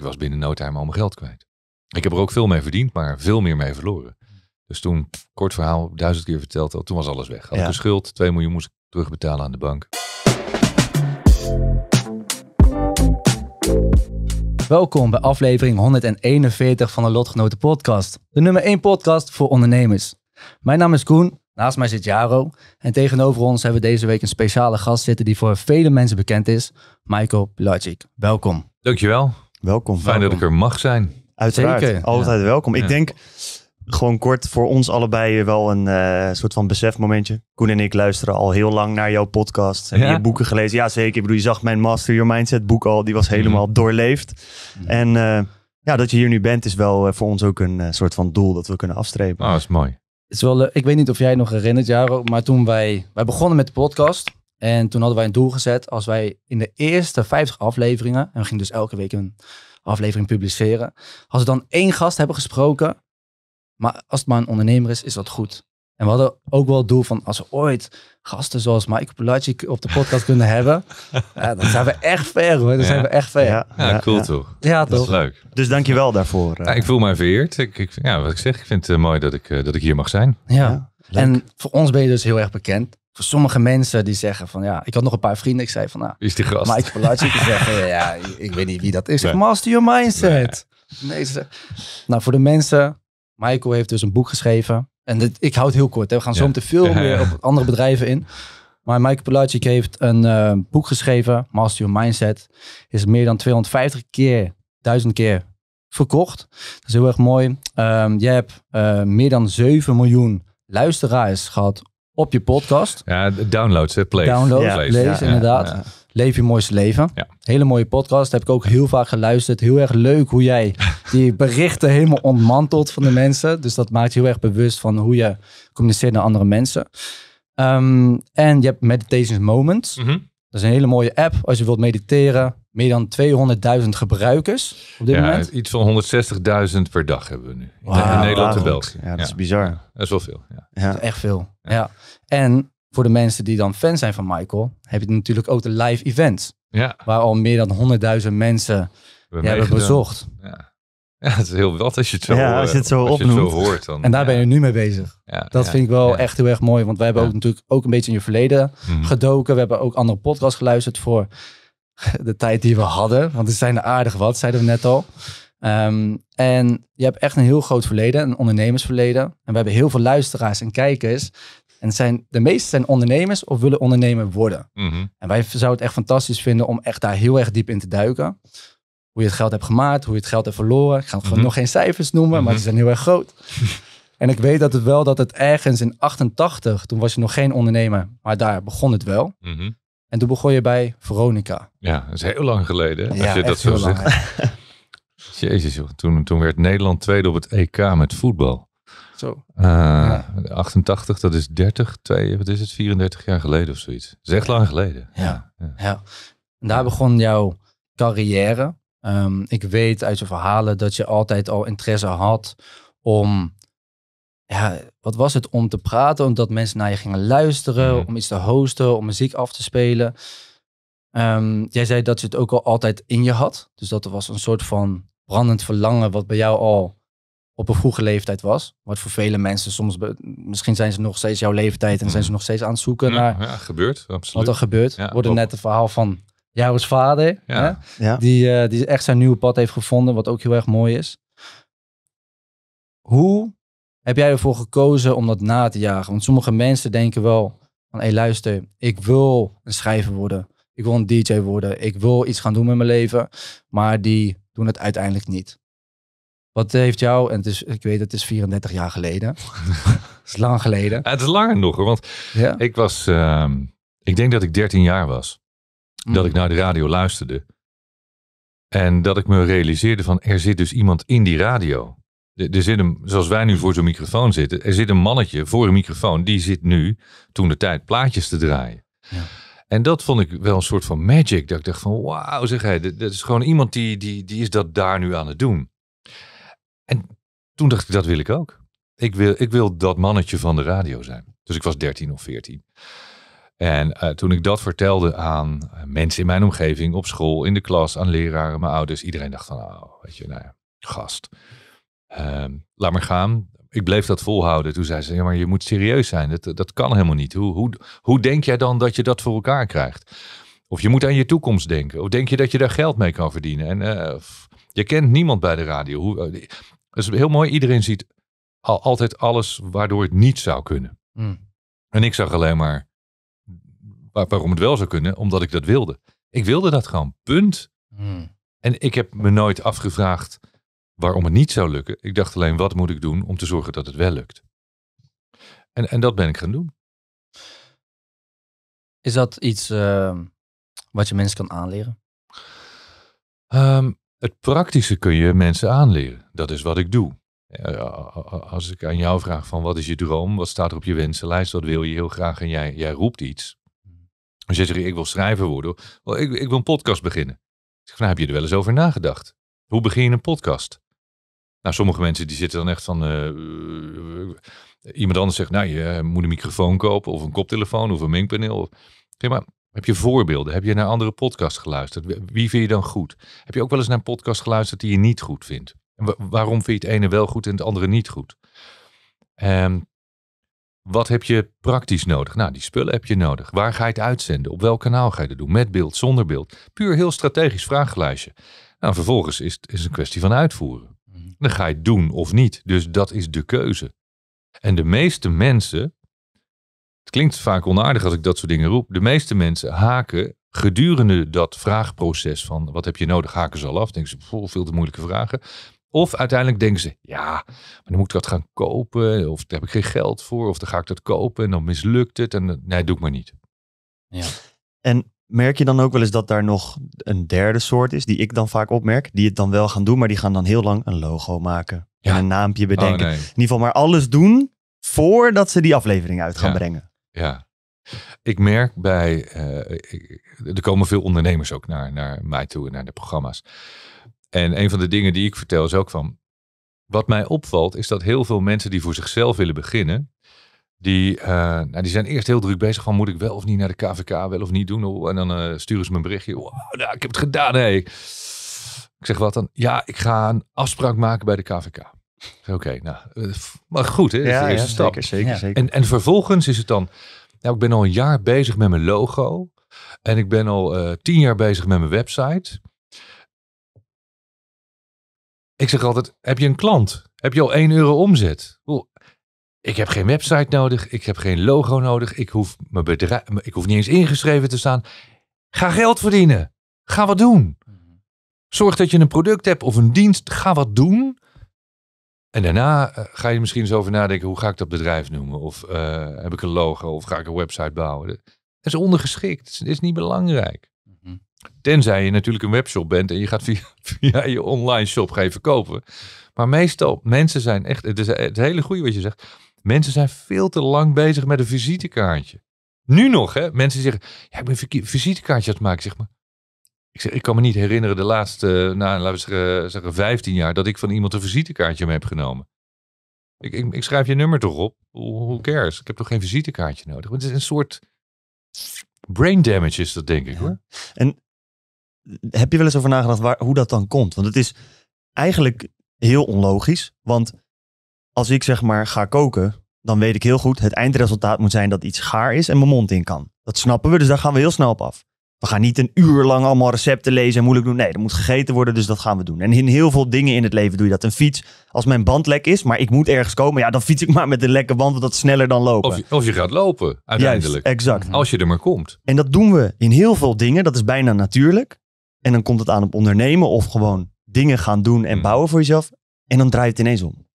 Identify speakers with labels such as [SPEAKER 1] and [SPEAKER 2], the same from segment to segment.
[SPEAKER 1] Ik was binnen no time al mijn geld kwijt. Ik heb er ook veel mee verdiend, maar veel meer mee verloren. Dus toen, kort verhaal, duizend keer verteld, al, toen was alles weg. Had
[SPEAKER 2] Ja.
[SPEAKER 1] ik een schuld, 2 miljoen moest ik terugbetalen aan de bank.
[SPEAKER 3] Welkom bij aflevering 141 van de Lotgenoten podcast. De nummer 1 podcast voor ondernemers. Mijn naam is Koen, naast mij zit Jaro. En tegenover ons hebben we deze week een speciale gast zitten die voor vele mensen bekend is. Michael Pilacic. Welkom.
[SPEAKER 1] Dankjewel.
[SPEAKER 2] Welkom.
[SPEAKER 1] Fijn dat ik er mag zijn.
[SPEAKER 2] Uiteraard.
[SPEAKER 3] Zeker,
[SPEAKER 2] Altijd welkom. Ik
[SPEAKER 1] Ja.
[SPEAKER 2] denk gewoon kort voor ons allebei wel een eh, soort van besefmomentje. Koen en ik luisteren al heel lang naar jouw podcast. Hebben
[SPEAKER 1] Ja?
[SPEAKER 2] je boeken gelezen? Ja, zeker. Ik bedoel, je zag mijn Master Your Mindset boek al. Die was helemaal doorleefd.
[SPEAKER 3] Mhm.
[SPEAKER 2] En eh, ja, dat je hier nu bent is wel eh, voor ons ook een soort van doel dat we kunnen afstrepen.
[SPEAKER 1] Oh, dat is mooi.
[SPEAKER 3] Het is wel, ik weet niet of jij het nog herinnert, Jaro, maar toen wij, wij begonnen met de podcast. En toen hadden wij een doel gezet. Als wij in de eerste 50 afleveringen, en we gingen dus elke week een aflevering publiceren. Als we dan één gast hebben gesproken, maar als het maar een ondernemer is, is dat goed. En we hadden ook wel het doel van als we ooit gasten zoals Michael Pilacic op de podcast kunnen hebben. ja, dan zijn we echt ver hoor, dan
[SPEAKER 1] Ja.
[SPEAKER 3] zijn we echt ver. Ja,
[SPEAKER 1] Ja, cool
[SPEAKER 2] ja.
[SPEAKER 1] toch?
[SPEAKER 3] ja
[SPEAKER 1] Dat is
[SPEAKER 3] toch?
[SPEAKER 1] leuk.
[SPEAKER 2] Dus dank je wel daarvoor. eh.
[SPEAKER 1] Ja, ik voel mij vereerd. Ik, ik, ja, wat ik zeg, ik vind het eh, mooi dat ik, eh, dat ik hier mag zijn.
[SPEAKER 3] Ja.
[SPEAKER 2] Leuk.
[SPEAKER 3] En voor ons ben je dus heel erg bekend. Voor sommige mensen die zeggen van ja, ik had nog een paar vrienden. Ik zei van nou,
[SPEAKER 1] is die gast?
[SPEAKER 3] Mike Palacic die zeggen ja, ik weet niet wie dat is.
[SPEAKER 1] Nee.
[SPEAKER 3] Master your mindset. Nee. ze nou, voor de mensen, Michael heeft dus een boek geschreven. En dit, ik hou het heel kort. Hè. We gaan zo meteen veel meer op andere bedrijven in. Maar Michael Palacic heeft een eh, boek geschreven, Master Your Mindset. Is meer dan 250 keer, duizend keer verkocht. Dat is heel erg mooi. Ehm, jij hebt eh, meer dan 7 miljoen luisteraars gehad op je podcast.
[SPEAKER 1] Ja, downloads, hè? Plays.
[SPEAKER 3] Downloads,
[SPEAKER 2] Ja,
[SPEAKER 1] Plays. Ja,
[SPEAKER 3] inderdaad.
[SPEAKER 1] ja.
[SPEAKER 3] Leef je mooiste leven. Hele mooie podcast. Heb ik ook heel vaak geluisterd. Heel erg leuk hoe jij die berichten helemaal ontmantelt van de mensen. Dus dat maakt je heel erg bewust van hoe je communiceert naar andere mensen. Ehm, en je hebt Meditation Moments.
[SPEAKER 1] Mhm.
[SPEAKER 3] Dat is een hele mooie app als je wilt mediteren. Meer dan 200.000 gebruikers op dit
[SPEAKER 1] Ja,
[SPEAKER 3] moment.
[SPEAKER 1] iets van 160.000 per dag hebben we nu. In- Nederland en. België.
[SPEAKER 2] Ja, dat is
[SPEAKER 1] Ja.
[SPEAKER 2] bizar.
[SPEAKER 1] Dat is wel veel. Ja.
[SPEAKER 2] Ja.
[SPEAKER 3] Dat is echt veel. Ja. En voor de mensen die dan fan zijn van Michael, heb je natuurlijk ook de live events.
[SPEAKER 1] Ja,
[SPEAKER 3] Waar al meer dan 100.000 mensen hebben
[SPEAKER 1] meegedaan.
[SPEAKER 3] bezocht.
[SPEAKER 1] Ja. ja, het is heel wat als je het zo,
[SPEAKER 2] Ja, als je het zo
[SPEAKER 1] als je het zo
[SPEAKER 2] opnoemt.
[SPEAKER 1] hoort. Dan,
[SPEAKER 3] En daar
[SPEAKER 1] ja.
[SPEAKER 3] ben je nu mee bezig.
[SPEAKER 1] Ja,
[SPEAKER 3] Dat
[SPEAKER 1] ja,
[SPEAKER 3] vind ik wel
[SPEAKER 1] ja.
[SPEAKER 3] echt heel erg mooi. Want wij hebben
[SPEAKER 1] Ja.
[SPEAKER 3] ook natuurlijk ook een beetje in je verleden
[SPEAKER 1] Mhm.
[SPEAKER 3] gedoken. We hebben ook andere podcasts geluisterd voor de tijd die we hadden. Want er zijn er aardig wat, zeiden we net al. Ehm, en je hebt echt een heel groot verleden, een ondernemersverleden. En we hebben heel veel luisteraars en kijkers. En zijn, de meeste zijn ondernemers of willen ondernemer worden.
[SPEAKER 1] Mhm.
[SPEAKER 3] En wij zouden het echt fantastisch vinden om echt daar heel erg diep in te duiken. Hoe je het geld hebt gemaakt, hoe je het geld hebt verloren. Ik ga gewoon
[SPEAKER 1] Mhm.
[SPEAKER 3] nog geen cijfers noemen, maar
[SPEAKER 1] Mhm.
[SPEAKER 3] die zijn heel erg groot. en ik weet dat het wel dat het ergens in 88, toen was je nog geen ondernemer, maar daar begon het wel. En toen begon je bij Veronica.
[SPEAKER 1] Ja, dat is heel lang geleden. hè, Als
[SPEAKER 3] Ja,
[SPEAKER 1] je dat zo zegt. Jezus joh. Toen, toen werd Nederland tweede op het EK met voetbal.
[SPEAKER 3] Zo.
[SPEAKER 1] Uh, 88, dat is 30, 2, wat is het, 34 jaar geleden of zoiets. Dat is echt lang geleden.
[SPEAKER 3] Ja.
[SPEAKER 1] ja.
[SPEAKER 3] Ja. En daar begon jouw carrière. Ehm, ik weet uit je verhalen dat je altijd al interesse had om, ja, wat was het, om te praten, omdat mensen naar je gingen luisteren,
[SPEAKER 1] Mhm.
[SPEAKER 3] om iets te hosten, om muziek af te spelen. Ehm, jij zei dat je het ook al altijd in je had. Dus dat er was een soort van brandend verlangen wat bij jou al op een vroege leeftijd was. Wat voor vele mensen soms, misschien zijn ze nog steeds jouw leeftijd en zijn ze nog steeds aan het zoeken naar
[SPEAKER 1] Ja, ja, gebeurt,
[SPEAKER 3] wat
[SPEAKER 1] absoluut.
[SPEAKER 3] er gebeurt.
[SPEAKER 1] Ja, ook.
[SPEAKER 3] net het verhaal van jouw vader.
[SPEAKER 1] Ja.
[SPEAKER 3] Hè?
[SPEAKER 2] Ja.
[SPEAKER 3] Die, eh, die echt zijn nieuwe pad heeft gevonden, wat ook heel erg mooi is. Hoe heb jij ervoor gekozen om dat na te jagen? Want sommige mensen denken wel van, hé luister, ik wil een schrijver worden. Ik wil een DJ worden. Ik wil iets gaan doen met mijn leven. Maar die doen het uiteindelijk niet. Wat heeft jou, en het is, ik weet het is 34 jaar geleden. Het is lang geleden.
[SPEAKER 1] Ja, het is langer nog hoor, want
[SPEAKER 3] Ja.
[SPEAKER 1] ik was, ehm, ik denk dat ik 13 jaar was. Dat ik naar de radio luisterde. En dat ik me realiseerde van, er zit dus iemand in die radio. Er, zit een, zoals wij nu voor zo'n microfoon zitten, er zit een mannetje voor een microfoon. Die zit nu, toen de tijd, plaatjes te draaien.
[SPEAKER 3] Ja.
[SPEAKER 1] En dat vond ik wel een soort van magic. Dat ik dacht van, wauw, zeg hij, dit is gewoon iemand die, die, die is dat daar nu aan het doen. En toen dacht ik, dat wil ik ook. Ik wil, ik wil dat mannetje van de radio zijn. Dus ik was 13 of 14. En eh, toen ik dat vertelde aan eh, mensen in mijn omgeving, op school, in de klas, aan leraren, mijn ouders, iedereen dacht van, oh, weet je, nou ja, gast, laat maar gaan. Ik bleef dat volhouden. Toen zei ze, ja, maar je moet serieus zijn. Dat, dat kan helemaal niet. Hoe, hoe, hoe denk jij dan dat je dat voor elkaar krijgt? Of je moet aan je toekomst denken. Of denk je dat je daar geld mee kan verdienen? En eh, je kent niemand bij de radio. Hoe, eh, dat is heel mooi. Iedereen ziet al, altijd alles waardoor het niet zou kunnen.
[SPEAKER 3] Mm.
[SPEAKER 1] En ik zag alleen maar waar- waarom het wel zou kunnen, omdat ik dat wilde. Ik wilde dat gewoon, punt.
[SPEAKER 3] Mm.
[SPEAKER 1] En ik heb me nooit afgevraagd waarom het niet zou lukken. Ik dacht alleen, wat moet ik doen om te zorgen dat het wel lukt? En, en dat ben ik gaan doen.
[SPEAKER 3] Is dat iets ehm, wat je mensen kan aanleren?
[SPEAKER 1] Ehm, het praktische kun je mensen aanleren. Dat is wat ik doe. Als ik aan jou vraag van wat is je droom? Wat staat er op je wensenlijst? Wat wil je heel graag? En jij, jij roept iets. Als jij zegt, ik wil schrijver worden. Ik, ik wil een podcast beginnen. Ik zeg, nou, heb je er wel eens over nagedacht? Hoe begin je een podcast? Nou, sommige mensen die zitten dan echt van... eh, eh, iemand anders zegt, nou, je moet een microfoon kopen... of een koptelefoon of een mengpaneel. Oké, maar heb je voorbeelden? Heb je naar andere podcasts geluisterd? Wie vind je dan goed? Heb je ook wel eens naar een podcast geluisterd die je niet goed vindt? En wa- waarom vind je het ene wel goed en het andere niet goed? Ehm, wat heb je praktisch nodig? Nou, die spullen heb je nodig. Waar ga je het uitzenden? Op welk kanaal ga je dat doen? Met beeld, zonder beeld? Puur heel strategisch vragenlijstje. Nou, vervolgens is het is een kwestie van uitvoeren. Dan ga je het doen of niet. Dus dat is de keuze. En de meeste mensen, het klinkt vaak onaardig als ik dat soort dingen roep, de meeste mensen haken gedurende dat vraagproces van wat heb je nodig, haken ze al af. Denken ze, "Poh, veel te moeilijke vragen. Of uiteindelijk denken ze, ja, maar dan moet ik dat gaan kopen, of daar heb ik geen geld voor, of dan ga ik dat kopen en dan mislukt het. En dan- nee, doe ik maar niet.
[SPEAKER 2] En merk je dan ook wel eens dat daar nog een derde soort is, die ik dan vaak opmerk, die het dan wel gaan doen, maar die gaan dan heel lang een logo maken
[SPEAKER 1] Ja.
[SPEAKER 2] en een naampje bedenken.
[SPEAKER 1] Oh, nee.
[SPEAKER 2] In ieder geval maar alles doen voordat ze die aflevering uit gaan
[SPEAKER 1] Ja.
[SPEAKER 2] brengen.
[SPEAKER 1] Ja. Ik merk bij, eh, ik- er komen veel ondernemers ook naar, naar mij toe en naar de programma's. En een van de dingen die ik vertel is ook van, wat mij opvalt is dat heel veel mensen die voor zichzelf willen beginnen, die, eh, nou, die zijn eerst heel druk bezig van moet ik wel of niet naar de KVK, wel of niet doen. Oh, En dan eh, sturen ze me een berichtje, wow, nou, ik heb het gedaan. Hey. Ik zeg wat dan? Ja, ik ga een afspraak maken bij de KVK. Oké, nou, eh, maar goed, hè, dat is de eerste stap.
[SPEAKER 2] zeker, zeker,
[SPEAKER 3] Ja.
[SPEAKER 2] zeker.
[SPEAKER 1] En, en vervolgens is het dan, nou, ik ben al een jaar bezig met mijn logo. En ik ben al eh, tien jaar bezig met mijn website. Ik zeg altijd, heb je een klant? Heb je al 1 euro omzet? Ik heb geen website nodig. Ik heb geen logo nodig. Ik hoef, mijn bedrijf, ik hoef niet eens ingeschreven te staan. Ga geld verdienen. Ga wat doen. Zorg dat je een product hebt of een dienst. Ga wat doen. En daarna eh, ga je misschien eens over nadenken, hoe ga ik dat bedrijf noemen? Of eh, heb ik een logo? Of ga ik een website bouwen? Dat is ondergeschikt. Het is, het is niet belangrijk.
[SPEAKER 3] Mhm.
[SPEAKER 1] Tenzij je natuurlijk een webshop bent en je gaat via, via je online shop gaan verkopen. Maar meestal, mensen zijn echt, het is het hele goede wat je zegt. Mensen zijn veel te lang bezig met een visitekaartje. Nu nog, hè? Mensen zeggen, ja, ik ben een visitekaartje aan het maken, zeg maar. Ik zeg, ik kan me niet herinneren de laatste, nou, laten we zeggen, zeggen 15 jaar, dat ik van iemand een visitekaartje mee heb genomen. Ik, ik, ik schrijf je nummer toch op. Who who cares? Ik heb toch geen visitekaartje nodig? Het is een soort brain damage is dat, denk ik,
[SPEAKER 2] Ja.
[SPEAKER 1] hoor.
[SPEAKER 2] Heb je wel eens over nagedacht waar, hoe dat dan komt? Want het is eigenlijk heel onlogisch. Want als ik zeg maar ga koken, dan weet ik heel goed, het eindresultaat moet zijn dat iets gaar is en mijn mond in kan. Dat snappen we, dus daar gaan we heel snel op af. We gaan niet een uur lang allemaal recepten lezen en moeilijk doen. Nee, er moet gegeten worden, dus dat gaan we doen. En in heel veel dingen in het leven doe je dat. Een fiets, als mijn band lek is, maar ik moet ergens komen, ja, dan fiets ik maar met een lekke band, want dat is sneller dan lopen.
[SPEAKER 1] Of je, of je gaat lopen, uiteindelijk.
[SPEAKER 2] Juist, exact.
[SPEAKER 3] Mhm.
[SPEAKER 1] Als je er maar komt.
[SPEAKER 2] En dat doen we in heel veel dingen. Dat is bijna natuurlijk. En dan komt het aan op ondernemen of gewoon dingen gaan doen en
[SPEAKER 1] Hmm.
[SPEAKER 2] bouwen voor jezelf. En dan draait het ineens om.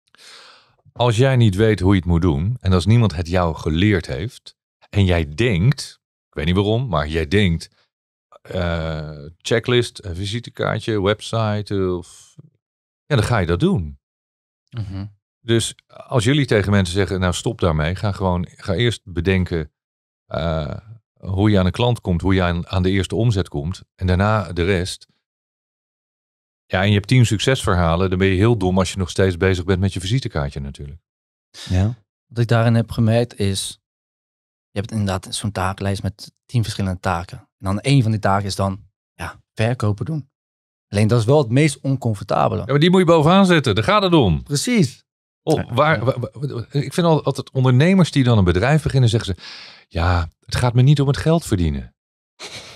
[SPEAKER 1] Als jij niet weet hoe je het moet doen, en als niemand het jou geleerd heeft, en jij denkt, ik weet niet waarom, maar jij denkt, eh, checklist, een visitekaartje, website, of, ja, dan ga je dat doen.
[SPEAKER 3] Mhm.
[SPEAKER 1] Dus als jullie tegen mensen zeggen, nou stop daarmee, ga gewoon, ga eerst bedenken eh, hoe je aan een klant komt, hoe je aan, aan de eerste omzet komt, en daarna de rest. Ja, en je hebt tien succesverhalen, dan ben je heel dom als je nog steeds bezig bent met je visitekaartje natuurlijk.
[SPEAKER 2] Ja.
[SPEAKER 3] Wat ik daarin heb gemerkt is, je hebt inderdaad zo'n takenlijst met tien verschillende taken. En dan één van die taken is dan ja, verkopen doen. Alleen dat is wel het meest oncomfortabele.
[SPEAKER 1] Ja, maar die moet je bovenaan zetten. Daar gaat het om.
[SPEAKER 3] Precies.
[SPEAKER 1] Oh, waar, waar- waar- ik vind al- altijd ondernemers die dan een bedrijf beginnen, zeggen ze: Ja, het gaat me niet om het geld verdienen.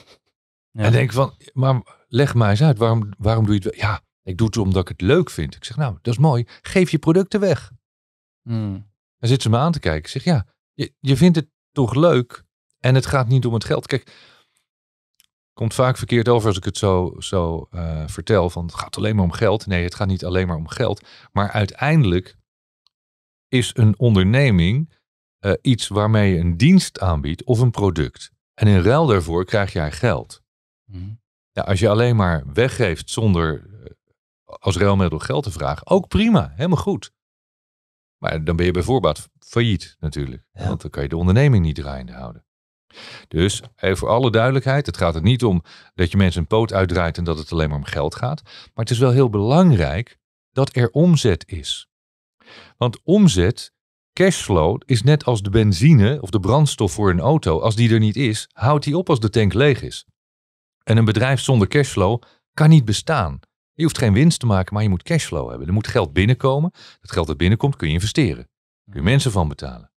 [SPEAKER 3] Ja.
[SPEAKER 1] En denk van, maar leg mij eens uit, waarom, waarom doe je het? Ja, ik doe het omdat ik het leuk vind. Ik zeg, nou, dat is mooi. Geef je producten weg.
[SPEAKER 3] Hmm.
[SPEAKER 1] Dan zit ze me aan te kijken. Ik zeg, ja, je, je vindt het toch leuk en het gaat niet om het geld. Kijk, komt vaak verkeerd over als ik het zo, zo eh, vertel. Van het gaat alleen maar om geld. Nee, het gaat niet alleen maar om geld. Maar uiteindelijk is een onderneming eh, iets waarmee je een dienst aanbiedt of een product. En in ruil daarvoor krijg jij geld.
[SPEAKER 3] Hmm.
[SPEAKER 1] Ja, als je alleen maar weggeeft zonder eh, als ruilmiddel geld te vragen, ook prima, helemaal goed. Maar dan ben je bij voorbaat failliet natuurlijk.
[SPEAKER 2] Ja.
[SPEAKER 1] Want dan kan je de onderneming niet draaiende houden. Dus even voor alle duidelijkheid, het gaat er niet om dat je mensen een poot uitdraait en dat het alleen maar om geld gaat. Maar het is wel heel belangrijk dat er omzet is. Want omzet, cashflow, is net als de benzine of de brandstof voor een auto. Als die er niet is, houdt die op als de tank leeg is. En een bedrijf zonder cashflow kan niet bestaan. Je hoeft geen winst te maken, maar je moet cashflow hebben. Er moet geld binnenkomen. Dat geld dat binnenkomt kun je investeren. Kun je mensen van betalen.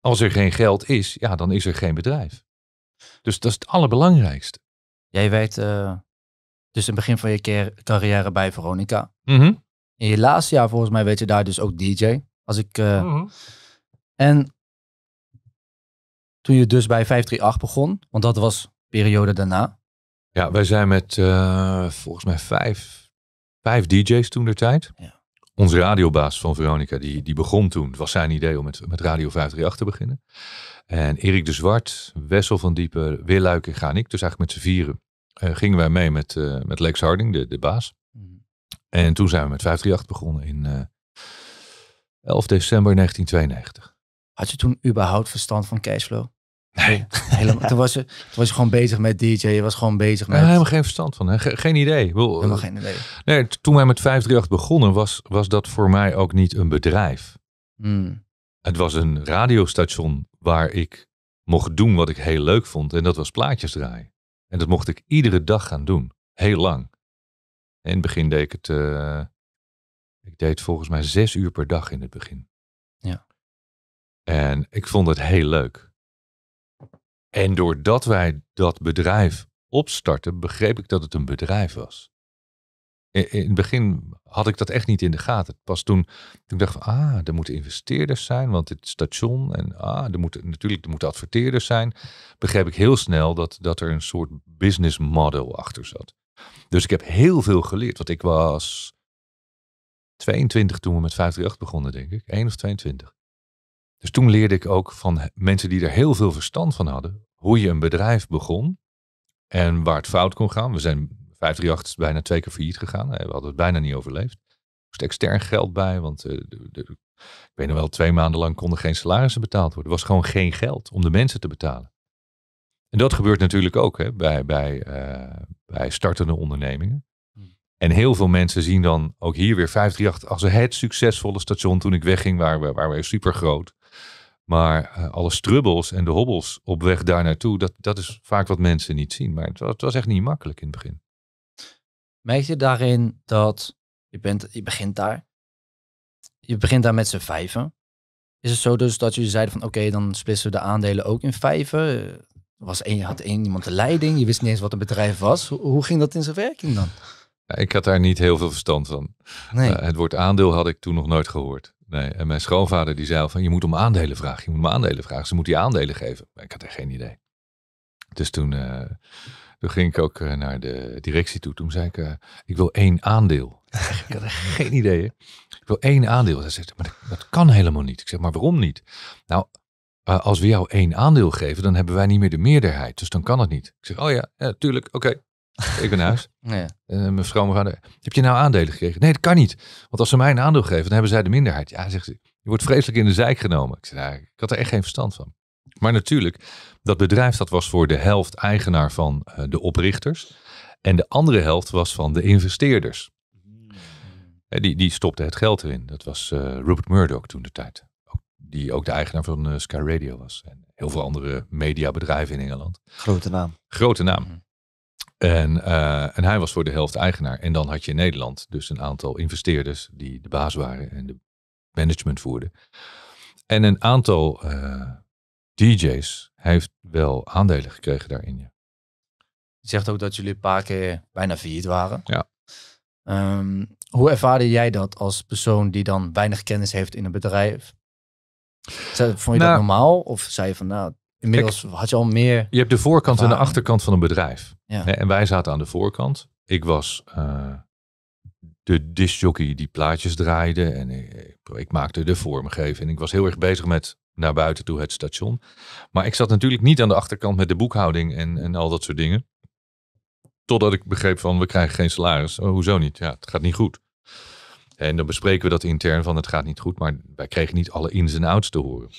[SPEAKER 1] Als er geen geld is, ja, dan is er geen bedrijf. Dus dat is het allerbelangrijkste.
[SPEAKER 3] Jij werkt eh, dus in het begin van je car- carrière bij Veronica.
[SPEAKER 1] Mhm.
[SPEAKER 3] In je laatste jaar volgens mij werd je daar dus ook DJ. Als ik, eh, En toen je dus bij 538 begon, want dat was de periode daarna.
[SPEAKER 1] Ja, wij zijn met eh, volgens mij vijf, vijf DJ's toen der tijd.
[SPEAKER 3] Ja.
[SPEAKER 1] Onze radiobaas van Veronica, die, die begon toen. Het was zijn idee om met, met Radio 538 te beginnen. En Erik de Zwart, Wessel van Diepen, Willuik en Gaan ik, dus eigenlijk met z'n vieren, eh, gingen wij mee met, eh, met Lex Harding, de, de baas. En toen zijn we met 538 begonnen in eh 11 december 1992.
[SPEAKER 3] Had je toen überhaupt verstand van cashflow? Nee. Helemaal, toen, was je, toen was je gewoon bezig met DJ, je was gewoon bezig met...
[SPEAKER 1] hebben helemaal geen verstand van. Hè? Ge- geen idee. Ik bedoel,
[SPEAKER 3] Helemaal geen idee.
[SPEAKER 1] Nee, t- toen wij met 538 begonnen, was, was dat voor mij ook niet een bedrijf.
[SPEAKER 3] Hmm.
[SPEAKER 1] Het was een radiostation waar ik mocht doen wat ik heel leuk vond. En dat was plaatjes draaien. En dat mocht ik iedere dag gaan doen. Heel lang. In het begin deed ik het... eh, ik deed volgens mij zes uur per dag in het begin.
[SPEAKER 3] Ja.
[SPEAKER 1] En ik vond het heel leuk. En doordat wij dat bedrijf opstartten, begreep ik dat het een bedrijf was. In, het begin had ik dat echt niet in de gaten. Pas toen, toen ik dacht van, ah, er moeten investeerders zijn, want dit station en ah, er moeten natuurlijk er moeten adverteerders zijn, begreep ik heel snel dat, dat er een soort business model achter zat. Dus ik heb heel veel geleerd, want ik was 22 toen we met 538 begonnen, denk ik. 1 of 22. Dus toen leerde ik ook van mensen die er heel veel verstand van hadden, hoe je een bedrijf begon en waar het fout kon gaan. We zijn 538 is bijna twee keer failliet gegaan. hè, We hadden het bijna niet overleefd. Er moest extern geld bij, want eh, de, de- ik weet nog wel, twee maanden lang konden geen salarissen betaald worden. Er was gewoon geen geld om de mensen te betalen. En dat gebeurt natuurlijk ook hè, bij, bij, eh, bij startende ondernemingen. En heel veel mensen zien dan ook hier weer 538 als het succesvolle station. Toen ik wegging waren we, waren we super groot. Maar eh, alle strubbels en de hobbels op weg daar naartoe, dat, dat is vaak wat mensen niet zien. Maar het was, het was echt niet makkelijk in het begin.
[SPEAKER 3] Merk je daarin dat je, bent, je begint daar, je begint daar met z'n vijven. Is het zo dus dat jullie zeiden van oké, dan splitsen we de aandelen ook in vijven? Was één, had één iemand de leiding, je wist niet eens wat een bedrijf was. Hoe, hoe ging dat in zijn werking dan?
[SPEAKER 1] Ja, ik had daar niet heel veel verstand van.
[SPEAKER 3] Nee.
[SPEAKER 1] Eh, het woord aandeel had ik toen nog nooit gehoord. Nee. En mijn schoonvader die zei al van je moet om aandelen vragen. Je moet om aandelen vragen. Ze moeten je aandelen geven. Maar ik had echt geen idee. Dus toen, eh, toen ging ik ook eh, naar de directie toe. Toen zei ik, eh, ik wil één aandeel. ik had echt geen idee. Hè? Ik wil één aandeel. Hij zegt, maar dat, kan helemaal niet. Ik zeg, maar waarom niet? Nou, als we jou één aandeel geven, dan hebben wij niet meer de meerderheid. Dus dan kan het niet. Ik zeg, oh ja, ja tuurlijk, oké. Ik ben huis.
[SPEAKER 3] Ja.
[SPEAKER 1] En mijn vrouw vader, heb je nou aandelen gekregen? Nee, dat kan niet. Want als ze mij een aandeel geven, dan hebben zij de minderheid. Ja, zegt ze, je wordt vreselijk in de zijk genomen. Ik zei, nou, ik had er echt geen verstand van. Maar natuurlijk, dat bedrijf dat was voor de helft eigenaar van eh, de oprichters. En de andere helft was van de investeerders. Eh, Die, die stopte het geld erin. Dat was eh, Rupert Murdoch toen de tijd. Die ook de eigenaar van eh, Sky Radio was. En heel veel andere mediabedrijven in Engeland.
[SPEAKER 2] Grote naam.
[SPEAKER 1] Grote naam.
[SPEAKER 3] Mhm.
[SPEAKER 1] En, eh, en hij was voor de helft eigenaar. En dan had je in Nederland dus een aantal investeerders die de baas waren en de management voerden. En een aantal eh, DJ's heeft wel aandelen gekregen daarin. Ja.
[SPEAKER 3] Je zegt ook dat jullie een paar keer bijna failliet waren.
[SPEAKER 1] Ja.
[SPEAKER 3] Ehm, hoe ervaarde jij dat als persoon die dan weinig kennis heeft in een bedrijf? Vond je
[SPEAKER 1] Nou-
[SPEAKER 3] dat normaal? Of zei je van nou, inmiddels had je al meer...
[SPEAKER 1] Je hebt de voorkant en de achterkant van een bedrijf.
[SPEAKER 3] Ja.
[SPEAKER 1] En wij zaten aan de voorkant. Ik was eh, de discjockey die plaatjes draaide. En ik, ik maakte de vormgeving. En ik was heel erg bezig met naar buiten toe het station. Maar ik zat natuurlijk niet aan de achterkant met de boekhouding en, en al dat soort dingen. Totdat ik begreep van we krijgen geen salaris. Oh, hoezo niet? Ja, het gaat niet goed. En dan bespreken we dat intern van het gaat niet goed. Maar wij kregen niet alle ins en outs te horen.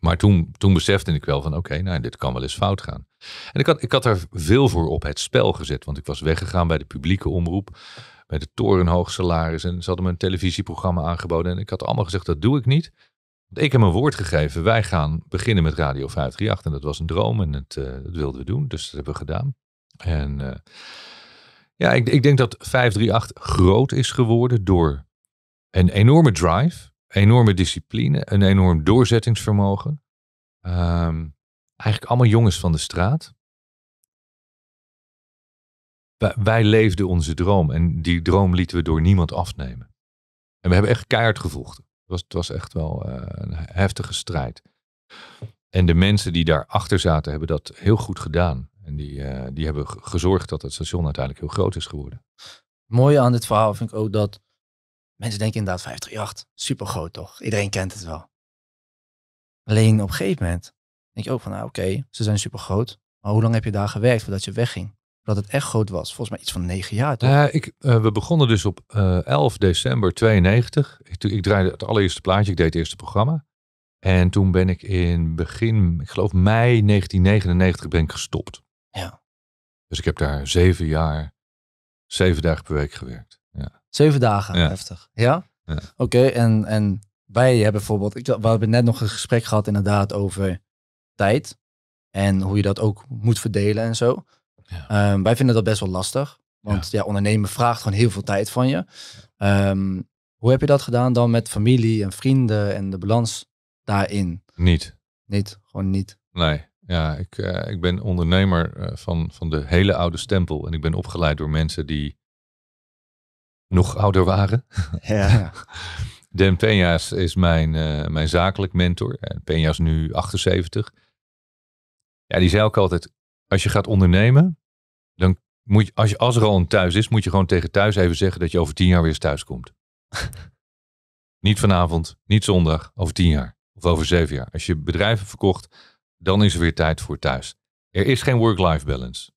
[SPEAKER 1] Maar toen, toen besefte ik wel van oké, nou dit kan wel eens fout gaan. En ik had, ik had er veel voor op het spel gezet. Want ik was weggegaan bij de publieke omroep. Bij de torenhoog salaris. En ze hadden me een televisieprogramma aangeboden. En ik had allemaal gezegd dat doe ik niet. Want ik heb mijn woord gegeven. Wij gaan beginnen met Radio 538. En dat was een droom. En het, eh, dat wilden we doen. Dus dat hebben we gedaan. En eh, ja, ik, ik denk dat 538 groot is geworden door een enorme drive, enorme discipline, een enorm doorzettingsvermogen. Ehm, eigenlijk allemaal jongens van de straat. Wij, leefden onze droom en die droom lieten we door niemand afnemen. En we hebben echt keihard gevochten. Het was, het was echt wel eh, een heftige strijd. En de mensen die daarachter zaten hebben dat heel goed gedaan. En die, eh, die hebben ge- gezorgd dat het station uiteindelijk heel groot is geworden.
[SPEAKER 3] Het mooie aan dit verhaal vind ik ook dat mensen denken inderdaad 538, super groot toch? Iedereen kent het wel. Alleen op een gegeven moment denk je ook van, nou oké, ze zijn super groot. Maar hoe lang heb je daar gewerkt voordat je wegging? Voordat het echt groot was? Volgens mij iets van negen jaar toch?
[SPEAKER 1] Eh, ik, eh, we begonnen dus op eh 11 december 92. Ik, ik draaide het allereerste plaatje, ik deed het eerste programma. En toen ben ik in begin, ik geloof mei 1999 ben ik gestopt.
[SPEAKER 3] Ja.
[SPEAKER 1] Dus ik heb daar zeven jaar, zeven dagen per week gewerkt.
[SPEAKER 3] Zeven dagen.
[SPEAKER 1] Ja.
[SPEAKER 2] Heftig.
[SPEAKER 3] Ja?
[SPEAKER 1] Ja.
[SPEAKER 3] Oké, en, en wij hebben bijvoorbeeld, ik, we hebben net nog een gesprek gehad inderdaad over tijd. En hoe je dat ook moet verdelen en zo.
[SPEAKER 1] Ja.
[SPEAKER 3] Ehm, wij vinden dat best wel lastig. Want ja. ondernemen vraagt gewoon heel veel tijd van je. Ehm, hoe heb je dat gedaan dan met familie en vrienden en de balans daarin?
[SPEAKER 1] Niet.
[SPEAKER 3] Niet, gewoon niet.
[SPEAKER 1] Nee. Ja, ik, eh, ik ben ondernemer eh, van, van de hele oude stempel. En ik ben opgeleid door mensen die nog ouder waren.
[SPEAKER 2] Ja.
[SPEAKER 1] Dan Peña is, mijn, eh, mijn zakelijk mentor. En is nu 78. Ja, die zei ook altijd, als je gaat ondernemen, dan moet je, als, je, als er al een thuis is, moet je gewoon tegen thuis even zeggen dat je over tien jaar weer eens thuis komt. niet vanavond, niet zondag, over tien jaar. Of over zeven jaar. Als je bedrijven verkocht, dan is er weer tijd voor thuis. Er is geen work-life balance.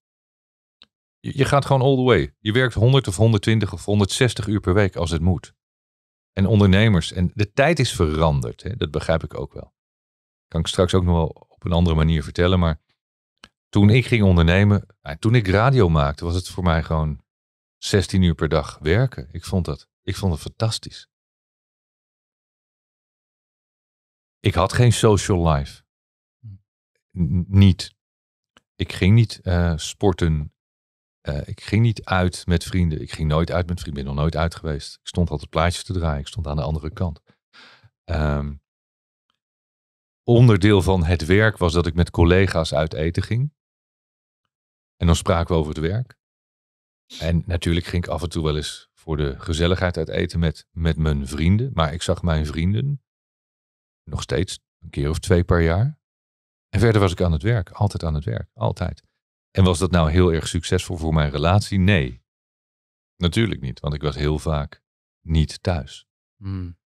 [SPEAKER 1] Je, gaat gewoon all the way. Je werkt 100 of 120 of 160 uur per week als het moet. En ondernemers. En de tijd is veranderd. Hè? Dat begrijp ik ook wel. Kan ik straks ook nog wel op een andere manier vertellen. Maar toen ik ging ondernemen, nou, toen ik radio maakte, was het voor mij gewoon 16 uur per dag werken. Ik vond dat, ik vond het fantastisch. Ik had geen social life. Niet. Ik ging niet eh, sporten. Eh, ik ging niet uit met vrienden. Ik ging nooit uit met vrienden. Ik ben nog nooit uit geweest. Ik stond altijd plaatjes te draaien. Ik stond aan de andere kant. Ehm, onderdeel van het werk was dat ik met collega's uit eten ging. En dan spraken we over het werk. En natuurlijk ging ik af en toe wel eens voor de gezelligheid uit eten met, met mijn vrienden. Maar ik zag mijn vrienden nog steeds een keer of twee per jaar. En verder was ik aan het werk. Altijd aan het werk. Altijd. En was dat nou heel erg succesvol voor mijn relatie? Nee. Natuurlijk niet, want ik was heel vaak niet thuis.
[SPEAKER 3] Hmm.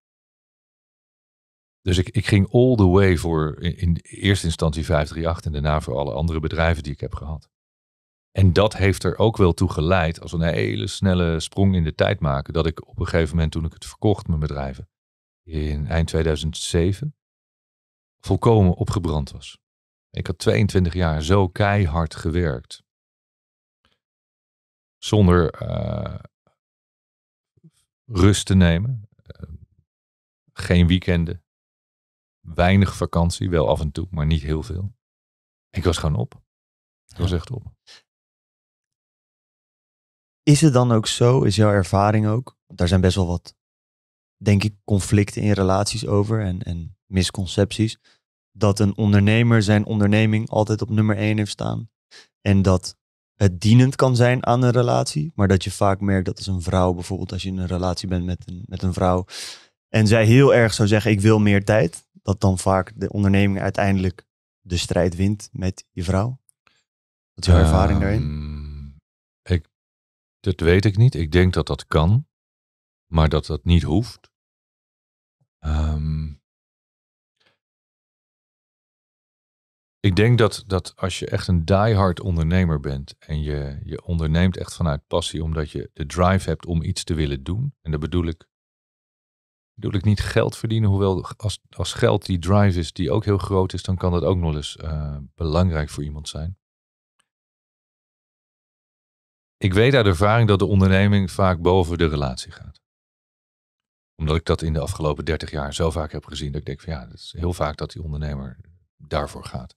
[SPEAKER 1] Dus ik, ik ging all the way voor in, in eerste instantie 538 en daarna voor alle andere bedrijven die ik heb gehad. En dat heeft er ook wel toe geleid, als een hele snelle sprong in de tijd maken, dat ik op een gegeven moment toen ik het verkocht, mijn bedrijven, in eind 2007, volkomen opgebrand was. Ik had 22 jaar zo keihard gewerkt. Zonder eh, rust te nemen. Eh, geen weekenden. weinig vakantie, wel af en toe, maar niet heel veel. Ik was gewoon op. Ik was echt op.
[SPEAKER 2] Is het dan ook zo, is jouw ervaring ook, want daar zijn best wel wat, denk ik, conflicten in relaties over en, en misconcepties, dat een ondernemer zijn onderneming altijd op nummer één heeft staan en dat het dienend kan zijn aan een relatie, maar dat je vaak merkt dat als een vrouw, bijvoorbeeld als je in een relatie bent met een, met een vrouw, en zij heel erg zou zeggen, ik wil meer tijd, dat dan vaak de onderneming uiteindelijk de strijd wint met je vrouw? Wat is jouw ervaring daarin?
[SPEAKER 1] Ehm, Ik, dat weet ik niet. Ik denk dat dat kan, maar dat dat niet hoeft. Ehm, ik denk dat, dat als je echt een diehard ondernemer bent en je, je onderneemt echt vanuit passie omdat je de drive hebt om iets te willen doen. En dat bedoel ik, bedoel ik niet geld verdienen, hoewel als, als geld die drive is die ook heel groot is, dan kan dat ook nog eens eh, belangrijk voor iemand zijn. Ik weet uit ervaring dat de onderneming vaak boven de relatie gaat. Omdat ik dat in de afgelopen 30 jaar zo vaak heb gezien. Dat ik denk van ja, het is heel vaak dat die ondernemer daarvoor gaat.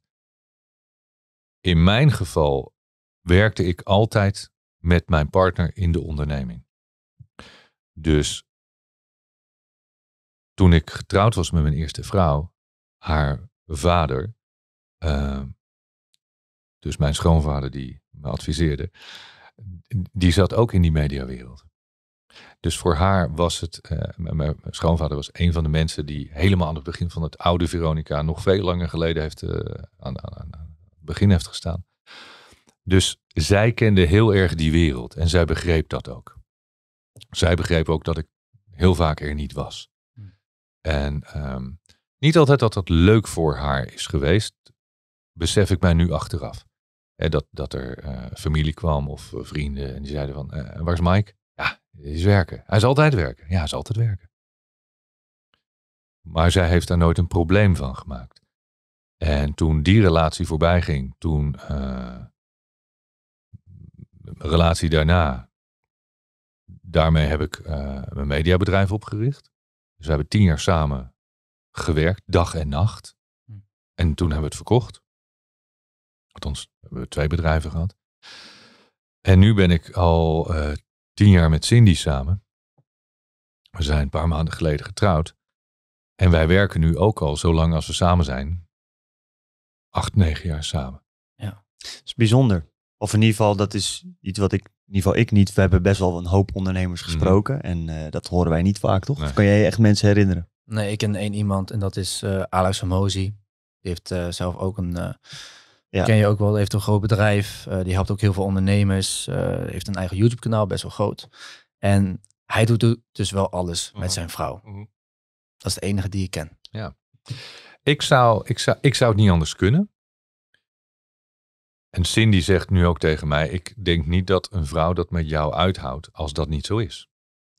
[SPEAKER 1] In mijn geval werkte ik altijd met mijn partner in de onderneming. Dus toen ik getrouwd was met mijn eerste vrouw, haar vader, eh, dus mijn schoonvader die me adviseerde, die zat ook in die mediawereld. Dus voor haar was het, eh, mijn schoonvader was een van de mensen die helemaal aan het begin van het oude Veronica nog veel langer geleden heeft, eh, aan, aan, aan begin heeft gestaan. Dus zij kende heel erg die wereld en zij begreep dat ook. Zij begreep ook dat ik heel vaak er niet was.
[SPEAKER 3] Hmm.
[SPEAKER 1] En ehm, niet altijd dat dat leuk voor haar is geweest, besef ik mij nu achteraf. Dat, dat er eh, familie kwam of eh, vrienden en die zeiden van, eh, waar is Mike? Ja, hij is werken. Hij is altijd werken. Ja, hij is altijd werken. Maar zij heeft daar nooit een probleem van gemaakt. En toen die relatie voorbij ging, toen eh, relatie daarna, daarmee heb ik eh, mijn mediabedrijf opgericht. Dus we hebben tien jaar samen gewerkt, dag en nacht.
[SPEAKER 3] Hm.
[SPEAKER 1] En toen hebben we het verkocht. Althans, hebben we twee bedrijven gehad. En nu ben ik al eh, tien jaar met Cindy samen. We zijn een paar maanden geleden getrouwd. En wij werken nu ook al zo lang als we samen zijn. Acht, negen jaar samen.
[SPEAKER 2] Dat is bijzonder. Of in ieder geval, dat is iets wat ik, in ieder geval ik niet. We hebben best wel een hoop ondernemers
[SPEAKER 1] Mhm.
[SPEAKER 2] gesproken. En eh, dat horen wij niet vaak, toch?
[SPEAKER 1] Nee.
[SPEAKER 2] Of kan jij je echt mensen herinneren?
[SPEAKER 3] Nee, ik ken één iemand en dat is eh, Alex Hamosi. Die heeft eh, zelf ook een, eh,
[SPEAKER 2] Ja.
[SPEAKER 3] ken je ook wel, heeft een groot bedrijf. Eh, die helpt ook heel veel ondernemers. eh, heeft een eigen YouTube kanaal, best wel groot. En hij doet du- dus wel alles
[SPEAKER 1] Mhm.
[SPEAKER 3] met zijn vrouw.
[SPEAKER 1] Mhm.
[SPEAKER 3] Dat is de enige die ik ken.
[SPEAKER 1] Ik zou, ik, zou, ik zou het niet anders kunnen. En Cindy zegt nu ook tegen mij: Ik denk niet dat een vrouw dat met jou uithoudt als dat niet zo is.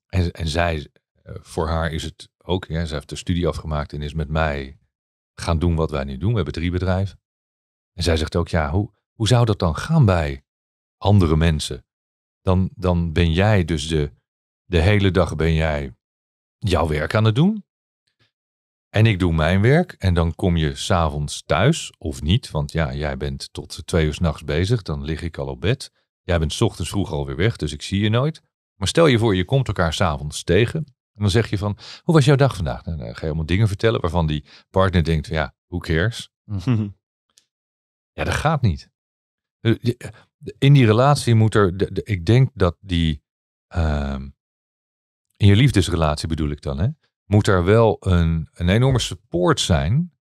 [SPEAKER 1] En, en zij, eh, voor haar is het ook, ja, zij heeft de studie afgemaakt en is met mij gaan doen wat wij nu doen. We hebben drie bedrijven. En zij zegt ook: Ja, hoe, hoe zou dat dan gaan bij andere mensen? Dan, dan ben jij dus de, de hele dag ben jij jouw werk aan het doen. En ik doe mijn werk en dan kom je s'avonds thuis of niet. Want ja, jij bent tot twee uur s'nachts bezig. Dan lig ik al op bed. Jij bent 's ochtends vroeg alweer weg, dus ik zie je nooit. Maar stel je voor, je komt elkaar s'avonds tegen. En dan zeg je van, hoe was jouw dag vandaag? Nou, dan ga je allemaal dingen vertellen waarvan die partner denkt, ja, who cares? Ja, dat gaat niet. Eh, je- In die relatie moet er, ik denk dat die, ehm, in je liefdesrelatie bedoel ik dan, hè, moet er wel een, een enorme support zijn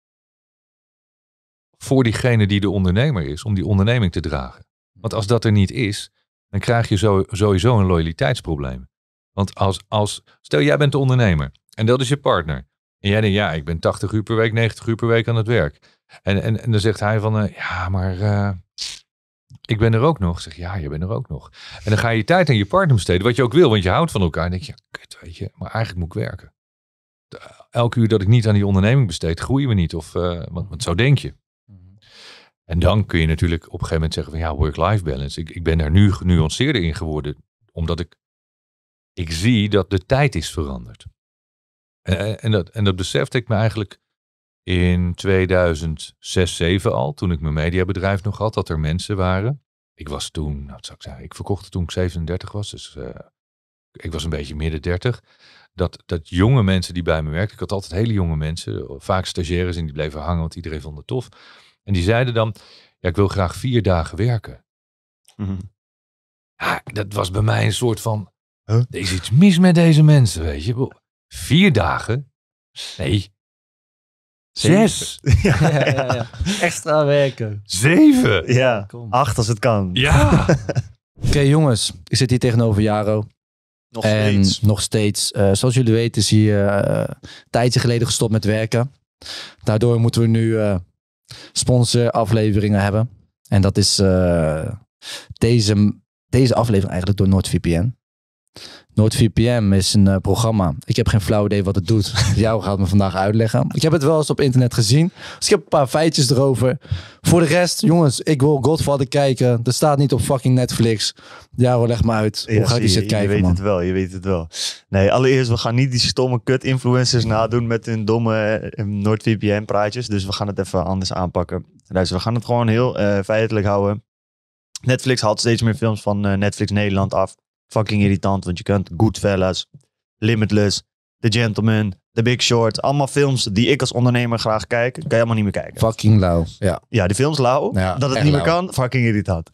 [SPEAKER 1] voor diegene die de ondernemer is, om die onderneming te dragen. Want als dat er niet is, dan krijg je zo, sowieso een loyaliteitsprobleem. Want als, als, stel jij bent de ondernemer en dat is je partner. En jij denkt, ja, ik ben 80 uur per week, 90 uur per week aan het werk. En, en, en dan zegt hij van, eh, ja, maar eh, ik ben er ook nog. Zeg, ja, je bent er ook nog. En dan ga je je tijd aan je partner besteden, wat je ook wil, want je houdt van elkaar. En denk je, ja, kut, weet je, maar eigenlijk moet ik werken. Elke uur dat ik niet aan die onderneming besteed, groeien we niet. Of, eh, want, want zo denk je. En dan kun je natuurlijk op een gegeven moment zeggen van ja, work-life balance. Ik, ik ben daar nu genuanceerder in geworden, omdat ik, ik zie dat de tijd is veranderd. En, en, dat, en dat besefte ik me eigenlijk in 2006, 2007 al, toen ik mijn mediabedrijf nog had, dat er mensen waren. Ik was toen, nou, zou ik zeggen, ik verkocht het toen ik 37 was, dus eh, ik was een beetje midden 30. Dat, dat jonge mensen die bij me werkten, ik had altijd hele jonge mensen, vaak stagiaires en die bleven hangen, want iedereen vond het tof. En die zeiden dan, ja, ik wil graag vier dagen werken.
[SPEAKER 2] Mhm.
[SPEAKER 1] Ja, dat was bij mij een soort van,
[SPEAKER 2] Huh?
[SPEAKER 1] er is iets mis met deze mensen, weet je. Vier dagen? Nee. Zes.
[SPEAKER 2] ja,
[SPEAKER 3] Ja. Extra werken.
[SPEAKER 1] Zeven.
[SPEAKER 2] ja.
[SPEAKER 3] Kom.
[SPEAKER 2] acht als het kan.
[SPEAKER 1] Ja.
[SPEAKER 3] Oké jongens, ik zit hier tegenover Jaro.
[SPEAKER 2] Nog
[SPEAKER 3] en
[SPEAKER 2] steeds.
[SPEAKER 3] nog steeds, eh, zoals jullie weten, is hij eh, een tijdje geleden gestopt met werken. Daardoor moeten we nu eh sponsorafleveringen hebben. En dat is deze, deze aflevering eigenlijk door NordVPN. NordVPN is een eh, programma. Ik heb geen flauw idee wat het doet. Jou gaat me vandaag uitleggen. Ik heb het wel eens op internet gezien. Dus ik heb een paar feitjes erover. Voor de rest, jongens, ik wil Godfather kijken. Dat staat niet op fucking Netflix. Jaro, leg me uit. Hoe
[SPEAKER 2] Ja,
[SPEAKER 3] ga ik die shit kijken,
[SPEAKER 2] je weet
[SPEAKER 3] man?
[SPEAKER 2] het wel, je weet het wel. Nee, allereerst, we gaan niet die stomme kut-influencers nadoen met hun domme eh, NordVPN-praatjes. Dus we gaan het even anders aanpakken. Dus we gaan het gewoon heel eh, feitelijk houden. Netflix haalt steeds meer films van eh, Netflix Nederland af. Fucking irritant, want je kunt Goodfellas, Limitless, The Gentleman, The Big Short. Allemaal films die ik als ondernemer graag kijk. Kan je helemaal niet meer kijken.
[SPEAKER 3] Fucking lauw. Ja.
[SPEAKER 2] Ja, die films lauw.
[SPEAKER 3] Ja,
[SPEAKER 2] dat het niet meer
[SPEAKER 3] lauw.
[SPEAKER 2] kan, fucking irritant.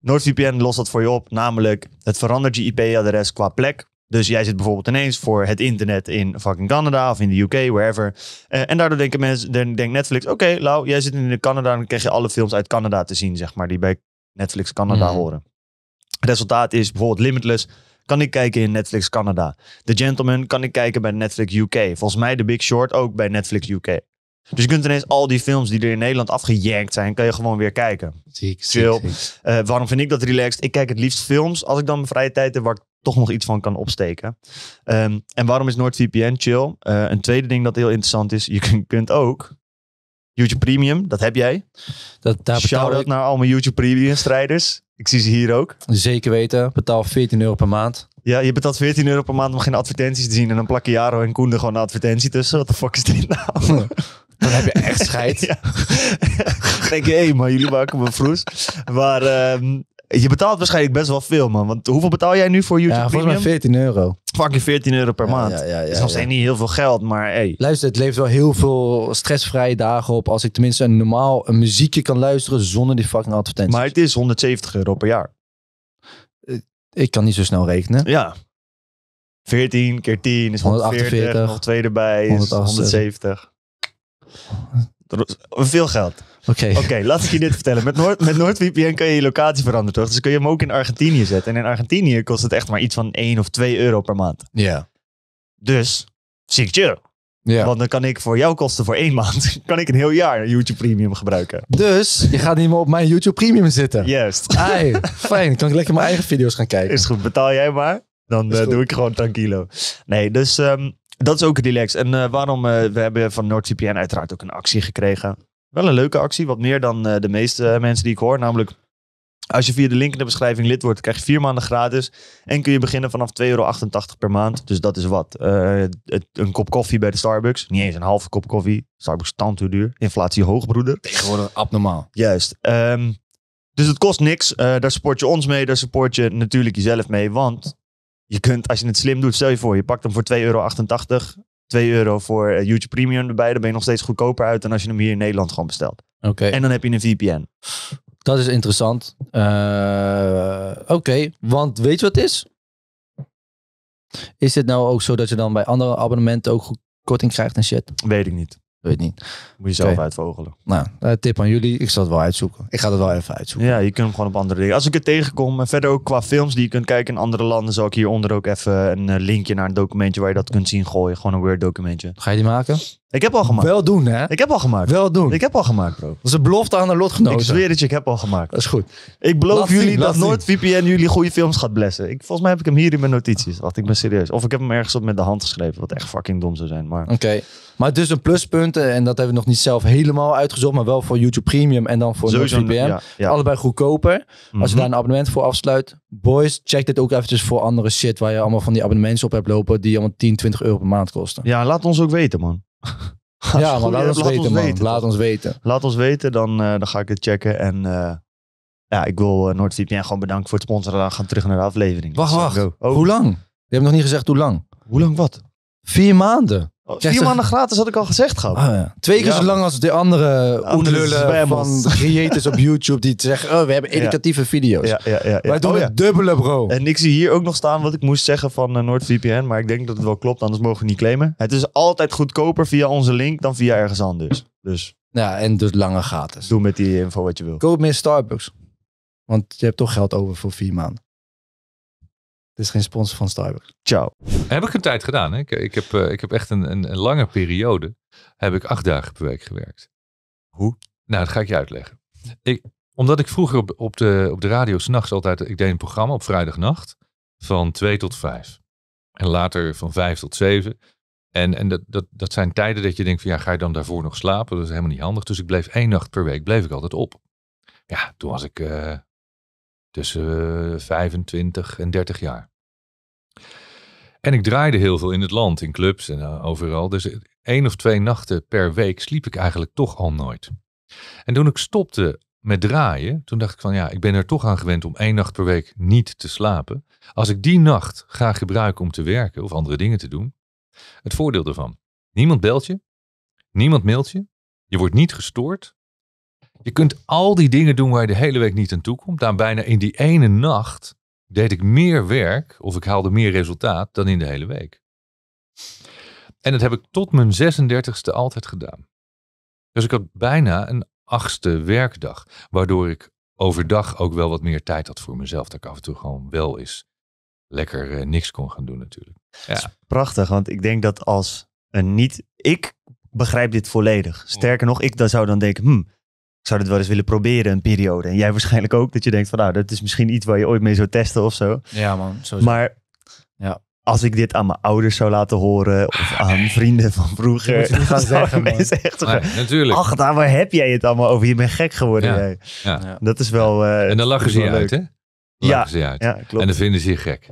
[SPEAKER 2] NordVPN lost dat voor je op. Namelijk, het verandert je IP-adres qua plek. Dus jij zit bijvoorbeeld ineens voor het internet in fucking Canada of in de UK, wherever. Eh, en daardoor denken mensen, dan denkt Netflix, oké, Lau, jij zit in Canada, dan krijg je alle films uit Canada te zien, zeg maar, die bij Netflix Canada
[SPEAKER 3] Mhm.
[SPEAKER 2] horen. Resultaat is bijvoorbeeld Limitless, kan ik kijken in Netflix Canada. The Gentleman kan ik kijken bij Netflix UK. Volgens mij The Big Short ook bij Netflix UK. Dus je kunt ineens al die films die er in Nederland afgejankt zijn, kan je gewoon weer kijken.
[SPEAKER 3] Ziek,
[SPEAKER 2] Chill. Eh, waarom vind ik dat relaxed? Ik kijk het liefst films als ik dan mijn vrije tijd heb waar ik toch nog iets van kan opsteken. Ehm, en waarom is NordVPN chill? Eh, een tweede ding dat heel interessant is, je kun- kunt ook YouTube Premium, dat heb jij.
[SPEAKER 3] Dat, daar
[SPEAKER 2] Shout-out
[SPEAKER 3] ik
[SPEAKER 2] naar al mijn YouTube Premium strijders. Ik zie ze hier ook.
[SPEAKER 3] zeker weten. Betaal 14 euro per maand.
[SPEAKER 2] Ja, je betaalt 14 euro per maand om geen advertenties te zien. En dan plakken Jaro en Koen er gewoon een advertentie tussen. Wat de fuck is dit nou?
[SPEAKER 3] Dan heb je echt scheid.
[SPEAKER 2] Ja. denk je, hé, maar jullie maken me vroes. Maar ehm, je betaalt waarschijnlijk best wel veel, man. Want hoeveel betaal jij nu voor YouTube
[SPEAKER 3] Ja, volgens mij
[SPEAKER 2] Premium?
[SPEAKER 3] 14 euro.
[SPEAKER 2] Fucking 14 euro per
[SPEAKER 3] Ja,
[SPEAKER 2] maand.
[SPEAKER 3] Ja, ja,
[SPEAKER 2] Dat is nog steeds niet heel veel geld, maar hey.
[SPEAKER 3] Luister, het levert wel heel veel stressvrije dagen op. Als ik tenminste een normaal een muziekje kan luisteren zonder die fucking advertenties.
[SPEAKER 2] Maar het is 170 euro per jaar.
[SPEAKER 3] Ik kan niet zo snel rekenen.
[SPEAKER 2] Ja. 14 keer 10 is 140.
[SPEAKER 3] 148.
[SPEAKER 2] Nog twee erbij is
[SPEAKER 3] 178.
[SPEAKER 2] 170. Veel geld.
[SPEAKER 3] Oké.
[SPEAKER 2] Oké, laat ik je dit vertellen. Met, Noord, met NordVPN kun je je locatie veranderen, toch? Dus kun je hem ook in Argentinië zetten. En in Argentinië kost het echt maar iets van 1 of 2 euro per maand.
[SPEAKER 3] Ja.
[SPEAKER 2] Dus, chill.
[SPEAKER 3] ja.
[SPEAKER 2] Want dan kan ik voor jouw kosten voor één maand, kan ik een heel jaar YouTube Premium gebruiken.
[SPEAKER 3] Dus je gaat niet meer op mijn YouTube Premium zitten.
[SPEAKER 2] Juist.
[SPEAKER 3] Ai, fijn. Kan ik lekker mijn eigen video's gaan kijken.
[SPEAKER 2] Is goed, betaal jij maar. Dan eh, doe ik gewoon tranquilo. Nee, dus ehm, dat is ook relaxed. En eh, waarom? eh, we hebben van NordVPN uiteraard ook een actie gekregen. Wel een leuke actie, wat meer dan eh, de meeste eh, mensen die ik hoor. Namelijk, als je via de link in de beschrijving lid wordt, krijg je vier maanden gratis. En kun je beginnen vanaf 2,88 euro per maand. Dus dat is wat? Eh, het- een kop koffie bij de Starbucks. Niet eens een halve kop koffie. Starbucks stand hoe duur. Inflatie hoog, broeder.
[SPEAKER 3] Tegenwoordig abnormaal.
[SPEAKER 2] Juist. Ehm, dus het kost niks. Daar support je ons mee. Daar support je natuurlijk jezelf mee. Want je kunt, als je het slim doet, stel je voor, je pakt hem voor 2,88 euro. 2 euro voor eh, YouTube Premium erbij. Dan ben je nog steeds goedkoper uit dan als je hem hier in Nederland gewoon bestelt.
[SPEAKER 3] Oké.
[SPEAKER 2] En dan heb je een VPN.
[SPEAKER 3] Dat is interessant. Eh, Oké, want weet je wat het is? Is dit nou ook zo dat je dan bij andere abonnementen ook korting krijgt en shit?
[SPEAKER 2] Weet ik niet.
[SPEAKER 3] Weet niet.
[SPEAKER 2] Moet je zelf uitvogelen.
[SPEAKER 3] Nou, eh, tip aan jullie. Ik zal het wel uitzoeken. Ik ga het wel even uitzoeken.
[SPEAKER 2] Ja, je kunt hem gewoon op andere dingen. Als ik het tegenkom, en verder ook qua films die je kunt kijken in andere landen, zal ik hieronder ook even een eh, linkje naar een documentje waar je dat kunt zien gooien. Gewoon een Word documentje.
[SPEAKER 3] Ga je die maken?
[SPEAKER 2] Ik heb al gemaakt.
[SPEAKER 3] Wel doen, hè?
[SPEAKER 2] Ik heb al gemaakt.
[SPEAKER 3] Wel doen.
[SPEAKER 2] Ik heb al gemaakt, bro.
[SPEAKER 3] Dat is een belofte aan de lotgenoten.
[SPEAKER 2] Ik zweer het je, ik heb al gemaakt.
[SPEAKER 3] Dat is goed.
[SPEAKER 2] Ik beloof
[SPEAKER 3] Laat
[SPEAKER 2] jullie
[SPEAKER 3] zien,
[SPEAKER 2] dat
[SPEAKER 3] zien.
[SPEAKER 2] NoordVPN jullie goede films gaat blessen. Ik, volgens mij heb ik hem hier in mijn notities. Wacht, ik ben serieus. Of ik heb hem ergens op met de hand geschreven, wat echt fucking dom zou zijn. Maar
[SPEAKER 3] Oké. Maar dus een pluspunt, en dat hebben we nog niet zelf helemaal uitgezocht, maar wel voor YouTube Premium en dan voor.
[SPEAKER 2] Ja, ja.
[SPEAKER 3] Allebei goedkoper. Als je
[SPEAKER 2] Mhm.
[SPEAKER 3] daar een abonnement voor afsluit. Boys, check dit ook eventjes voor andere shit waar je allemaal van die abonnementen op hebt lopen die allemaal 10, 20 euro per maand kosten.
[SPEAKER 2] Ja, laat ons ook weten, man.
[SPEAKER 3] Ja, maar laat ons
[SPEAKER 2] Laat
[SPEAKER 3] weten,
[SPEAKER 2] ons
[SPEAKER 3] man.
[SPEAKER 2] weten,
[SPEAKER 3] Laat ons weten.
[SPEAKER 2] Laat ons weten, dan, eh, dan ga ik het checken. En eh, ja, ik wil uh, NoordVPN gewoon bedanken voor het sponsoren. Dan gaan we terug naar de aflevering.
[SPEAKER 3] Wacht, wacht.
[SPEAKER 2] Oh,
[SPEAKER 3] Hoe lang? Je hebt nog niet gezegd hoe lang.
[SPEAKER 2] hoe lang wat?
[SPEAKER 3] Vier maanden.
[SPEAKER 2] Oh, vier maanden gratis had ik al gezegd, gauw.
[SPEAKER 3] Ah, ja. Twee keer
[SPEAKER 2] Ja.
[SPEAKER 3] zo lang als de andere oenlullen van creators op YouTube die zeggen, oh, we hebben educatieve video's.
[SPEAKER 2] Ja, ja, ja. ja.
[SPEAKER 3] Wij doen
[SPEAKER 2] Oh,
[SPEAKER 3] het dubbele, bro.
[SPEAKER 2] En ik zie hier ook nog staan wat ik moest zeggen van eh, NoordVPN. Maar ik denk dat het wel klopt, anders mogen we niet claimen. Het is altijd goedkoper via onze link dan via ergens anders. Dus
[SPEAKER 3] Ja, en dus langer gratis.
[SPEAKER 2] doe met die info wat je wil.
[SPEAKER 3] Koop meer Starbucks. Want je hebt toch geld over voor vier maanden. Het is geen sponsor van Starbucks.
[SPEAKER 2] Ciao.
[SPEAKER 1] Heb ik een tijd gedaan. Hè? Ik, ik, heb, eh, ik heb echt een, een, een lange periode. Heb ik acht dagen per week gewerkt.
[SPEAKER 2] Hoe?
[SPEAKER 1] Nou, dat ga ik je uitleggen. Ik, omdat ik vroeger op, op, de, op de radio s'nachts altijd... Ik deed een programma op vrijdagnacht. Van twee tot vijf. En later van vijf tot zeven. En, en dat, dat, dat zijn tijden dat je denkt van ja, ga je dan daarvoor nog slapen? Dat is helemaal niet handig. Dus ik bleef één nacht per week bleef ik altijd op. Ja, toen was ik eh, tussen eh, 25 en 30 jaar. En ik draaide heel veel in het land, in clubs en eh, overal. Dus één of twee nachten per week sliep ik eigenlijk toch al nooit. En toen ik stopte met draaien, toen dacht ik van ja, ik ben er toch aan gewend om één nacht per week niet te slapen. Als ik die nacht ga gebruiken om te werken of andere dingen te doen, het voordeel ervan. Niemand belt je, niemand mailt je, je wordt niet gestoord. Je kunt al die dingen doen waar je de hele week niet aan toe komt. Daar bijna in die ene nacht deed ik meer werk of ik haalde meer resultaat dan in de hele week. En dat heb ik tot mijn 36ste altijd gedaan. Dus ik had bijna een achtste werkdag, waardoor ik overdag ook wel wat meer tijd had voor mezelf. Dat ik af en toe gewoon wel eens lekker eh, niks kon gaan doen natuurlijk. Ja.
[SPEAKER 2] Prachtig, want ik denk dat als een niet... Ik begrijp dit volledig. Sterker nog, ik dan zou dan denken... Hmm, zou dit wel eens willen proberen een periode. En jij waarschijnlijk ook, dat je denkt van... Nou, dat is misschien iets waar je ooit mee zou testen of zo.
[SPEAKER 3] Ja, man.
[SPEAKER 2] Maar
[SPEAKER 3] Ja.
[SPEAKER 2] als ik dit aan mijn ouders zou laten horen... of aan vrienden van vroeger...
[SPEAKER 3] moet je niet gaan
[SPEAKER 2] zouden
[SPEAKER 3] zeggen, man.
[SPEAKER 2] mensen echt zo
[SPEAKER 1] Nee,
[SPEAKER 2] zeggen,
[SPEAKER 1] natuurlijk.
[SPEAKER 2] Ach, daar, waar heb jij het allemaal over? Je bent gek geworden.
[SPEAKER 1] Ja.
[SPEAKER 2] jij."
[SPEAKER 3] ja.
[SPEAKER 2] Dat is wel... eh,
[SPEAKER 1] en dan lachen ze je uit, hè?
[SPEAKER 2] Ja.
[SPEAKER 1] ze je uit.
[SPEAKER 2] Ja, klopt.
[SPEAKER 1] En dan vinden ze je gek.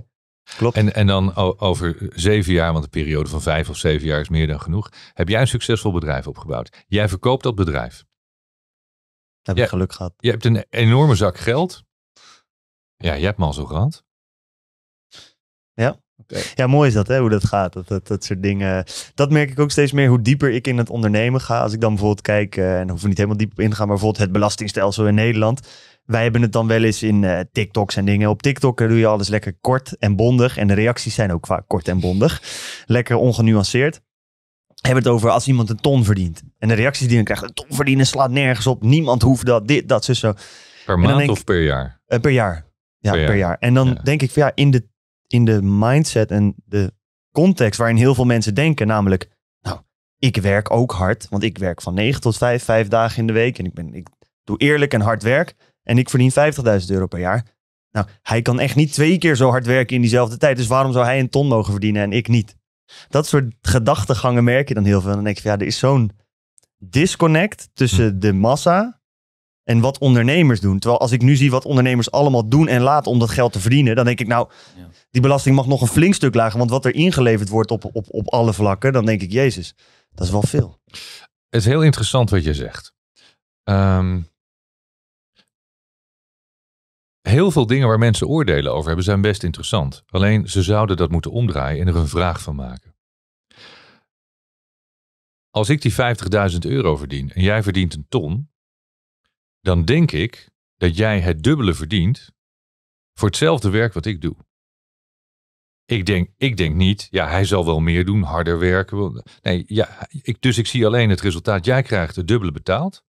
[SPEAKER 2] klopt.
[SPEAKER 1] En, en dan over zeven jaar, want een periode van vijf of zeven jaar is meer dan genoeg, heb jij een succesvol bedrijf opgebouwd. Jij verkoopt dat bedrijf.
[SPEAKER 2] Heb
[SPEAKER 1] ja.
[SPEAKER 2] ik geluk gehad.
[SPEAKER 1] Je hebt een enorme zak geld. Ja, je hebt mazzel gehad.
[SPEAKER 2] Ja, mooi is dat, hè, hoe dat gaat. Dat, dat, dat soort dingen. Dat merk ik ook steeds meer, hoe dieper ik in het ondernemen ga. Als ik dan bijvoorbeeld kijk, eh, en daar hoeven we niet helemaal diep in te gaan, maar bijvoorbeeld het belastingstelsel in Nederland. Wij hebben het dan wel eens in eh, TikToks en dingen. Op TikTok eh, doe je alles lekker kort en bondig. En de reacties zijn ook vaak kort en bondig. Lekker ongenuanceerd. Hebben het over als iemand een ton verdient. En de reacties die dan krijgt, een ton verdienen slaat nergens op. Niemand hoeft dat, dit, dat, zus, zo.
[SPEAKER 1] Per maand of per jaar?
[SPEAKER 2] Eh, per jaar. Ja,
[SPEAKER 1] Per
[SPEAKER 2] per
[SPEAKER 1] jaar.
[SPEAKER 2] En dan
[SPEAKER 1] Ja.
[SPEAKER 2] denk ik van ja, in de, in de mindset en de context waarin heel veel mensen denken, namelijk, nou, ik werk ook hard, want ik werk van 9 tot 5, vijf dagen in de week en ik, ben, ik doe eerlijk en hard werk en ik verdien 50.000 euro per jaar. Nou, hij kan echt niet twee keer zo hard werken in diezelfde tijd, dus waarom zou hij een ton mogen verdienen en ik niet? Dat soort gedachtegangen merk je dan heel veel. En dan denk ik van ja, er is zo'n disconnect tussen de massa en wat ondernemers doen. Terwijl als ik nu zie wat ondernemers allemaal doen en laten om dat geld te verdienen, dan denk ik nou,
[SPEAKER 3] Ja.
[SPEAKER 2] die belasting mag nog een flink stuk lager. Want wat er ingeleverd wordt op, op, op alle vlakken, dan denk ik, jezus, dat is wel veel.
[SPEAKER 1] Het is heel interessant wat je zegt. Ehm, heel veel dingen waar mensen oordelen over hebben zijn best interessant. Alleen ze zouden dat moeten omdraaien en er een vraag van maken. Als ik die 50.000 euro verdien en jij verdient een ton, dan denk ik dat jij het dubbele verdient voor hetzelfde werk wat ik doe. Ik denk, ik denk niet, ja, hij zal wel meer doen, harder werken. Nee, ja, dus ik zie alleen het resultaat. Jij krijgt het dubbele betaald.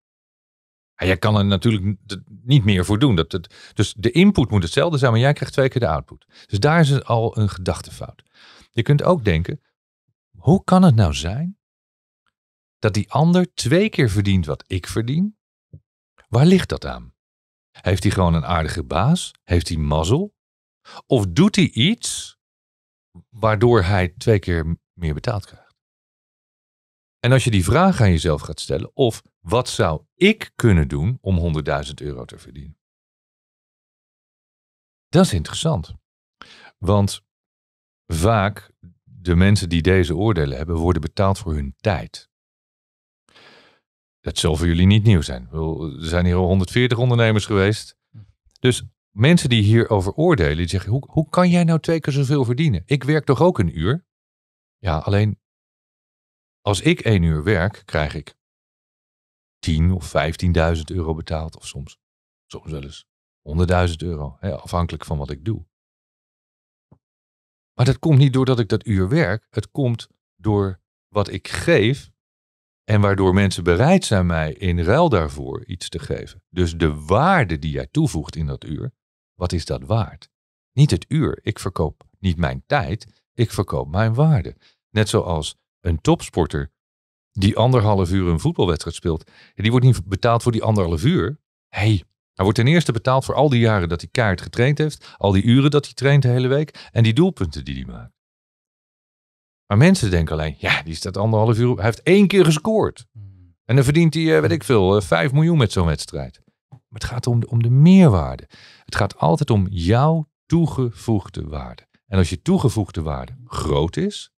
[SPEAKER 1] En jij kan er natuurlijk niet meer voor doen. Dat, dus de input moet hetzelfde zijn, maar jij krijgt twee keer de output. Dus daar is het al een gedachtefout. Je kunt ook denken, hoe kan het nou zijn dat die ander twee keer verdient wat ik verdien? Waar ligt dat aan? Heeft hij gewoon een aardige baas? Heeft hij mazzel? Of doet hij iets waardoor hij twee keer meer betaald krijgt? En als je die vraag aan jezelf gaat stellen, of wat zou ik kunnen doen om 100.000 euro te verdienen? Dat is interessant. Want vaak de mensen die deze oordelen hebben, worden betaald voor hun tijd. Dat zal voor jullie niet nieuw zijn. Er zijn hier al 140 ondernemers geweest. Dus mensen die hierover oordelen, die zeggen, hoe, hoe kan jij nou twee keer zoveel verdienen? Ik werk toch ook een uur? Ja, alleen als ik één uur werk, krijg ik 10 of 15.000 euro betaald. Of soms, soms wel eens 100.000 euro. Hè, afhankelijk van wat ik doe. Maar dat komt niet doordat ik dat uur werk. Het komt door wat ik geef. En waardoor mensen bereid zijn mij in ruil daarvoor iets te geven. Dus de waarde die jij toevoegt in dat uur, wat is dat waard? Niet het uur. Ik verkoop niet mijn tijd. Ik verkoop mijn waarde. Net zoals een topsporter die anderhalf uur een voetbalwedstrijd speelt. Die wordt niet betaald voor die anderhalf uur. hey, hij wordt ten eerste betaald voor al die jaren dat hij kaart getraind heeft. Al die uren dat hij traint de hele week. En die doelpunten die hij maakt. Maar mensen denken alleen, ja, die staat anderhalf uur. Hij heeft één keer gescoord. En dan verdient hij, eh, weet ik veel, eh, 5 miljoen met zo'n wedstrijd. Maar het gaat om de, om de meerwaarde. Het gaat altijd om jouw toegevoegde waarde. En als je toegevoegde waarde groot is,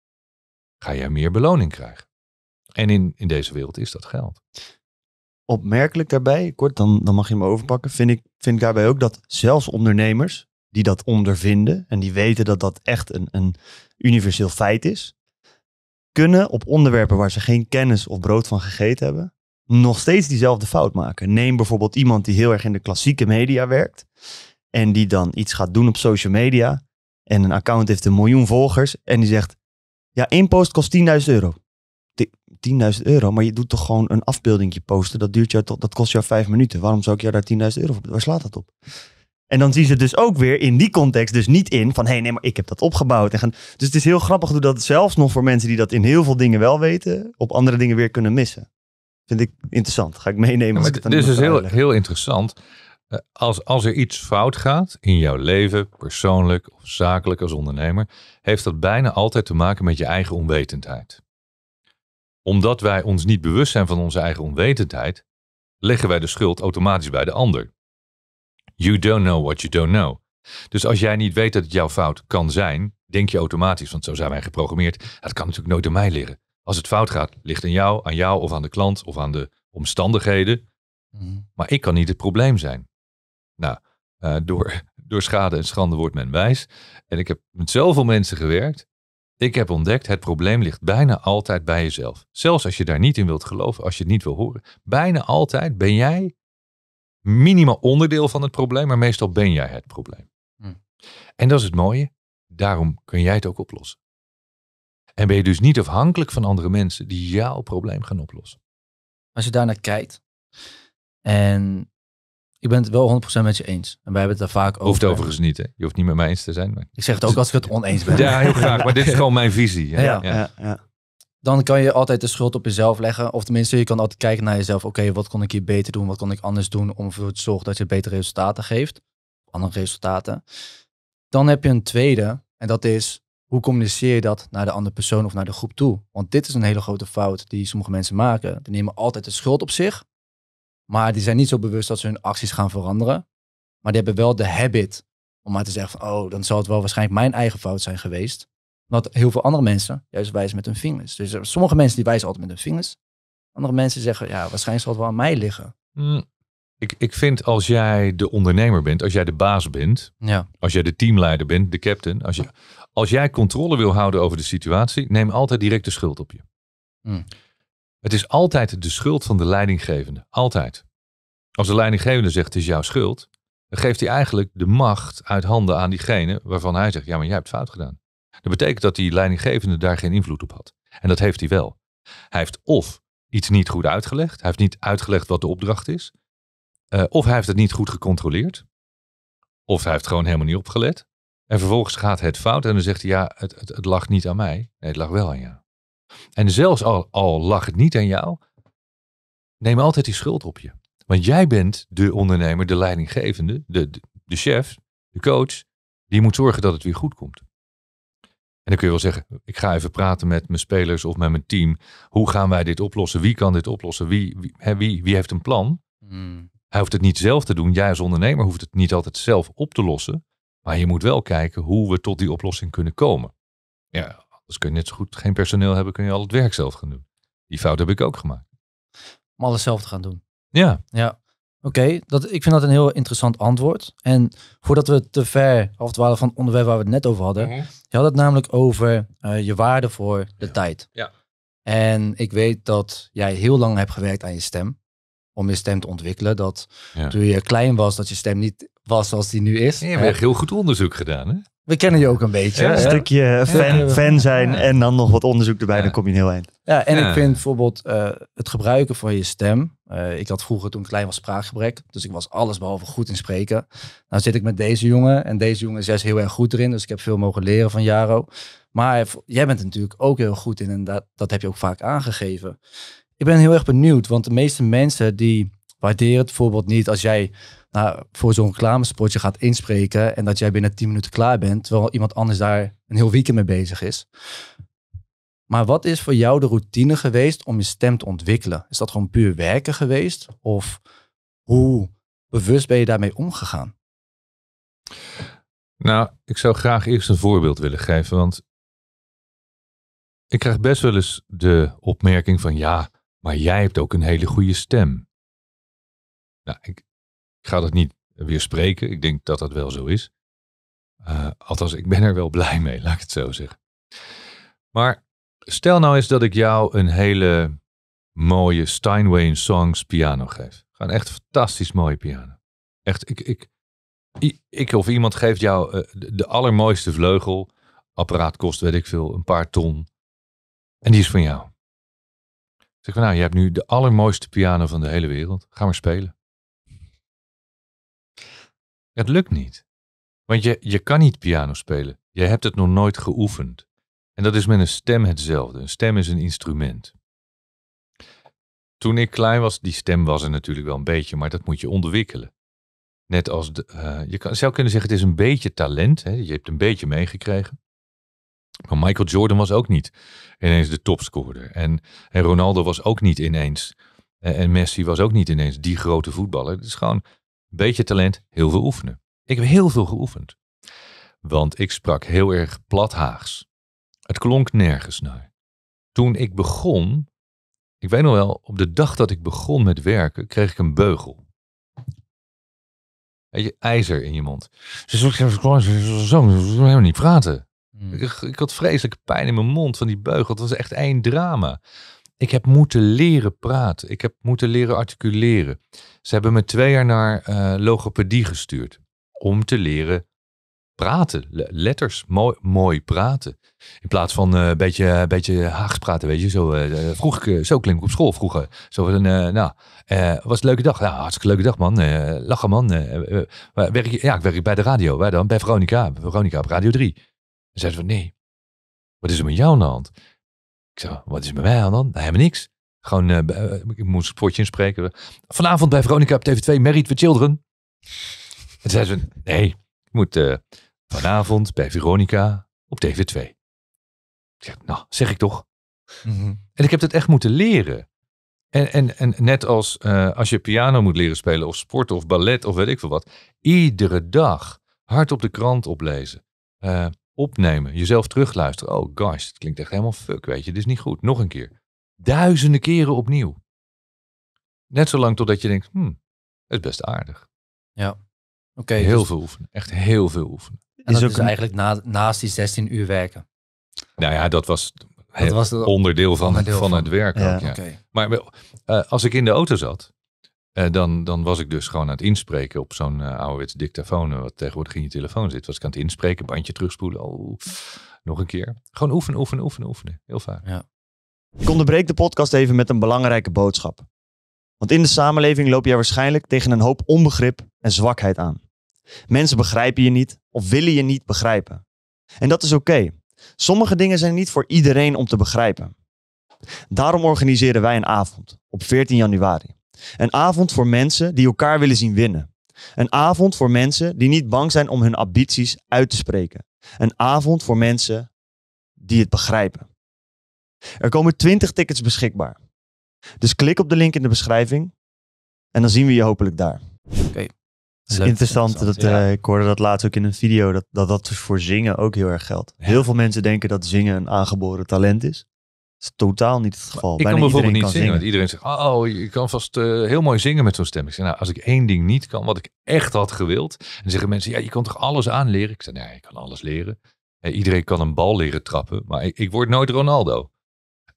[SPEAKER 1] ga jij meer beloning krijgen. En in, in deze wereld is dat geld.
[SPEAKER 2] Opmerkelijk daarbij, kort, dan, dan mag je me overpakken, vind ik, vind ik daarbij ook dat zelfs ondernemers die dat ondervinden en die weten dat dat echt een, een universeel feit is, kunnen op onderwerpen waar ze geen kennis of brood van gegeten hebben, nog steeds diezelfde fout maken. Neem bijvoorbeeld iemand die heel erg in de klassieke media werkt en die dan iets gaat doen op social media en een account heeft een miljoen volgers en die zegt, ja, één post kost 10.000 euro. 10.000 euro, maar je doet toch gewoon een afbeeldingje posten. Dat, duurt jou tot, dat kost jou vijf minuten. Waarom zou ik jou daar 10.000 euro voor? Waar slaat dat op? En dan zien ze dus ook weer in die context dus niet in van... hé, hey, nee, maar ik heb dat opgebouwd. En gaan, dus het is heel grappig hoe dat zelfs nog voor mensen die dat in heel veel dingen wel weten... op andere dingen weer kunnen missen. Vind ik interessant. Ga ik meenemen. ik
[SPEAKER 1] dit is dus heel, heel interessant. Eh, Als, als er iets fout gaat in jouw leven, persoonlijk of zakelijk als ondernemer, heeft dat bijna altijd te maken met je eigen onwetendheid. Omdat wij ons niet bewust zijn van onze eigen onwetendheid, leggen wij de schuld automatisch bij de ander. You don't know what you don't know. Dus als jij niet weet dat het jouw fout kan zijn, denk je automatisch, want zo zijn wij geprogrammeerd, dat kan natuurlijk nooit aan mij liggen. Als het fout gaat, ligt aan jou, aan jou of aan de klant of aan de omstandigheden.
[SPEAKER 3] Mhm.
[SPEAKER 1] Maar ik kan niet het probleem zijn. Nou, eh, door, door schade en schande wordt men wijs. En ik heb met zoveel mensen gewerkt. Ik heb ontdekt, het probleem ligt bijna altijd bij jezelf. Zelfs als je daar niet in wilt geloven, als je het niet wil horen. Bijna altijd ben jij minimaal onderdeel van het probleem, maar meestal ben jij het probleem.
[SPEAKER 3] Hm.
[SPEAKER 1] En dat is het mooie. Daarom kun jij het ook oplossen. En ben je dus niet afhankelijk van andere mensen die jouw probleem gaan oplossen.
[SPEAKER 3] Als je daar naar kijkt. En ik ben het wel 100% met je eens. En wij hebben het daar vaak over.
[SPEAKER 1] Hoeft overigens niet, hè? Je hoeft niet met mij eens te zijn. Maar...
[SPEAKER 3] Ik zeg het ook als ik het oneens ben.
[SPEAKER 1] Ja, heel graag. Maar dit is gewoon mijn visie. Ja.
[SPEAKER 3] Ja.
[SPEAKER 1] Ja.
[SPEAKER 3] Dan kan je altijd de schuld op jezelf leggen. Of tenminste, je kan altijd kijken naar jezelf. Oké, wat kon ik hier beter doen? Wat kon ik anders doen om ervoor te zorgen dat je betere resultaten geeft? Andere resultaten. Dan heb je een tweede. En dat is, hoe communiceer je dat naar de andere persoon of naar de groep toe? Want dit is een hele grote fout die sommige mensen maken. Die nemen altijd de schuld op zich. Maar die zijn niet zo bewust dat ze hun acties gaan veranderen. Maar die hebben wel de habit om maar te zeggen van, oh, dan zal het wel waarschijnlijk mijn eigen fout zijn geweest. Omdat heel veel andere mensen juist wijzen met hun vingers. Dus er- sommige mensen die wijzen altijd met hun vingers. Andere mensen zeggen, ja, waarschijnlijk zal het wel aan mij liggen.
[SPEAKER 1] Mm, Ik, ik vind als jij de ondernemer bent, als jij de baas bent,
[SPEAKER 3] Ja.
[SPEAKER 1] als jij de teamleider bent, de captain, als, je, als jij controle wil houden over de situatie, neem altijd direct de schuld op je.
[SPEAKER 3] Hmm.
[SPEAKER 1] Het is altijd de schuld van de leidinggevende. Altijd. Als de leidinggevende zegt het is jouw schuld, dan geeft hij eigenlijk de macht uit handen aan diegene waarvan hij zegt, ja maar jij hebt fout gedaan. Dat betekent dat die leidinggevende daar geen invloed op had. En dat heeft hij wel. Hij heeft of iets niet goed uitgelegd, hij heeft niet uitgelegd wat de opdracht is, eh, of hij heeft het niet goed gecontroleerd, of hij heeft gewoon helemaal niet opgelet. En vervolgens gaat het fout en dan zegt hij, ja, het, het, het lag niet aan mij. Nee, het lag wel aan jou. En zelfs al, al lag het niet aan jou, neem altijd die schuld op je. Want jij bent de ondernemer, de leidinggevende, de, de, de chef, de coach, die moet zorgen dat het weer goed komt. En dan kun je wel zeggen, ik ga even praten met mijn spelers of met mijn team. Hoe gaan wij dit oplossen? Wie kan dit oplossen? Wie, wie, hè, wie, wie heeft een plan? Hij hoeft het niet zelf te doen. Jij als ondernemer hoeft het niet altijd zelf op te lossen. Maar je moet wel kijken hoe we tot die oplossing kunnen komen. Ja, anders kun je net zo goed geen personeel hebben, kun je al het werk zelf gaan doen. Die fout heb ik ook gemaakt.
[SPEAKER 3] om alles zelf te gaan doen.
[SPEAKER 1] Ja,
[SPEAKER 3] Ja, oké. dat Ik vind dat een heel interessant antwoord. En voordat we te ver afdwalen van het onderwerp waar we het net over hadden. Je had het namelijk over eh, je waarde voor de
[SPEAKER 1] Ja.
[SPEAKER 3] tijd.
[SPEAKER 1] Ja.
[SPEAKER 3] En ik weet dat jij heel lang hebt gewerkt aan je stem. Om je stem te ontwikkelen. Dat
[SPEAKER 1] Ja.
[SPEAKER 3] toen je klein was, dat je stem niet was zoals die nu is.
[SPEAKER 1] je hebt echt heel goed onderzoek gedaan, hè?
[SPEAKER 3] We kennen je ook een beetje.
[SPEAKER 1] Ja,
[SPEAKER 2] Een stukje fan, fan zijn
[SPEAKER 1] Ja.
[SPEAKER 2] en dan nog wat onderzoek erbij,
[SPEAKER 1] Ja.
[SPEAKER 2] dan kom je een heel eind.
[SPEAKER 3] Ja, en
[SPEAKER 1] Ja.
[SPEAKER 3] ik vind bijvoorbeeld eh, het gebruiken van je stem. eh, ik had vroeger toen ik klein was spraakgebrek. Dus ik was alles behalve goed in spreken. Nou zit ik met deze jongen. En deze jongen is juist heel erg goed erin. Dus ik heb veel mogen leren van Jaro. Maar jij bent er natuurlijk ook heel goed in. En dat, dat heb je ook vaak aangegeven. Ik ben heel erg benieuwd. Want de meeste mensen die waarderen het bijvoorbeeld niet als jij nou, voor zo'n reclamespotje gaat inspreken. En dat jij binnen 10 minuten klaar bent. Terwijl iemand anders daar een heel weekend mee bezig is. Maar wat is voor jou de routine geweest om je stem te ontwikkelen? Is dat gewoon puur werken geweest? Of hoe bewust ben je daarmee omgegaan?
[SPEAKER 1] Nou, ik zou graag eerst een voorbeeld willen geven, want ik krijg best wel eens de opmerking van ja, maar jij hebt ook een hele goede stem. Nou, ik, ik ga dat niet weer spreken. Ik denk dat dat wel zo is. Eh, althans, ik ben er wel blij mee, laat ik het zo zeggen. Maar stel nou eens dat ik jou een hele mooie Steinway Songs piano geef. Gewoon echt fantastisch mooie piano. Echt, ik, ik, ik of iemand geeft jou eh, de, de allermooiste vleugel. Apparaat kost, weet ik veel, een paar ton. En die is van jou. Zeg van nou, je hebt nu de allermooiste piano van de hele wereld. Ga maar spelen. Het lukt niet. Want je, je kan niet piano spelen. Je hebt het nog nooit geoefend. En dat is met een stem hetzelfde. Een stem is een instrument. Toen ik klein was, die stem was er natuurlijk wel een beetje, maar dat moet je ontwikkelen. Net als, eh, je kan, zou kunnen zeggen, het is een beetje talent. Hè? Je hebt een beetje meegekregen. Maar Michael Jordan was ook niet ineens de topscorer. En, en Ronaldo was ook niet ineens. En, en Messi was ook niet ineens die grote voetballer. Het is gewoon beetje talent, heel veel oefenen. Ik heb heel veel geoefend. Want ik sprak heel erg plat Haags. Het klonk nergens naar. Toen ik begon, ik weet nog wel, op de dag dat ik begon met werken, kreeg ik een beugel. Weet je, ijzer in je mond. Ze helemaal niet praten. Ik, ik had vreselijke pijn in mijn mond van die beugel. Het was echt één drama. Ik heb moeten leren praten. Ik heb moeten leren articuleren. Ze hebben me twee jaar naar eh, logopedie gestuurd. Om te leren praten. Le- Letters. Mooi, mooi praten. In plaats van eh, een beetje, een beetje Haags praten, weet je. Zo, eh, eh, vroeg ik, eh, zo klink ik op school vroeger. Zo van, eh, nou, eh, was een leuke dag. Hartstikke leuke dag, man. Eh, lachen, man. Eh, eh, werk je? Ja, ik werk bij de radio. Waar dan? Bij Veronica. Veronica op Radio 3. Dan zeiden ze van, nee, wat is er met jou aan de hand? Ik zei, wat is met mij aan de hand? Nou, helemaal niks. Gewoon, eh, eh, ik moest een potje inspreken. Vanavond bij Veronica op TV2, Married with Children. En zeiden ze, nee, je moet eh, vanavond bij Veronica op TV2. Ik zeg, nou, zeg ik toch.
[SPEAKER 3] Mhm.
[SPEAKER 1] En ik heb het echt moeten leren. En, en, en net als als je piano moet leren spelen, of sporten, of ballet, of weet ik veel wat. Iedere dag hard op de krant oplezen. Eh, opnemen, jezelf terugluisteren. Oh gosh, het klinkt echt helemaal fuck, weet je. Dit is niet goed. Nog een keer. Duizenden keren opnieuw. Net zolang totdat je denkt, hmm, het is best aardig.
[SPEAKER 3] Oké,
[SPEAKER 1] heel
[SPEAKER 3] dus-
[SPEAKER 1] veel oefenen. Echt heel veel oefenen.
[SPEAKER 3] en dat
[SPEAKER 2] Is ook
[SPEAKER 3] is eigenlijk na, naast die 16 uur werken.
[SPEAKER 1] Nou ja, dat was,
[SPEAKER 3] Dat was de-
[SPEAKER 1] onderdeel van,
[SPEAKER 3] onderdeel
[SPEAKER 1] van,
[SPEAKER 3] van.
[SPEAKER 1] het werk
[SPEAKER 2] Ja.
[SPEAKER 1] ook. Ja. Maar wel, eh, als ik in de auto zat, eh, dan, dan was ik dus gewoon aan het inspreken op zo'n uh, ouderwets dictafoon, eh, wat tegenwoordig in je telefoon zit. Was ik aan het inspreken, bandje terugspoelen. Oh, nog een keer. Gewoon oefenen, oefenen, oefenen, oefenen. Heel vaak.
[SPEAKER 2] Ik onderbreek de podcast even met een belangrijke boodschap. Want in de samenleving loop jij waarschijnlijk tegen een hoop onbegrip en zwakheid aan. Mensen begrijpen je niet of willen je niet begrijpen. En dat is oké. Sommige dingen zijn niet voor iedereen om te begrijpen. Daarom organiseren wij een avond op 14 januari. Een avond voor mensen die elkaar willen zien winnen. Een avond voor mensen die niet bang zijn om hun ambities uit te spreken. Een avond voor mensen die het begrijpen. Er komen 20 tickets beschikbaar. Dus klik op de link in de beschrijving en dan zien we je hopelijk daar. Het is interessant, dat,
[SPEAKER 3] ja.
[SPEAKER 2] eh, ik hoorde dat laatst ook in een video, dat dat, dat voor zingen ook heel erg geldt. Heel veel mensen denken dat zingen een aangeboren talent is. Is totaal niet het geval.
[SPEAKER 1] Ik
[SPEAKER 2] Bijna
[SPEAKER 1] kan bijvoorbeeld niet zingen.
[SPEAKER 2] kan
[SPEAKER 1] Want iedereen zegt, oh, je kan vast eh, heel mooi zingen met zo'n stem. Ik zeg, nou, als ik één ding niet kan, wat ik echt had gewild. En zeggen mensen, ja, je kan toch alles aanleren? Ik zeg, nee, ik kan alles leren. Eh, iedereen kan een bal leren trappen, maar ik, ik word nooit Ronaldo.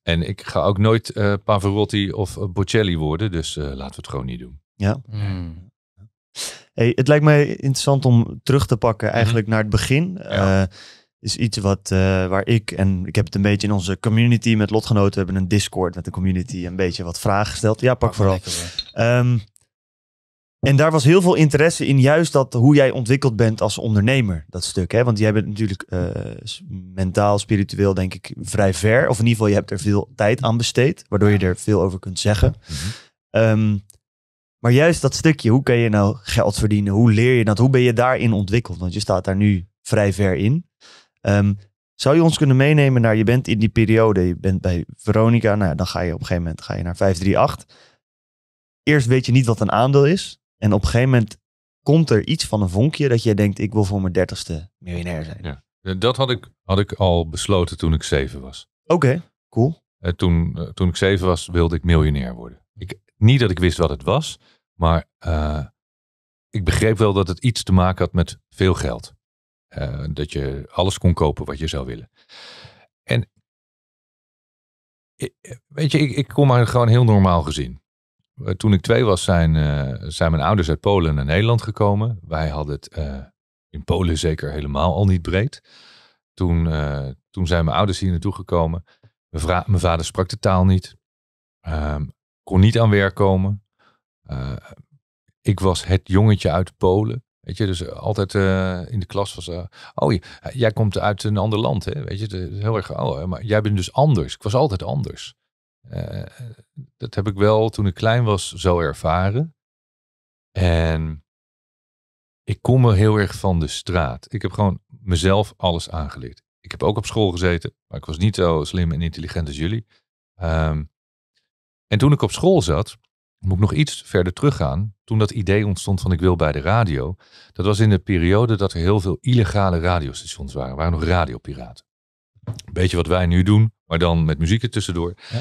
[SPEAKER 1] En ik ga ook nooit eh, Pavarotti of eh, Bocelli worden, dus eh, laten we het gewoon niet doen.
[SPEAKER 3] Hmm.
[SPEAKER 2] Hey, het lijkt mij interessant om terug te pakken eigenlijk naar het begin.
[SPEAKER 1] Mhm. Ja.
[SPEAKER 2] Is iets wat, eh, waar ik, en ik heb het een beetje in onze community met lotgenoten, we hebben een Discord met de community, een beetje wat vragen gesteld. Ja, pak vooral. Ehm, en daar was heel veel interesse in juist dat hoe jij ontwikkeld bent als ondernemer, dat stuk. Hè? Want jij bent natuurlijk eh, mentaal, spiritueel denk ik vrij ver. Of in ieder geval, je hebt er veel tijd aan besteed, waardoor je er veel over kunt zeggen. Ehm, maar juist dat stukje, hoe kan je nou geld verdienen? Hoe leer je dat? Hoe ben je daarin ontwikkeld? Want je staat daar nu vrij ver in. Ehm, zou je ons kunnen meenemen naar, je bent in die periode, je bent bij Veronica, nou, dan ga je op een gegeven moment ga je naar 538. Eerst weet je niet wat een aandeel is. En op een gegeven moment komt er iets van een vonkje dat je denkt, ik wil voor mijn dertigste miljonair zijn.
[SPEAKER 1] Ja. Dat had ik, had ik al besloten toen ik zeven was.
[SPEAKER 2] Oké, cool.
[SPEAKER 1] Eh, toen, eh, toen ik zeven was, wilde ik miljonair worden. Ik, niet dat ik wist wat het was, maar eh, ik begreep wel dat het iets te maken had met veel geld. Eh, dat je alles kon kopen wat je zou willen. En eh, weet je, ik, ik kom uit gewoon heel normaal gezin. Eh, Toen ik twee was, zijn, zijn mijn ouders uit Polen naar Nederland gekomen. Wij hadden het in Polen zeker helemaal al niet breed. Toen, toen zijn mijn ouders hier naartoe gekomen. Mijn, mijn vader sprak de taal niet. Ehm, kon niet aan werk komen. Ik was het jongetje uit Polen. Weet je, dus altijd eh, in de klas was... eh, oh, jij komt uit een ander land, hè? Weet je, het is heel erg... Oh, maar jij bent dus anders. Ik was altijd anders. Eh, dat heb ik wel toen ik klein was zo ervaren. En ik kom er heel erg van de straat. Ik heb gewoon mezelf alles aangeleerd. Ik heb ook op school gezeten, maar ik was niet zo slim en intelligent als jullie. Ehm, en toen ik op school zat, moet ik nog iets verder teruggaan. Toen dat idee ontstond van ik wil bij de radio. Dat was in de periode dat er heel veel illegale radiostations waren. Er waren nog radiopiraten. Een beetje wat wij nu doen, maar dan met muziek er tussendoor.
[SPEAKER 3] Ja.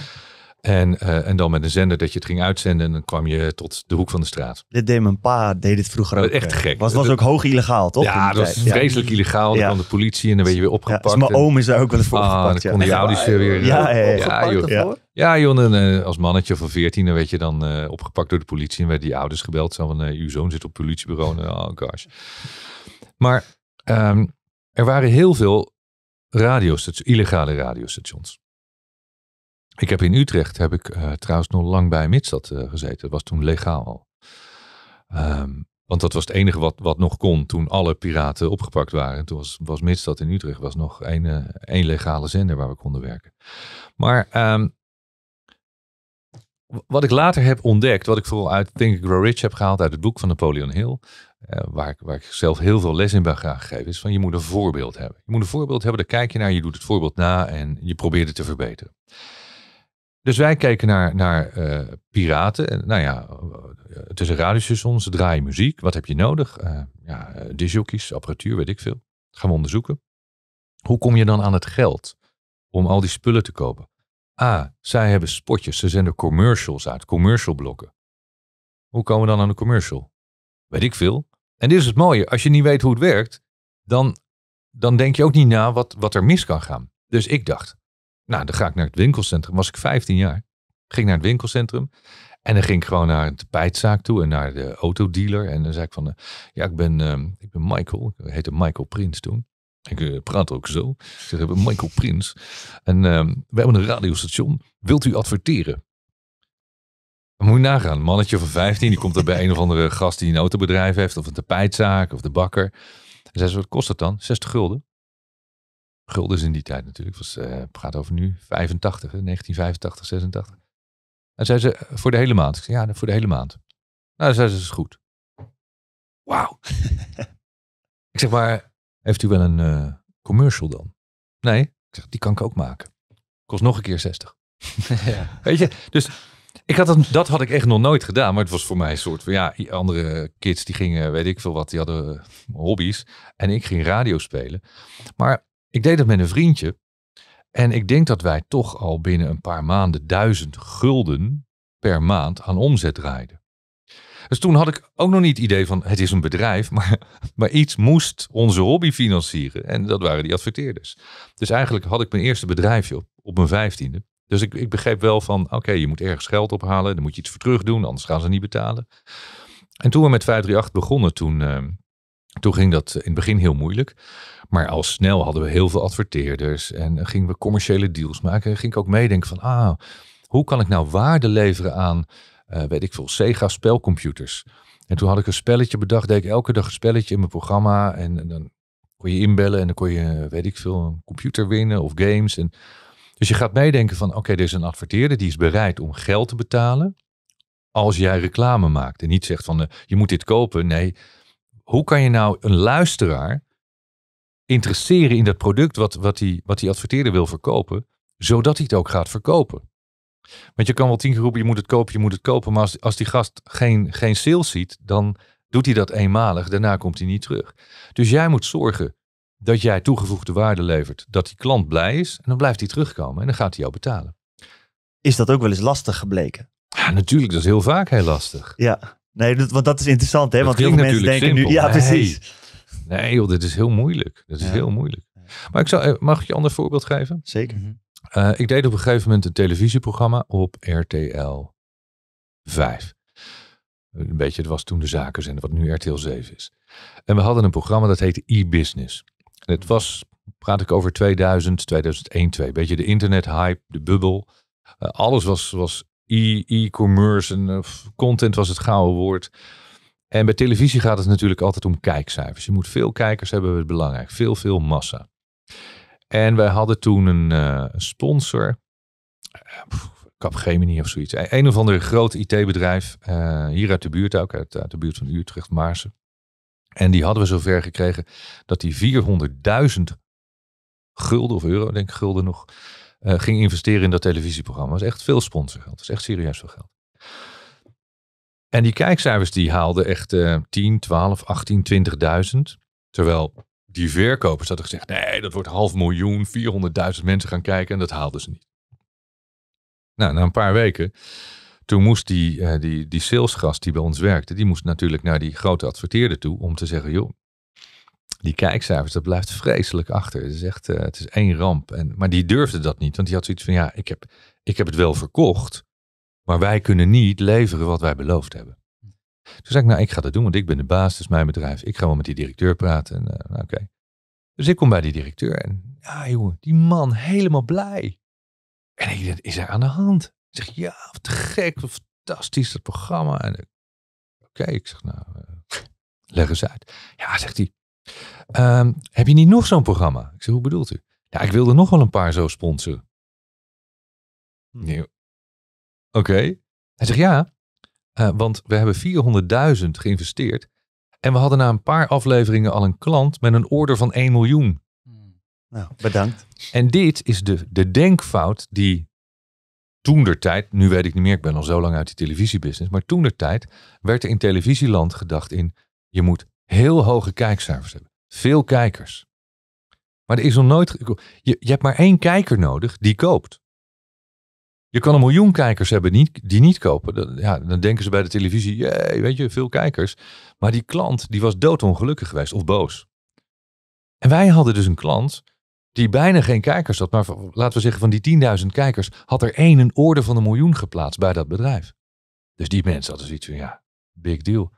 [SPEAKER 1] En, eh, en dan met een zender dat je het ging uitzenden en dan kwam je tot de hoek van de straat.
[SPEAKER 2] Dit deed mijn pa, deed dit vroeger ook.
[SPEAKER 1] Echt
[SPEAKER 2] eh.
[SPEAKER 1] gek.
[SPEAKER 2] Was, was ook hoog illegaal, toch?
[SPEAKER 1] Ja, dat was?
[SPEAKER 2] Ja.
[SPEAKER 1] vreselijk illegaal. Dan
[SPEAKER 2] Ja.
[SPEAKER 1] kwam de politie en dan werd je weer
[SPEAKER 2] Ja,
[SPEAKER 1] opgepakt.
[SPEAKER 2] dus mijn
[SPEAKER 1] En-
[SPEAKER 2] oom is daar ook wel eens voor
[SPEAKER 1] Ah,
[SPEAKER 2] gepakt.
[SPEAKER 1] dan kon die
[SPEAKER 2] ja.
[SPEAKER 1] Audi's weer... weer
[SPEAKER 2] Ja, ja, ja.
[SPEAKER 1] ja,
[SPEAKER 3] Opgepakt
[SPEAKER 1] joh. Ja, en, eh, als mannetje van 14, dan werd je dan eh, opgepakt door de politie en werden die ouders gebeld. Zo van, eh, uw zoon zit op het politiebureau. En, oh gosh. Maar ehm, er waren heel veel radiostations, illegale radiostations. Ik heb in Utrecht, heb ik eh, trouwens nog lang bij Midstad eh, gezeten. Dat was toen legaal al. Ehm, want dat was het enige wat, wat nog kon toen alle piraten opgepakt waren. Toen was, was Midstad in Utrecht was nog één, eh, één legale zender waar we konden werken. Maar ehm, wat ik later heb ontdekt, wat ik vooral uit Think Grow Rich heb gehaald uit het boek van Napoleon Hill, eh, waar, ik, waar ik zelf heel veel les in ben gaan gegeven, is van je moet een voorbeeld hebben. Je moet een voorbeeld hebben, daar kijk je naar, je doet het voorbeeld na en je probeert het te verbeteren. Dus wij kijken naar, naar eh, piraten. En, nou ja, het is een radiostation, ze draaien muziek. Wat heb je nodig? Eh ja, eh, discjockeys, apparatuur, weet ik veel. Dat gaan we onderzoeken. Hoe kom je dan aan het geld om al die spullen te kopen? Ah, zij hebben spotjes. Ze zenden commercials uit, commercial blokken. Hoe komen we dan aan een commercial? Weet ik veel. En dit is het mooie. Als je niet weet hoe het werkt, dan, dan denk je ook niet na wat, wat er mis kan gaan. Dus ik dacht, nou, dan ga ik naar het winkelcentrum. Was ik 15 jaar. Ging naar het winkelcentrum. En dan ging ik gewoon naar een tapijtzaak toe en naar de autodealer. En dan zei ik van, eh, ja, ik ben, ehm, ik ben Michael. Ik heette Michael Prins toen. Ik eh, praat ook zo. Ik zeg, Michael Prins. En ehm, we hebben een radiostation. Wilt u adverteren? Dan moet je nagaan. Een mannetje van 15, die komt er bij een of andere gast die een autobedrijf heeft. Of een tapijtzaak, of de bakker. En zei ze, wat kost dat dan? 60 gulden. Gulden is in die tijd natuurlijk. Was, eh praat over nu 85, hè, 1985, 86. En zei ze, voor de hele maand. Ik zei, ja, voor de hele maand. Nou, zei ze, is goed. Wauw. ik zeg, maar heeft u wel een eh, commercial dan? Nee. Ik zeg, die kan ik ook maken. Kost nog een keer 60.
[SPEAKER 3] ja.
[SPEAKER 1] Weet je, dus ik had dat, dat had ik echt nog nooit gedaan. Maar het was voor mij een soort van, ja, andere kids die gingen, weet ik veel wat, die hadden eh, hobby's. En ik ging radio spelen. Maar ik deed dat met een vriendje. En ik denk dat wij toch al binnen een paar maanden duizend gulden per maand aan omzet draaiden. Dus toen had ik ook nog niet het idee van het is een bedrijf, maar, maar iets moest onze hobby financieren. En dat waren die adverteerders. Dus eigenlijk had ik mijn eerste bedrijfje op, op mijn vijftiende. Dus ik, ik begreep wel van oké, je moet ergens geld ophalen, dan moet je iets voor terug doen, anders gaan ze niet betalen. En toen we met 538 begonnen, toen, uh, toen ging dat in het begin heel moeilijk. Maar al snel hadden we heel veel adverteerders en gingen we commerciële deals maken. En ging ik ook meedenken van, ah, hoe kan ik nou waarde leveren aan, uh, weet ik veel, Sega spelcomputers. En toen had ik een spelletje bedacht, deed ik elke dag een spelletje in mijn programma. En, dan kon je inbellen en dan kon je, weet ik veel, een computer winnen of games. En, dus je gaat meedenken van, oké, er is een adverteerder die is bereid om geld te betalen als jij reclame maakt. En niet zegt van, uh, je moet dit kopen. Nee, hoe kan je nou een luisteraar interesseren in dat product wat, wat, die, wat die adverteerder wil verkopen, zodat hij het ook gaat verkopen. Want je kan wel tien keer roepen, je moet het kopen, je moet het kopen. Maar als, als die gast geen, geen sales ziet, dan doet hij dat eenmalig. Daarna komt hij niet terug. Dus jij moet zorgen dat jij toegevoegde waarde levert. Dat die klant blij is. En dan blijft hij terugkomen. En dan gaat hij jou betalen.
[SPEAKER 2] Is dat ook wel eens lastig gebleken?
[SPEAKER 1] Ja, natuurlijk. Dat is heel vaak heel lastig.
[SPEAKER 2] Ja, nee, dat, want dat is interessant. Hè? want heel veel mensen denken
[SPEAKER 1] simpel.
[SPEAKER 2] nu... Ja, precies.
[SPEAKER 1] Nee, nee joh, dit is heel moeilijk. Dat is
[SPEAKER 2] Ja.
[SPEAKER 1] heel moeilijk. Maar ik zou, eh, mag ik je een ander voorbeeld geven?
[SPEAKER 2] Zeker.
[SPEAKER 1] Uh, ik deed op een gegeven moment een televisieprogramma op RTL 5. Een beetje, het was toen de zakenzender, wat nu RTL 7 is. En we hadden een programma dat heette e-business. En het was, praat ik over 2000, 2001, 2. Een beetje de internethype, de bubbel. Uh, alles was, was e-commerce en uh, content was het gouden woord. En bij televisie gaat het natuurlijk altijd om kijkcijfers. Je moet veel kijkers hebben, dat is belangrijk. Veel, veel massa. En wij hadden toen een uh, sponsor, uh, Capgemini of zoiets. Een, een of ander groot IT-bedrijf, hier uit de buurt ook, uit, uit de buurt van Utrecht, Maarsen. En die hadden we zover gekregen dat die 400.000 gulden of euro, denk ik gulden nog, uh, ging investeren in dat televisieprogramma. Dat was echt veel sponsorgeld. Dat is echt serieus veel geld. En die kijkcijfers die haalden echt uh, 10, 12, 18, 20.000. Terwijl die verkopers hadden gezegd, nee, dat wordt half miljoen, 400.000 mensen gaan kijken en dat haalden ze niet. Nou, na een paar weken, toen moest die, uh, die, die salesgast die bij ons werkte, die moest natuurlijk naar die grote adverteerder toe om te zeggen, joh, die kijkcijfers, dat blijft vreselijk achter. Het is echt, uh, het is één ramp. En, maar die durfde dat niet, want die had zoiets van, ja, ik heb, ik heb het wel verkocht, maar wij kunnen niet leveren wat wij beloofd hebben. Toen zei ik, nou, ik ga dat doen, want ik ben de baas, is mijn bedrijf. Ik ga wel met die directeur praten. En, uh, oké. Dus ik kom bij die directeur en, ja, jongen, die man helemaal blij. En ik denk, is er aan de hand? Ik zeg, ja, wat gek, wat fantastisch, dat programma. En oké, okay, ik zeg, nou, leg eens uit. Ja, zegt hij, um, heb je niet nog zo'n programma? Ik zeg, hoe bedoelt u? Ja, ik wilde nog wel een paar zo sponsoren.
[SPEAKER 2] Hm.
[SPEAKER 1] Nee. Oké. Okay. Hij zegt, ja, uh, want we hebben 400.000 geïnvesteerd. En we hadden na een paar afleveringen al een klant met een order van 1 miljoen.
[SPEAKER 2] Nou, bedankt.
[SPEAKER 1] En dit is de, de denkfout die toen der tijd, nu weet ik niet meer, ik ben al zo lang uit die televisiebusiness, maar toen der tijd werd er in televisieland gedacht in, je moet heel hoge kijkcijfers hebben. Veel kijkers. Maar er is nog nooit, je, je hebt maar één kijker nodig die koopt. Je kan een miljoen kijkers hebben die, die niet kopen. Dan, ja, dan denken ze bij de televisie, jee, weet je, veel kijkers. Maar die klant, die was doodongelukkig geweest of boos. En wij hadden dus een klant die bijna geen kijkers had. Maar laten we zeggen, van die 10.000 kijkers had er één een orde van een miljoen geplaatst bij dat bedrijf. Dus die mensen hadden zoiets van, ja, big deal.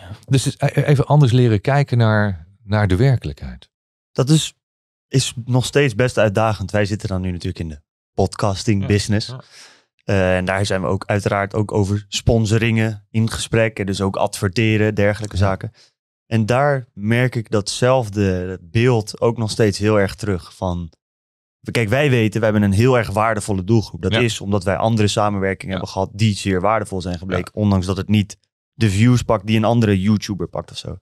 [SPEAKER 1] Ja. Dus is even anders leren kijken naar, naar de werkelijkheid.
[SPEAKER 2] Dat is, is nog steeds best uitdagend. Wij zitten dan nu natuurlijk in de podcasting ja, business. Ja. Uh, en daar zijn we ook uiteraard ook over sponsoringen in gesprek. En dus ook adverteren, dergelijke ja. zaken. En daar merk ik datzelfde beeld ook nog steeds heel erg terug. Van, kijk, wij weten, wij hebben een heel erg waardevolle doelgroep. Dat is omdat wij andere samenwerkingen hebben gehad die zeer waardevol zijn gebleken. Ondanks dat het niet de views pakt die een andere YouTuber pakt of zo.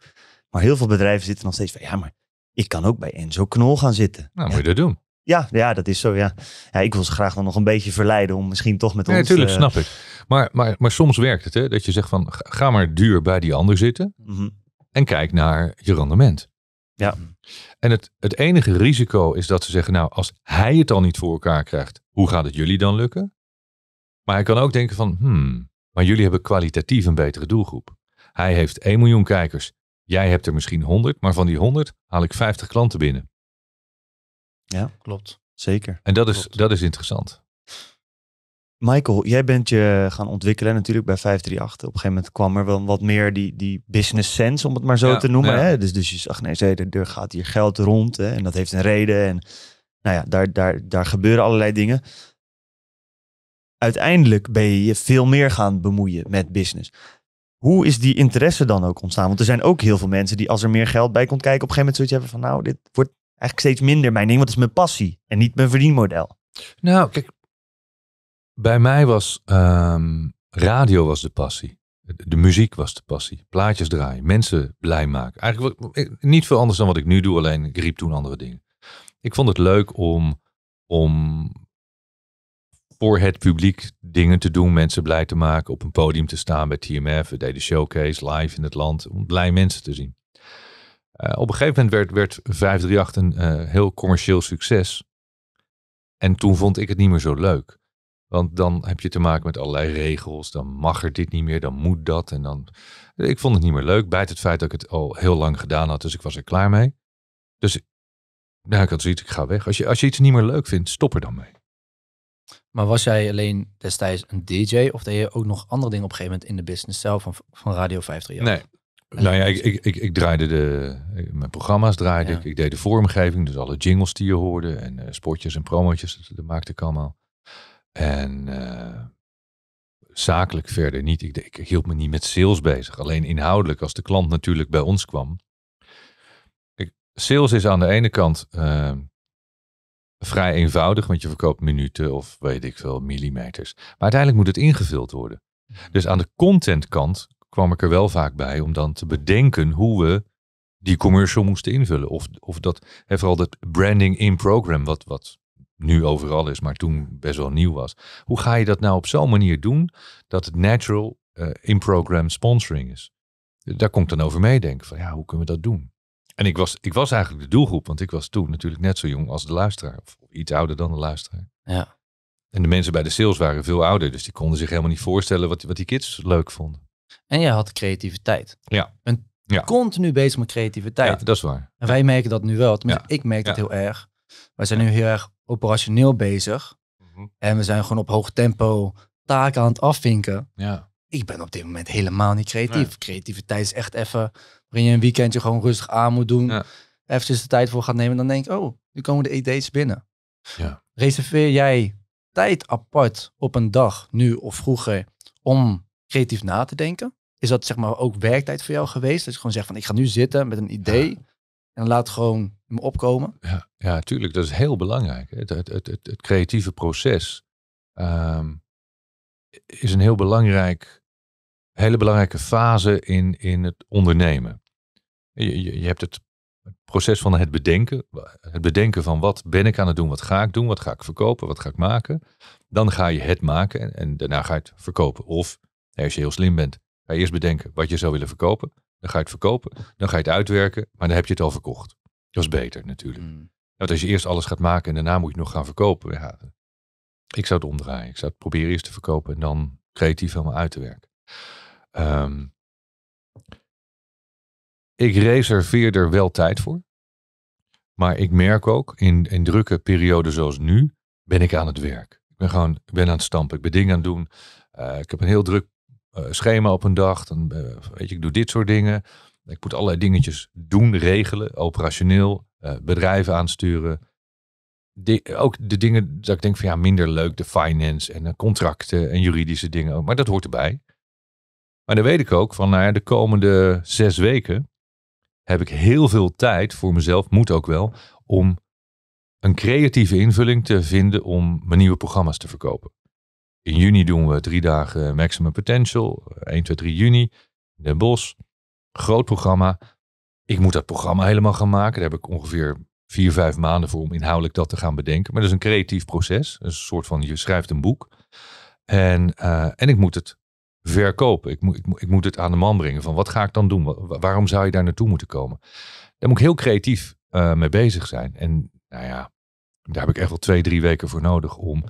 [SPEAKER 2] Maar heel veel bedrijven zitten nog steeds van, ja, maar ik kan ook bij Enzo Knol gaan zitten.
[SPEAKER 1] Nou, moet je dat doen.
[SPEAKER 2] Ja, ja, dat is zo, ja. ja. Ik wil ze graag dan nog een beetje verleiden om misschien toch met
[SPEAKER 1] nee,
[SPEAKER 2] ons...
[SPEAKER 1] Natuurlijk, uh... snap ik. Maar, maar, maar soms werkt het, hè. Dat je zegt van, ga maar duur bij die ander zitten.
[SPEAKER 2] Mm -hmm.
[SPEAKER 1] En kijk naar je rendement.
[SPEAKER 2] Ja.
[SPEAKER 1] En het, het enige risico is dat ze zeggen, nou, als hij het al niet voor elkaar krijgt, hoe gaat het jullie dan lukken? Maar hij kan ook denken van, hmm, maar jullie hebben kwalitatief een betere doelgroep. Hij heeft 1 miljoen kijkers. Jij hebt er misschien 100, maar van die 100 haal ik 50 klanten binnen.
[SPEAKER 3] Klopt.
[SPEAKER 2] Zeker.
[SPEAKER 1] En dat is, dat is interessant.
[SPEAKER 2] Michael, jij bent je gaan ontwikkelen natuurlijk bij 538. Op een gegeven moment kwam er wel wat meer die, die business sense, om het maar zo
[SPEAKER 1] Ja,
[SPEAKER 2] te noemen.
[SPEAKER 1] ja.
[SPEAKER 2] Hè? Dus, dus je zag, nee, zei, er gaat hier geld rond hè? en dat heeft een reden. En nou ja, daar, daar, daar gebeuren allerlei dingen. Uiteindelijk ben je je veel meer gaan bemoeien met business. Hoe is die interesse dan ook ontstaan? Want er zijn ook heel veel mensen die als er meer geld bij komt kijken, op een gegeven moment zoiets hebben van nou, dit wordt eigenlijk steeds minder mijn ding, want het is mijn passie en niet mijn verdienmodel.
[SPEAKER 1] Nou, kijk, bij mij was ehm, radio was de passie. De, muziek was de passie. Plaatjes draaien, mensen blij maken. Eigenlijk niet veel anders dan wat ik nu doe, alleen ik riep toen andere dingen. Ik vond het leuk om, om voor het publiek dingen te doen, mensen blij te maken, op een podium te staan bij TMF. We deden showcase live in het land, om blij mensen te zien. Eh, op een gegeven moment werd, werd 538 een eh, heel commercieel succes. En toen vond ik het niet meer zo leuk. Want dan heb je te maken met allerlei regels. Dan mag er dit niet meer, dan moet dat. En dan... Ik vond het niet meer leuk. Bij het feit dat ik het al heel lang gedaan had. Dus ik was er klaar mee. Dus nou, ik had zoiets, ik ga weg. Als je, als je iets niet meer leuk vindt, stop er dan mee.
[SPEAKER 3] Maar was jij alleen destijds een DJ of deed je ook nog andere dingen op een gegeven moment in de business zelf van, van Radio 538?
[SPEAKER 1] Nee. Nou ja, ik, ik, ik, ik draaide de, mijn programma's draaide
[SPEAKER 3] Ja.
[SPEAKER 1] ik. Ik deed de vormgeving, dus alle jingles die je hoorde. En eh, spotjes en promotjes, dat, dat maakte ik allemaal. En eh, zakelijk verder niet. Ik, ik hield me niet met sales bezig. Alleen inhoudelijk, als de klant natuurlijk bij ons kwam. Kijk, sales is aan de ene kant eh, vrij eenvoudig, want je verkoopt minuten of weet ik veel, millimeters. Maar uiteindelijk moet het ingevuld worden. Dus aan de contentkant kwam ik er wel vaak bij om dan te bedenken hoe we die commercial moesten invullen. Of, of dat, hè, vooral dat branding in program, wat, wat nu overal is, maar toen best wel nieuw was. Hoe ga je dat nou op zo'n manier doen dat het natural eh, in program sponsoring is? Daar ik dan over meedenken van ja, hoe kunnen we dat doen? En ik was, ik was eigenlijk de doelgroep, want ik was toen natuurlijk net zo jong als de luisteraar. Of iets ouder dan de luisteraar.
[SPEAKER 3] Ja.
[SPEAKER 1] En de mensen bij de sales waren veel ouder, dus die konden zich helemaal niet voorstellen wat, wat die kids leuk vonden.
[SPEAKER 3] En jij had creativiteit.
[SPEAKER 1] Ja. Ja.
[SPEAKER 3] continu bezig met creativiteit.
[SPEAKER 1] Ja, dat is waar.
[SPEAKER 3] En wij merken dat nu wel. Tenminste, ik merk dat heel erg. Wij zijn nu heel erg operationeel bezig. En we zijn gewoon op hoog tempo taken aan het afvinken.
[SPEAKER 1] Ja.
[SPEAKER 3] Ik ben op dit moment helemaal niet creatief. Creativiteit is echt even waarin je een weekendje gewoon rustig aan moet doen.
[SPEAKER 1] Ja.
[SPEAKER 3] Eventjes de tijd voor gaat nemen. Dan denk ik, oh, nu komen de ideeën binnen.
[SPEAKER 1] Ja.
[SPEAKER 3] Reserveer jij tijd apart op een dag, nu of vroeger, om creatief na te denken? Is dat zeg maar ook werktijd voor jou geweest? Dat je gewoon zegt van, ik ga nu zitten met een idee en laat gewoon me opkomen.
[SPEAKER 1] Ja, ja, tuurlijk. Dat is heel belangrijk. Het, het, het, het, het creatieve proces ehm, is een heel belangrijk, hele belangrijke fase in, in het ondernemen. Je, je, hebt het proces van het bedenken. Het bedenken van wat ben ik aan het doen, wat ga ik doen, wat ga ik verkopen, wat ga ik maken. Dan ga je het maken en, en daarna ga je het verkopen. Of als je heel slim bent, ga je eerst bedenken wat je zou willen verkopen. Dan ga je het verkopen, dan ga je het uitwerken, maar dan heb je het al verkocht. Dat is beter natuurlijk.
[SPEAKER 3] Hmm.
[SPEAKER 1] Want als je eerst alles gaat maken en daarna moet je nog gaan verkopen. Ja, ik zou het omdraaien. Ik zou het proberen eerst te verkopen en dan creatief helemaal uit te werken. Ehm, ik reserveer er wel tijd voor. Maar ik merk ook in, drukke perioden zoals nu, ben ik aan het werk. Ik ben gewoon ben aan het stampen. Ik ben dingen aan het doen. Eh, ik heb een heel druk eh, schema op een dag. Dan, eh, weet je, ik doe dit soort dingen. Ik moet allerlei dingetjes doen, regelen, operationeel, bedrijven aansturen. Ook de dingen dat ik denk van ja, minder leuk, de finance en contracten en juridische dingen. Maar dat hoort erbij. Maar dan weet ik ook van nou ja, de komende zes weken heb ik heel veel tijd voor mezelf, moet ook wel, om een creatieve invulling te vinden om mijn nieuwe programma's te verkopen. In juni doen we drie dagen Maximum Potential, 1, 2, 3 juni, in Den Bosch. Groot programma. Ik moet dat programma helemaal gaan maken. Daar heb ik ongeveer vier, vijf maanden voor om inhoudelijk dat te gaan bedenken. Maar dat is een creatief proces. Een soort van, je schrijft een boek. En, eh, en ik moet het verkopen. Ik moet, ik, ik moet het aan de man brengen van wat ga ik dan doen? Wa- Waarom zou je daar naartoe moeten komen? Daar moet ik heel creatief eh, mee bezig zijn. En nou ja, daar heb ik echt wel twee, drie weken voor nodig om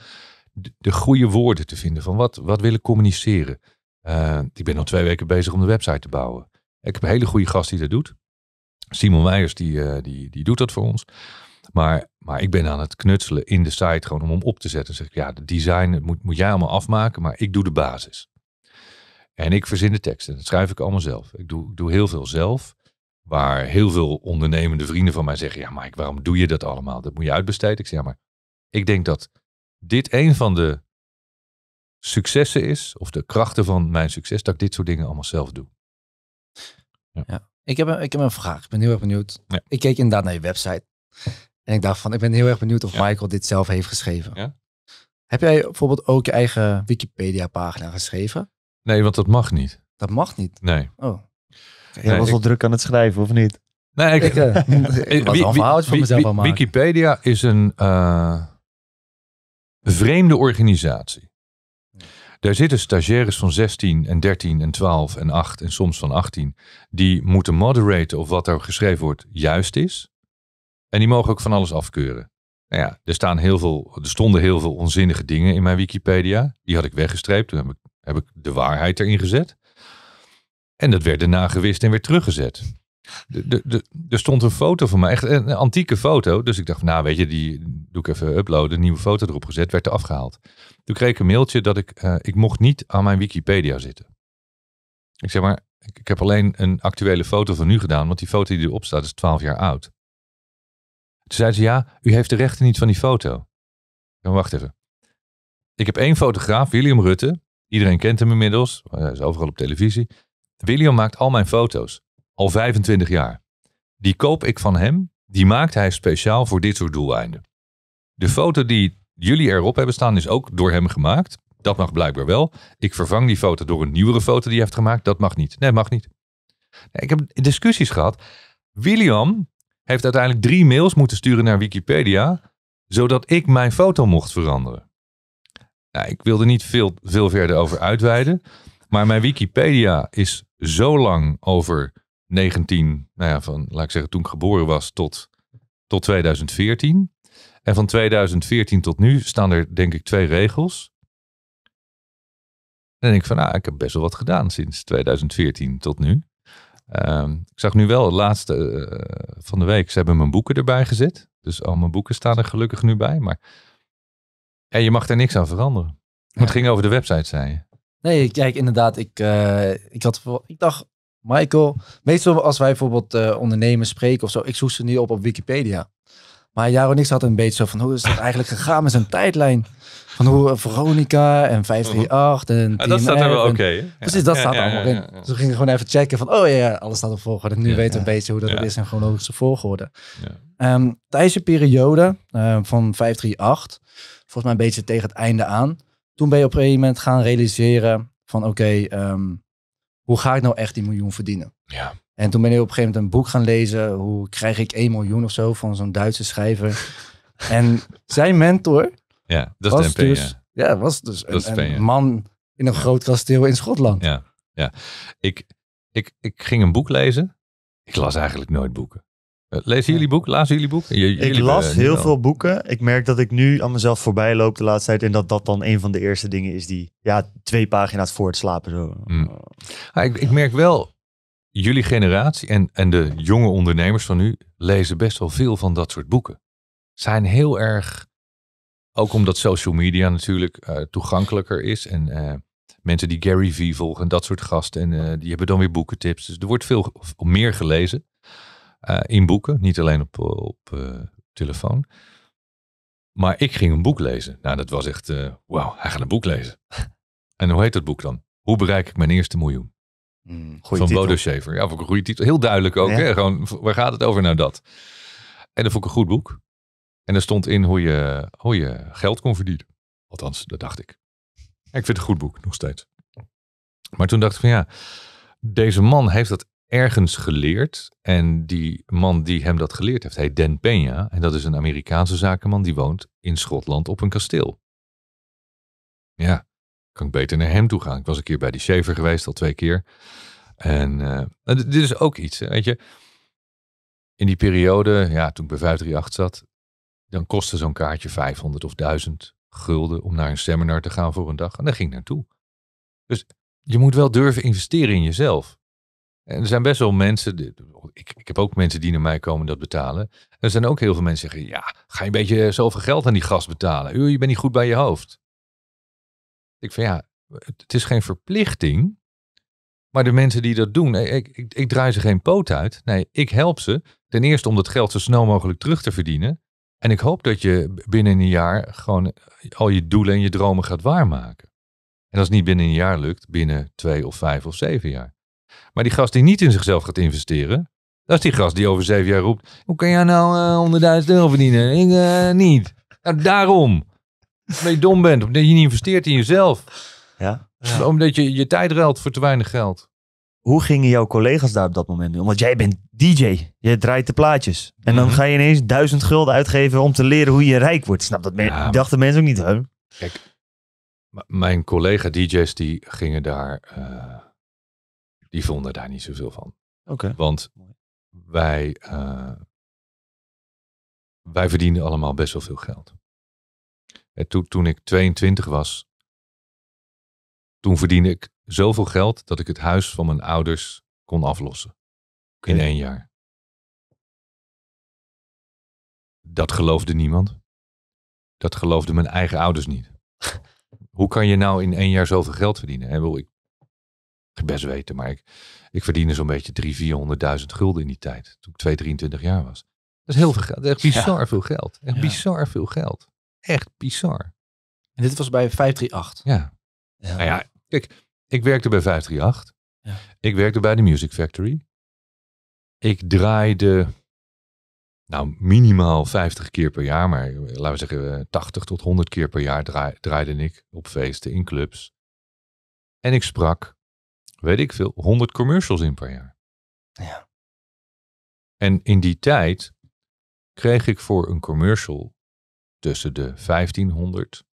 [SPEAKER 1] de, de goede woorden te vinden. Van wat, wat wil ik communiceren? Eh, ik ben al twee weken bezig om de website te bouwen. Ik heb een hele goede gast die dat doet. Simon Weijers, die, eh, die, die doet dat voor ons. Maar, maar ik ben aan het knutselen in de site gewoon om hem op te zetten. Dan zeg ik, ja, de design moet, moet jij allemaal afmaken, maar ik doe de basis. En ik verzin de teksten. Dat schrijf ik allemaal zelf. Ik doe, ik doe heel veel zelf. Waar heel veel ondernemende vrienden van mij zeggen, ja Mike, waarom doe je dat allemaal? Dat moet je uitbesteden. Ik zeg, ja maar ik denk dat dit een van de successen is, of de krachten van mijn succes, dat ik dit soort dingen allemaal zelf doe.
[SPEAKER 3] Ik heb, een, ik heb een vraag. Ik ben heel erg benieuwd.
[SPEAKER 1] Ja.
[SPEAKER 3] Ik keek inderdaad naar je website. En ik dacht van, ik ben heel erg benieuwd of
[SPEAKER 1] Ja.
[SPEAKER 3] Michael dit zelf heeft geschreven.
[SPEAKER 1] Ja.
[SPEAKER 3] Heb jij bijvoorbeeld ook je eigen Wikipedia pagina geschreven?
[SPEAKER 1] Nee, want dat mag niet.
[SPEAKER 3] Dat mag niet.
[SPEAKER 1] Nee.
[SPEAKER 3] Oh.
[SPEAKER 2] Jij
[SPEAKER 1] Nee,
[SPEAKER 2] was
[SPEAKER 1] ik-
[SPEAKER 2] wel druk aan het schrijven, of niet?
[SPEAKER 1] Nee, ik,
[SPEAKER 3] Ik, eh, ik was al verhaaltje van mezelf aan maken.
[SPEAKER 1] Wikipedia is een eh, vreemde organisatie. Daar zitten stagiaires van 16 en 13 en 12 en 8 en soms van 18. Die moeten moderaten of wat er geschreven wordt juist is. En die mogen ook van alles afkeuren. Nou ja, er, staan heel veel, er stonden heel veel onzinnige dingen in mijn Wikipedia. Die had ik weggestreept. Toen heb ik, heb ik de waarheid erin gezet. En dat werd daarna gewist en weer teruggezet. De, de, de, er stond een foto van mij, echt een, antieke foto. Dus ik dacht, nou weet je, die doe ik even uploaden. Nieuwe foto erop gezet, werd er afgehaald. Toen kreeg ik een mailtje dat ik, eh, ik mocht niet aan mijn Wikipedia zitten. Ik zeg maar, ik, ik heb alleen een actuele foto van nu gedaan, want die foto die erop staat is 12 jaar oud. Toen zei ze, ja, u heeft de rechten niet van die foto. Dan wacht even. Ik heb één fotograaf, William Rutte. Iedereen kent hem inmiddels. Hij is overal op televisie. William maakt al mijn foto's. Al 25 jaar. Die koop ik van hem. Die maakt hij speciaal voor dit soort doeleinden. De foto die jullie erop hebben staan is ook door hem gemaakt. Dat mag blijkbaar wel. Ik vervang die foto door een nieuwere foto die hij heeft gemaakt. Dat mag niet. Nee, mag niet. Ik heb discussies gehad. William heeft uiteindelijk drie mails moeten sturen naar Wikipedia. Zodat ik mijn foto mocht veranderen. Nou, ik wilde niet veel, veel verder over uitweiden. Maar mijn Wikipedia is zo lang over 19, nou ja, van laat ik zeggen toen ik geboren was tot, tot 2014. En van 2014 tot nu staan er denk ik twee regels. En ik van, nou, ik heb best wel wat gedaan sinds 2014 tot nu. Ehm, ik zag nu wel het laatste eh, van de week, ze hebben mijn boeken erbij gezet. Dus al mijn boeken staan er gelukkig nu bij. Maar en je mag daar niks aan veranderen. Het ging over de website, zei je.
[SPEAKER 3] Nee, kijk, inderdaad. Ik, eh, ik, had, ik dacht, Michael, meestal als wij bijvoorbeeld eh, ondernemers spreken of zo, ik zoek ze niet op op Wikipedia. Maar Jaro ik zaten een beetje zo van, hoe is dat eigenlijk gegaan met zijn tijdlijn? Van hoe eh, Veronica en 538 en
[SPEAKER 1] Ja, dat staat er wel oké. hè?
[SPEAKER 3] Precies, dat
[SPEAKER 1] Ja,
[SPEAKER 3] staat allemaal in. Dus we gingen gewoon even checken van, oh ja, ja alles staat op volgorde. Nu weten we een beetje hoe dat het is in chronologische volgorde.
[SPEAKER 1] Ja.
[SPEAKER 3] Ehm, tijdens je periode eh, van 538, volgens mij een beetje tegen het einde aan, toen ben je op een gegeven moment gaan realiseren van oké, ehm, hoe ga ik nou echt die miljoen verdienen?
[SPEAKER 1] Ja.
[SPEAKER 3] En toen ben je op een gegeven moment een boek gaan lezen, hoe krijg ik 1 miljoen of zo van zo'n Duitse schrijver. en zijn mentor
[SPEAKER 1] Ja, dat
[SPEAKER 3] was dus,
[SPEAKER 1] ja.
[SPEAKER 3] ja, was dus
[SPEAKER 1] Dat
[SPEAKER 3] een man in een groot kasteel in Schotland.
[SPEAKER 1] Ja, ja. Ik, ik, ik ging een boek lezen. Ik las eigenlijk nooit boeken. Lezen jullie boeken? Lazen jullie boeken? J-
[SPEAKER 2] Ik las
[SPEAKER 1] eh,
[SPEAKER 2] heel
[SPEAKER 1] wel.
[SPEAKER 2] veel boeken. Ik merk dat ik nu aan mezelf voorbij loop de laatste tijd. En dat dat dan een van de eerste dingen is die... Ja, twee pagina's voor het slapen zo.
[SPEAKER 1] Mm. Ah, ik, ik merk wel, jullie generatie en, en de jonge ondernemers van nu lezen best wel veel van dat soort boeken. Zijn heel erg, ook omdat social media natuurlijk eh, toegankelijker is. En eh, mensen die Gary Vee volgen en dat soort gasten. En eh, die hebben dan weer boekentips. Dus er wordt veel of meer gelezen eh, in boeken. Niet alleen op, op eh, telefoon. Maar ik ging een boek lezen. Nou, dat was echt, eh wauw, hij gaat een boek lezen. en hoe heet dat boek dan? Hoe bereik ik mijn eerste miljoen?
[SPEAKER 3] Mm.
[SPEAKER 1] Van. Bodo Schaefer. Ja, vond ik een goede titel. Heel duidelijk ook.
[SPEAKER 2] Ja.
[SPEAKER 1] Hè? Gewoon, waar gaat het over nou dat? En dat vond ik een goed boek. En er stond in hoe je, hoe je geld kon verdienen. Althans, dat dacht ik. Ik vind het een goed boek, nog steeds. Maar toen dacht ik van ja, deze man heeft dat ergens geleerd. En die man die hem dat geleerd heeft, heet Dan Peña. En dat is een Amerikaanse zakenman die woont in Schotland op een kasteel. Ja, kan ik beter naar hem toe gaan. Ik was een keer bij die shaver geweest, al twee keer. En eh, dit is ook iets, weet je. In die periode, ja, toen ik bij 538 zat, dan kostte zo'n kaartje 500 of 1000 gulden om naar een seminar te gaan voor een dag. En daar ging ik naartoe. Dus je moet wel durven investeren in jezelf. En er zijn best wel mensen, ik, ik heb ook mensen die naar mij komen dat betalen. Er zijn ook heel veel mensen die zeggen, ja, ga je een beetje zoveel geld aan die gast betalen? Uw, Je bent niet goed bij je hoofd. Ik van ja, het is geen verplichting. Maar de mensen die dat doen, ik, ik, ik draai ze geen poot uit. Nee, ik help ze. Ten eerste om dat geld zo snel mogelijk terug te verdienen. En ik hoop dat je binnen een jaar gewoon al je doelen en je dromen gaat waarmaken. En als het niet binnen een jaar lukt, binnen twee of vijf of zeven jaar. Maar die gast die niet in zichzelf gaat investeren, dat is die gast die over zeven jaar roept: Hoe kan jij nou eh 100.000 euro verdienen? Ik eh, niet. Nou, daarom. Omdat je dom bent, omdat je niet investeert in jezelf.
[SPEAKER 2] Ja.
[SPEAKER 1] Omdat je je tijd ruilt voor te weinig geld.
[SPEAKER 2] Hoe gingen jouw collega's daar op dat moment om? Want jij bent DJ, je draait de plaatjes. En dan
[SPEAKER 1] Mhm.
[SPEAKER 2] ga je ineens duizend gulden uitgeven om te leren hoe je rijk wordt. Snap dat men,
[SPEAKER 1] Ja, maar-
[SPEAKER 2] dachten mensen ook niet. Hè?
[SPEAKER 1] M- Mijn collega DJ's die gingen daar, eh, die vonden daar niet zoveel van.
[SPEAKER 2] Oké.
[SPEAKER 1] Want wij, eh, wij verdienden allemaal best wel veel geld. En toen, toen ik 22 was, toen verdiende ik zoveel geld dat ik het huis van mijn ouders kon aflossen. In één jaar. Dat geloofde niemand. Dat geloofden mijn eigen ouders niet. Hoe kan je nou in één jaar zoveel geld verdienen? En ik ik best weten, maar ik, ik verdiende zo'n beetje 300.000, 400.000 gulden in die tijd. Toen ik 2, 23 jaar was. Dat is heel veel geld. Echt bizar veel geld. Echt
[SPEAKER 3] Ja.
[SPEAKER 1] bizar veel geld. Echt bizar.
[SPEAKER 3] En dit was bij 538.
[SPEAKER 1] Ja.
[SPEAKER 2] Ja.
[SPEAKER 1] Nou ja, kijk, ik werkte bij 538.
[SPEAKER 3] Ja.
[SPEAKER 1] Ik werkte bij de Music Factory. Ik draaide, nou minimaal 50 keer per jaar, maar laten we zeggen eh, 80 tot 100 keer per jaar draai- draaide ik op feesten, in clubs. En ik sprak, weet ik veel, 100 commercials in per jaar.
[SPEAKER 2] Ja.
[SPEAKER 1] En in die tijd kreeg ik voor een commercial tussen de 1500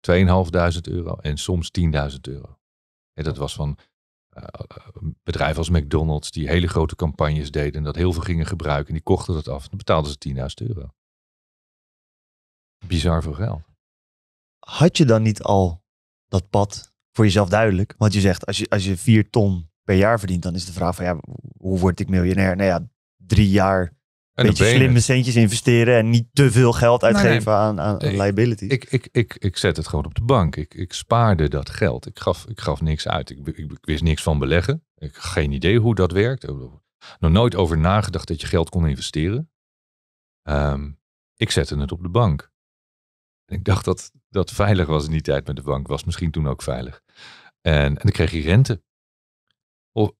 [SPEAKER 1] 2.500 euro en soms 10.000 euro. En dat was van eh, bedrijf als McDonald's die hele grote campagnes deden en dat heel veel gingen gebruiken. En die kochten dat af en dan betaalden ze 10.000 euro. Bizar veel geld.
[SPEAKER 2] Had je dan niet al dat pad voor jezelf duidelijk? Want je zegt, als je, als je vier ton per jaar verdient, dan is de vraag van, ja, hoe word ik miljonair? Nou ja, drie jaar
[SPEAKER 1] En dan
[SPEAKER 2] beetje slimme centjes investeren en niet te veel geld
[SPEAKER 1] Nee,
[SPEAKER 2] uitgeven aan, aan, liabilities.
[SPEAKER 1] Ik, ik, ik, ik zet het gewoon op de bank. Ik, ik spaarde dat geld. Ik gaf, ik gaf niks uit. Ik, ik, ik wist niks van beleggen. Ik had geen idee hoe dat werkt. Nog nooit over nagedacht dat je geld kon investeren. Ehm, ik zette het op de bank. En ik dacht dat dat veilig was in die tijd met de bank. Was misschien toen ook veilig. En, en dan kreeg je rente. Of,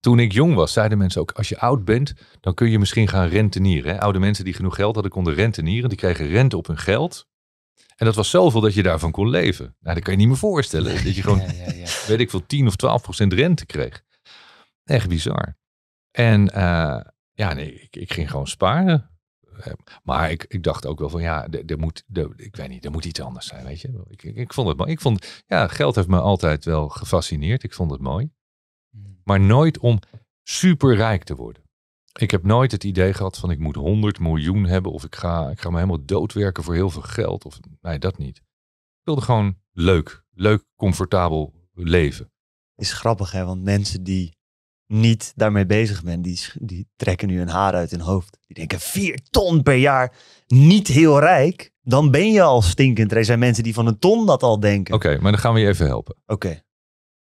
[SPEAKER 1] toen ik jong was, zeiden mensen ook: als je oud bent, dan kun je misschien gaan rentenieren. Hè? Oude mensen die genoeg geld hadden, konden rentenieren. Die kregen rente op hun geld. En dat was zoveel dat je daarvan kon leven. Nou, dat kan je niet meer voorstellen. Dat je gewoon,
[SPEAKER 3] Ja, ja, ja.
[SPEAKER 1] weet ik veel, 10 of 12 procent rente kreeg. Echt bizar. En eh, ja, nee, ik, ik ging gewoon sparen. Eh, Maar ik, ik dacht ook wel van ja, er er moet, er- ik weet niet, er moet iets anders zijn, weet je. Ik, ik, ik vond het mooi. Ik vond, ja, geld heeft me altijd wel gefascineerd. Ik vond het mooi. Maar nooit om super rijk te worden. Ik heb nooit het idee gehad van ik moet 100 miljoen hebben of ik ga, ik ga me helemaal doodwerken voor heel veel geld. Of, nee, dat niet. Ik wilde gewoon leuk, leuk, comfortabel leven.
[SPEAKER 2] is grappig, hè? Want mensen die niet daarmee bezig zijn, die, die trekken nu een haar uit hun hoofd. Die denken, vier ton per jaar, niet heel rijk. Dan ben je al stinkend. Er zijn mensen die van een ton dat al denken.
[SPEAKER 1] Oké, maar dan gaan we je even helpen.
[SPEAKER 2] Oké.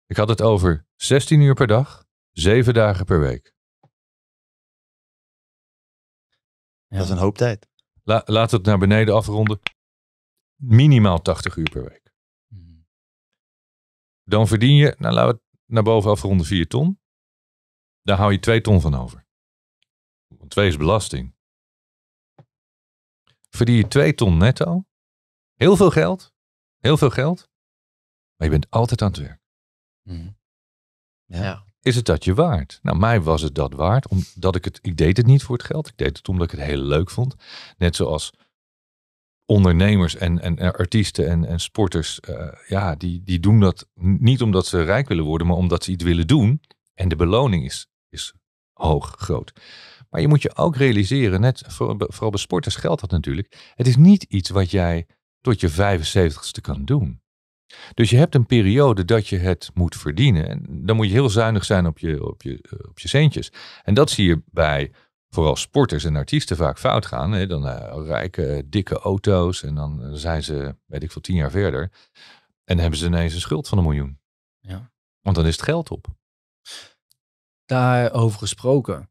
[SPEAKER 1] Ik had het over 16 uur per dag, 7 dagen per week.
[SPEAKER 3] Ja.
[SPEAKER 2] Dat is een hoop tijd.
[SPEAKER 1] La, we het naar beneden afronden. Minimaal 80 uur per week.
[SPEAKER 3] Mhm.
[SPEAKER 1] Dan verdien je, nou laten we het naar boven afronden 4 ton. Daar hou je 2 ton van over. Want 2 is belasting. Verdien je 2 ton netto. Heel veel geld. Heel veel geld. Maar je bent altijd aan het werk.
[SPEAKER 3] Mhm.
[SPEAKER 2] Ja.
[SPEAKER 3] Ja.
[SPEAKER 1] Is het dat je waard? Nou, mij was het dat waard. Omdat ik het, ik deed het niet voor het geld. Ik deed het omdat ik het heel leuk vond. Net zoals ondernemers en, en artiesten en, en sporters, eh, ja, die, die doen dat niet omdat ze rijk willen worden, maar omdat ze iets willen doen. En de beloning is, is hoog, groot. Maar je moet je ook realiseren, net voor, vooral bij sporters geldt dat natuurlijk. Het is niet iets wat jij tot je 75ste kan doen. Dus je hebt een periode dat je het moet verdienen. En dan moet je heel zuinig zijn op je, op je, eh, op je centjes. En dat zie je bij vooral sporters en artiesten vaak fout gaan. Hè? Dan uh, rijke, dikke auto's en dan eh, zijn ze, weet ik veel, tien jaar verder. En dan hebben ze ineens een schuld van een miljoen.
[SPEAKER 3] Ja.
[SPEAKER 1] Want dan is het geld op.
[SPEAKER 3] Daarover gesproken.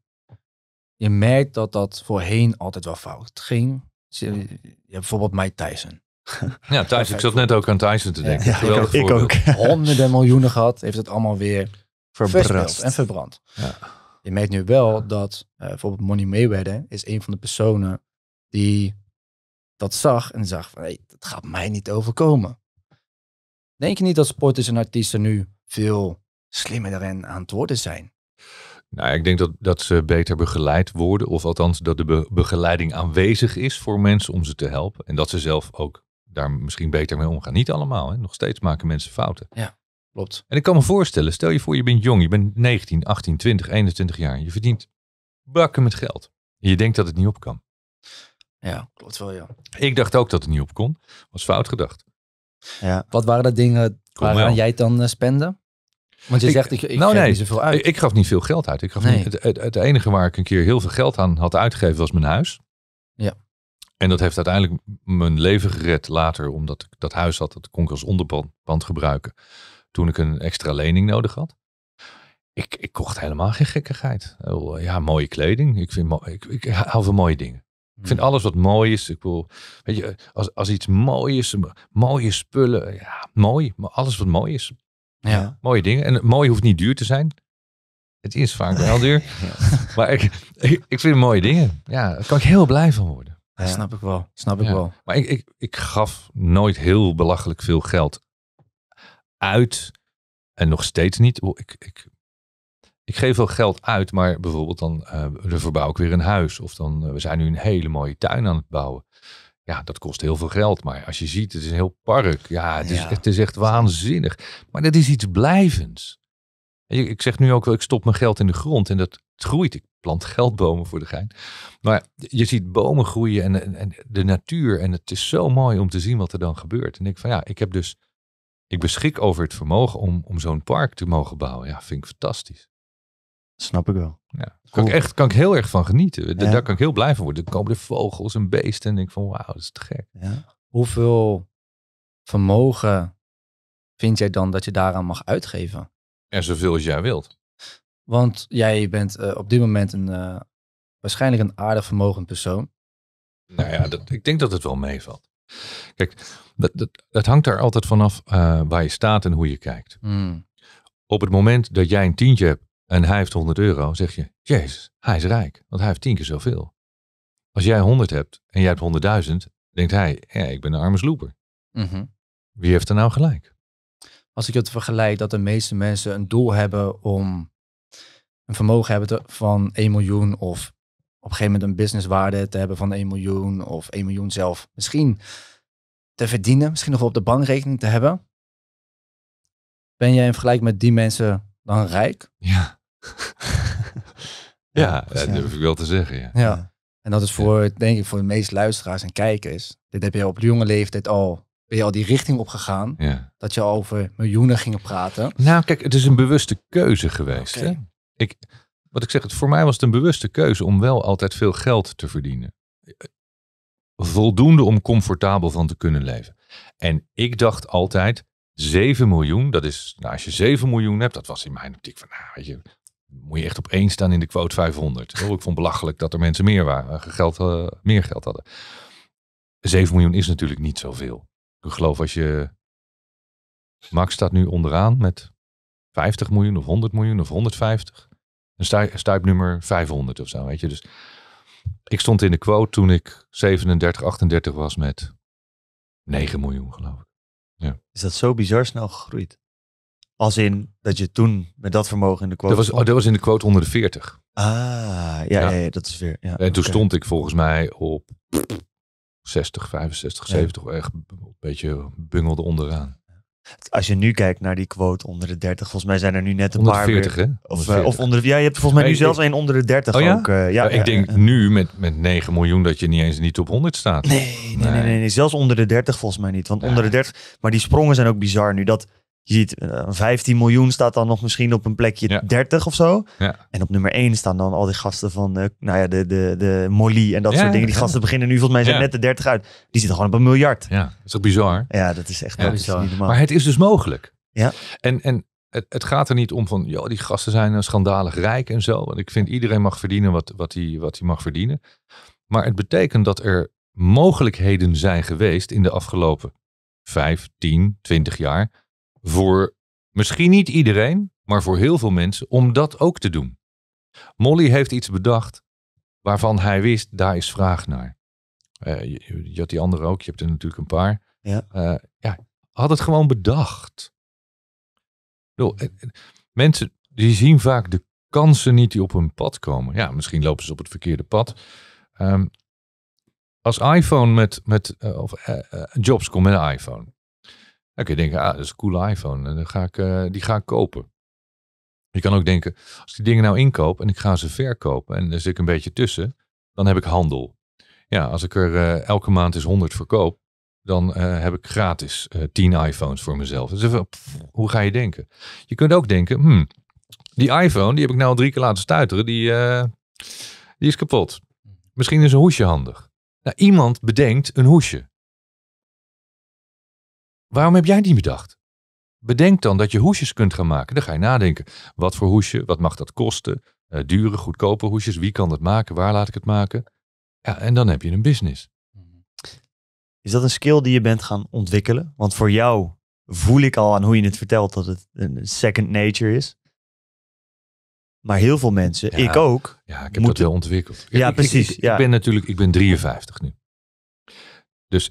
[SPEAKER 3] Je merkt dat dat voorheen altijd wel fout ging. Je hebt bijvoorbeeld Mike Tyson.
[SPEAKER 1] Ja, Tyson, ik zat net ook aan Tyson te denken.
[SPEAKER 2] Ja, ik ook. Ik ook.
[SPEAKER 3] Honderden miljoenen gehad, heeft het allemaal weer
[SPEAKER 2] Verbrand.
[SPEAKER 3] en verbrand.
[SPEAKER 1] Ja.
[SPEAKER 3] Je merkt nu wel dat uh, bijvoorbeeld Money Mayweather is een van de personen die dat zag en zag van, hey, dat gaat mij niet overkomen. Denk je niet dat sporters en artiesten nu veel slimmer daarin aan het worden zijn?
[SPEAKER 1] Nou, ja, ik denk dat, dat ze beter begeleid worden, of althans dat de be- begeleiding aanwezig is voor mensen om ze te helpen. En dat ze zelf ook daar misschien beter mee omgaan. Niet allemaal, hè? nog steeds maken mensen fouten.
[SPEAKER 3] Klopt.
[SPEAKER 1] En ik kan me voorstellen, stel je voor je bent jong, je bent 19, 18, 20, 21 jaar. Je verdient bakken met geld. En je denkt dat het niet op kan.
[SPEAKER 3] Ja, klopt wel, ja.
[SPEAKER 1] Ik dacht ook dat het niet op kon. Was fout gedacht.
[SPEAKER 2] Ja.
[SPEAKER 3] Wat waren de dingen
[SPEAKER 1] Kom
[SPEAKER 3] waaraan jij het dan eh, spende? Want je
[SPEAKER 1] Ik-
[SPEAKER 3] zegt, ik, ik
[SPEAKER 1] nou, nee.
[SPEAKER 3] niet zoveel uit.
[SPEAKER 1] Ik, ik gaf niet veel geld uit. Ik gaf
[SPEAKER 3] Nee.
[SPEAKER 1] niet, het, het, enige waar ik een keer heel veel geld aan had uitgegeven was mijn huis.
[SPEAKER 3] Ja.
[SPEAKER 1] En dat heeft uiteindelijk mijn leven gered later, omdat ik dat huis had. Dat kon ik als onderpand gebruiken. Toen ik een extra lening nodig had. Ik, ik kocht helemaal geen gekkigheid. Ja, mooie kleding. Ik, vind, ik, ik hou van mooie dingen. Ik vind alles wat mooi is. Ik wil, weet je, als, als iets mooi is, mooie spullen, ja, mooi. Maar alles wat mooi is,
[SPEAKER 3] ja.
[SPEAKER 1] mooie dingen. En mooi hoeft niet duur te zijn. Het is vaak wel duur. Maar ik, ik, ik vind mooie dingen. Ja, daar kan ik heel blij van worden.
[SPEAKER 3] Ja, snap ik wel. Snap ik wel.
[SPEAKER 1] Maar ik, ik, ik gaf nooit heel belachelijk veel geld uit. En nog steeds niet. Oh, Ik, ik, ik geef wel geld uit, maar bijvoorbeeld dan, dan verbouw ik weer een huis. Of dan, eh, we zijn nu een hele mooie tuin aan het bouwen. Ja, dat kost heel veel geld. Maar als je ziet, het is een heel park. Ja, het is,
[SPEAKER 2] Ja.
[SPEAKER 1] Het is echt waanzinnig. Maar dat is iets blijvends. Ik zeg nu ook wel, ik stop mijn geld in de grond en dat groeit. Ik plant geldbomen voor de gein. Maar je ziet bomen groeien en, en, en de natuur. En het is zo mooi om te zien wat er dan gebeurt. En ik van ja, ik heb dus, ik beschik over het vermogen om, om zo'n park te mogen bouwen. Ja, vind ik fantastisch.
[SPEAKER 2] Snap ik wel.
[SPEAKER 1] Ja, kan, ik echt, kan ik heel erg van genieten.
[SPEAKER 2] Ja.
[SPEAKER 1] Daar kan ik heel blij van worden. Dan komen er vogels en beesten. En ik denk van wauw, dat is te gek.
[SPEAKER 2] Ja.
[SPEAKER 3] Hoeveel vermogen vind jij dan dat je daaraan mag uitgeven?
[SPEAKER 1] En zoveel als jij wilt.
[SPEAKER 3] Want jij bent eh, op dit moment een, eh, waarschijnlijk een aardig vermogend persoon.
[SPEAKER 1] Nou ja, dat, ik denk dat het wel meevalt. Kijk, dat, dat, dat hangt er altijd vanaf eh waar je staat en hoe je kijkt.
[SPEAKER 3] Hmm.
[SPEAKER 1] Op het moment dat jij een tientje hebt en hij heeft 100 euro, zeg je, jezus, hij is rijk, want hij heeft tien keer zoveel. Als jij 100 hebt en jij hebt 100.000, denkt hij, ja, ik ben een arme sloeper.
[SPEAKER 3] Mhm.
[SPEAKER 1] Wie heeft er nou gelijk?
[SPEAKER 3] Als ik het vergelijk dat de meeste mensen een doel hebben om een vermogen hebben te- van 1 miljoen of op een gegeven moment een businesswaarde te hebben van 1 miljoen of 1 miljoen zelf misschien te verdienen, misschien nog wel op de bankrekening te hebben. Ben jij in vergelijking met die mensen dan rijk?
[SPEAKER 1] Ja. Ja,
[SPEAKER 2] Ja.
[SPEAKER 1] dat durf ik wel te zeggen. Ja.
[SPEAKER 3] Ja. En dat is voor, denk ik, voor de meeste luisteraars en kijkers. Dit heb je op jonge leeftijd al, ben je al die richting opgegaan.
[SPEAKER 1] Ja.
[SPEAKER 3] Dat je al over miljoenen ging praten.
[SPEAKER 1] Nou, kijk, het is een bewuste keuze geweest. Hè? Ik, wat ik zeg, het, voor mij was het een bewuste keuze om wel altijd veel geld te verdienen. Voldoende om comfortabel van te kunnen leven. En ik dacht altijd, 7 miljoen, dat is, nou, als je 7 miljoen hebt, dat was in mijn optiek van, nou, weet je, moet je echt op één staan in de quote 500. Oh, ik vond belachelijk dat er mensen meer, waren, geld, eh, meer geld hadden. 7 miljoen is natuurlijk niet zoveel. Ik geloof als je, Max staat nu onderaan met 50 miljoen of 100 miljoen of 150. Dan sta, nummer 500 of zo, weet je. Dus ik stond in de quote toen ik 37, 38 was met 9 miljoen, geloof ik.
[SPEAKER 2] Is dat zo bizar snel gegroeid? Als in dat je toen met dat vermogen in de quote...
[SPEAKER 1] Dat was, oh, dat was in de quote onder de 40.
[SPEAKER 2] Ah, ja, ja.
[SPEAKER 1] Ja.
[SPEAKER 2] ja, dat is weer... Ja,
[SPEAKER 1] En toen stond ik volgens mij op 60, 65,
[SPEAKER 2] Ja.
[SPEAKER 1] 70. Echt een beetje bungelde onderaan.
[SPEAKER 2] Als je nu kijkt naar die quote onder de 30, volgens mij zijn er nu net een paar
[SPEAKER 1] 140,
[SPEAKER 2] weer.
[SPEAKER 1] hè?
[SPEAKER 2] Of,
[SPEAKER 1] 140.
[SPEAKER 2] eh, of onder de, ja, je hebt volgens mij nu zelfs een onder de 30
[SPEAKER 1] Oh ja?
[SPEAKER 2] ook. eh, ja,
[SPEAKER 1] Maar
[SPEAKER 2] ja,
[SPEAKER 1] ik denk nu met, met 9 miljoen dat je niet eens niet op 100 staat.
[SPEAKER 2] Nee, nee, nee,
[SPEAKER 1] Nee.
[SPEAKER 2] zelfs onder de 30 volgens mij niet. Want onder de 30, maar die sprongen zijn ook bizar nu. Dat je ziet, eh, 15 miljoen staat dan nog misschien op een plekje
[SPEAKER 1] Ja.
[SPEAKER 2] 30 of zo.
[SPEAKER 1] Ja.
[SPEAKER 2] En op nummer 1 staan dan al die gasten van, eh, nou ja, de, de, de Molly en dat
[SPEAKER 1] Ja,
[SPEAKER 2] soort dingen. Die
[SPEAKER 1] ja.
[SPEAKER 2] gasten beginnen nu volgens mij zijn
[SPEAKER 1] Ja.
[SPEAKER 2] net de 30 uit. Die zitten gewoon op een miljard.
[SPEAKER 1] Ja, dat is toch bizar?
[SPEAKER 2] Ja, dat is echt
[SPEAKER 1] Ja,
[SPEAKER 2] dat is
[SPEAKER 3] bizar.
[SPEAKER 2] niet normaal.
[SPEAKER 1] Maar het is dus mogelijk.
[SPEAKER 2] Ja.
[SPEAKER 1] En, en het, het gaat er niet om van, joh, die gasten zijn eh, schandalig rijk en zo. Want ik vind iedereen mag verdienen wat, wat, hij, wat hij mag verdienen. Maar het betekent dat er mogelijkheden zijn geweest in de afgelopen 5, 10, 20 jaar. Voor misschien niet iedereen, maar voor heel veel mensen om dat ook te doen. Molly heeft iets bedacht waarvan hij wist, daar is vraag naar. Eh, je, je had die andere ook, je hebt er natuurlijk een paar.
[SPEAKER 2] Ja.
[SPEAKER 1] Eh, ja, had het gewoon bedacht. Bedoel, eh, mensen die zien vaak de kansen niet die op hun pad komen. Ja, misschien lopen ze op het verkeerde pad. Ehm, als iPhone met, met of Jobs komt met een iPhone. Dan kun je denken, ah, dat is een coole iPhone. En dan ga ik, eh, die ga ik kopen. Je kan ook denken, als ik die dingen nou inkoop en ik ga ze verkopen en er zit ik een beetje tussen, dan heb ik handel. Ja, als ik er eh, elke maand eens 100 verkoop, dan eh, heb ik gratis eh 10 iPhones voor mezelf. Dus even, pff, hoe ga je denken? Je kunt ook denken, hmm, die iPhone, die heb ik nou al drie keer laten stuiteren, die, eh, die is kapot. Misschien is een hoesje handig. Nou, iemand bedenkt een hoesje. Waarom heb jij die bedacht? Bedenk dan dat je hoesjes kunt gaan maken. Dan ga je nadenken. Wat voor hoesje? Wat mag dat kosten? Eh, dure, goedkope hoesjes. Wie kan dat maken? Waar laat ik het maken? Ja, en dan heb je een business.
[SPEAKER 2] Is dat een skill die je bent gaan ontwikkelen? Want voor jou voel ik al aan hoe je het vertelt dat het een second nature is. Maar heel veel mensen,
[SPEAKER 1] Ja.
[SPEAKER 2] ik ook,
[SPEAKER 1] Ja, ik heb
[SPEAKER 2] Moet-
[SPEAKER 1] dat wel ontwikkeld.
[SPEAKER 2] Ja,
[SPEAKER 1] ik-
[SPEAKER 2] precies,
[SPEAKER 1] Ik, ik
[SPEAKER 2] ja.
[SPEAKER 1] ben natuurlijk, ik ben 53 nu. Dus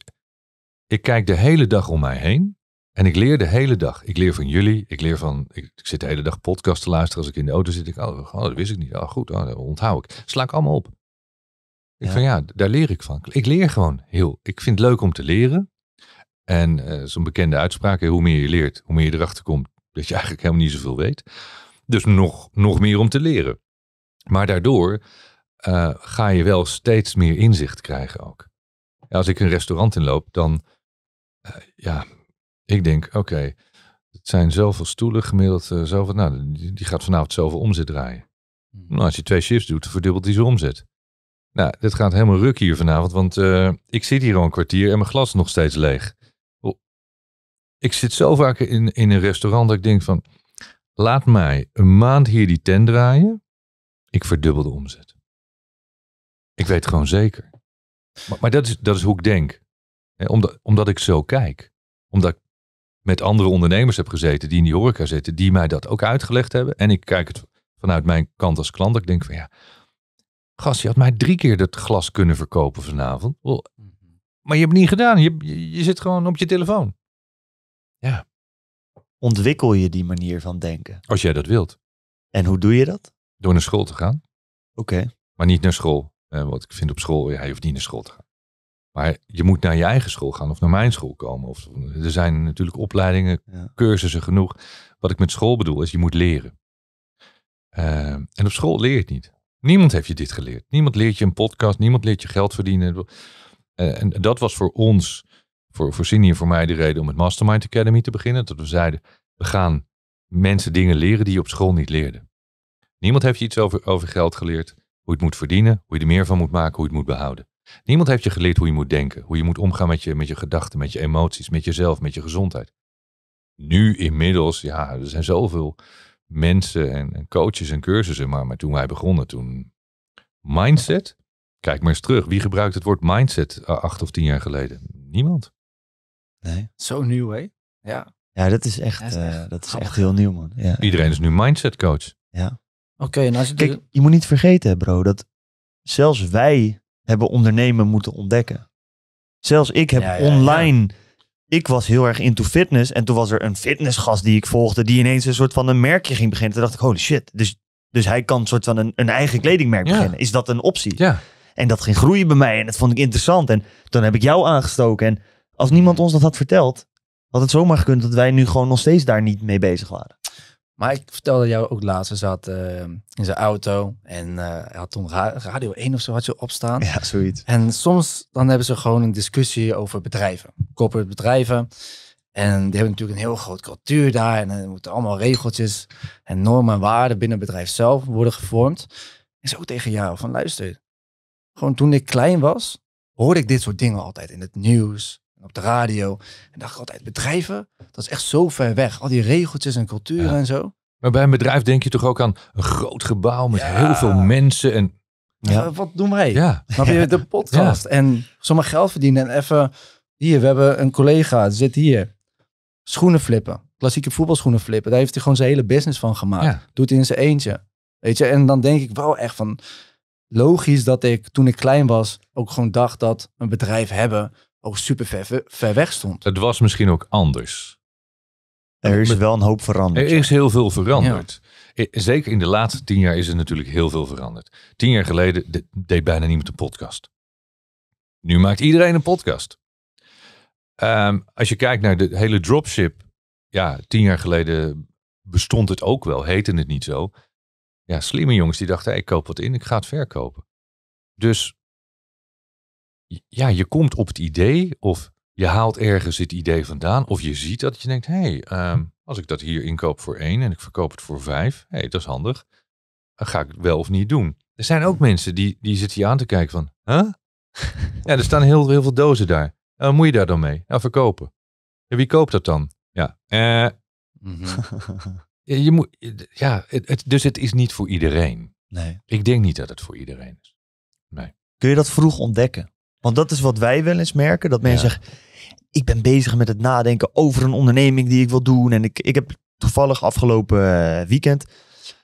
[SPEAKER 1] ik kijk de hele dag om mij heen. En ik leer de hele dag. Ik leer van jullie. Ik leer van, ik, ik zit de hele dag podcast te luisteren. Als ik in de auto zit, ik, oh, oh, dat wist ik niet. Oh, goed, oh, dat onthoud ik. Sla ik allemaal op. Ik
[SPEAKER 2] Ja.
[SPEAKER 1] van ja, daar leer ik van. Ik leer gewoon heel. Ik vind het leuk om te leren. En eh, zo'n bekende uitspraak, hoe meer je leert, hoe meer je erachter komt dat je eigenlijk helemaal niet zoveel weet. Dus nog, nog meer om te leren. Maar daardoor eh, ga je wel steeds meer inzicht krijgen ook. Als ik een restaurant inloop, dan ja, ik denk, oké, het zijn zoveel stoelen gemiddeld, eh, zoveel, nou, die, die gaat vanavond zoveel omzet draaien. Nou, als je twee shifts doet, verdubbelt die zijn omzet. Nou, dit gaat helemaal ruk hier vanavond, want eh, ik zit hier al een kwartier en mijn glas is nog steeds leeg. Oh, Ik zit zo vaak in, in een restaurant dat ik denk van, laat mij een maand hier die tent draaien, ik verdubbel de omzet. Ik weet gewoon zeker. Maar, maar dat, is, dat is hoe ik denk. Omdat, omdat ik zo kijk. Omdat ik met andere ondernemers heb gezeten die in die horeca zitten, die mij dat ook uitgelegd hebben. En ik kijk het vanuit mijn kant als klant. Ik denk van ja, gast, je had mij drie keer dat glas kunnen verkopen vanavond. Wel, Maar je hebt het niet gedaan. Je, je, je zit gewoon op je telefoon.
[SPEAKER 2] ontwikkel je die manier van denken.
[SPEAKER 1] Als jij dat wilt.
[SPEAKER 2] En hoe doe je dat?
[SPEAKER 1] Door naar school te gaan.
[SPEAKER 2] Oké,
[SPEAKER 1] Maar niet naar school. Eh, wat ik vind op school, ja, je hoeft niet naar school te gaan. Maar je moet naar je eigen school gaan of naar mijn school komen. Of, er zijn natuurlijk opleidingen,
[SPEAKER 2] Ja.
[SPEAKER 1] cursussen genoeg. Wat ik met school bedoel is, je moet leren. Eh, en op school leer je het niet. Niemand heeft je dit geleerd. Niemand leert je een podcast, niemand leert je geld verdienen. Eh, en dat was voor ons, voor, voor Cindy en voor mij de reden om het Mastermind Academy te beginnen. Dat we zeiden, we gaan mensen dingen leren die je op school niet leerde. Niemand heeft je iets over, over geld geleerd. Hoe je het moet verdienen, hoe je er meer van moet maken, hoe je het moet behouden. Niemand heeft je geleerd hoe je moet denken. Hoe je moet omgaan met je, met je gedachten, met je emoties, met jezelf, met je gezondheid. Nu inmiddels, ja, er zijn zoveel mensen en, en coaches en cursussen. Maar, maar toen wij begonnen, toen mindset. Kijk maar eens terug. Wie gebruikt het woord mindset eh, acht of tien jaar geleden? Niemand.
[SPEAKER 2] nee.
[SPEAKER 3] Zo nieuw, hè? Ja.
[SPEAKER 2] Ja, dat is echt,
[SPEAKER 3] Dat is
[SPEAKER 2] eh,
[SPEAKER 3] echt
[SPEAKER 2] dat is echt heel nieuw, man. Ja.
[SPEAKER 1] Iedereen is nu mindset coach.
[SPEAKER 3] Oké, en als je...
[SPEAKER 2] Kijk, je moet niet vergeten, bro, dat zelfs wij hebben ondernemen moeten ontdekken. Zelfs ik heb
[SPEAKER 3] Ja, ja,
[SPEAKER 2] online... Ik was heel erg into fitness en toen was er een fitnessgast die ik volgde die ineens een soort van een merkje ging beginnen. Toen dacht ik, holy shit, dus, dus hij kan een soort van een, een eigen kledingmerk beginnen. Is dat een optie?
[SPEAKER 1] Ja.
[SPEAKER 2] En dat ging groeien bij mij en dat vond ik interessant. En toen heb ik jou aangestoken. En als niemand ons dat had verteld, had het zomaar gekund dat wij nu gewoon nog steeds daar niet mee bezig waren.
[SPEAKER 3] Maar ik vertelde jou ook laatst, hij zat eh, in zijn auto en eh, hij had toen ra- Radio 1 of zo had je opstaan.
[SPEAKER 2] Ja, zoiets.
[SPEAKER 3] En soms dan hebben ze gewoon een discussie over bedrijven, corporate bedrijven. En die hebben natuurlijk een heel groot cultuur daar en er moeten allemaal regeltjes en normen en waarden binnen het bedrijf zelf worden gevormd. En zo tegen jou van luister, gewoon toen ik klein was, hoorde ik dit soort dingen altijd in het nieuws en op de radio. En dacht ik altijd, bedrijven, dat is echt zo ver weg. Al die regeltjes en culturen
[SPEAKER 1] Ja.
[SPEAKER 3] en zo.
[SPEAKER 1] Maar bij een bedrijf denk je toch ook aan een groot gebouw met
[SPEAKER 3] Ja.
[SPEAKER 1] heel veel mensen. En
[SPEAKER 2] Ja.
[SPEAKER 3] Wat doen wij?
[SPEAKER 1] ja,
[SPEAKER 3] Snap je? De podcast. En zomaar geld verdienen en even... Hier, we hebben een collega, zit hier. Schoenen flippen. Klassieke voetbalschoenen flippen. Daar heeft hij gewoon zijn hele business van gemaakt. Doet hij in zijn eentje. Weet je? En dan denk ik wel echt van... Logisch dat ik, toen ik klein was, ook gewoon dacht dat een bedrijf hebben ook super ver, ver weg stond.
[SPEAKER 1] het was misschien ook anders.
[SPEAKER 2] Er is wel een hoop veranderd.
[SPEAKER 1] Er is heel veel veranderd. Zeker in de laatste tien jaar is er natuurlijk heel veel veranderd. Tien jaar geleden de- deed bijna niemand een podcast. Nu maakt iedereen een podcast. Ehm, als je kijkt naar de hele dropship. Ja, tien jaar geleden bestond het ook wel. Heette het niet zo. Ja, slimme jongens die dachten, hey, ik koop wat in, ik ga het verkopen. Dus ja, je komt op het idee of je haalt ergens het idee vandaan. Of je ziet dat je denkt, hé, hey, ehm, als ik dat hier inkoop voor één en ik verkoop het voor vijf. Hé, hey, dat is handig. Dan ga ik het wel of niet doen. Er zijn ook mensen die, die zitten je aan te kijken van, huh? ja, er staan heel, heel veel dozen daar. Moet je daar dan mee? Ja, verkopen. En wie koopt dat dan? Ja, eh, je, je moet, ja het, het- dus het is niet voor iedereen.
[SPEAKER 2] nee.
[SPEAKER 1] Ik denk niet dat het voor iedereen is.
[SPEAKER 2] Kun je dat vroeg ontdekken? Want dat is wat wij wel eens merken. Dat mensen
[SPEAKER 1] Ja.
[SPEAKER 2] zeggen, ik ben bezig met het nadenken over een onderneming die ik wil doen. En ik, ik heb toevallig afgelopen eh, weekend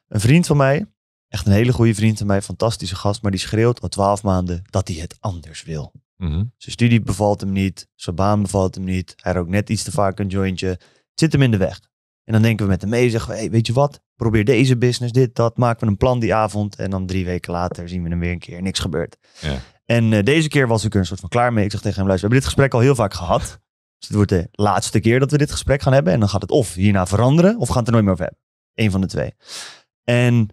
[SPEAKER 2] een vriend van mij, echt een hele goede vriend van mij, fantastische gast, maar die schreeuwt al twaalf maanden dat hij het anders wil.
[SPEAKER 1] Mhm.
[SPEAKER 2] Zijn studie bevalt hem niet, zijn baan bevalt hem niet. Hij rookt net iets te vaak een jointje. Het zit hem in de weg. En dan denken we met hem mee, zeggen we, hey, weet je wat? Probeer deze business, dit, dat. Maken we een plan die avond. En dan drie weken later zien we hem weer een keer. Niks gebeurt.
[SPEAKER 1] Ja.
[SPEAKER 2] En eh, deze keer was ik er een soort van klaar mee. Ik zeg tegen hem, luister, we hebben dit gesprek al heel vaak gehad. Dus het wordt de laatste keer dat we dit gesprek gaan hebben. En dan gaat het of hierna veranderen, of gaan het er nooit meer over hebben. Eén van de twee. En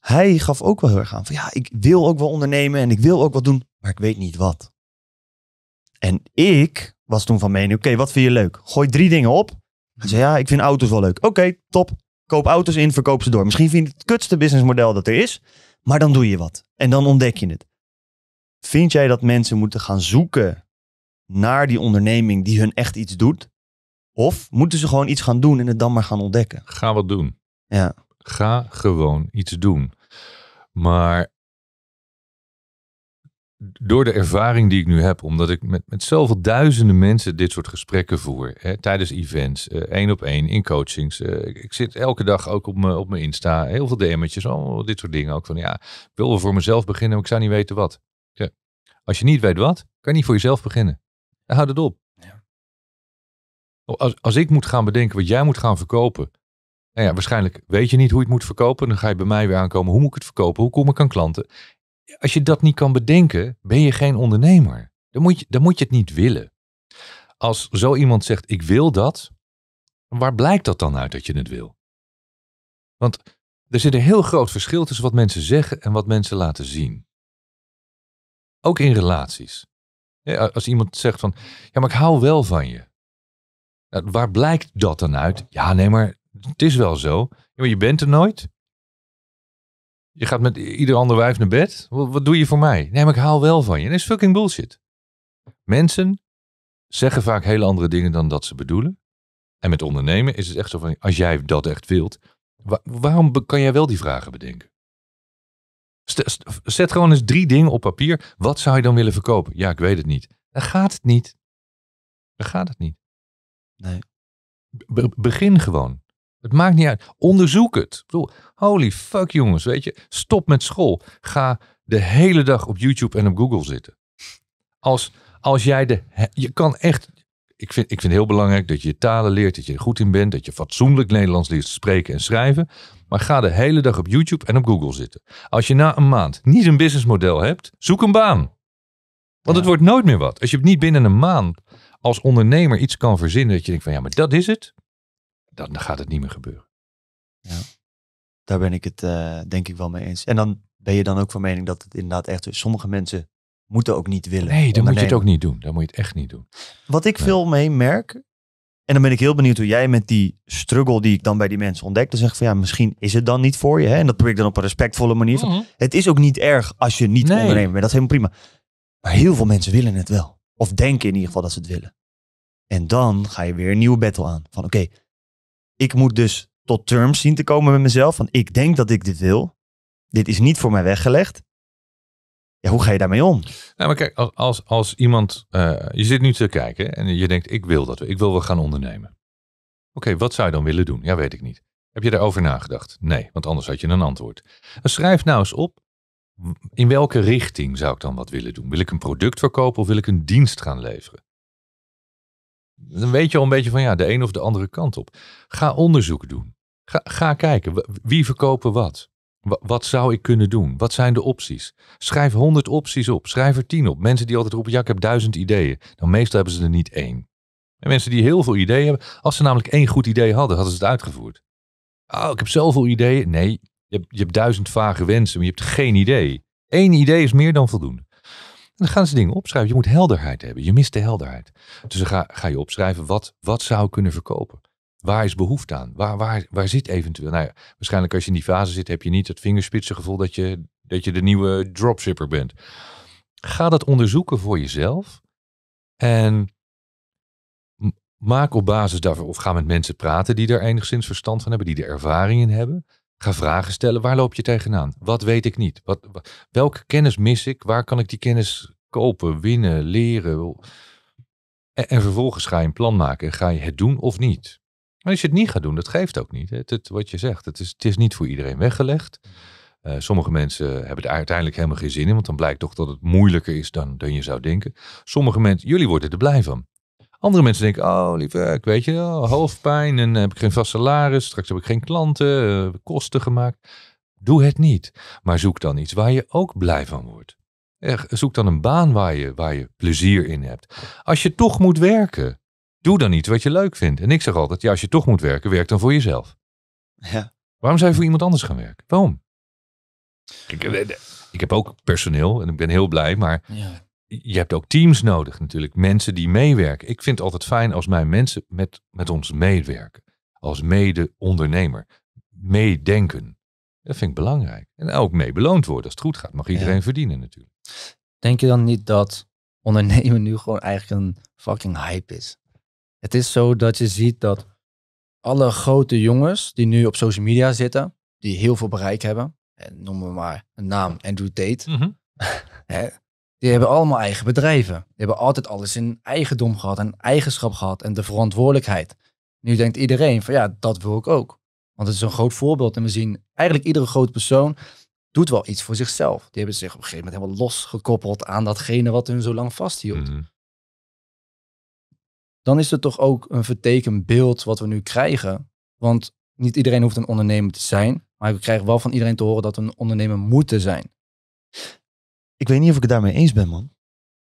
[SPEAKER 2] hij gaf ook wel heel erg aan van, ja, ik wil ook wel ondernemen en ik wil ook wat doen, maar ik weet niet wat. En ik was toen van mening, oké, wat vind je leuk? Gooi drie dingen op. Hij zei, ja, ik vind auto's wel leuk. Oké, top. Koop auto's in, verkoop ze door. Misschien vind je het kutste businessmodel dat er is, maar dan doe je wat. En dan ontdek je het. Vind jij dat mensen moeten gaan zoeken naar die onderneming die hun echt iets doet? Of moeten ze gewoon iets gaan doen en het dan maar gaan ontdekken?
[SPEAKER 1] Ga wat doen.
[SPEAKER 2] Ja.
[SPEAKER 1] Ga gewoon iets doen. Maar door de ervaring die ik nu heb, omdat ik met, met zoveel duizenden mensen dit soort gesprekken voer, hè, tijdens events, eh, één op één, in coachings. eh, ik, ik zit elke dag ook op mijn op mijn Insta, heel veel DM'tjes, al dit soort dingen. Ook van ja, ik wil wel voor mezelf beginnen, maar ik zou niet weten wat. Ja. Als je niet weet wat, kan je niet voor jezelf beginnen. Dan houd het op.
[SPEAKER 3] Ja.
[SPEAKER 1] Als, als ik moet gaan bedenken wat jij moet gaan verkopen, nou ja, waarschijnlijk weet je niet hoe je het moet verkopen. Dan ga je bij mij weer aankomen. Hoe moet ik het verkopen? Hoe kom ik aan klanten? Als je dat niet kan bedenken, ben je geen ondernemer. Dan moet je, dan moet je het niet willen. Als zo iemand zegt, ik wil dat. Waar blijkt dat dan uit dat je het wil? Want er zit een heel groot verschil tussen wat mensen zeggen en wat mensen laten zien. Ook in relaties. Als iemand zegt van, ja, maar ik hou wel van je. Nou, Waar blijkt dat dan uit? Ja, nee, maar het is wel zo. Maar je bent er nooit. Je gaat met ieder ander wijf naar bed. Wat, doe je voor mij? Nee, maar ik hou wel van je. Dat is fucking bullshit. Mensen zeggen vaak hele andere dingen dan dat ze bedoelen. En met ondernemen is het echt zo van, als jij dat echt wilt, wa- waarom kan jij wel die vragen bedenken? Zet gewoon eens drie dingen op papier. Wat zou je dan willen verkopen? Ja, ik weet het niet. Dan gaat het niet. Dan gaat het niet.
[SPEAKER 2] Nee.
[SPEAKER 1] Be- begin gewoon. Het maakt niet uit. Onderzoek het. Bedoel, holy fuck jongens, weet je. Stop met school. Ga de hele dag op YouTube en op Google zitten. Als, als jij de... Je kan echt... Ik vind, ik vind het heel belangrijk dat je je talen leert, dat je er goed in bent, dat je fatsoenlijk Nederlands leert spreken en schrijven. Maar ga de hele dag op YouTube en op Google zitten. Als je na een maand niet een businessmodel hebt, zoek een baan. Want het wordt nooit meer wat. Als je niet binnen een maand als ondernemer iets kan verzinnen dat je denkt van ja, maar dat is het. Dan, gaat het niet meer gebeuren.
[SPEAKER 2] Daar ben ik het eh, denk ik wel mee eens. En dan ben je dan ook van mening dat het inderdaad echt is. Sommige mensen moeten ook niet willen.
[SPEAKER 1] Nee, dan moet je het ook niet doen. Dan moet je het echt niet doen.
[SPEAKER 2] Wat ik
[SPEAKER 1] Nee.
[SPEAKER 2] veel mee merk, en dan ben ik heel benieuwd hoe jij met die struggle die ik dan bij die mensen ontdek, dan zeg ik van ja, misschien is het dan niet voor je. Hè? En dat probeer ik dan op een respectvolle manier. Van, Het is ook niet erg als je niet
[SPEAKER 1] Nee.
[SPEAKER 2] ondernemer bent, dat is helemaal prima. Maar heel veel mensen willen het wel. Of denken in ieder geval dat ze het willen. En dan ga je weer een nieuwe battle aan. Van oké, ik moet dus tot terms zien te komen met mezelf. Van ik denk dat ik dit wil. Dit is niet voor mij weggelegd. Ja, hoe ga je daarmee om?
[SPEAKER 1] Nou, maar kijk, als, als, als iemand, eh, je zit nu te kijken en je denkt, ik wil dat, ik wil wel gaan ondernemen. Oké, wat zou je dan willen doen? Ja, weet ik niet. Heb je daarover nagedacht? Nee, want anders had je een antwoord. Dan schrijf nou eens op, in welke richting zou ik dan wat willen doen? Wil ik een product verkopen of wil ik een dienst gaan leveren? Dan weet je al een beetje van ja, de een of de andere kant op. Ga onderzoek doen. Ga, ga kijken, wie verkopen wat? Wa- Wat zou ik kunnen doen? Wat zijn de opties? Schrijf 100 opties op. Schrijf er 10 op. Mensen die altijd roepen, ja, ik heb duizend ideeën. Nou, meestal hebben ze er niet één. En mensen die heel veel ideeën hebben, als ze namelijk één goed idee hadden, hadden ze het uitgevoerd. Oh, ik heb zoveel ideeën. Nee, je hebt, je hebt duizend vage wensen, maar je hebt geen idee. Eén idee is meer dan voldoende. En dan gaan ze dingen opschrijven. Je moet helderheid hebben. Je mist de helderheid. Dus ga, ga je opschrijven, wat, wat zou kunnen verkopen? Waar is behoefte aan? Waar, waar, waar zit eventueel? Nou ja, waarschijnlijk als je in die fase zit, heb je niet het vingerspitsengevoel dat je, dat je de nieuwe dropshipper bent. Ga dat onderzoeken voor jezelf. En maak op basis daarvan, of ga met mensen praten die er enigszins verstand van hebben, die er ervaring in hebben. Ga vragen stellen, waar loop je tegenaan? Wat weet ik niet? Wat, wa- welke kennis mis ik? Waar kan ik die kennis kopen, winnen, leren? En, en vervolgens ga je een plan maken. Ga je het doen of niet? Maar als je het niet gaat doen, dat geeft ook niet. Wat je zegt, het is, het is niet voor iedereen weggelegd. Eh, sommige mensen hebben er uiteindelijk helemaal geen zin in, want dan blijkt toch dat het moeilijker is dan, dan je zou denken. Sommige mensen, jullie worden er blij van. Andere mensen denken, oh lief werk, weet je, oh, hoofdpijn en heb ik geen vast salaris, straks heb ik geen klanten, eh, kosten gemaakt. Doe het niet, maar zoek dan iets waar je ook blij van wordt. Zoek dan een baan waar je, waar je plezier in hebt. Als je toch moet werken, doe dan iets wat je leuk vindt. En ik zeg altijd, ja, als je toch moet werken, werk dan voor jezelf.
[SPEAKER 2] Ja.
[SPEAKER 1] Waarom zou je voor iemand anders gaan werken? Waarom? Kijk, eh, eh, ik heb ook personeel en ik ben heel blij, maar
[SPEAKER 3] Ja.
[SPEAKER 1] je hebt ook teams nodig natuurlijk. Mensen die meewerken. Ik vind het altijd fijn als mijn mensen met, met ons meewerken. Als mede-ondernemer. Meedenken. Dat vind ik belangrijk. En ook mee beloond worden. Als het goed gaat, mag iedereen
[SPEAKER 2] Ja.
[SPEAKER 1] verdienen natuurlijk.
[SPEAKER 3] Denk je dan niet dat ondernemen nu gewoon eigenlijk een fucking hype is? Het is zo dat je ziet dat alle grote jongens die nu op social media zitten, die heel veel bereik hebben, en noemen we maar een naam, Andrew Tate, hè, die hebben allemaal eigen bedrijven. Die hebben altijd alles in eigendom gehad en eigenschap gehad en de verantwoordelijkheid. Nu denkt iedereen van ja, dat wil ik ook. Want het is een groot voorbeeld en we zien eigenlijk iedere grote persoon doet wel iets voor zichzelf. Die hebben zich op een gegeven moment helemaal losgekoppeld aan datgene wat hun zo lang vasthield.
[SPEAKER 1] Mhm.
[SPEAKER 3] Dan is het toch ook een vertekend beeld wat we nu krijgen. Want niet iedereen hoeft een ondernemer te zijn. Maar we krijgen wel van iedereen te horen dat we een ondernemer moeten zijn.
[SPEAKER 2] Ik weet niet of ik het daarmee eens ben, man.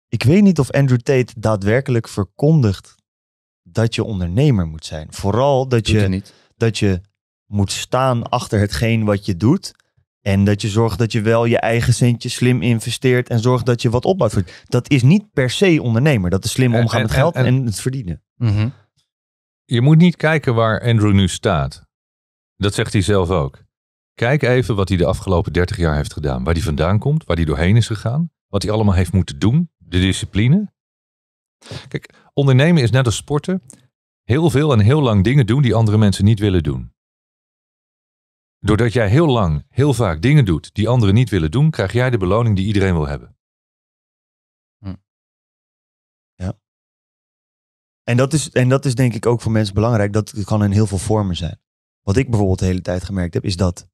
[SPEAKER 2] Ik weet niet of Andrew Tate daadwerkelijk verkondigt dat je ondernemer moet zijn. Vooral dat
[SPEAKER 3] Doet
[SPEAKER 2] je,
[SPEAKER 3] niet.
[SPEAKER 2] dat je moet staan achter hetgeen wat je doet. En dat je zorgt dat je wel je eigen centje slim investeert en zorgt dat je wat opbouwt. voor- Dat is niet per se ondernemer. Dat is slim omgaan
[SPEAKER 1] en-
[SPEAKER 2] met geld en,
[SPEAKER 1] en-
[SPEAKER 2] het verdienen.
[SPEAKER 3] Mhm.
[SPEAKER 1] Je moet niet kijken waar Andrew nu staat. Dat zegt hij zelf ook. Kijk even wat hij de afgelopen 30 jaar heeft gedaan. Waar hij vandaan komt, waar hij doorheen is gegaan. Wat hij allemaal heeft moeten doen. De discipline. Kijk, ondernemen is net als sporten. Heel veel en heel lang dingen doen die andere mensen niet willen doen. Doordat jij heel lang, heel vaak dingen doet die anderen niet willen doen, krijg jij de beloning die iedereen wil hebben.
[SPEAKER 2] En dat, is, en dat is denk ik ook voor mensen belangrijk. Dat kan in heel veel vormen zijn. Wat ik bijvoorbeeld de hele tijd gemerkt heb, is dat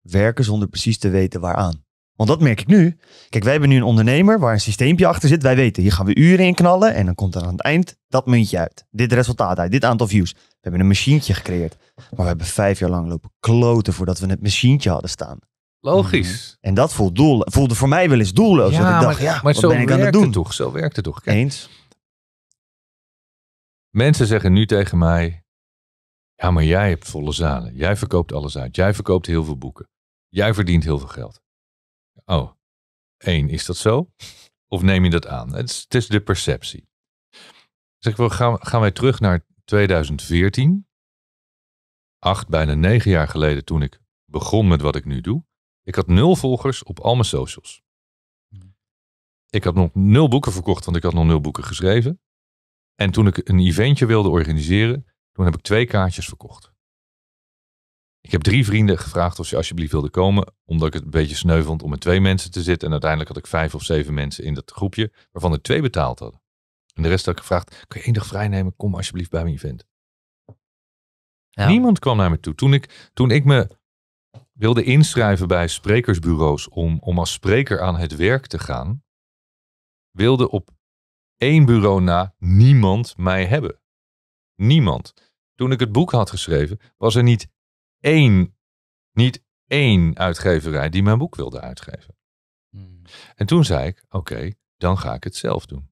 [SPEAKER 2] werken zonder precies te weten waaraan. Want dat merk ik nu. Kijk, wij hebben nu een ondernemer waar een systeempje achter zit. Wij weten, hier gaan we uren in knallen. En dan komt er aan het eind dat muntje uit. Dit resultaat uit, dit aantal views. We hebben een machientje gecreëerd. Maar we hebben vijf jaar lang lopen kloten voordat we het machientje hadden staan.
[SPEAKER 1] Logisch.
[SPEAKER 2] En dat voelde, doel, voelde voor mij wel eens doelloos. dat ik dacht, ja,
[SPEAKER 1] maar
[SPEAKER 2] wat
[SPEAKER 1] zo
[SPEAKER 2] ben ik aan het
[SPEAKER 1] werkt
[SPEAKER 2] doen?
[SPEAKER 1] het toch? Zo werkt het toch? Kijk,
[SPEAKER 2] Eens.
[SPEAKER 1] Mensen zeggen nu tegen mij: Ja, maar jij hebt volle zalen. Jij verkoopt alles uit. Jij verkoopt heel veel boeken. Jij verdient heel veel geld. Oh, één, is dat zo? Of neem je dat aan? Het is, het is de perceptie. Zeg, gaan, gaan wij terug naar 2014? Acht, bijna negen jaar geleden toen ik begon met wat ik nu doe. Ik had nul volgers op al mijn socials. Ik had nog nul boeken verkocht, want ik had nog nul boeken geschreven. En toen ik een eventje wilde organiseren, toen heb ik twee kaartjes verkocht. Ik heb drie vrienden gevraagd of ze alsjeblieft wilden komen, omdat ik het een beetje sneu vond om met twee mensen te zitten. En uiteindelijk had ik vijf of zeven mensen in dat groepje, waarvan er twee betaald hadden. En de rest had ik gevraagd, kun je één dag vrij nemen? Kom alsjeblieft bij mijn event.
[SPEAKER 3] Ja.
[SPEAKER 1] Niemand kwam naar me toe. Toen ik, toen ik me wilde inschrijven bij sprekersbureaus om, om als spreker aan het werk te gaan, wilde op één bureau na niemand mij hebben. Niemand. Toen ik het boek had geschreven, was er niet één, niet één uitgeverij die mijn boek wilde uitgeven.
[SPEAKER 3] Hmm.
[SPEAKER 1] En toen zei ik, oké, dan ga ik het zelf doen.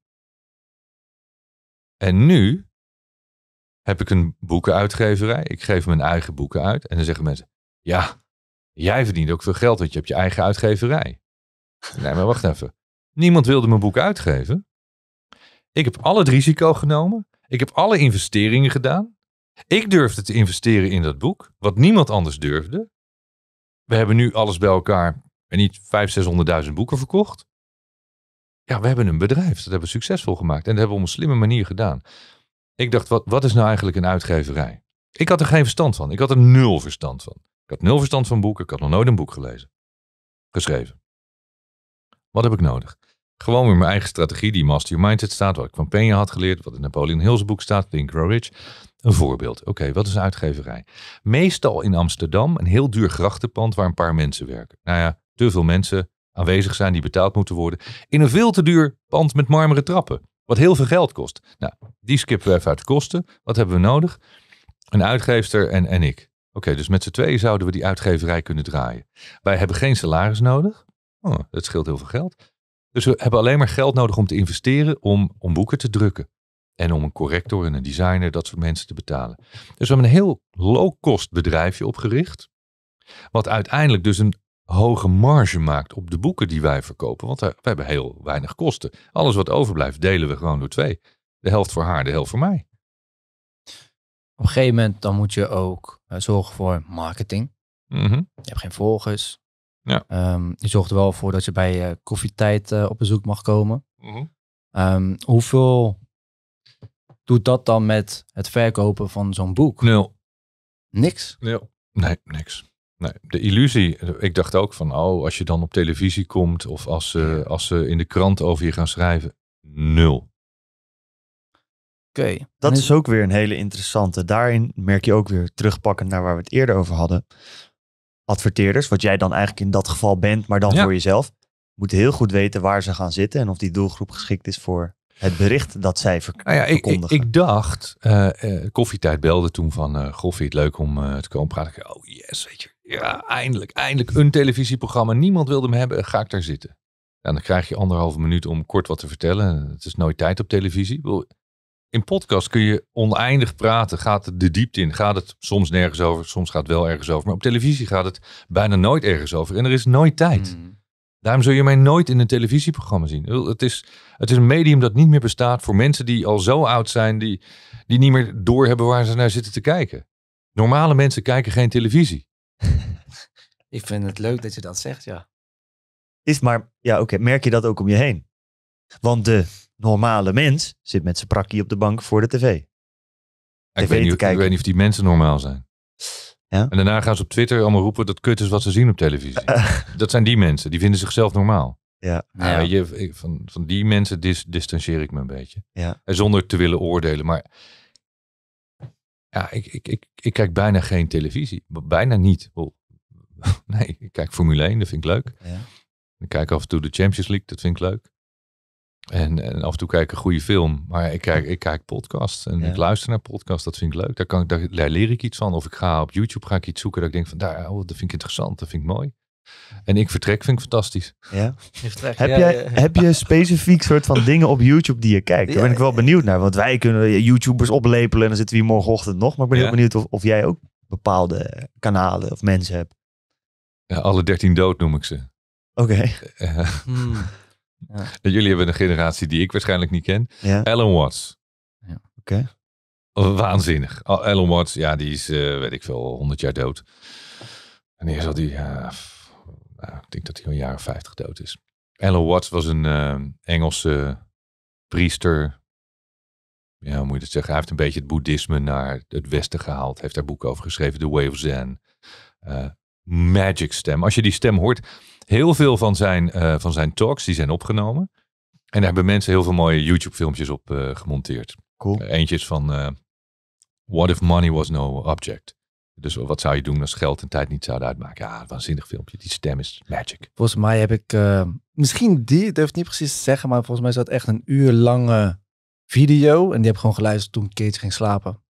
[SPEAKER 1] En nu heb ik een boekenuitgeverij. Ik geef mijn eigen boeken uit. En dan zeggen mensen, ja, jij verdient ook veel geld, want je hebt je eigen uitgeverij. Nee, maar wacht even. Niemand wilde mijn boek uitgeven. Ik heb al het risico genomen. Ik heb alle investeringen gedaan. Ik durfde te investeren in dat boek, wat niemand anders durfde. We hebben nu alles bij elkaar, en niet 500.000, 600.000 boeken verkocht. Ja, we hebben een bedrijf. Dat hebben we succesvol gemaakt. En dat hebben we op een slimme manier gedaan. Ik dacht, wat, wat is nou eigenlijk een uitgeverij? Ik had er geen verstand van. Ik had er nul verstand van. Ik had nul verstand van boeken. Ik had nog nooit een boek gelezen. Geschreven. Wat heb ik nodig? Gewoon weer mijn eigen strategie, die Master Your Mindset staat, wat ik van Peña had geleerd, wat in Napoleon Hill's boek staat, Think Grow Rich. Een voorbeeld. Oké, wat is een uitgeverij? Meestal in Amsterdam, een heel duur grachtenpand waar een paar mensen werken. Nou ja, te veel mensen aanwezig zijn die betaald moeten worden. In een veel te duur pand met marmeren trappen, wat heel veel geld kost. Nou, die skippen we even uit de kosten. Wat hebben we nodig? Een uitgeefster en, en ik. Oké, dus met z'n tweeën zouden we die uitgeverij kunnen draaien. Wij hebben geen salaris nodig. Oh, dat scheelt heel veel geld. Dus we hebben alleen maar geld nodig om te investeren om, om boeken te drukken. En om een corrector en een designer, dat soort mensen te betalen. Dus we hebben een heel low-cost bedrijfje opgericht. Wat uiteindelijk dus een hoge marge maakt op de boeken die wij verkopen. Want we hebben heel weinig kosten. Alles wat overblijft delen we gewoon door twee. De helft voor haar, de helft voor mij.
[SPEAKER 3] Op een gegeven moment dan moet je ook eh, zorgen voor marketing.
[SPEAKER 1] Mhm.
[SPEAKER 3] Je hebt geen volgers.
[SPEAKER 1] Ja.
[SPEAKER 3] Ehm, je zorgt er wel voor dat je bij eh, koffietijd eh, op bezoek mag komen.
[SPEAKER 1] Mhm.
[SPEAKER 3] Ehm, hoeveel doet dat dan met het verkopen van zo'n boek?
[SPEAKER 1] Nul.
[SPEAKER 3] Niks.
[SPEAKER 1] Nul. Nee, niks. Nee, de illusie. Ik dacht ook van, oh, als je dan op televisie komt of als ze, als ze in de krant over je gaan schrijven. Nul.
[SPEAKER 3] Oké.
[SPEAKER 2] Dat is ook weer een hele interessante. Daarin merk je ook weer terugpakkend naar waar we het eerder over hadden. Adverteerders, wat jij dan eigenlijk in dat geval bent, maar dan
[SPEAKER 1] Ja.
[SPEAKER 2] voor jezelf, moeten heel goed weten waar ze gaan zitten en of die doelgroep geschikt is voor het bericht dat zij ver-
[SPEAKER 1] Nou ja, ik, ik,
[SPEAKER 2] verkondigen.
[SPEAKER 1] ik dacht, eh, eh, koffietijd belde toen van, vind je het leuk om te komen praten? Oh yes, weet je. Ja, eindelijk, eindelijk een televisieprogramma. Niemand wilde hem hebben, ga ik daar zitten. En dan krijg je anderhalve minuut om kort wat te vertellen. Het is nooit tijd op televisie. In podcast kun je oneindig praten. Gaat het de diepte in? Gaat het soms nergens over? Soms gaat het wel ergens over. Maar op televisie gaat het bijna nooit ergens over. En er is nooit tijd.
[SPEAKER 3] Mm.
[SPEAKER 1] Daarom zul je mij nooit in een televisieprogramma zien. Het is, het is een medium dat niet meer bestaat voor mensen die al zo oud zijn, die, die niet meer doorhebben waar ze naar zitten te kijken. Normale mensen kijken geen televisie.
[SPEAKER 3] Ik vind het leuk dat je dat zegt, ja.
[SPEAKER 2] Is maar, ja oké, merk je dat ook om je heen? Want de normale mens zit met zijn prakkie op de bank voor de tv.
[SPEAKER 1] Ik
[SPEAKER 2] TV
[SPEAKER 1] weet,
[SPEAKER 2] te
[SPEAKER 1] niet, ik weet niet of die mensen normaal zijn.
[SPEAKER 2] Ja?
[SPEAKER 1] En daarna gaan ze op Twitter allemaal roepen dat kut is wat ze zien op televisie. Dat zijn die mensen, die vinden zichzelf normaal.
[SPEAKER 2] Ja.
[SPEAKER 1] Nou,
[SPEAKER 3] Ja.
[SPEAKER 1] weet je, ik- van, van die mensen dis, distancieer ik me een beetje.
[SPEAKER 2] Ja.
[SPEAKER 1] En zonder te willen oordelen. Maar ja, ik, ik, ik, ik kijk bijna geen televisie. Bijna niet. Nee, ik kijk Formule 1, dat vind ik leuk.
[SPEAKER 2] Ja.
[SPEAKER 1] Ik kijk af en toe de Champions League, dat vind ik leuk. En, en af en toe kijk ik een goede film. Maar ik kijk, ik kijk podcasts en
[SPEAKER 2] Ja.
[SPEAKER 1] ik luister naar podcasts. Dat vind ik leuk. Daar, kan ik, daar, daar leer ik iets van. Of ik ga op YouTube ga ik iets zoeken dat ik denk van, daar, oh, dat vind ik interessant, dat vind ik mooi. En ik vertrek vind ik fantastisch.
[SPEAKER 2] Ja.
[SPEAKER 3] Heb
[SPEAKER 2] jij, heb je specifiek soort van dingen op YouTube die je kijkt? Daar ben ik wel benieuwd naar. Want wij kunnen YouTubers oplepelen en dan zitten we hier morgenochtend nog. Maar ik ben heel benieuwd of, of jij ook bepaalde kanalen of mensen hebt.
[SPEAKER 1] Ja, alle dertien dood noem ik ze.
[SPEAKER 2] Oké.
[SPEAKER 1] Eh,
[SPEAKER 3] Hmm.
[SPEAKER 1] jullie hebben een generatie die ik waarschijnlijk niet ken. Alan Watts.
[SPEAKER 2] Oké.
[SPEAKER 1] Oh, Waanzinnig. Al- Alan Watts, ja, die is, eh, weet ik veel, 100 jaar dood. Wanneer zal die? Ja, f- nou, ik denk dat hij al jaren 50 dood is. Alan Watts was een eh, Engelse priester. Ja, hoe moet je dat zeggen? Hij heeft een beetje het boeddhisme naar het westen gehaald. Heeft daar boeken over geschreven. The Way of Zen. Eh, magic stem. Als je die stem hoort, heel veel van zijn, eh, van zijn talks die zijn opgenomen. En daar hebben mensen heel veel mooie YouTube filmpjes op eh, gemonteerd.
[SPEAKER 2] Cool.
[SPEAKER 1] Eh, Eentje is van eh, What if money was no object? Dus wat zou je doen als geld en tijd niet zouden uitmaken? Ja, een waanzinnig filmpje. Die stem is magic.
[SPEAKER 3] Volgens mij heb ik, eh, misschien die, ik durf het niet precies te zeggen, maar volgens mij is dat echt een uur lange video. En die heb ik gewoon geluisterd toen Kees ging slapen.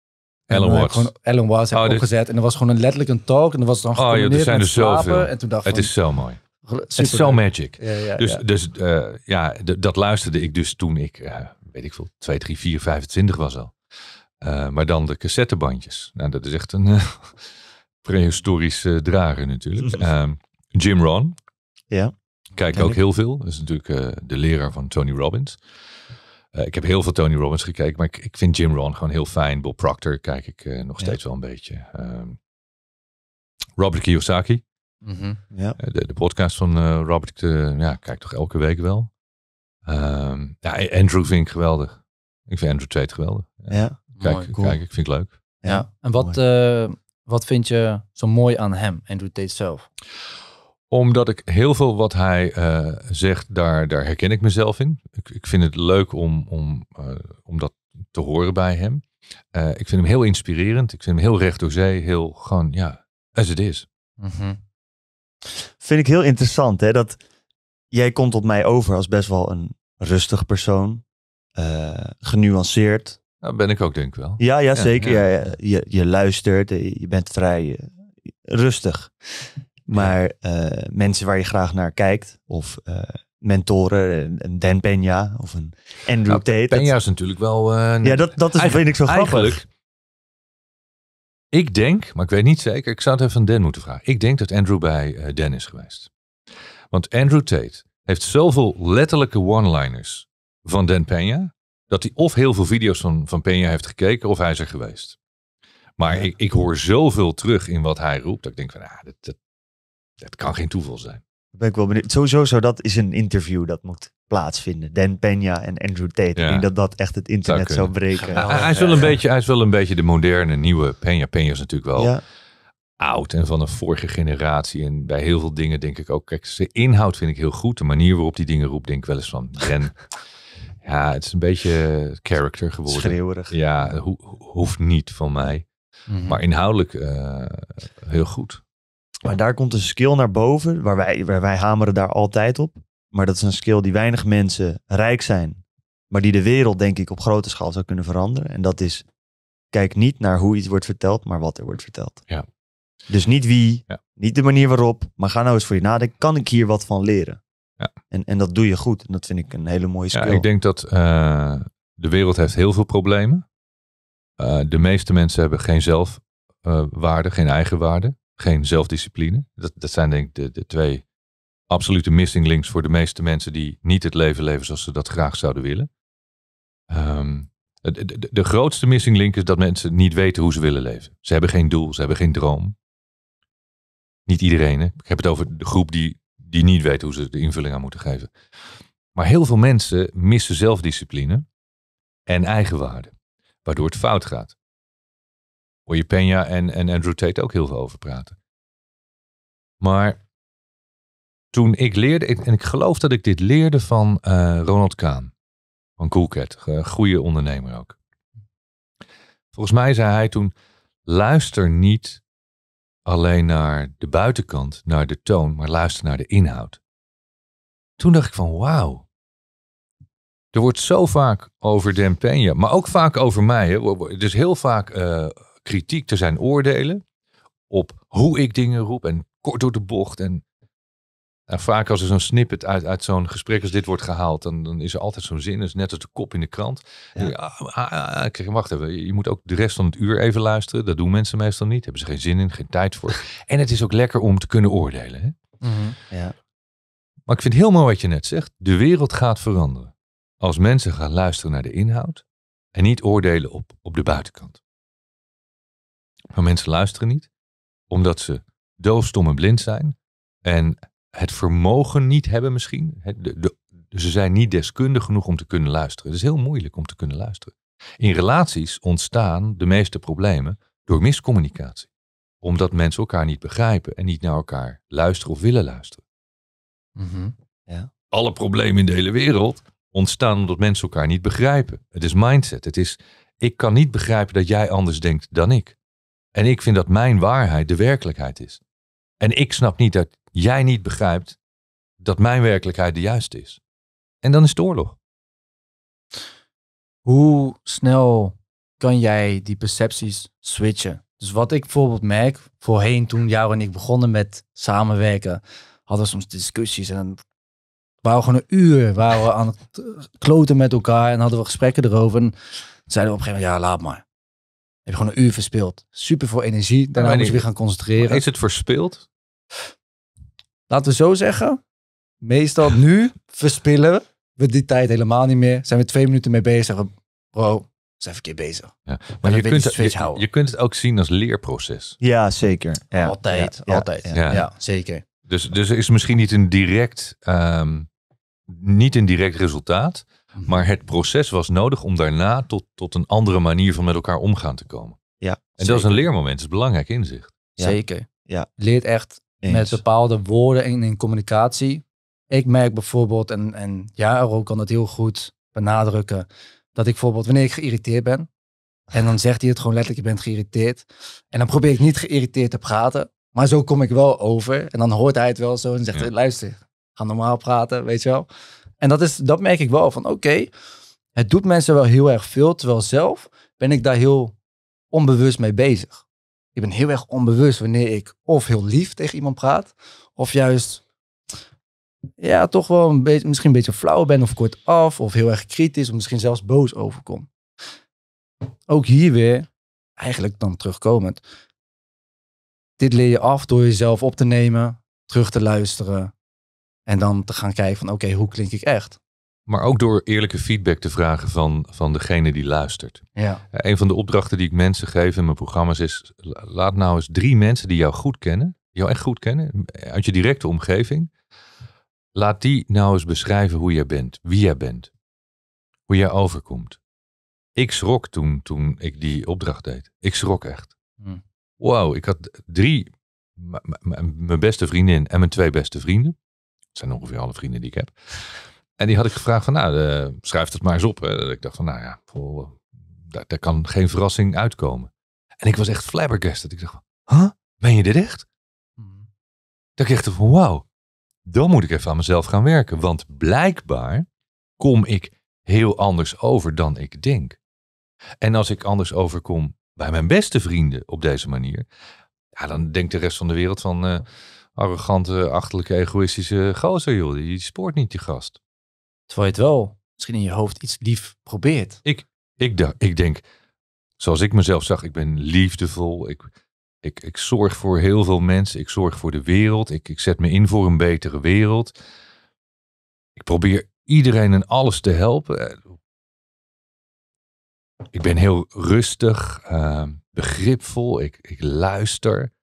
[SPEAKER 3] En
[SPEAKER 1] Alan
[SPEAKER 3] dan heb ik
[SPEAKER 1] Watts.
[SPEAKER 3] Gewoon Alan Watts heb
[SPEAKER 1] Oh, dit-
[SPEAKER 3] opgezet. En dat was gewoon een letterlijk een talk. En dan was het dan
[SPEAKER 1] Oh ja, er zijn er zoveel.
[SPEAKER 3] En toen dacht ik
[SPEAKER 1] Het is zo mooi. Het is zo magic.
[SPEAKER 3] Ja, ja,
[SPEAKER 1] Dus,
[SPEAKER 3] ja.
[SPEAKER 1] dus eh, ja, dat luisterde ik dus toen ik, eh, weet ik veel, 2, 3, 4, 25 was al. Eh, maar dan de cassettebandjes. Nou, dat is echt een eh, prehistorisch eh, drager natuurlijk. Ehm, Jim Ron.
[SPEAKER 2] Ja.
[SPEAKER 1] Kijk ook
[SPEAKER 2] ik.
[SPEAKER 1] heel veel. Dat is natuurlijk eh, de leraar van Tony Robbins. Eh, ik heb heel veel Tony Robbins gekeken, maar ik, ik vind Jim Ron gewoon heel fijn. Bob Proctor kijk ik eh, nog
[SPEAKER 2] Ja.
[SPEAKER 1] steeds wel een beetje. Ehm, Robert Kiyosaki.
[SPEAKER 3] Mhm.
[SPEAKER 2] Ja.
[SPEAKER 1] Eh, De, de podcast van eh, Robert, eh, ja, kijk toch elke week wel. Ehm, ja, Andrew vind ik geweldig. Ik vind Andrew Tate geweldig.
[SPEAKER 2] Ja.
[SPEAKER 1] Kijk,
[SPEAKER 3] Mooi.
[SPEAKER 2] cool.
[SPEAKER 1] kijk, ik vind het leuk.
[SPEAKER 3] Ja. En wat, eh, wat vind je zo mooi aan hem, Andrew Tate zelf?
[SPEAKER 1] Omdat ik heel veel wat hij eh, zegt, daar, daar herken ik mezelf in. Ik, ik vind het leuk om, om, eh, om dat te horen bij hem. Eh, ik vind hem heel inspirerend. Ik vind hem heel recht door zee. Heel gewoon, ja, as it is.
[SPEAKER 3] Mhm.
[SPEAKER 2] Vind ik heel interessant, hè? Dat jij komt op mij over als best wel een rustig persoon. eh, genuanceerd.
[SPEAKER 1] Dat ben ik ook denk ik wel.
[SPEAKER 2] Ja, ja, zeker.
[SPEAKER 1] ja.
[SPEAKER 2] Ja, je, je luistert, je bent vrij eh, rustig. Maar eh, mensen waar je graag naar kijkt, of mentoren, een- Dan Peña of een Andrew
[SPEAKER 1] Nou,
[SPEAKER 2] Tate. dat-
[SPEAKER 1] Penja is natuurlijk wel...
[SPEAKER 2] ja, dat, dat is, vind ik zo grappig.
[SPEAKER 1] Eigenlijk, ik denk, maar ik weet niet zeker, ik zou het even van Dan moeten vragen. Ik denk dat Andrew bij eh, Dan is geweest. Want Andrew Tate heeft zoveel letterlijke one-liners van Dan Peña, dat hij of heel veel video's van, van Peña heeft gekeken of hij is er geweest. Maar
[SPEAKER 2] Ja.
[SPEAKER 1] ik, ik hoor zoveel terug in wat hij roept, dat ik denk van, ah, dat, dat, dat kan geen toeval zijn.
[SPEAKER 2] Ben ik wel benieuwd. Sowieso zou dat is een interview dat moet plaatsvinden. Dan Peña en Andrew Tate.
[SPEAKER 1] Ja.
[SPEAKER 2] Ik denk dat dat echt het internet
[SPEAKER 1] Zou
[SPEAKER 2] breken.
[SPEAKER 3] Ja,
[SPEAKER 1] hij, hij is wel een beetje, hij is wel een beetje de moderne, nieuwe Peña. Peña is natuurlijk wel
[SPEAKER 2] Ja,
[SPEAKER 1] oud en van een vorige generatie. En bij heel veel dingen denk ik ook, kijk, zijn inhoud vind ik heel goed. De manier waarop die dingen roept, denk ik wel eens van, ja, het is een beetje character geworden.
[SPEAKER 2] schreeuwerig.
[SPEAKER 1] Ja, ho- ho- hoeft niet van mij.
[SPEAKER 3] Mhm.
[SPEAKER 1] Maar inhoudelijk eh, heel goed.
[SPEAKER 2] Maar daar komt een skill naar boven, waar wij, waar wij hameren daar altijd op. Maar dat is een skill die weinig mensen rijk zijn, maar die de wereld denk ik op grote schaal zou kunnen veranderen. En dat is, kijk niet naar hoe iets wordt verteld, maar wat er wordt verteld.
[SPEAKER 1] Ja.
[SPEAKER 2] Dus niet wie,
[SPEAKER 1] Ja.
[SPEAKER 2] niet de manier waarop, maar ga nou eens voor je nadenken. Kan ik hier wat van leren?
[SPEAKER 1] Ja.
[SPEAKER 2] En, en dat doe je goed. En dat vind ik een hele mooie skill.
[SPEAKER 1] Ja, ik denk dat eh, de wereld heeft heel veel problemen. Eh, de meeste mensen hebben geen zelfwaarde, geen eigenwaarde, geen zelfdiscipline. Dat, dat zijn denk ik de, de twee absolute missing links voor de meeste mensen die niet het leven leven zoals ze dat graag zouden willen. Ehm, de, de, de grootste missing link is dat mensen niet weten hoe ze willen leven. Ze hebben geen doel, ze hebben geen droom. Niet iedereen. Hè? Ik heb het over de groep die, die niet weet hoe ze de invulling aan moeten geven. Maar heel veel mensen missen zelfdiscipline en eigenwaarde, waardoor het fout gaat. Hoor je Peña en, en Andrew Tate ook heel veel over praten. Maar toen ik leerde, en ik geloof dat ik dit leerde van eh, Ronald Kaan, van Coolcat, goede ondernemer ook. Volgens mij zei hij toen, luister niet alleen naar de buitenkant, naar de toon, maar luister naar de inhoud. toen dacht ik van wauw. Er wordt zo vaak over Den Peña, maar ook vaak over mij. Hè. Dus heel vaak eh, kritiek, er zijn oordelen op hoe ik dingen roep en kort door de bocht. En, en vaak als er zo'n snippet uit, uit zo'n gesprek als dit wordt gehaald, dan, dan is er altijd zo'n zin. Dat is net als de kop in de krant.
[SPEAKER 2] Ja.
[SPEAKER 1] Ja. ah, ah, ah, wacht even, je moet ook de rest van het uur even luisteren. Dat doen mensen meestal niet. Hebben ze geen zin in, geen tijd voor. En het is ook lekker om te kunnen oordelen. Hè?
[SPEAKER 2] Ja.
[SPEAKER 1] Maar ik vind het heel mooi wat je net zegt. De wereld gaat veranderen. Als mensen gaan luisteren naar de inhoud en niet oordelen op, op de buitenkant. Maar mensen luisteren niet omdat ze doof, stom en blind zijn en het vermogen niet hebben misschien. De, de, ze zijn niet deskundig genoeg om te kunnen luisteren. Het is heel moeilijk om te kunnen luisteren. In relaties ontstaan de meeste problemen door miscommunicatie. Omdat mensen elkaar niet begrijpen en niet naar elkaar luisteren of willen luisteren
[SPEAKER 3] Mhm.
[SPEAKER 1] alle problemen in de hele wereld ontstaan omdat mensen elkaar niet begrijpen. Het is mindset. Het is, ik kan niet begrijpen dat jij anders denkt dan ik. En ik vind dat mijn waarheid de werkelijkheid is. En ik snap niet dat jij niet begrijpt dat mijn werkelijkheid de juiste is. En dan is het oorlog.
[SPEAKER 3] Hoe snel kan jij die percepties switchen? Dus wat ik bijvoorbeeld merk, voorheen toen jou en ik begonnen met samenwerken, hadden we soms discussies en dan waren we gewoon een uur waren we aan het kloten met elkaar en hadden we gesprekken erover. En zeiden we op een gegeven moment, ja laat maar. Heb je gewoon een uur verspeeld. Super veel energie. Daarna moest je weer gaan concentreren.
[SPEAKER 1] Is het verspild?
[SPEAKER 3] Laten we zo zeggen. Meestal nu verspillen we die tijd helemaal niet meer. Zijn we twee minuten mee bezig. Bro, zijn even een keer bezig.
[SPEAKER 1] Maar
[SPEAKER 3] dan
[SPEAKER 1] je kunt,
[SPEAKER 3] je
[SPEAKER 1] kunt het ook zien als leerproces.
[SPEAKER 2] Ja, zeker. Ja.
[SPEAKER 3] altijd,
[SPEAKER 2] Ja, ja,
[SPEAKER 3] altijd.
[SPEAKER 2] ja.
[SPEAKER 3] Ja,
[SPEAKER 1] Ja.
[SPEAKER 3] zeker.
[SPEAKER 1] Dus, dus er is misschien niet een direct, ehm, niet een direct resultaat. Maar het proces was nodig om daarna tot, tot een andere manier van met elkaar omgaan te komen.
[SPEAKER 2] Ja,
[SPEAKER 1] En dat is een leermoment, dat is belangrijk inzicht.
[SPEAKER 2] Ja.
[SPEAKER 3] Zeker.
[SPEAKER 2] Ja.
[SPEAKER 3] Je leert echt
[SPEAKER 2] Eens.
[SPEAKER 3] met bepaalde woorden in, in communicatie. Ik merk bijvoorbeeld, en, en Jaro kan het heel goed benadrukken, dat ik bijvoorbeeld wanneer ik geïrriteerd ben, en dan zegt hij het gewoon letterlijk, je bent geïrriteerd. En dan probeer ik niet geïrriteerd te praten, maar zo kom ik wel over. En dan hoort hij het wel zo en zegt,
[SPEAKER 1] Ja.
[SPEAKER 3] hij, luister, ga normaal praten, weet je wel. En dat, is, dat merk ik wel van, oké, het doet mensen wel heel erg veel, terwijl zelf ben ik daar heel onbewust mee bezig. Ik ben heel erg onbewust wanneer ik of heel lief tegen iemand praat, of juist ja, toch wel een beetje, misschien een beetje flauw ben of kort af, of heel erg kritisch, of misschien zelfs boos overkom. Ook hier weer, eigenlijk dan terugkomend. Dit leer je af door jezelf op te nemen, terug te luisteren en dan te gaan kijken van oké, hoe klink ik echt?
[SPEAKER 1] Maar ook door eerlijke feedback te vragen van, van degene die luistert.
[SPEAKER 3] Ja.
[SPEAKER 1] Eh, Een van de opdrachten die ik mensen geef in mijn programma's is... la- laat nou eens drie mensen die jou goed kennen, jou echt goed kennen, uit je directe omgeving... laat die nou eens beschrijven hoe jij bent, wie jij bent. Hoe jij overkomt. Ik schrok toen, toen ik die opdracht deed. Ik schrok echt.
[SPEAKER 3] Hm.
[SPEAKER 1] Wow, ik had drie... Mijn beste vriendin en mijn twee beste vrienden. Dat zijn ongeveer alle vrienden die ik heb. En die had ik gevraagd van, nou, eh, schrijf het maar eens op. Hè. Ik dacht van, nou ja, voor, daar, daar kan geen verrassing uitkomen. En ik was echt flabbergasted. Ik dacht van, huh? Ben je dit echt? Dat ik echt van, wauw, dan moet ik even aan mezelf gaan werken. Want blijkbaar kom ik heel anders over dan ik denk. En als ik anders overkom bij mijn beste vrienden op deze manier, ja, dan denkt de rest van de wereld van eh, arrogante, achterlijke, egoïstische gozer, joh. Die spoort niet, die gast.
[SPEAKER 3] Terwijl je het wel misschien in je hoofd iets lief probeert.
[SPEAKER 1] Ik, dacht, ik denk, zoals ik mezelf zag, ik ben liefdevol. Ik, ik, ik zorg voor heel veel mensen. Ik zorg voor de wereld. Ik, ik zet me in voor een betere wereld. Ik probeer iedereen en alles te helpen. Ik ben heel rustig, eh, begripvol. Ik, ik luister.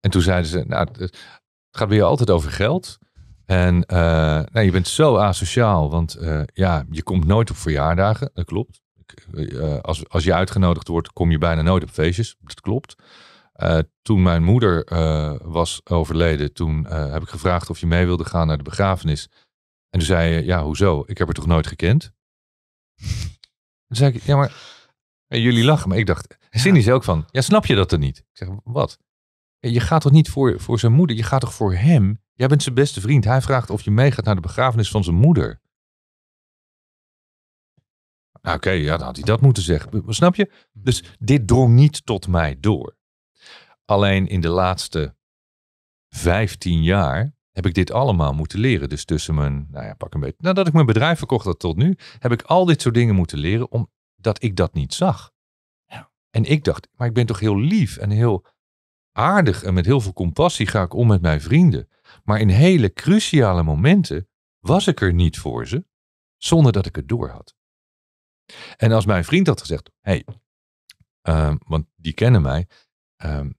[SPEAKER 1] En toen zeiden ze, nou, het gaat bij je altijd over geld. En eh, je bent zo asociaal, want eh, ja, je komt nooit op verjaardagen. Dat klopt. Eh, als, als je uitgenodigd wordt, kom je bijna nooit op feestjes. Dat klopt. Toen mijn moeder was overleden, toen heb ik gevraagd of je mee wilde gaan naar de begrafenis. En toen zei je, ja, hoezo? Ik heb haar toch nooit gekend? Toen zei ik, ja, maar en jullie lachen. Maar ik dacht, Cindy zei ook van, ja, snap je dat er niet? Ik zeg, wat? Je gaat toch niet voor, voor zijn moeder, je gaat toch voor hem Jij bent zijn beste vriend. Hij vraagt of je meegaat naar de begrafenis van zijn moeder. Nou, Oké, ja, dan had hij dat moeten zeggen. Snap je? Dus dit drong niet tot mij door. Alleen in de laatste 15 jaar heb ik dit allemaal moeten leren. Dus tussen mijn, nou ja, pak een beetje. Nadat ik mijn bedrijf verkocht had tot nu, heb ik al dit soort dingen moeten leren omdat ik dat niet zag.
[SPEAKER 3] Ja.
[SPEAKER 1] En ik dacht, maar ik ben toch heel lief en heel aardig en met heel veel compassie ga ik om met mijn vrienden. Maar in hele cruciale momenten was ik er niet voor ze, zonder dat ik het door had. En als mijn vriend had gezegd, hey, ehm, want die kennen mij, ehm,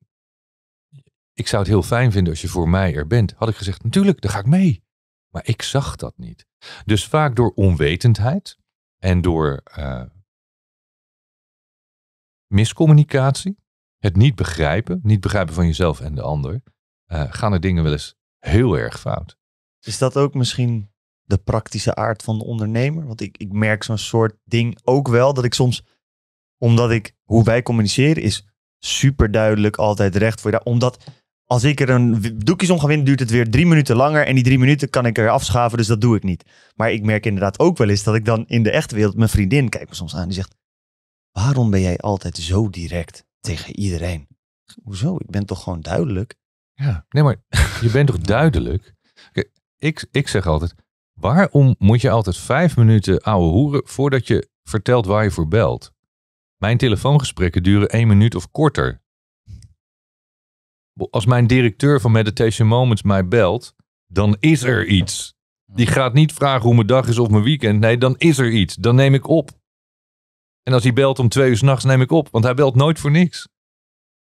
[SPEAKER 1] ik zou het heel fijn vinden als je voor mij er bent, had ik gezegd, natuurlijk, dan ga ik mee. Maar ik zag dat niet. Dus vaak door onwetendheid en door eh, miscommunicatie, het niet begrijpen, niet begrijpen van jezelf en de ander, eh, gaan er dingen wel eens heel erg fout.
[SPEAKER 2] Is dat ook misschien de praktische aard van de ondernemer? Want ik, ik merk zo'n soort ding ook wel dat ik soms, omdat ik, hoe wij communiceren is super duidelijk, altijd recht voor je. Omdat als ik er een doekjes om ga winnen, duurt het weer drie minuten langer. En die drie minuten kan ik er afschaven, dus dat doe ik niet. Maar ik merk inderdaad ook wel eens dat ik dan in de echte wereld, mijn vriendin kijkt me soms aan, die zegt, waarom ben jij altijd zo direct tegen iedereen? Hoezo? Ik ben toch gewoon duidelijk?
[SPEAKER 1] Ja, nee, maar je bent toch duidelijk? Kijk, ik, ik zeg altijd, waarom moet je altijd vijf minuten ouwe hoeren voordat je vertelt waar je voor belt? Mijn telefoongesprekken duren één minuut of korter. Als mijn directeur van Meditation Moments mij belt, dan is er iets. Die gaat niet vragen hoe mijn dag is of mijn weekend. Nee, dan is er iets. Dan neem ik op. En als hij belt om twee uur s'nachts, neem ik op. Want hij belt nooit voor niks.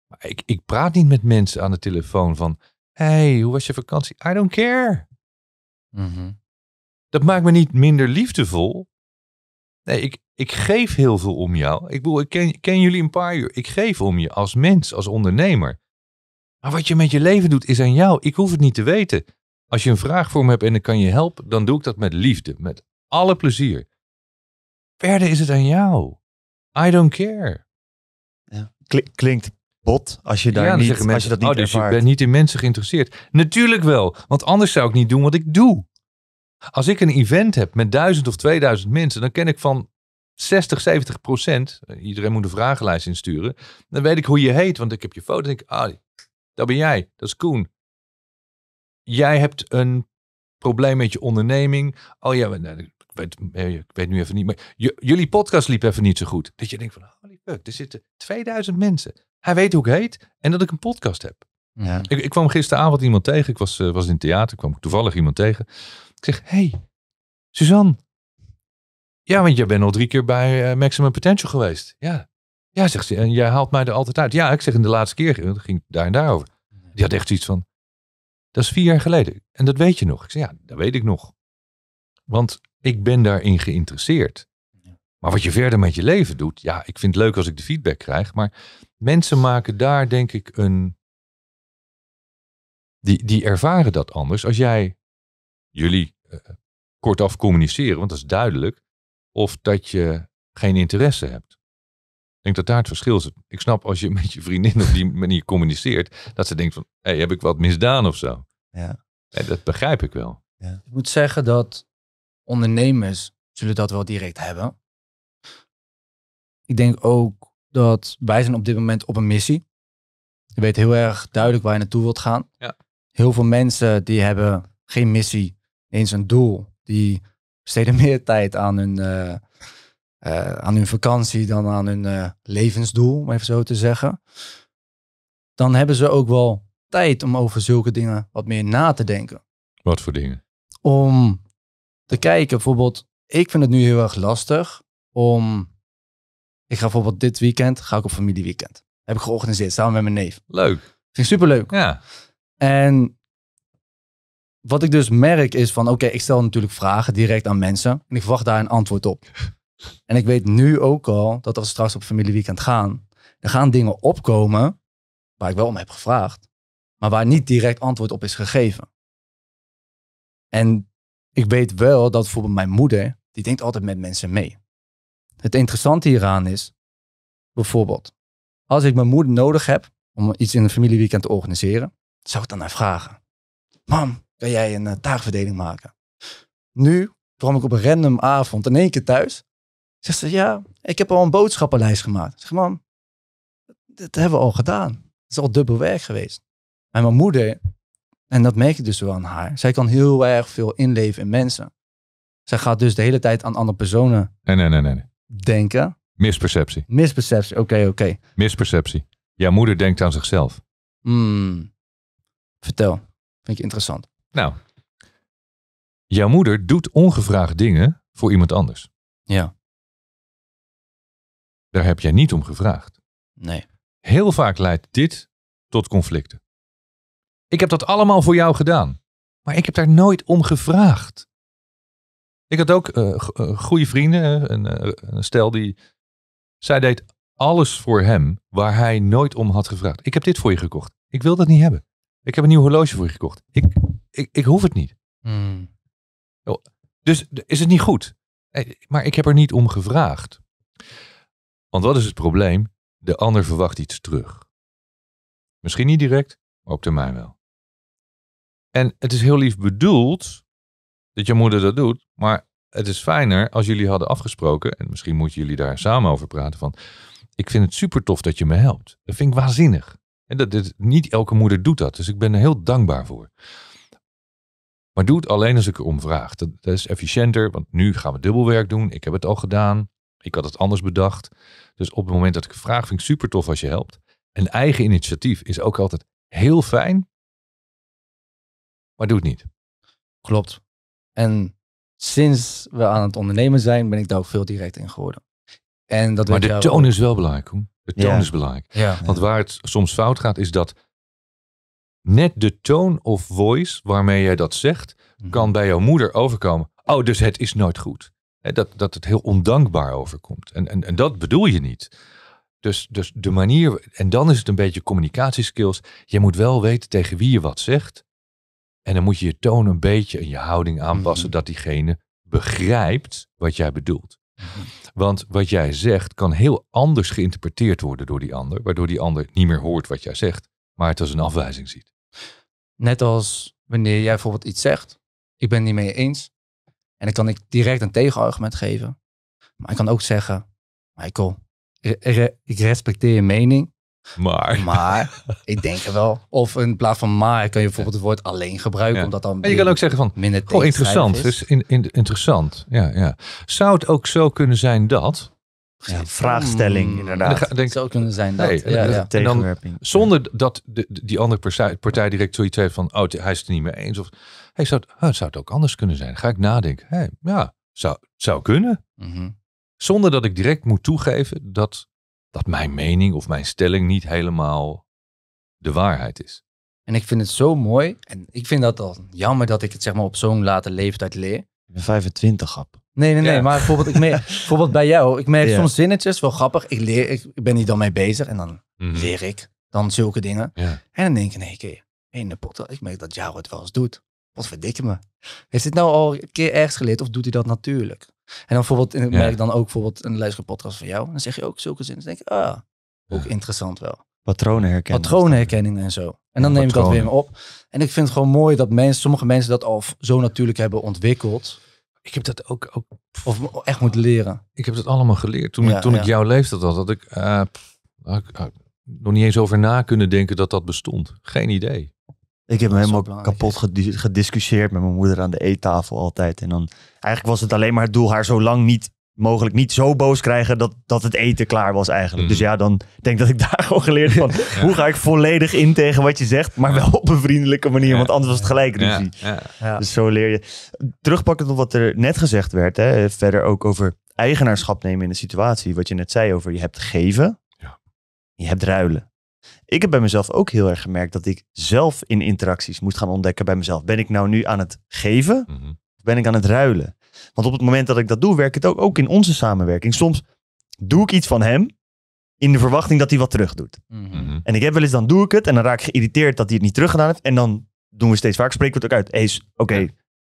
[SPEAKER 1] Maar ik, ik praat niet met mensen aan de telefoon van... hey, hoe was je vakantie? I don't care.
[SPEAKER 3] Mhm.
[SPEAKER 1] Dat maakt me niet minder liefdevol. Nee, ik, ik geef heel veel om jou. Ik bedoel, ik ken, ken jullie een paar uur. Ik geef om je als mens, als ondernemer. Maar wat je met je leven doet, is aan jou. Ik hoef het niet te weten. Als je een vraag voor me hebt en ik kan je helpen, dan doe ik dat met liefde. Met alle plezier. Verder is het aan jou. I don't care.
[SPEAKER 2] Kli- klinkt bot als je daar
[SPEAKER 1] Ja,
[SPEAKER 2] niet, als
[SPEAKER 1] mensen,
[SPEAKER 2] je dat niet
[SPEAKER 1] oh, dus je
[SPEAKER 2] ervaart.
[SPEAKER 1] bent niet in mensen geïnteresseerd. Natuurlijk wel, want anders zou ik niet doen wat ik doe. Als ik een event heb met duizend of 2000 mensen, dan ken ik van 60, 70 procent, eh, iedereen moet een vragenlijst insturen, dan weet ik hoe je heet, want ik heb je foto en denk ik, ah, dat ben jij, dat is Koen. Jij hebt een probleem met je onderneming. Oh ja, ik, weet, eh, ik weet nu even niet, maar jullie podcast liep even niet zo goed. Dat je denkt van, holy fuck, er zitten 2000 mensen. Hij weet hoe ik heet en dat ik een podcast heb.
[SPEAKER 2] Ja.
[SPEAKER 1] Ik, ik kwam gisteravond iemand tegen. Ik was, eh, was in het theater. Ik kwam toevallig iemand tegen. Ik zeg, hey, Suzanne. Ja, want jij bent al drie keer bij eh, Maximum Potential geweest. Ja. Ja, zegt ze. En jij haalt mij er altijd uit. Ja, ik zeg in de laatste keer. Dat ging daar en daarover. Die had echt zoiets van, dat is vier jaar geleden. En dat weet je nog. Ik zeg, ja, dat weet ik nog. Want ik ben daarin geïnteresseerd. Maar wat je verder met je leven doet, ja, ik vind het leuk als ik de feedback krijg. Maar mensen maken daar denk ik een die, die ervaren dat anders. Als jij jullie eh, kortaf communiceren, want dat is duidelijk, of dat je geen interesse hebt. Ik denk dat daar het verschil zit. Ik snap als je met je vriendin op die manier communiceert, dat ze denkt van, hé, heb ik wat misdaan of zo?
[SPEAKER 2] Ja.
[SPEAKER 1] En dat begrijp ik wel.
[SPEAKER 3] Ik moet zeggen dat ondernemers zullen dat wel direct hebben. Ik denk ook dat wij zijn op dit moment op een missie. Je weet heel erg duidelijk waar je naartoe wilt gaan.
[SPEAKER 1] Ja.
[SPEAKER 3] Heel veel mensen die hebben geen missie, eens een doel. Die besteden meer tijd aan hun, eh, eh, aan hun vakantie dan aan hun eh, levensdoel, om even zo te zeggen. Dan hebben ze ook wel tijd om over zulke dingen wat meer na te denken
[SPEAKER 1] Wat voor dingen?
[SPEAKER 3] om te kijken. Bijvoorbeeld, ik vind het nu heel erg lastig om. Ik ga bijvoorbeeld dit weekend ga ik op familieweekend. Heb ik georganiseerd samen met mijn neef.
[SPEAKER 1] Leuk.
[SPEAKER 3] Vind ik superleuk.
[SPEAKER 1] Ja.
[SPEAKER 3] En wat ik dus merk is van, oké, ik stel natuurlijk vragen direct aan mensen en ik verwacht daar een antwoord op. En ik weet nu ook al dat als we straks op familieweekend gaan, er gaan dingen opkomen waar ik wel om heb gevraagd, maar waar niet direct antwoord op is gegeven. En ik weet wel dat bijvoorbeeld mijn moeder, die denkt altijd met mensen mee. Het interessante hieraan is, bijvoorbeeld, als ik mijn moeder nodig heb om iets in een familieweekend te organiseren, zou ik dan naar vragen. Mam, kan jij een eh, taakverdeling maken? Nu kwam ik op een random avond in één keer thuis. Zegt ze, ja, ik heb al een boodschappenlijst gemaakt. Zeg, mam, dat hebben we al gedaan. Het is al dubbel werk geweest. En mijn moeder, en dat merk ik dus wel aan haar, zij kan heel erg veel inleven in mensen. Zij gaat dus de hele tijd aan andere personen
[SPEAKER 1] Nee, nee, nee, nee.
[SPEAKER 3] denken.
[SPEAKER 1] Misperceptie.
[SPEAKER 3] Misperceptie, oké, oké.
[SPEAKER 1] Misperceptie. Jouw moeder denkt aan zichzelf.
[SPEAKER 3] Hmm. Vertel, vind ik interessant.
[SPEAKER 1] Nou, jouw moeder doet ongevraagd dingen voor iemand anders.
[SPEAKER 3] Ja,
[SPEAKER 1] Daar heb jij niet om gevraagd.
[SPEAKER 3] nee.
[SPEAKER 1] Heel vaak leidt dit tot conflicten. Ik heb dat allemaal voor jou gedaan, maar ik heb daar nooit om gevraagd. Ik had ook eh, goede vrienden, een, eh, een stel die. Zij deed alles voor hem waar hij nooit om had gevraagd. Ik heb dit voor je gekocht. Ik wil dat niet hebben. Ik heb een nieuw horloge voor je gekocht. Ik, ik, ik hoef het niet.
[SPEAKER 3] Hmm.
[SPEAKER 1] Dus d- is het niet goed. Maar ik heb er niet om gevraagd. Want wat is het probleem? De ander verwacht iets terug. Misschien niet direct, maar op termijn wel. En het is heel lief bedoeld dat je moeder dat doet, maar het is fijner als jullie hadden afgesproken, en misschien moeten jullie daar samen over praten van, ik vind het super tof dat je me helpt. Dat vind ik waanzinnig. En dat, dat, niet elke moeder doet dat, dus ik ben er heel dankbaar voor. Maar doe het alleen als ik erom vraag. Dat, is efficiënter, want nu gaan we dubbelwerk doen. Ik heb het al gedaan. Ik had het anders bedacht. Dus op het moment dat ik vraag, vind ik super tof als je helpt. Een eigen initiatief is ook altijd heel fijn. Maar doe het niet.
[SPEAKER 3] Klopt. En sinds we aan het ondernemen zijn, ben ik daar ook veel direct in geworden. En dat
[SPEAKER 1] Maar de toon
[SPEAKER 3] ook.
[SPEAKER 1] is wel belangrijk. Koen. De toon
[SPEAKER 2] Ja.
[SPEAKER 1] is belangrijk.
[SPEAKER 3] Ja.
[SPEAKER 1] Want waar het soms fout gaat, is dat net de tone of voice waarmee jij dat zegt,
[SPEAKER 3] Mhm.
[SPEAKER 1] kan bij jouw moeder overkomen. Oh, dus het is nooit goed. Hè, Dat, dat het heel ondankbaar overkomt. En, en, en dat bedoel je niet. Dus, dus de manier, en dan is het een beetje communicatieskills. Je moet wel weten tegen wie je wat zegt. En dan moet je je toon een beetje en je houding aanpassen
[SPEAKER 3] Mhm.
[SPEAKER 1] dat diegene begrijpt wat jij bedoelt.
[SPEAKER 3] Mhm.
[SPEAKER 1] Want wat jij zegt kan heel anders geïnterpreteerd worden door die ander, waardoor die ander niet meer hoort wat jij zegt, maar het als een afwijzing ziet.
[SPEAKER 3] Net als wanneer jij bijvoorbeeld iets zegt, ik ben het niet mee eens. En dan kan ik direct een tegenargument geven. Maar ik kan ook zeggen, Michael, ik respecteer je mening,
[SPEAKER 1] Maar,
[SPEAKER 3] maar ik denk er wel. Of in plaats van maar kan je bijvoorbeeld het woord alleen gebruiken,
[SPEAKER 1] Ja.
[SPEAKER 3] omdat dan
[SPEAKER 1] en je kan ook zeggen van,
[SPEAKER 3] minder
[SPEAKER 1] Goh, interessant. Dus in, in, interessant. Ja, ja. Zou het ook zo kunnen zijn dat,
[SPEAKER 2] Ja, vraagstelling,
[SPEAKER 3] Hmm.
[SPEAKER 2] inderdaad.
[SPEAKER 1] Denk,
[SPEAKER 3] zou kunnen zijn dat.
[SPEAKER 1] Nee,
[SPEAKER 3] ja,
[SPEAKER 1] dat-
[SPEAKER 3] ja.
[SPEAKER 1] en dan-
[SPEAKER 2] Tegenwerping.
[SPEAKER 1] zonder dat de, die andere partij, partij direct zoiets heeft van, oh, hij is het er niet mee eens. Of, hey, zou, het, oh, het zou het ook anders kunnen zijn. Ga ik nadenken. Hey, ja, zou, zou kunnen.
[SPEAKER 3] Mhm.
[SPEAKER 1] Zonder dat ik direct moet toegeven dat, dat mijn mening of mijn stelling niet helemaal de waarheid is.
[SPEAKER 3] En ik vind het zo mooi. En ik vind dat dan jammer dat ik het zeg maar op zo'n late leeftijd leer.
[SPEAKER 2] Ik ben 25 grap.
[SPEAKER 3] Nee, nee, nee.
[SPEAKER 1] Ja.
[SPEAKER 3] Maar bijvoorbeeld, ik merk, bijvoorbeeld bij jou. Ik merk
[SPEAKER 2] Ja.
[SPEAKER 3] soms zinnetjes, wel grappig. Ik, leer, ik, ik ben hier dan mee bezig en dan
[SPEAKER 1] Mhm.
[SPEAKER 3] leer ik dan zulke dingen.
[SPEAKER 1] Ja.
[SPEAKER 3] En dan denk ik, nee, keer in de pot. Ik merk dat jou het wel eens doet. Wat verdikke me. Heeft dit nou al een keer ergens geleerd of doet hij dat natuurlijk? En dan bijvoorbeeld, en ik
[SPEAKER 1] Ja.
[SPEAKER 3] merk dan ook bijvoorbeeld een luisterpodcast van jou. Dan zeg je ook zulke zinnen. Dan denk ik, ah, ook
[SPEAKER 1] Ja.
[SPEAKER 3] interessant wel.
[SPEAKER 2] Patronen herkennen.
[SPEAKER 3] Patroonherkenning en zo. En dan
[SPEAKER 1] Ja,
[SPEAKER 3] neem ik dat weer op. En ik vind het gewoon mooi dat mensen, sommige mensen dat al zo natuurlijk hebben ontwikkeld.
[SPEAKER 1] Ik heb dat ook, ook
[SPEAKER 3] Of echt moeten leren.
[SPEAKER 1] ik heb dat allemaal geleerd. Toen,
[SPEAKER 3] Ja,
[SPEAKER 1] ik, toen ik jouw leeftijd had, had ik, eh, had ik had nog niet eens over na kunnen denken dat dat bestond. Geen idee.
[SPEAKER 2] Ik heb me helemaal kapot gedi- gediscussieerd met mijn moeder aan de eettafel altijd. En dan eigenlijk was het alleen maar het doel haar zo lang niet mogelijk niet zo boos krijgen dat, dat het eten klaar was eigenlijk.
[SPEAKER 1] Mhm.
[SPEAKER 2] Dus ja, dan denk ik dat ik daar gewoon geleerd van hoe ga ik volledig in tegen wat je zegt, maar wel op een vriendelijke manier,
[SPEAKER 1] Ja.
[SPEAKER 2] want anders was het gelijk
[SPEAKER 1] Ja,
[SPEAKER 2] ruzie.
[SPEAKER 1] ja.
[SPEAKER 3] Ja.
[SPEAKER 2] Dus zo leer je. Terugpakkend op wat er net gezegd werd, hè, verder ook over eigenaarschap nemen in de situatie. Wat je net zei over je hebt geven,
[SPEAKER 1] Ja.
[SPEAKER 2] je hebt ruilen. Ik heb bij mezelf ook heel erg gemerkt dat ik zelf in interacties moest gaan ontdekken bij mezelf. Ben ik nou nu aan het geven
[SPEAKER 1] Mhm.
[SPEAKER 2] of ben ik aan het ruilen? Want op het moment dat ik dat doe, werkt het ook, ook in onze samenwerking. Soms doe ik iets van hem in de verwachting dat hij wat terug doet.
[SPEAKER 3] Mhm.
[SPEAKER 1] Mhm.
[SPEAKER 2] En ik heb wel eens, dan doe ik het en dan raak ik geïrriteerd dat hij het niet teruggedaan heeft. En dan doen we steeds vaak, spreken we het ook uit. Hey, s- oké,
[SPEAKER 1] Ja.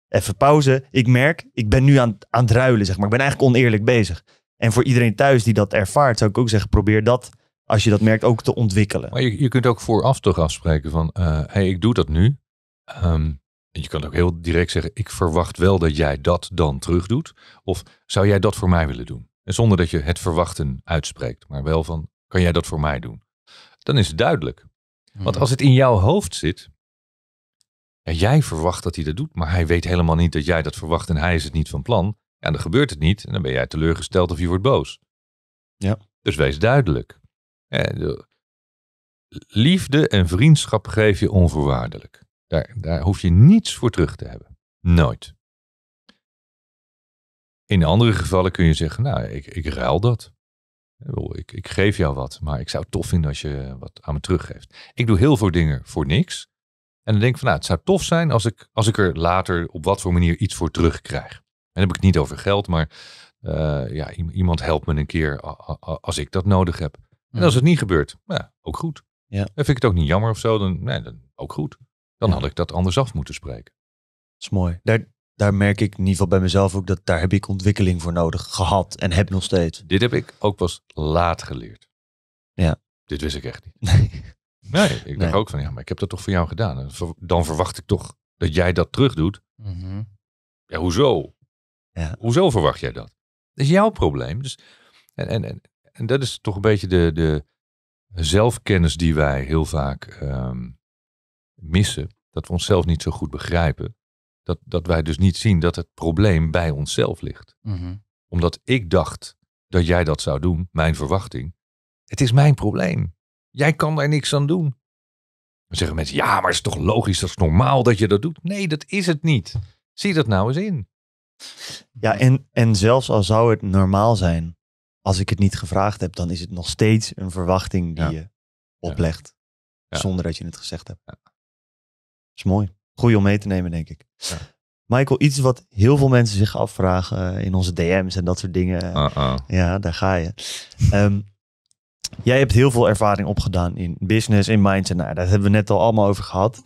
[SPEAKER 2] even pauze. Ik merk, ik ben nu aan, aan het ruilen, zeg maar. Ik ben eigenlijk oneerlijk bezig. En voor iedereen thuis die dat ervaart, zou ik ook zeggen, probeer dat, als je dat merkt, ook te ontwikkelen.
[SPEAKER 1] Maar je, je kunt ook vooraf toch afspreken van, hé, hey, ik doe dat nu. Ehm, En je kan ook heel direct zeggen, ik verwacht wel dat jij dat dan terug doet. Of zou jij dat voor mij willen doen? En zonder dat je het verwachten uitspreekt, maar wel van, kan jij dat voor mij doen? Dan is het duidelijk. Want als het in jouw hoofd zit, ja, jij verwacht dat hij dat doet, maar hij weet helemaal niet dat jij dat verwacht en hij is het niet van plan. Ja, dan gebeurt het niet en dan ben jij teleurgesteld of je wordt boos.
[SPEAKER 2] Ja.
[SPEAKER 1] Dus wees duidelijk. Eh, de- Liefde en vriendschap geef je onvoorwaardelijk. Daar, daar hoef je niets voor terug te hebben. Nooit. In andere gevallen kun je zeggen, nou, ik, ik ruil dat. Ik Ik, geef jou wat, maar ik zou het tof vinden als je wat aan me teruggeeft. Ik doe heel veel dingen voor niks. En dan denk ik van, nou, het zou tof zijn als ik, als ik er later op wat voor manier iets voor terugkrijg. En dan heb ik het niet over geld, maar eh, ja, iemand helpt me een keer als ik dat nodig heb. En als het niet gebeurt, ja, ook goed.
[SPEAKER 2] Ja.
[SPEAKER 1] Dan vind ik het ook niet jammer of zo, dan, nee, dan ook goed. Dan
[SPEAKER 2] Ja.
[SPEAKER 1] had ik dat anders af moeten spreken.
[SPEAKER 2] Dat is mooi. Daar, daar merk ik in ieder geval bij mezelf ook dat daar heb ik ontwikkeling voor nodig gehad en heb nog steeds.
[SPEAKER 1] Dit heb ik ook pas laat geleerd.
[SPEAKER 2] Ja.
[SPEAKER 1] Dit wist ik echt niet.
[SPEAKER 2] Nee.
[SPEAKER 1] Nee, ik dacht
[SPEAKER 2] Nee.
[SPEAKER 1] ook van, ja, maar ik heb dat toch voor jou gedaan. Dan verwacht ik toch dat jij dat terug doet.
[SPEAKER 3] Mhm.
[SPEAKER 1] Ja, hoezo?
[SPEAKER 2] Ja.
[SPEAKER 1] Hoezo verwacht jij dat? Dat is jouw probleem. Dus, en, en, en, en dat is toch een beetje de, de zelfkennis die wij heel vaak ehm, missen. Dat we onszelf niet zo goed begrijpen. Dat, dat wij dus niet zien dat het probleem bij onszelf ligt.
[SPEAKER 3] Mhm.
[SPEAKER 1] Omdat ik dacht dat jij dat zou doen, mijn verwachting. Het is mijn probleem. Jij kan daar niks aan doen. Dan zeggen mensen, ja, maar het is toch logisch, dat is normaal dat je dat doet. Nee, dat is het niet. Zie dat nou eens in.
[SPEAKER 2] Ja, en, en zelfs al zou het normaal zijn, als ik het niet gevraagd heb, dan is het nog steeds een verwachting die
[SPEAKER 1] Ja.
[SPEAKER 2] je oplegt.
[SPEAKER 1] Ja.
[SPEAKER 2] Zonder dat je het gezegd hebt. is mooi. Goeie om mee te nemen, denk ik.
[SPEAKER 1] Ja.
[SPEAKER 2] Michael, iets wat heel veel mensen zich afvragen eh, in onze DM's en dat soort dingen.
[SPEAKER 1] Uh-uh.
[SPEAKER 2] Ja, daar ga je. Ehm, jij hebt heel veel ervaring opgedaan in business, in mindset. Nou, daar hebben we net al allemaal over gehad.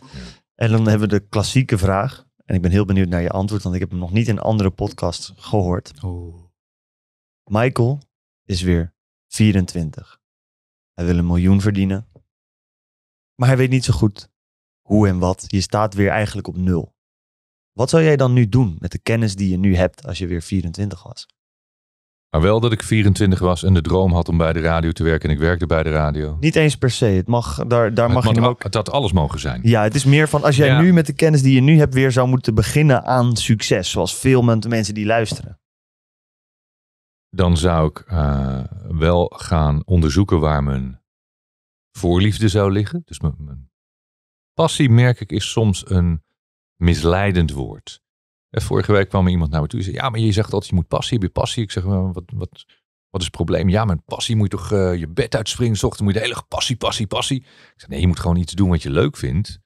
[SPEAKER 2] En dan hebben we de klassieke vraag. En ik ben heel benieuwd naar je antwoord, want ik heb hem nog niet in andere podcasts gehoord. Michael is weer 24. Hij wil een miljoen verdienen. Maar hij weet niet zo goed hoe en wat. Je staat weer eigenlijk op nul. Wat zou jij dan nu doen met de kennis die je nu hebt als je weer 24 was?
[SPEAKER 1] Maar wel dat ik 24 was en de droom had om bij de radio te werken en ik werkte bij de radio.
[SPEAKER 2] Niet eens per se. Het mag, daar, daar mag je ook...
[SPEAKER 1] het had alles mogen zijn.
[SPEAKER 2] Ja, het is meer van als jij
[SPEAKER 1] Ja.
[SPEAKER 2] nu met de kennis die je nu hebt weer zou moeten beginnen aan succes. Zoals veel mensen die luisteren.
[SPEAKER 1] Dan zou ik eh, wel gaan onderzoeken waar mijn voorliefde zou liggen. Dus mijn, mijn passie, merk ik, is soms een misleidend woord. Eh, Vorige week kwam er iemand naar me toe en zei: Ja, maar je zegt altijd je moet passie. Je passie? Ik zeg: "Maar wat, wat, wat is het probleem? Ja, met passie moet je toch eh, je bed uitspringen. ochtends moet je de hele passie, passie, passie. Ik zeg: Nee, je moet gewoon iets doen wat je leuk vindt.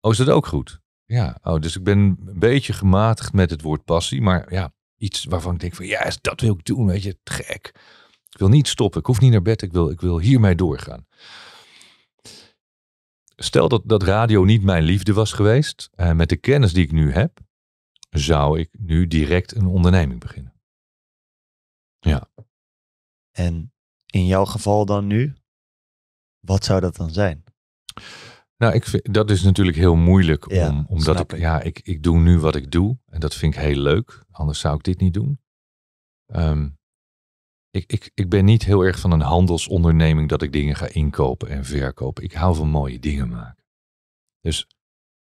[SPEAKER 1] Oh, is dat ook goed? Ja, oh, dus ik ben een beetje gematigd met het woord passie. Maar ja, iets waarvan ik denk: van ja, dat wil ik doen. Weet je, gek. Ik wil niet stoppen. Ik hoef niet naar bed. Ik wil, ik wil hiermee doorgaan. Stel dat, dat radio niet mijn liefde was geweest. eh, met de kennis die ik nu heb, zou ik nu direct een onderneming beginnen.
[SPEAKER 2] En in jouw geval dan nu, wat zou dat dan zijn?
[SPEAKER 1] Nou, ik vind, dat is natuurlijk heel moeilijk.
[SPEAKER 2] Ja,
[SPEAKER 1] om, omdat ik,
[SPEAKER 2] ik.
[SPEAKER 1] ja, ik, ik doe nu wat ik doe. En dat vind ik heel leuk. Anders zou ik dit niet doen. Ehm, ik, ik, ik ben niet heel erg van een handelsonderneming dat ik dingen ga inkopen en verkopen. Ik hou van mooie dingen maken. Dus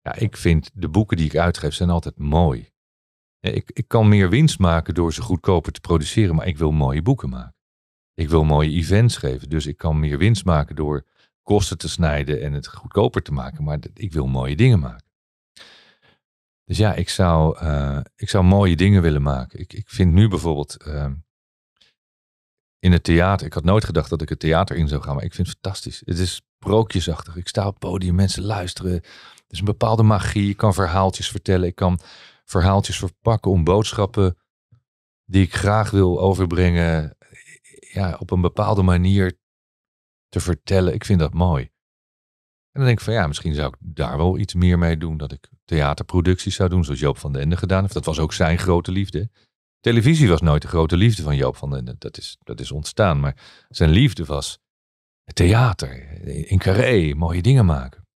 [SPEAKER 1] ja, ik vind de boeken die ik uitgeef zijn altijd mooi. Ik, ik kan meer winst maken door ze goedkoper te produceren, maar ik wil mooie boeken maken. Ik wil mooie events geven, dus ik kan meer winst maken door kosten te snijden en het goedkoper te maken, maar ik wil mooie dingen maken. Dus ja, ik zou, eh, ik zou mooie dingen willen maken. Ik, ik vind nu bijvoorbeeld ehm, in het theater, ik had nooit gedacht dat ik het theater in zou gaan, maar ik vind het fantastisch. Het is sprookjesachtig. Ik sta op podium, mensen luisteren. Er is een bepaalde magie. Ik kan verhaaltjes vertellen. Ik kan verhaaltjes verpakken om boodschappen die ik graag wil overbrengen, ja, op een bepaalde manier te vertellen. Ik vind dat mooi. En dan denk ik van ja, misschien zou ik daar wel iets meer mee doen. Dat ik theaterproducties zou doen, zoals Joop van den Ende gedaan heeft. Dat was ook zijn grote liefde. Televisie was nooit de grote liefde van Joop van den Ende. Dat is, dat is ontstaan. Maar zijn liefde was theater, in carré, mooie dingen maken.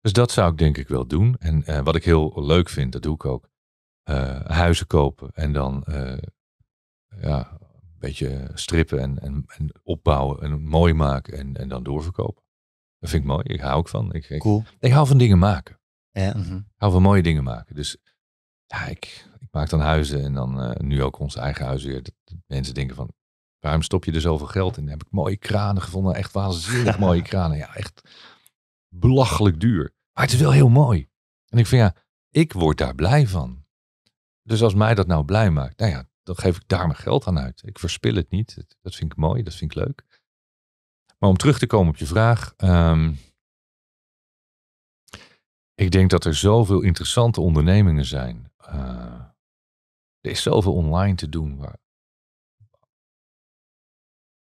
[SPEAKER 1] Dus dat zou ik denk ik wel doen. En eh, wat ik heel leuk vind, dat doe ik ook. eh, huizen kopen en dan eh, ja, beetje strippen en, en, en opbouwen en mooi maken en, en dan doorverkopen. Dat vind ik mooi. Ik hou ook van. Ik, ik,
[SPEAKER 2] Cool.
[SPEAKER 1] ik hou van dingen maken.
[SPEAKER 2] Ja.
[SPEAKER 3] Mhm.
[SPEAKER 1] Ik hou van mooie dingen maken. Dus ja, ik, ik maak dan huizen en dan eh, nu ook onze eigen huis weer. Dat, dat mensen denken van, waarom stop je er zoveel geld in? Dan heb ik mooie kranen gevonden. Echt waanzinnig mooie kranen. Ja, echt belachelijk duur. Maar het is wel heel mooi. En ik vind ja, ik word daar blij van. Dus als mij dat nou blij maakt, nou ja, dan geef ik daar mijn geld aan uit. Ik verspil het niet. Dat- vind ik mooi, dat vind ik leuk. Maar om terug te komen op je vraag. ehm, ik denk dat er zoveel interessante ondernemingen zijn. Eh, er is zoveel online te doen. Waar...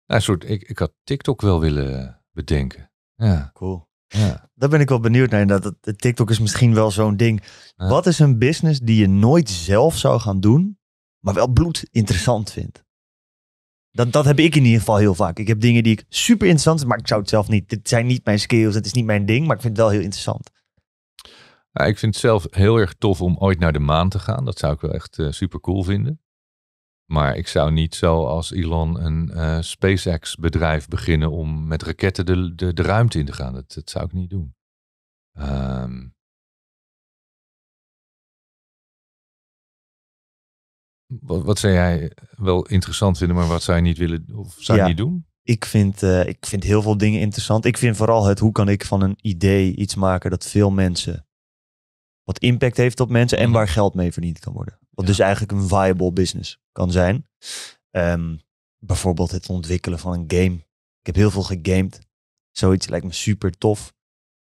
[SPEAKER 1] Nou, soort, ik, ik had TikTok wel willen bedenken. Ja,
[SPEAKER 2] Cool.
[SPEAKER 1] ja.
[SPEAKER 2] Daar ben ik wel benieuwd naar. Dat, dat, TikTok is misschien wel zo'n ding.
[SPEAKER 1] Ja.
[SPEAKER 2] Wat is een business die je nooit zelf zou gaan doen, maar wel bloed interessant vindt? Dat, dat heb ik in ieder geval heel vaak. Ik heb dingen die ik super interessant vind, maar ik zou het zelf niet. Dit zijn niet mijn skills, het is niet mijn ding, maar ik vind het wel heel interessant.
[SPEAKER 1] Nou, ik vind het zelf heel erg tof om ooit naar de maan te gaan. Dat zou ik wel echt super cool vinden. Maar ik zou niet zoals Elon een eh, SpaceX bedrijf beginnen om met raketten de, de, de ruimte in te gaan. Dat, dat zou ik niet doen. Ehm, wat, wat zou jij wel interessant vinden, maar wat zou je niet willen of zou je
[SPEAKER 2] Ja.
[SPEAKER 1] niet doen?
[SPEAKER 2] Ik vind, eh, ik vind heel veel dingen interessant. Ik vind vooral het hoe kan ik van een idee iets maken dat veel mensen wat impact heeft op mensen en
[SPEAKER 1] Mhm.
[SPEAKER 2] waar geld mee verdiend kan worden. Wat
[SPEAKER 1] Ja.
[SPEAKER 2] dus eigenlijk een viable business kan zijn. Ehm, bijvoorbeeld het ontwikkelen van een game. Ik heb heel veel gegamed. Zoiets lijkt me super tof.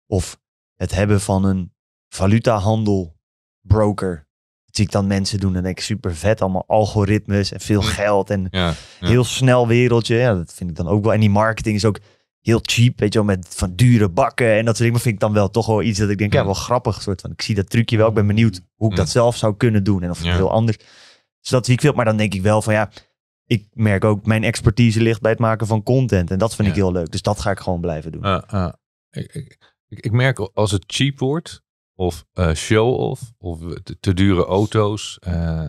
[SPEAKER 2] Of het hebben van een valutahandel broker. Dat zie ik dan mensen doen en denk ik super vet. Allemaal algoritmes en veel geld en
[SPEAKER 1] Ja, Ja.
[SPEAKER 2] heel snel wereldje. Ja, dat vind ik dan ook wel. En die marketing is ook heel cheap, weet je wel, met van dure bakken en dat soort dingen. Maar vind ik dan wel toch wel iets dat ik denk, ja, wel grappig. Soort van, ik zie dat trucje wel. Ik ben benieuwd hoe ik dat zelf zou kunnen doen en of het heel anders. Dus dat zie ik veel. Maar dan denk ik wel van, ja, ik merk ook, mijn expertise ligt bij het maken van content. En dat vind ik heel leuk. Dus dat ga ik gewoon blijven doen.
[SPEAKER 1] Uh, uh, ik- ik merk als het cheap wordt, of eh, show-off, of te, te dure auto's, eh,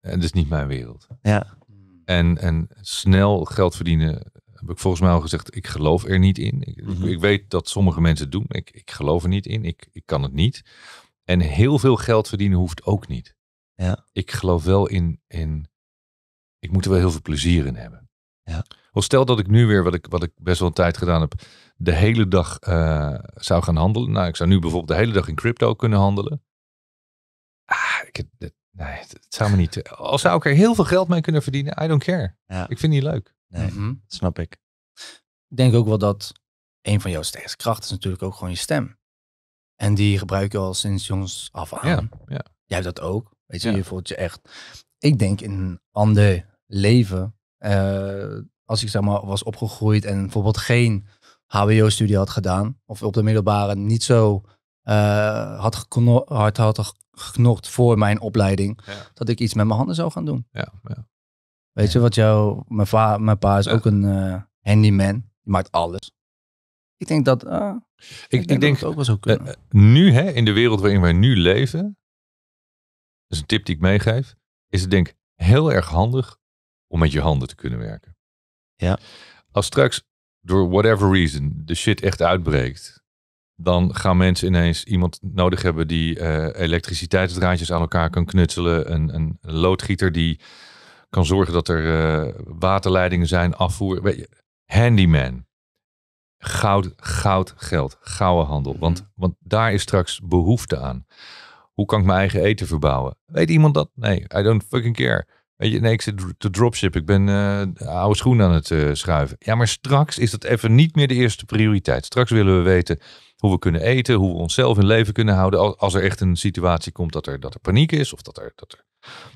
[SPEAKER 1] en dat is niet mijn wereld.
[SPEAKER 2] Ja,
[SPEAKER 1] En, en snel geld verdienen, heb ik volgens mij al gezegd, ik geloof er niet in. Ik,
[SPEAKER 2] Mhm.
[SPEAKER 1] ik weet dat sommige mensen het doen, ik, ik geloof er niet in, ik, ik kan het niet. En heel veel geld verdienen hoeft ook niet.
[SPEAKER 2] Ja.
[SPEAKER 1] Ik geloof wel in, in, ik moet er wel heel veel plezier in hebben.
[SPEAKER 2] Ja.
[SPEAKER 1] Stel dat ik nu weer, wat ik, wat ik best wel een tijd gedaan heb, de hele dag eh, zou gaan handelen. Nou, ik zou nu bijvoorbeeld de hele dag in crypto kunnen handelen. Ah, ik, heb- het- nee, het, zou me niet. Al zou ik er heel veel geld mee kunnen verdienen, I don't care.
[SPEAKER 2] Ja.
[SPEAKER 1] Ik vind het niet leuk.
[SPEAKER 2] nee,
[SPEAKER 3] Mhm.
[SPEAKER 2] snap ik.
[SPEAKER 3] Ik denk ook wel dat een van jouw sterkste krachten is natuurlijk ook gewoon je stem. En die gebruik je al sinds jongs af aan.
[SPEAKER 1] Ja, ja.
[SPEAKER 3] Jij hebt dat ook. Weet je,
[SPEAKER 1] Ja.
[SPEAKER 3] je voelt je echt. Ik denk in een ander leven. eh, als ik zeg maar was opgegroeid en bijvoorbeeld geen HBO-studie had gedaan. Of op de middelbare niet zo eh, had hard had geknokt voor mijn opleiding.
[SPEAKER 1] Ja.
[SPEAKER 3] Dat ik iets met mijn handen zou gaan doen.
[SPEAKER 1] Ja, ja.
[SPEAKER 3] Weet je wat jou, mijn, va, mijn pa is ook een eh, handyman. Die maakt alles. Ik denk dat, ah,
[SPEAKER 1] Ik, ik, denk,
[SPEAKER 3] dat ook wel kunnen.
[SPEAKER 1] eh, eh, nu hè, in de wereld waarin wij nu leven, dat is een tip die ik meegeef, is het denk ik heel erg handig om met je handen te kunnen werken.
[SPEAKER 2] Ja.
[SPEAKER 1] Als straks door whatever reason de shit echt uitbreekt, dan gaan mensen ineens iemand nodig hebben die eh, elektriciteitsdraadjes aan elkaar kan knutselen, een, een, loodgieter die kan zorgen dat er eh, waterleidingen zijn, afvoer. Weet je, handyman. Goud, goud, geld, gouden handel. Want, want daar is straks behoefte aan. Hoe kan ik mijn eigen eten verbouwen? Weet iemand dat? Nee, I don't fucking care. Nee, ik zit te dropship. Ik ben eh, oude schoenen aan het eh, schuiven. Ja, maar straks is dat even niet meer de eerste prioriteit. Straks willen we weten hoe we kunnen eten, hoe we onszelf in leven kunnen houden. Als- er echt een situatie komt dat er, dat er paniek is of dat, er, dat, er,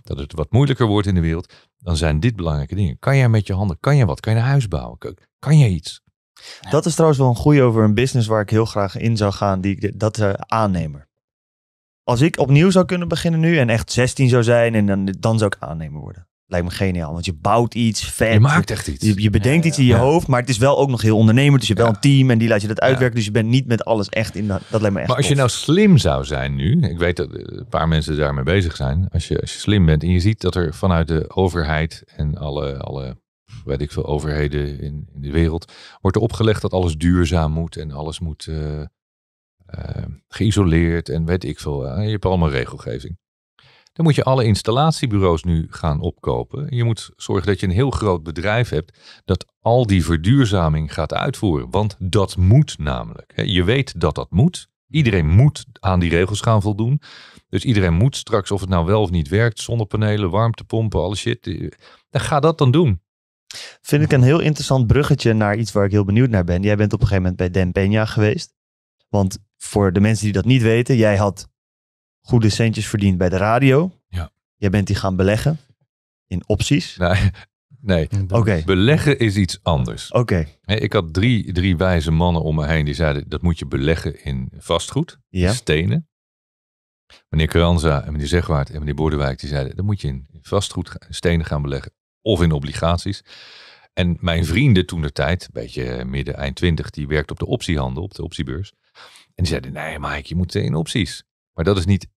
[SPEAKER 1] dat het wat moeilijker wordt in de wereld, dan zijn dit belangrijke dingen. Kan jij met je handen, kan je wat? Kan je een huis bouwen? Kan, kan je iets?
[SPEAKER 2] Dat is trouwens wel een goeie over een business waar ik heel graag in zou gaan. Die, dat is aannemer. Als ik opnieuw zou kunnen beginnen nu en echt 16 zou zijn, en dan, dan zou ik aannemer worden. lijkt me geniaal. Want je bouwt iets, vet.
[SPEAKER 1] Je maakt echt iets.
[SPEAKER 2] Je, je bedenkt
[SPEAKER 3] Ja,
[SPEAKER 2] iets in je
[SPEAKER 1] ja.
[SPEAKER 2] hoofd, maar het is wel ook nog heel ondernemend. Dus je hebt
[SPEAKER 1] Ja.
[SPEAKER 2] wel een team en die laat je dat uitwerken. Dus je bent niet met alles echt in. Dat, dat lijkt me echt
[SPEAKER 1] Maar als je nou slim zou zijn nu, ik weet dat eh, een paar mensen daarmee bezig zijn. Als je, als je slim bent en je ziet dat er vanuit de overheid en alle, alle weet ik veel, overheden in, in de wereld, wordt er opgelegd dat alles duurzaam moet en alles moet eh, eh, geïsoleerd en weet ik veel. je hebt allemaal regelgeving. Dan moet je alle installatiebureaus nu gaan opkopen. Je moet zorgen dat je een heel groot bedrijf hebt dat al die verduurzaming gaat uitvoeren. Want dat moet namelijk. Je weet dat dat moet. Iedereen moet aan die regels gaan voldoen. Dus iedereen moet straks, of het nou wel of niet werkt, zonnepanelen, warmtepompen, alle shit. Dan ga dat dan doen.
[SPEAKER 2] Vind ik een heel interessant bruggetje naar iets waar ik heel benieuwd naar ben. Jij bent op een gegeven moment bij Dan Peña geweest. Want voor de mensen die dat niet weten, jij had goede centjes verdiend bij de radio.
[SPEAKER 1] Ja.
[SPEAKER 2] Jij bent die gaan beleggen in opties.
[SPEAKER 1] Nee, nee.
[SPEAKER 2] Oké,
[SPEAKER 1] beleggen is iets anders.
[SPEAKER 2] oké.
[SPEAKER 1] Ik had drie, drie wijze mannen om me heen die zeiden dat moet je beleggen in vastgoed,
[SPEAKER 2] Ja.
[SPEAKER 1] stenen. Meneer Kranza en meneer Zegwaard en meneer Bordewijk die zeiden dat moet je in vastgoed, stenen gaan beleggen of in obligaties. En mijn vrienden toen de tijd, een beetje midden eind twintig, die werkte op de optiehandel, op de optiebeurs. En die zeiden nee Mike, je moet in opties. Maar dat is niet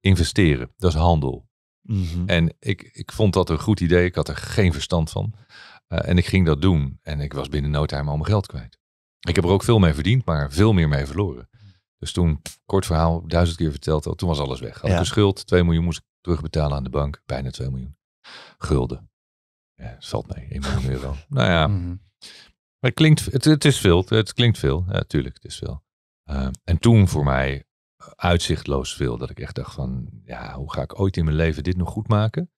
[SPEAKER 1] investeren, dat is handel.
[SPEAKER 2] Mhm.
[SPEAKER 1] En ik, ik vond dat een goed idee. Ik had er geen verstand van. Eh, en ik ging dat doen. En ik was binnen no time al mijn geld kwijt. Ik heb er ook veel mee verdiend, maar veel meer mee verloren. Dus toen, pff, kort verhaal, duizend keer verteld, al, toen was alles weg. Had ik een schuld, 2 miljoen moest ik terugbetalen aan de bank. Bijna 2 miljoen. Gulden. Ja, valt mee, 1 miljoen euro. nou ja,
[SPEAKER 3] Mhm.
[SPEAKER 1] maar het klinkt, het, het is veel. Het klinkt veel. Ja, tuurlijk, het is veel. Eh, en toen voor mij eh, uitzichtloos veel. Dat ik echt dacht van, ja, hoe ga ik ooit in mijn leven dit nog goed maken?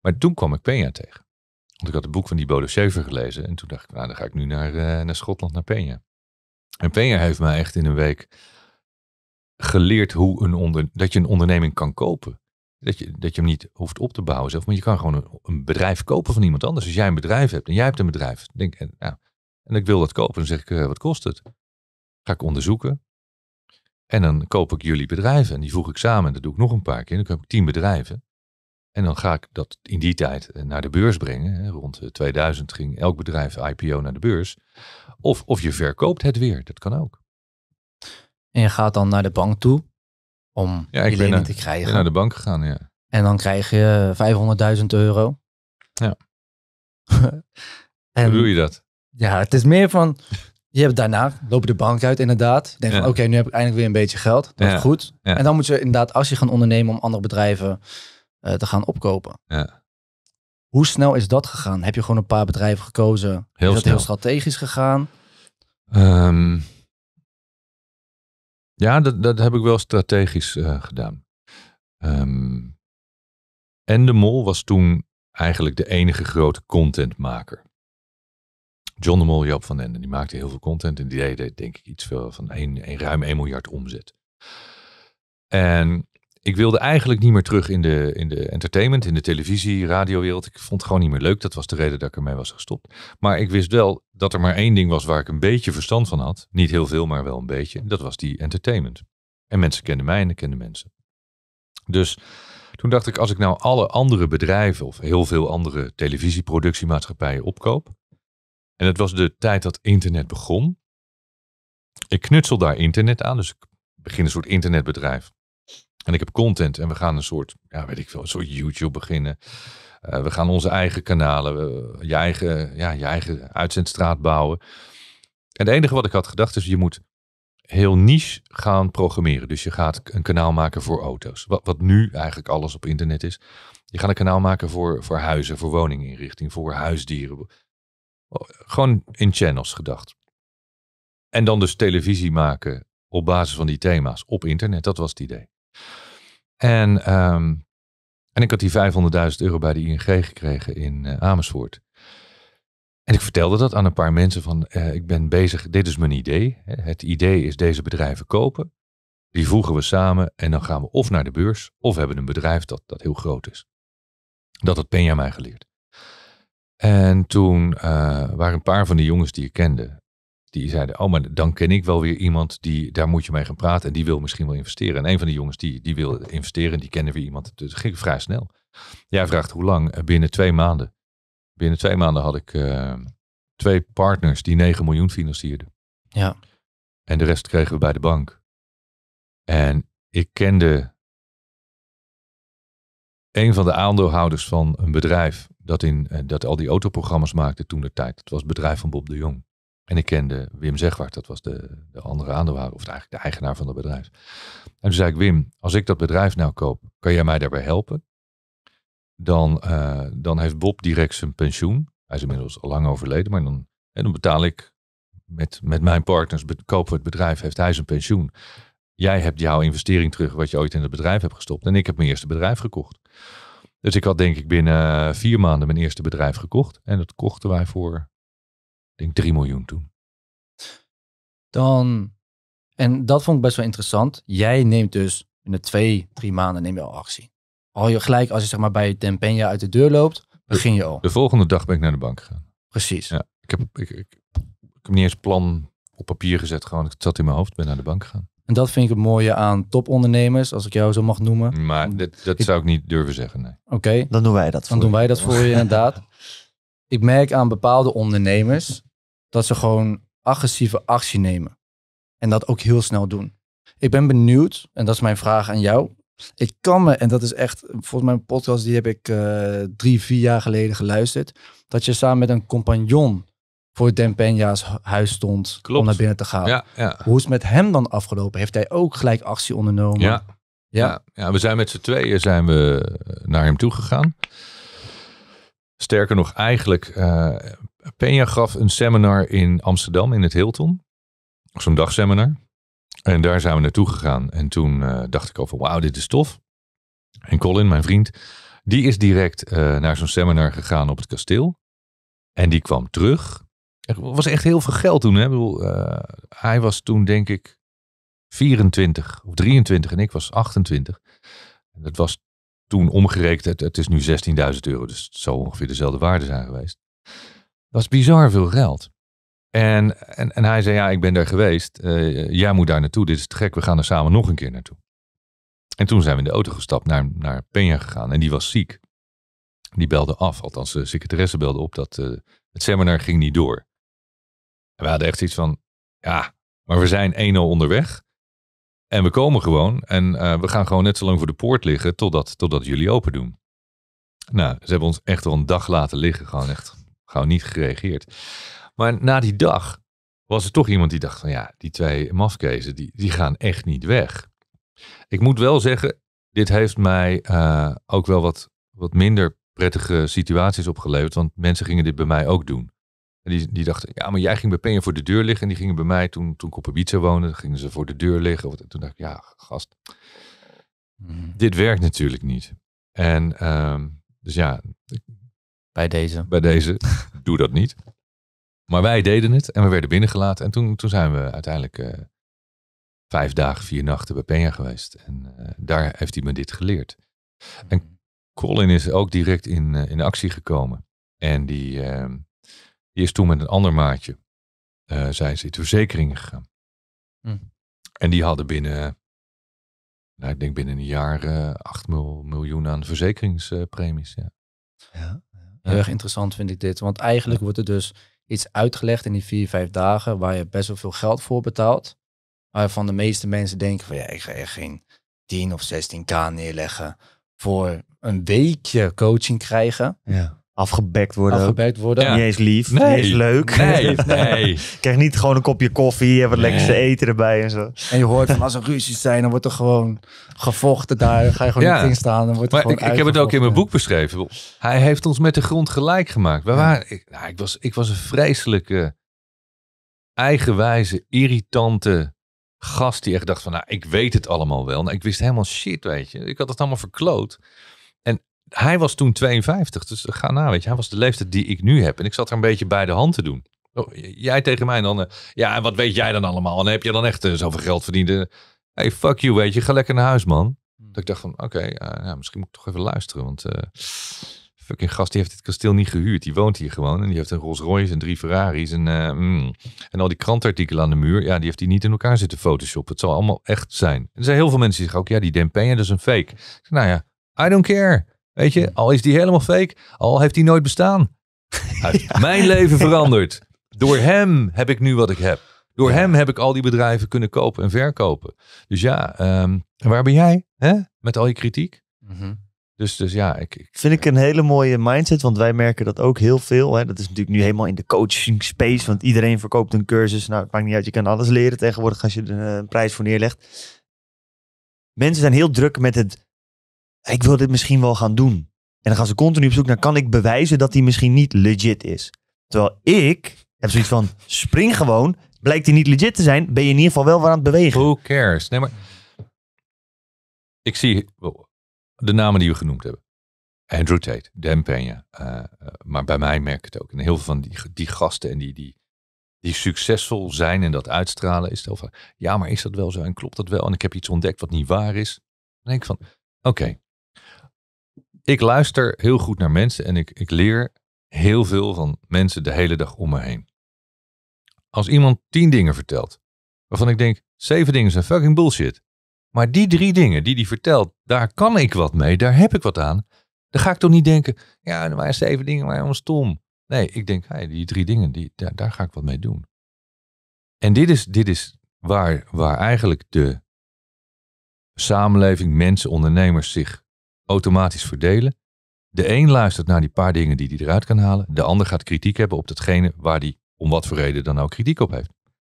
[SPEAKER 1] Maar toen kwam ik Peña tegen. Want ik had het boek van die Bodo Schaefer gelezen. En toen dacht ik, nou, dan ga ik nu naar, eh, naar Schotland, naar Peña. En Peña heeft mij echt in een week geleerd hoe een onder, dat je een onderneming kan kopen. Dat je, dat je hem niet hoeft op te bouwen zelf. Maar je kan gewoon een, bedrijf kopen van iemand anders. Als jij een bedrijf hebt en jij hebt een bedrijf. Denk, en, nou, en ik wil dat kopen. Dan zeg ik, eh, wat kost het? Ga ik onderzoeken. En dan koop ik jullie bedrijven. En die voeg ik samen. En dat doe ik nog een paar keer. Dan heb ik tien bedrijven. En dan ga ik dat in die tijd eh, naar de beurs brengen. Rond eh, 2000 ging elk bedrijf IPO naar de beurs. Of, of je verkoopt het weer. Dat kan ook.
[SPEAKER 3] En je gaat dan naar de bank toe om
[SPEAKER 1] Ja,
[SPEAKER 3] die lening
[SPEAKER 1] naar-
[SPEAKER 3] te
[SPEAKER 1] Ik
[SPEAKER 3] krijgen.
[SPEAKER 1] ben naar de bank gegaan, ja.
[SPEAKER 3] En dan krijg je 500.000 euro.
[SPEAKER 1] Ja.
[SPEAKER 3] en
[SPEAKER 1] Hoe doe je dat?
[SPEAKER 3] ja, het is meer van, je hebt daarna, loop je de bank uit inderdaad. Je
[SPEAKER 1] Ja.
[SPEAKER 3] van, oké, nu heb ik eindelijk weer een beetje geld. Dat
[SPEAKER 1] Ja.
[SPEAKER 3] is goed.
[SPEAKER 1] Ja.
[SPEAKER 3] En dan moet je inderdaad actie gaan ondernemen om andere bedrijven eh, te gaan opkopen.
[SPEAKER 1] Ja.
[SPEAKER 3] Hoe snel is dat gegaan? Heb je gewoon een paar bedrijven gekozen?
[SPEAKER 1] Heel
[SPEAKER 3] is dat
[SPEAKER 1] snel.
[SPEAKER 3] heel strategisch gegaan?
[SPEAKER 1] Ehm, ja, dat, dat heb ik wel strategisch eh, gedaan. Ehm, en de Mol was toen eigenlijk de enige grote contentmaker. John de Mol, Joop van Ende, die maakte heel veel content en die deed denk ik iets van een, een, ruim 1 miljard omzet. En ik wilde eigenlijk niet meer terug in de, in de entertainment, in de televisie, radiowereld. Ik vond het gewoon niet meer leuk. Dat was de reden dat ik ermee was gestopt. Maar ik wist wel dat er maar één ding was waar ik een beetje verstand van had. Niet heel veel, maar wel een beetje. Dat was die entertainment. En mensen kenden mij en ik kende mensen. Dus toen dacht ik, als ik nou alle andere bedrijven of heel veel andere televisieproductiemaatschappijen opkoop. En het was de tijd dat internet begon. Ik knutsel daar internet aan, dus ik begin een soort internetbedrijf. En ik heb content en we gaan een soort, ja weet ik veel, een soort YouTube beginnen. Uh, we gaan onze eigen kanalen, je, eigen, ja, je eigen uitzendstraat bouwen. En het enige wat ik had gedacht is, je moet heel niche gaan programmeren. Dus je gaat een kanaal maken voor auto's. Wat, wat nu eigenlijk alles op internet is. Je gaat een kanaal maken voor, voor huizen, voor woninginrichting, voor huisdieren. Gewoon in channels gedacht. En dan dus televisie maken op basis van die thema's op internet. Dat was het idee. En, um, en ik had die 500.000 euro bij de ING gekregen in uh, Amersfoort. En ik vertelde dat aan een paar mensen van, uh, ik ben bezig, dit is mijn idee. Het idee is deze bedrijven kopen. Die voegen we samen en dan gaan we of naar de beurs, of hebben een bedrijf dat, dat heel groot is. Dat had Penja mij geleerd. En toen uh, waren een paar van die jongens die ik kende, die zeiden, oh, maar dan ken ik wel weer iemand, die, daar moet je mee gaan praten en die wil misschien wel investeren. En een van die jongens die, die wil investeren, die kende weer iemand. Dus ging vrij snel. Jij vraagt hoe lang? Eh, Binnen twee maanden. Binnen twee maanden had ik eh, twee partners die 9 miljoen financierden.
[SPEAKER 3] Ja.
[SPEAKER 1] En de rest kregen we bij de bank. En ik kende een van de aandeelhouders van een bedrijf dat, in, eh, dat al die autoprogramma's maakte toen de tijd. Het was het bedrijf van Bob de Jong. En ik kende Wim Zegwaard, dat was de, de andere aandeelhouder, of eigenlijk de eigenaar van dat bedrijf. En toen zei ik, Wim, als ik dat bedrijf nou koop, kan jij mij daarbij helpen? Dan, eh, dan heeft Bob direct zijn pensioen. Hij is inmiddels al lang overleden, maar dan, dan betaal ik met, met mijn partners, kopen we het bedrijf, heeft hij zijn pensioen. Jij hebt jouw investering terug wat je ooit in het bedrijf hebt gestopt. En ik heb mijn eerste bedrijf gekocht. Dus ik had denk ik binnen vier maanden mijn eerste bedrijf gekocht. En dat kochten wij voor, ik denk 3 miljoen toen.
[SPEAKER 3] Dan, en dat vond ik best wel interessant. Jij neemt dus in de twee, drie maanden neem je al actie. Al je gelijk als je zeg maar bij Tempenja uit de deur loopt, begin je al.
[SPEAKER 1] De volgende dag ben ik naar de bank gegaan.
[SPEAKER 3] Precies.
[SPEAKER 1] Ja, ik heb, ik, ik, ik heb niet eens plan op papier gezet. Gewoon, het zat in mijn hoofd, ben naar de bank gegaan.
[SPEAKER 3] En dat vind ik het mooie aan topondernemers, als ik jou zo mag noemen.
[SPEAKER 1] Maar dat, dat zou ik niet durven zeggen, nee.
[SPEAKER 3] Oké,
[SPEAKER 2] Dan doen wij dat voor
[SPEAKER 3] dan doen
[SPEAKER 2] je.
[SPEAKER 3] wij dat voor je inderdaad. Ik merk aan bepaalde ondernemers dat ze gewoon agressieve actie nemen. En dat ook heel snel doen. Ik ben benieuwd, en dat is mijn vraag aan jou. Ik kan me, en dat is echt, volgens mij een podcast, die heb ik eh, drie, vier jaar geleden geluisterd. Dat je samen met een compagnon voor Den huis stond
[SPEAKER 1] Klopt.
[SPEAKER 3] om naar binnen te gaan.
[SPEAKER 1] Ja, ja.
[SPEAKER 3] Hoe is het met hem dan afgelopen? Heeft hij ook gelijk actie ondernomen?
[SPEAKER 1] Ja,
[SPEAKER 3] Ja.
[SPEAKER 1] ja. we zijn met z'n tweeën zijn we naar hem toe gegaan. Sterker nog, eigenlijk, eh Peña gaf een seminar in Amsterdam in het Hilton. Zo'n dagseminar. En daar zijn we naartoe gegaan. En toen eh, dacht ik al van, wauw, dit is tof. En Colin, mijn vriend, die is direct eh, naar zo'n seminar gegaan op het kasteel. En die kwam terug. Er was echt heel veel geld toen. Hè? Ik bedoel, eh, hij was toen denk ik 24 of 23 en ik was 28. En dat was toen omgerekend, het, is nu 16.000 euro, dus het zou ongeveer dezelfde waarde zijn geweest. Dat was bizar veel geld. En, en, en hij zei, ja, ik ben daar geweest. Eh, jij moet daar naartoe, dit is te gek, we gaan er samen nog een keer naartoe. En toen zijn we in de auto gestapt naar, naar gegaan en die was ziek. Die belde af, althans de secretaresse belde op dat eh, het seminar ging niet door. En we hadden echt iets van, ja, maar we zijn 1-0 onderweg. En we komen gewoon en eh, we gaan gewoon net zo lang voor de poort liggen totdat, totdat jullie open doen. Nou, ze hebben ons echt wel een dag laten liggen, gewoon echt gewoon niet gereageerd. Maar na die dag was er toch iemand die dacht van ja, die twee mafkezen, die, die gaan echt niet weg. Ik moet wel zeggen, dit heeft mij eh, ook wel wat, wat minder prettige situaties opgeleverd, want mensen gingen dit bij mij ook doen. En die, die dachten, ja, maar jij ging bij Peña voor de deur liggen. En die gingen bij mij, toen, toen ik op Ibiza woonde, gingen ze voor de deur liggen. Of- Toen dacht ik, ja, gast,
[SPEAKER 3] Mhm.
[SPEAKER 1] dit werkt natuurlijk niet. En ehm, dus ja,
[SPEAKER 3] Bij deze.
[SPEAKER 1] bij deze, doe dat niet. Maar wij deden het en we werden binnengelaten. En toen, toen zijn we uiteindelijk eh, vijf dagen, vier nachten bij Peña geweest. En eh, daar heeft hij me dit geleerd. En Colin is ook direct in, eh, in actie gekomen. En die, ehm, die is toen met een ander maatje, eh zijn ze in de verzekeringen gegaan.
[SPEAKER 3] Hm.
[SPEAKER 1] En die hadden binnen, nou, ik denk binnen een jaar, eh 8 mil- miljoen aan verzekeringspremies. Ja.
[SPEAKER 2] Ja.
[SPEAKER 3] Heel erg interessant vind ik dit. Want eigenlijk wordt er dus iets uitgelegd in die vier, vijf dagen waar je best wel veel geld voor betaalt. Waarvan de meeste mensen denken van ja, ik ga echt geen 10 of 16k neerleggen voor een weekje coaching krijgen.
[SPEAKER 2] Ja. Afgebekt worden.
[SPEAKER 3] worden.
[SPEAKER 1] Ja.
[SPEAKER 2] Niet eens lief,
[SPEAKER 1] Nee.
[SPEAKER 2] niet eens leuk.
[SPEAKER 1] Nee, nee.
[SPEAKER 2] Krijg niet gewoon een kopje koffie en wat
[SPEAKER 1] Nee.
[SPEAKER 2] lekkers te eten erbij en zo.
[SPEAKER 3] En je hoort van als er ruzies zijn, dan wordt er gewoon gevochten daar. Dan ga je gewoon
[SPEAKER 1] Ja.
[SPEAKER 3] niet in staan. Dan wordt er
[SPEAKER 1] Maar ik,
[SPEAKER 3] gewoon
[SPEAKER 1] ik heb het ook in mijn boek beschreven. Hij heeft ons met de grond gelijk gemaakt. We waren, ik, nou, ik, was, ik was een vreselijke, eigenwijze, irritante gast die echt dacht van, nou, ik weet het allemaal wel. Nou, ik wist helemaal shit, weet je. Ik had het allemaal verkloot. Hij was toen 52, dus ga na, weet je. Hij was de leeftijd die ik nu heb. En ik zat er een beetje bij de hand te doen. Oh, jij tegen mij dan, eh, ja, en wat weet jij dan allemaal? En heb je dan echt eh, zoveel geld verdiend? Eh, hey, fuck you, weet je. Ga lekker naar huis, man. Dat ik dacht van, oké, ja, misschien moet ik toch even luisteren. Want fucking gast, die heeft dit kasteel niet gehuurd. Die woont hier gewoon. En die heeft een Rolls Royce en drie Ferraris. En, mm. en al die krantartikelen aan de muur. Ja, die heeft hij niet in elkaar zitten Photoshop. Het zal allemaal echt zijn. Er zijn heel veel mensen die zeggen ook, ja, die Dempeña, dat is een fake. Ik zeg, nou ja, I don't care. Weet je, al is die helemaal fake, al heeft die nooit bestaan. Hij mijn leven veranderd. Door hem heb ik nu wat ik heb. Door
[SPEAKER 2] Ja.
[SPEAKER 1] hem heb ik al die bedrijven kunnen kopen en verkopen. Dus ja, ehm, en waar ben jij hè? met al je kritiek?
[SPEAKER 3] Mhm.
[SPEAKER 1] Dus, dus ja, ik, ik,
[SPEAKER 2] Vind ik een hele mooie mindset, want wij merken dat ook heel veel. Hè. Dat is natuurlijk nu helemaal in de coaching space, want iedereen verkoopt een cursus. Nou, het maakt niet uit, je kan alles leren tegenwoordig als je er eh, een prijs voor neerlegt. Mensen zijn heel druk met het, ik wil dit misschien wel gaan doen. En dan gaan ze continu op zoek naar, kan ik bewijzen dat die misschien niet legit is? Terwijl ik heb zoiets van, spring gewoon. Blijkt die niet legit te zijn, ben je in ieder geval wel aan het bewegen.
[SPEAKER 1] who cares? Nee, maar ik zie de namen die we genoemd hebben. Andrew Tate, Dan Peña. eh, eh, maar bij mij merk ik het ook. En heel veel van die, die gasten en die, die, die succesvol zijn en dat uitstralen. Is het heel van, ja, maar is dat wel zo en klopt dat wel? En ik heb iets ontdekt wat niet waar is. Dan denk ik van, oké. Ik luister heel goed naar mensen en ik, ik leer heel veel van mensen de hele dag om me heen. Als iemand tien dingen vertelt, waarvan ik denk, zeven dingen zijn fucking bullshit. Maar die drie dingen die hij vertelt, daar kan ik wat mee, daar heb ik wat aan. Dan ga ik toch niet denken, ja, er waren zeven dingen, maar helemaal stom. Nee, ik denk, hey, die drie dingen, die, daar, daar ga ik wat mee doen. En dit is, dit is waar, waar eigenlijk de samenleving, mensen, ondernemers zich automatisch verdelen. De een luistert naar die paar dingen die hij eruit kan halen. De ander gaat kritiek hebben op datgene waar hij om wat voor reden dan ook kritiek op heeft.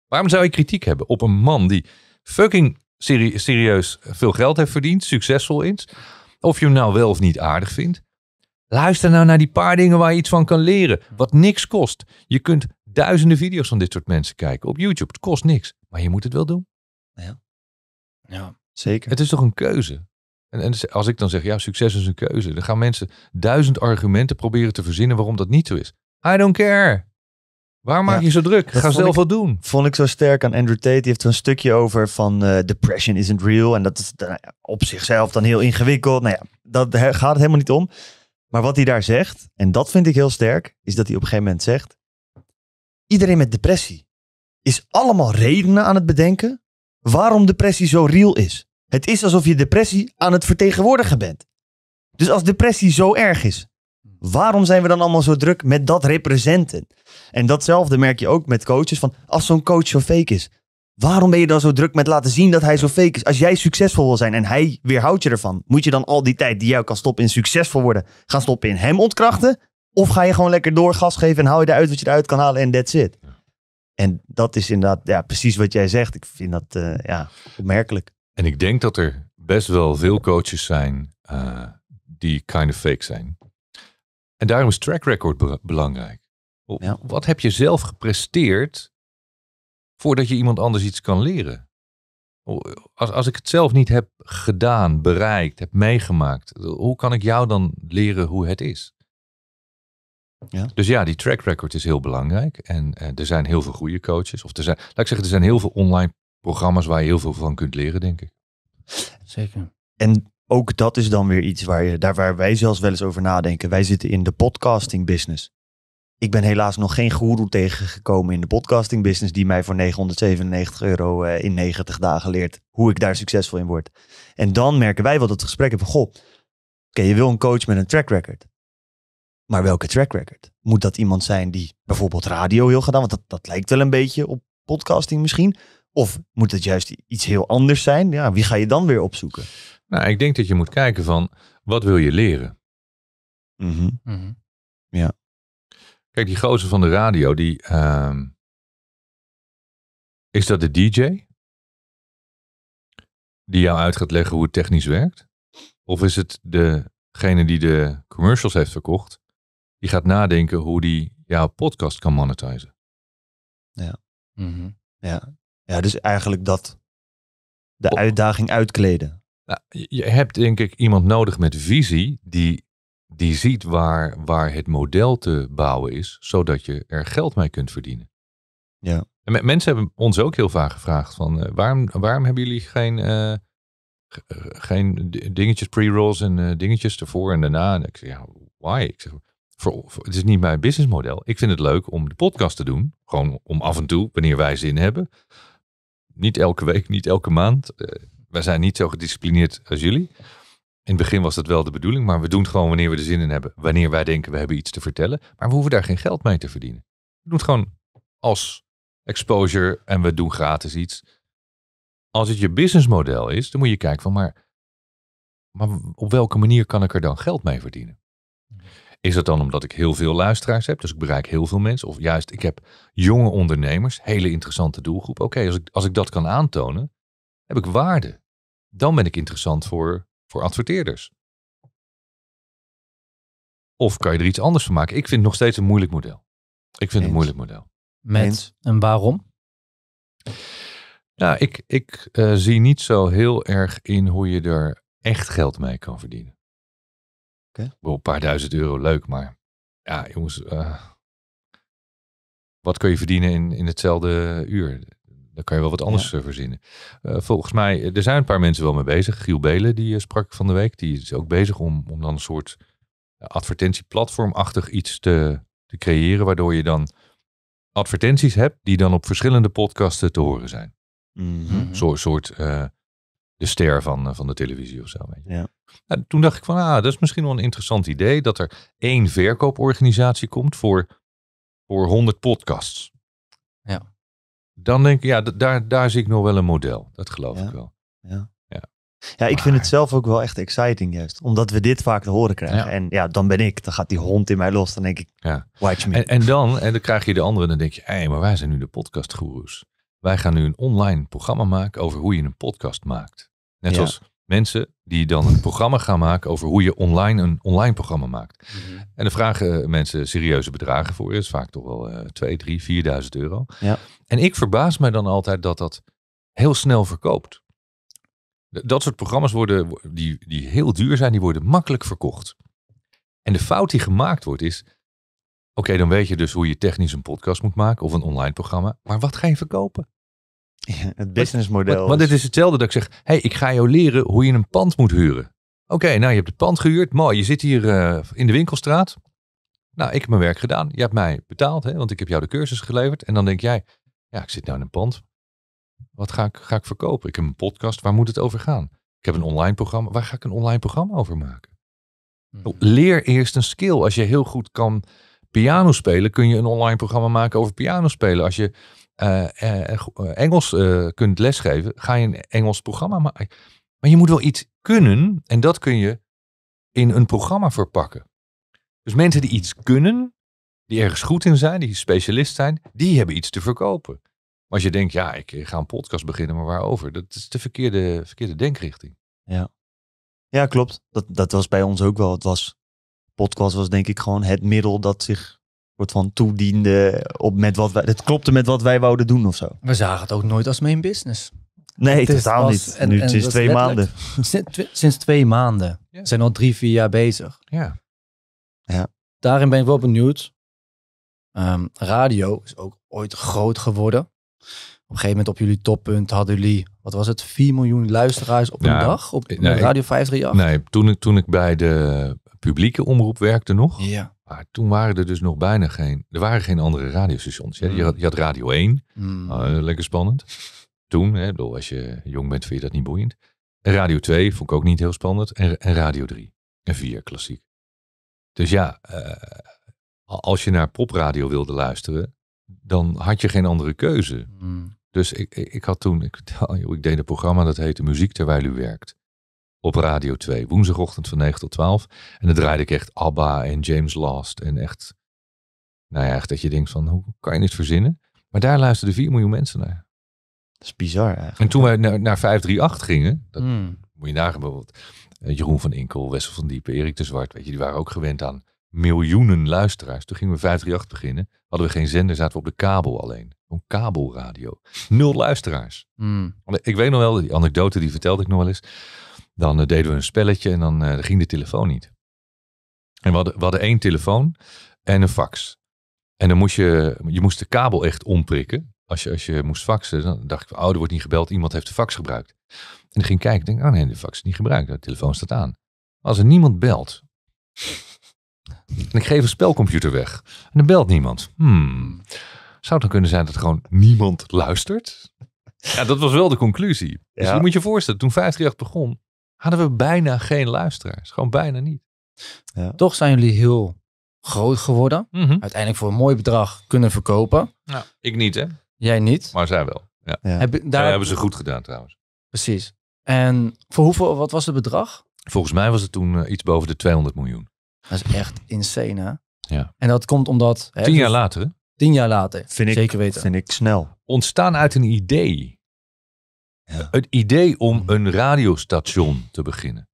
[SPEAKER 1] Waarom zou je kritiek hebben op een man die fucking serie- serieus veel geld heeft verdiend, succesvol is? Of je hem nou wel of niet aardig vindt? Luister nou naar die paar dingen waar je iets van kan leren. Wat niks kost. Je kunt duizenden video's van dit soort mensen kijken op YouTube. Het kost niks. Maar je moet het wel doen.
[SPEAKER 3] Ja.
[SPEAKER 2] Zeker.
[SPEAKER 1] Het is toch een keuze? En, en als ik dan zeg, ja, succes is een keuze. Dan gaan mensen duizend argumenten proberen te verzinnen waarom dat niet zo is. I don't care. Waar maak
[SPEAKER 2] Ja,
[SPEAKER 1] je zo druk? Ga zelf
[SPEAKER 2] ik-
[SPEAKER 1] wat doen.
[SPEAKER 2] vond ik zo sterk aan Andrew Tate. Die heeft zo'n stukje over van eh, depression isn't real. En dat is op zichzelf dan heel ingewikkeld. Nou ja, dat he- gaat het helemaal niet om. Maar wat hij daar zegt, en dat vind ik heel sterk, is dat hij op een gegeven moment zegt... Iedereen met depressie is allemaal redenen aan het bedenken waarom depressie zo real is. Het is alsof je depressie aan het vertegenwoordigen bent. Dus als depressie zo erg is, waarom zijn we dan allemaal zo druk met dat representen? En datzelfde merk je ook met coaches. Van als zo'n coach zo fake is, waarom ben je dan zo druk met laten zien dat hij zo fake is? Als jij succesvol wil zijn en hij weerhoudt je ervan, moet je dan al die tijd die jou kan stoppen in succesvol worden, gaan stoppen in hem ontkrachten? Of ga je gewoon lekker door gas geven en hou je eruit wat je eruit kan halen en that's it? En dat is inderdaad ja, precies wat jij zegt. Ik vind dat eh, ja, opmerkelijk.
[SPEAKER 1] En ik denk dat er best wel veel coaches zijn eh, die kind of fake zijn. En daarom is track record be- belangrijk.
[SPEAKER 2] Ja.
[SPEAKER 1] Wat heb je zelf gepresteerd voordat je iemand anders iets kan leren? Als, als ik het zelf niet heb gedaan, bereikt, heb meegemaakt, hoe kan ik jou dan leren hoe het is?
[SPEAKER 2] Ja.
[SPEAKER 1] Dus ja, die track record is heel belangrijk. En eh, er zijn heel veel goede coaches. Of er zijn, laat ik zeggen, er zijn heel veel online programma's waar je heel veel van kunt leren, denk ik.
[SPEAKER 3] Zeker.
[SPEAKER 2] En ook dat is dan weer iets waar, je, daar waar wij zelfs wel eens over nadenken. Wij zitten in de podcasting business. Ik ben helaas nog geen goeroe tegengekomen in de podcasting business die mij voor 997 euro eh, in 90 dagen leert hoe ik daar succesvol in word. En dan merken wij wel dat het gesprek hebben van, goh, oké, je wil een coach met een track record. Maar welke track record? Moet dat iemand zijn die bijvoorbeeld radio heel gedaan, want dat, dat lijkt wel een beetje op podcasting misschien. Of moet het juist iets heel anders zijn? Ja, wie ga je dan weer opzoeken?
[SPEAKER 1] Nou, ik denk dat je moet kijken van, wat wil je leren?
[SPEAKER 2] Mhm.
[SPEAKER 3] Mhm.
[SPEAKER 1] Kijk, die gozer van de radio, die... ehm, is dat de DJ? Die jou uit gaat leggen hoe het technisch werkt? Of is het degene die de commercials heeft verkocht? Die gaat nadenken hoe die jouw podcast kan monetizen.
[SPEAKER 3] Mhm.
[SPEAKER 2] Ja. Ja, dus eigenlijk dat. De
[SPEAKER 1] Oh.
[SPEAKER 2] uitdaging uitkleden.
[SPEAKER 1] Nou, je hebt denk ik iemand nodig met visie die, die ziet waar, waar het model te bouwen is, zodat je er geld mee kunt verdienen.
[SPEAKER 2] Ja.
[SPEAKER 1] En me- mensen hebben ons ook heel vaak gevraagd van eh, waarom, waarom hebben jullie geen, eh, eh, geen dingetjes, pre-rolls en dingetjes ervoor en daarna? En ik zeg, ja, why? Ik zeg, voor, voor- het is niet mijn businessmodel. Ik vind het leuk om de podcast te doen. Gewoon om af en toe, wanneer wij zin hebben. Niet elke week, niet elke maand. Eh, wij zijn niet zo gedisciplineerd als jullie. In het begin was dat wel de bedoeling, maar we doen het gewoon wanneer we er zin in hebben. Wanneer wij denken we hebben iets te vertellen. Maar we hoeven daar geen geld mee te verdienen. We doen het gewoon als exposure en we doen gratis iets. Als het je businessmodel is, dan moet je kijken van maar, maar op welke manier kan ik er dan geld mee verdienen? Is dat dan omdat ik heel veel luisteraars heb, dus ik bereik heel veel mensen? Of juist, ik heb jonge ondernemers, hele interessante doelgroep. Oké, als, ik, als ik dat kan aantonen, heb ik waarde. Dan ben ik interessant voor, voor adverteerders. Of kan je er iets anders van maken? Ik vind het nog steeds een moeilijk model. Ik vind het een moeilijk model.
[SPEAKER 3] Met
[SPEAKER 2] Eens.
[SPEAKER 3] en waarom?
[SPEAKER 1] Nou, ik, ik eh, zie niet zo heel erg in hoe je er echt geld mee kan verdienen. Wel een paar duizend euro, leuk, maar ja, jongens, eh, wat kun je verdienen in, in hetzelfde uur? Dan kan je wel wat anders eh, verzinnen. Eh, volgens mij, er zijn een paar mensen wel mee bezig. Giel Belen, die sprak ik van de week, die is ook bezig om, om dan een soort ja, advertentieplatformachtig iets te, te creëren, waardoor je dan advertenties hebt die dan op verschillende podcasten te horen zijn. Een soort, soort de ster van, eh, van de televisie of zo. Weet je.
[SPEAKER 2] Ja.
[SPEAKER 1] En toen dacht ik van, ah, dat is misschien wel een interessant idee. Dat er één verkooporganisatie komt voor, voor 100 podcasts.
[SPEAKER 3] Ja.
[SPEAKER 1] Dan denk ik, ja, daar, daar zie ik nog wel een model. Dat geloof
[SPEAKER 2] Ja.
[SPEAKER 1] ik wel.
[SPEAKER 2] Ja, ik vind het zelf ook wel echt exciting juist. Omdat we dit vaak te horen krijgen.
[SPEAKER 1] Ja.
[SPEAKER 2] En ja, dan ben ik. Dan gaat die hond in mij los. Dan denk ik,
[SPEAKER 1] Ja.
[SPEAKER 2] watch me.
[SPEAKER 1] En, en dan, en dan krijg je de andere en dan denk je, hé, maar wij zijn nu de podcastgoeroes. Wij gaan nu een online programma maken over hoe je een podcast maakt. Net
[SPEAKER 2] Ja.
[SPEAKER 1] zoals mensen die dan een programma gaan maken over hoe je online een online programma maakt. En dan vragen mensen serieuze bedragen voor. Dat is vaak toch wel eh 2, 3, 4.000 euro.
[SPEAKER 2] Ja.
[SPEAKER 1] En ik verbaas mij dan altijd dat dat heel snel verkoopt. Dat soort programma's worden, die, die heel duur zijn, die worden makkelijk verkocht. En de fout die gemaakt wordt is, oké, dan weet je dus hoe je technisch een podcast moet maken of een online programma. Maar wat ga je verkopen?
[SPEAKER 2] Het businessmodel.
[SPEAKER 1] Want, want het is hetzelfde dat ik zeg, hey, ik ga jou leren hoe je een pand moet huren. Oké, nou je hebt het pand gehuurd, mooi, je zit hier eh, in de winkelstraat. Nou, ik heb mijn werk gedaan. Je hebt mij betaald, hè, want ik heb jou de cursus geleverd. En dan denk jij, ja, ik zit nou in een pand. Wat ga ik, ga ik verkopen? Ik heb een podcast, waar moet het over gaan? Ik heb een online programma, waar ga ik een online programma over maken?
[SPEAKER 3] Mhm.
[SPEAKER 1] Leer eerst een skill. Als je heel goed kan piano spelen, kun je een online programma maken over piano spelen. Als je Engels eh, kunt lesgeven, ga je een Engels programma maken. Maar je moet wel iets kunnen en dat kun je in een programma verpakken. Dus mensen die iets kunnen, die ergens goed in zijn, die specialist zijn, die hebben iets te verkopen. Maar als je denkt, ja, ik ga een podcast beginnen, maar waarover? Dat is de verkeerde, verkeerde denkrichting.
[SPEAKER 2] Ja, klopt. Dat, dat was bij ons ook wel. Het was, podcast was denk ik gewoon het middel dat zich wordt van toediende op met wat wij, het klopte met wat wij wouden doen of zo.
[SPEAKER 3] We zagen het ook nooit als main business.
[SPEAKER 2] Nee,
[SPEAKER 3] Het is
[SPEAKER 2] totaal niet.
[SPEAKER 3] en-
[SPEAKER 2] nu
[SPEAKER 3] en
[SPEAKER 2] sinds twee maanden.
[SPEAKER 3] Sinds, sinds twee maanden.
[SPEAKER 1] Ja.
[SPEAKER 3] We zijn al drie, vier jaar bezig.
[SPEAKER 1] Ja.
[SPEAKER 3] Daarin ben ik wel benieuwd. Ehm, radio is ook ooit groot geworden. Op een gegeven moment op jullie toppunt hadden jullie, wat was het, 4 miljoen luisteraars op
[SPEAKER 1] Ja,
[SPEAKER 3] een dag op
[SPEAKER 1] nee,
[SPEAKER 3] Radio 538?
[SPEAKER 1] Nee, toen ik, toen ik bij de publieke omroep werkte nog,
[SPEAKER 3] Ja.
[SPEAKER 1] Maar toen waren er dus nog bijna geen, er waren geen andere radiostations. Je,
[SPEAKER 3] Hmm.
[SPEAKER 1] had, je had Radio 1,
[SPEAKER 3] Hmm.
[SPEAKER 1] Ah, lekker spannend. Toen, hè, bedoel, als je jong bent, vind je dat niet boeiend. En Radio 2 vond ik ook niet heel spannend. En, en Radio 3 en 4, klassiek. Dus ja, eh, als je naar popradio wilde luisteren, dan had je geen andere keuze.
[SPEAKER 3] Hmm.
[SPEAKER 1] Dus ik, ik, had toen, ik, ik deed een programma dat heette Muziek Terwijl U Werkt. Op Radio 2, woensdagochtend van 9 tot 12. En dan draaide ik echt ABBA en James Last. En echt, nou ja, echt dat je denkt van, hoe kan je dit verzinnen? Maar daar luisterden 4 miljoen mensen naar.
[SPEAKER 2] Dat is bizar eigenlijk.
[SPEAKER 1] En toen wij naar, naar 538 gingen, dat
[SPEAKER 3] Hmm.
[SPEAKER 1] moet je nagaan bijvoorbeeld, eh, Jeroen van Inkel, Wessel van Diepen, Erik de Zwart, weet je, die waren ook gewend aan miljoenen luisteraars. Toen gingen we 538 beginnen, hadden we geen zender, zaten we op de kabel alleen. Een kabelradio. Nul luisteraars.
[SPEAKER 3] Hmm.
[SPEAKER 1] Ik weet nog wel, die anekdote die vertelde ik nog wel eens. Dan eh, deden we een spelletje en dan eh, ging de telefoon niet. En we hadden, we hadden één telefoon en een fax. En dan moest je, je moest de kabel echt omprikken. Als je, als je moest faxen, dan dacht ik, oh, er wordt niet gebeld, iemand heeft de fax gebruikt. En dan ging ik kijken, denk, oh nee, de fax is niet gebruikt, de telefoon staat aan. Maar als er niemand belt, en ik geef een spelcomputer weg, en er belt niemand. Hmm, zou het dan kunnen zijn dat gewoon niemand luistert? Ja, dat was wel de conclusie. Dus
[SPEAKER 2] Ja.
[SPEAKER 1] je moet je voorstellen, toen 538 begon, hadden we bijna geen luisteraars. Gewoon bijna niet.
[SPEAKER 3] Toch zijn jullie heel groot geworden. Uiteindelijk voor een mooi bedrag kunnen verkopen.
[SPEAKER 1] Nou, ik niet hè,
[SPEAKER 3] Jij niet.
[SPEAKER 1] maar zij wel. Ja.
[SPEAKER 2] Ja.
[SPEAKER 3] Heb,
[SPEAKER 1] Daar hebben ze goed gedaan trouwens.
[SPEAKER 3] Precies. En voor hoeveel, wat was het bedrag?
[SPEAKER 1] Volgens mij was het toen eh, iets boven de 200 miljoen.
[SPEAKER 3] Dat is echt insane, hè?
[SPEAKER 1] Ja.
[SPEAKER 3] En dat komt omdat... Hè,
[SPEAKER 1] Tien jaar
[SPEAKER 3] dus
[SPEAKER 1] later?
[SPEAKER 3] Tien jaar later.
[SPEAKER 2] Vind ik,
[SPEAKER 3] Zeker weten.
[SPEAKER 2] Vind ik snel.
[SPEAKER 1] ontstaan uit een idee.
[SPEAKER 2] Ja.
[SPEAKER 1] Het idee om een radiostation te beginnen.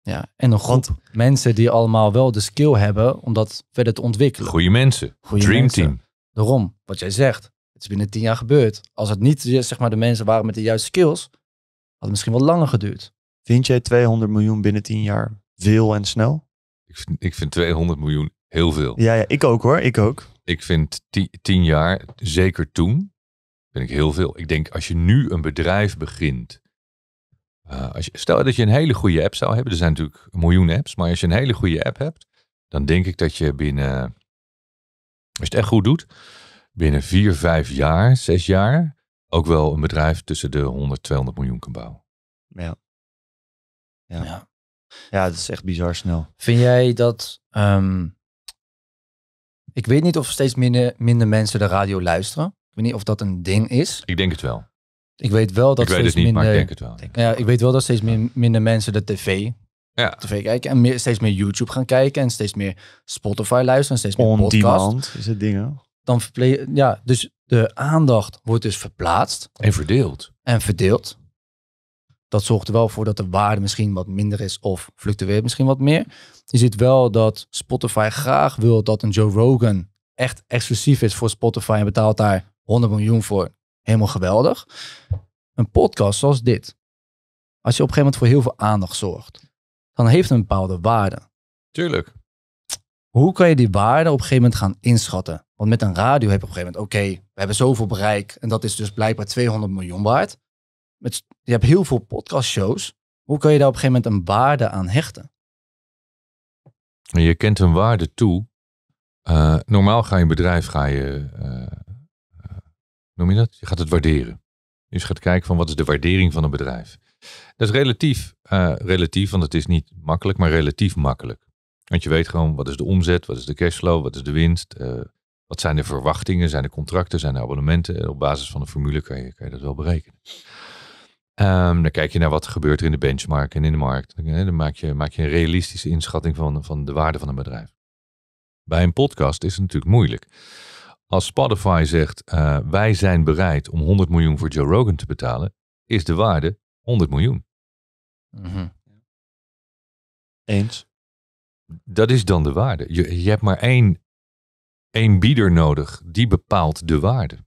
[SPEAKER 3] Ja. En een groep mensen die allemaal wel de skill hebben om dat verder te ontwikkelen.
[SPEAKER 1] Goeie mensen.
[SPEAKER 3] Goeie
[SPEAKER 1] Dream
[SPEAKER 3] mensen.
[SPEAKER 1] team.
[SPEAKER 3] Daarom, wat jij zegt. Het is binnen tien jaar gebeurd. Als het niet zeg maar, de mensen waren met de juiste skills, had het misschien wel langer geduurd.
[SPEAKER 2] Vind jij 200 miljoen binnen 10 jaar veel en snel?
[SPEAKER 1] Ik vind, ik vind 200 miljoen heel veel.
[SPEAKER 2] Ja, ja ik ook hoor. Ik ook.
[SPEAKER 1] Ik vind ti- tien jaar, zeker toen, vind ik heel veel. Ik denk als je nu een bedrijf begint. eh, als je, stel dat je een hele goede app zou hebben. Er zijn natuurlijk een miljoen apps. Maar als je een hele goede app hebt. Dan denk ik dat je binnen. Als je het echt goed doet. Binnen vier, vijf jaar, zes jaar. Ook wel een bedrijf tussen de 100, 200 miljoen kan bouwen.
[SPEAKER 2] Ja. Ja.
[SPEAKER 3] Ja.
[SPEAKER 2] Ja, dat is echt bizar snel.
[SPEAKER 3] Vind jij dat... ehm, ik weet niet of steeds minder, minder mensen de radio luisteren. Ik weet niet of dat een ding is.
[SPEAKER 1] Ik denk het wel.
[SPEAKER 3] Ik weet wel dat
[SPEAKER 1] ik weet
[SPEAKER 3] steeds
[SPEAKER 1] het niet,
[SPEAKER 3] minder...
[SPEAKER 1] maar ik denk het wel.
[SPEAKER 3] Ja, ik weet wel dat steeds meer, minder mensen de tv,
[SPEAKER 1] Ja.
[SPEAKER 3] tv kijken. En meer, steeds meer YouTube gaan kijken. En steeds meer Spotify luisteren. En steeds meer
[SPEAKER 2] On
[SPEAKER 3] podcast.
[SPEAKER 2] demand is het ding. hè?
[SPEAKER 3] Dan verple- ja, dus de aandacht wordt dus verplaatst.
[SPEAKER 1] En verdeeld.
[SPEAKER 3] en verdeeld. Dat zorgt er wel voor dat de waarde misschien wat minder is of fluctueert misschien wat meer. Je ziet wel dat Spotify graag wil dat een Joe Rogan echt exclusief is voor Spotify en betaalt daar 100 miljoen voor. Helemaal geweldig. Een podcast zoals dit. Als je op een gegeven moment voor heel veel aandacht zorgt, dan heeft het een bepaalde waarde.
[SPEAKER 1] Tuurlijk.
[SPEAKER 3] Hoe kan je die waarde op een gegeven moment gaan inschatten? Want met een radio heb je op een gegeven moment, oké, we hebben zoveel bereik en dat is dus blijkbaar 200 miljoen waard. Met, je hebt heel veel podcastshows. Hoe kan je daar op een gegeven moment een waarde aan hechten?
[SPEAKER 1] En je kent een waarde toe. Eh, normaal ga je een bedrijf, ga je, eh, noem je dat? Je gaat het waarderen. Dus je gaat kijken van wat is de waardering van een bedrijf. Dat is relatief, eh, relatief, want het is niet makkelijk, maar relatief makkelijk. Want je weet gewoon wat is de omzet, wat is de cashflow, wat is de winst, eh, wat zijn de verwachtingen, zijn er contracten, zijn er abonnementen. Op basis van een formule kan je, kan je dat wel berekenen. Ehm, dan kijk je naar wat gebeurt er in de benchmark en in de markt. Dan maak, je, maak je een realistische inschatting van, van de waarde van een bedrijf. Bij een podcast is het natuurlijk moeilijk. Als Spotify zegt, eh, wij zijn bereid om 100 miljoen voor Joe Rogan te betalen, is de waarde 100 miljoen.
[SPEAKER 2] Eens.
[SPEAKER 1] Dat is dan de waarde. Je, je hebt maar één, één bieder nodig, die bepaalt de waarde.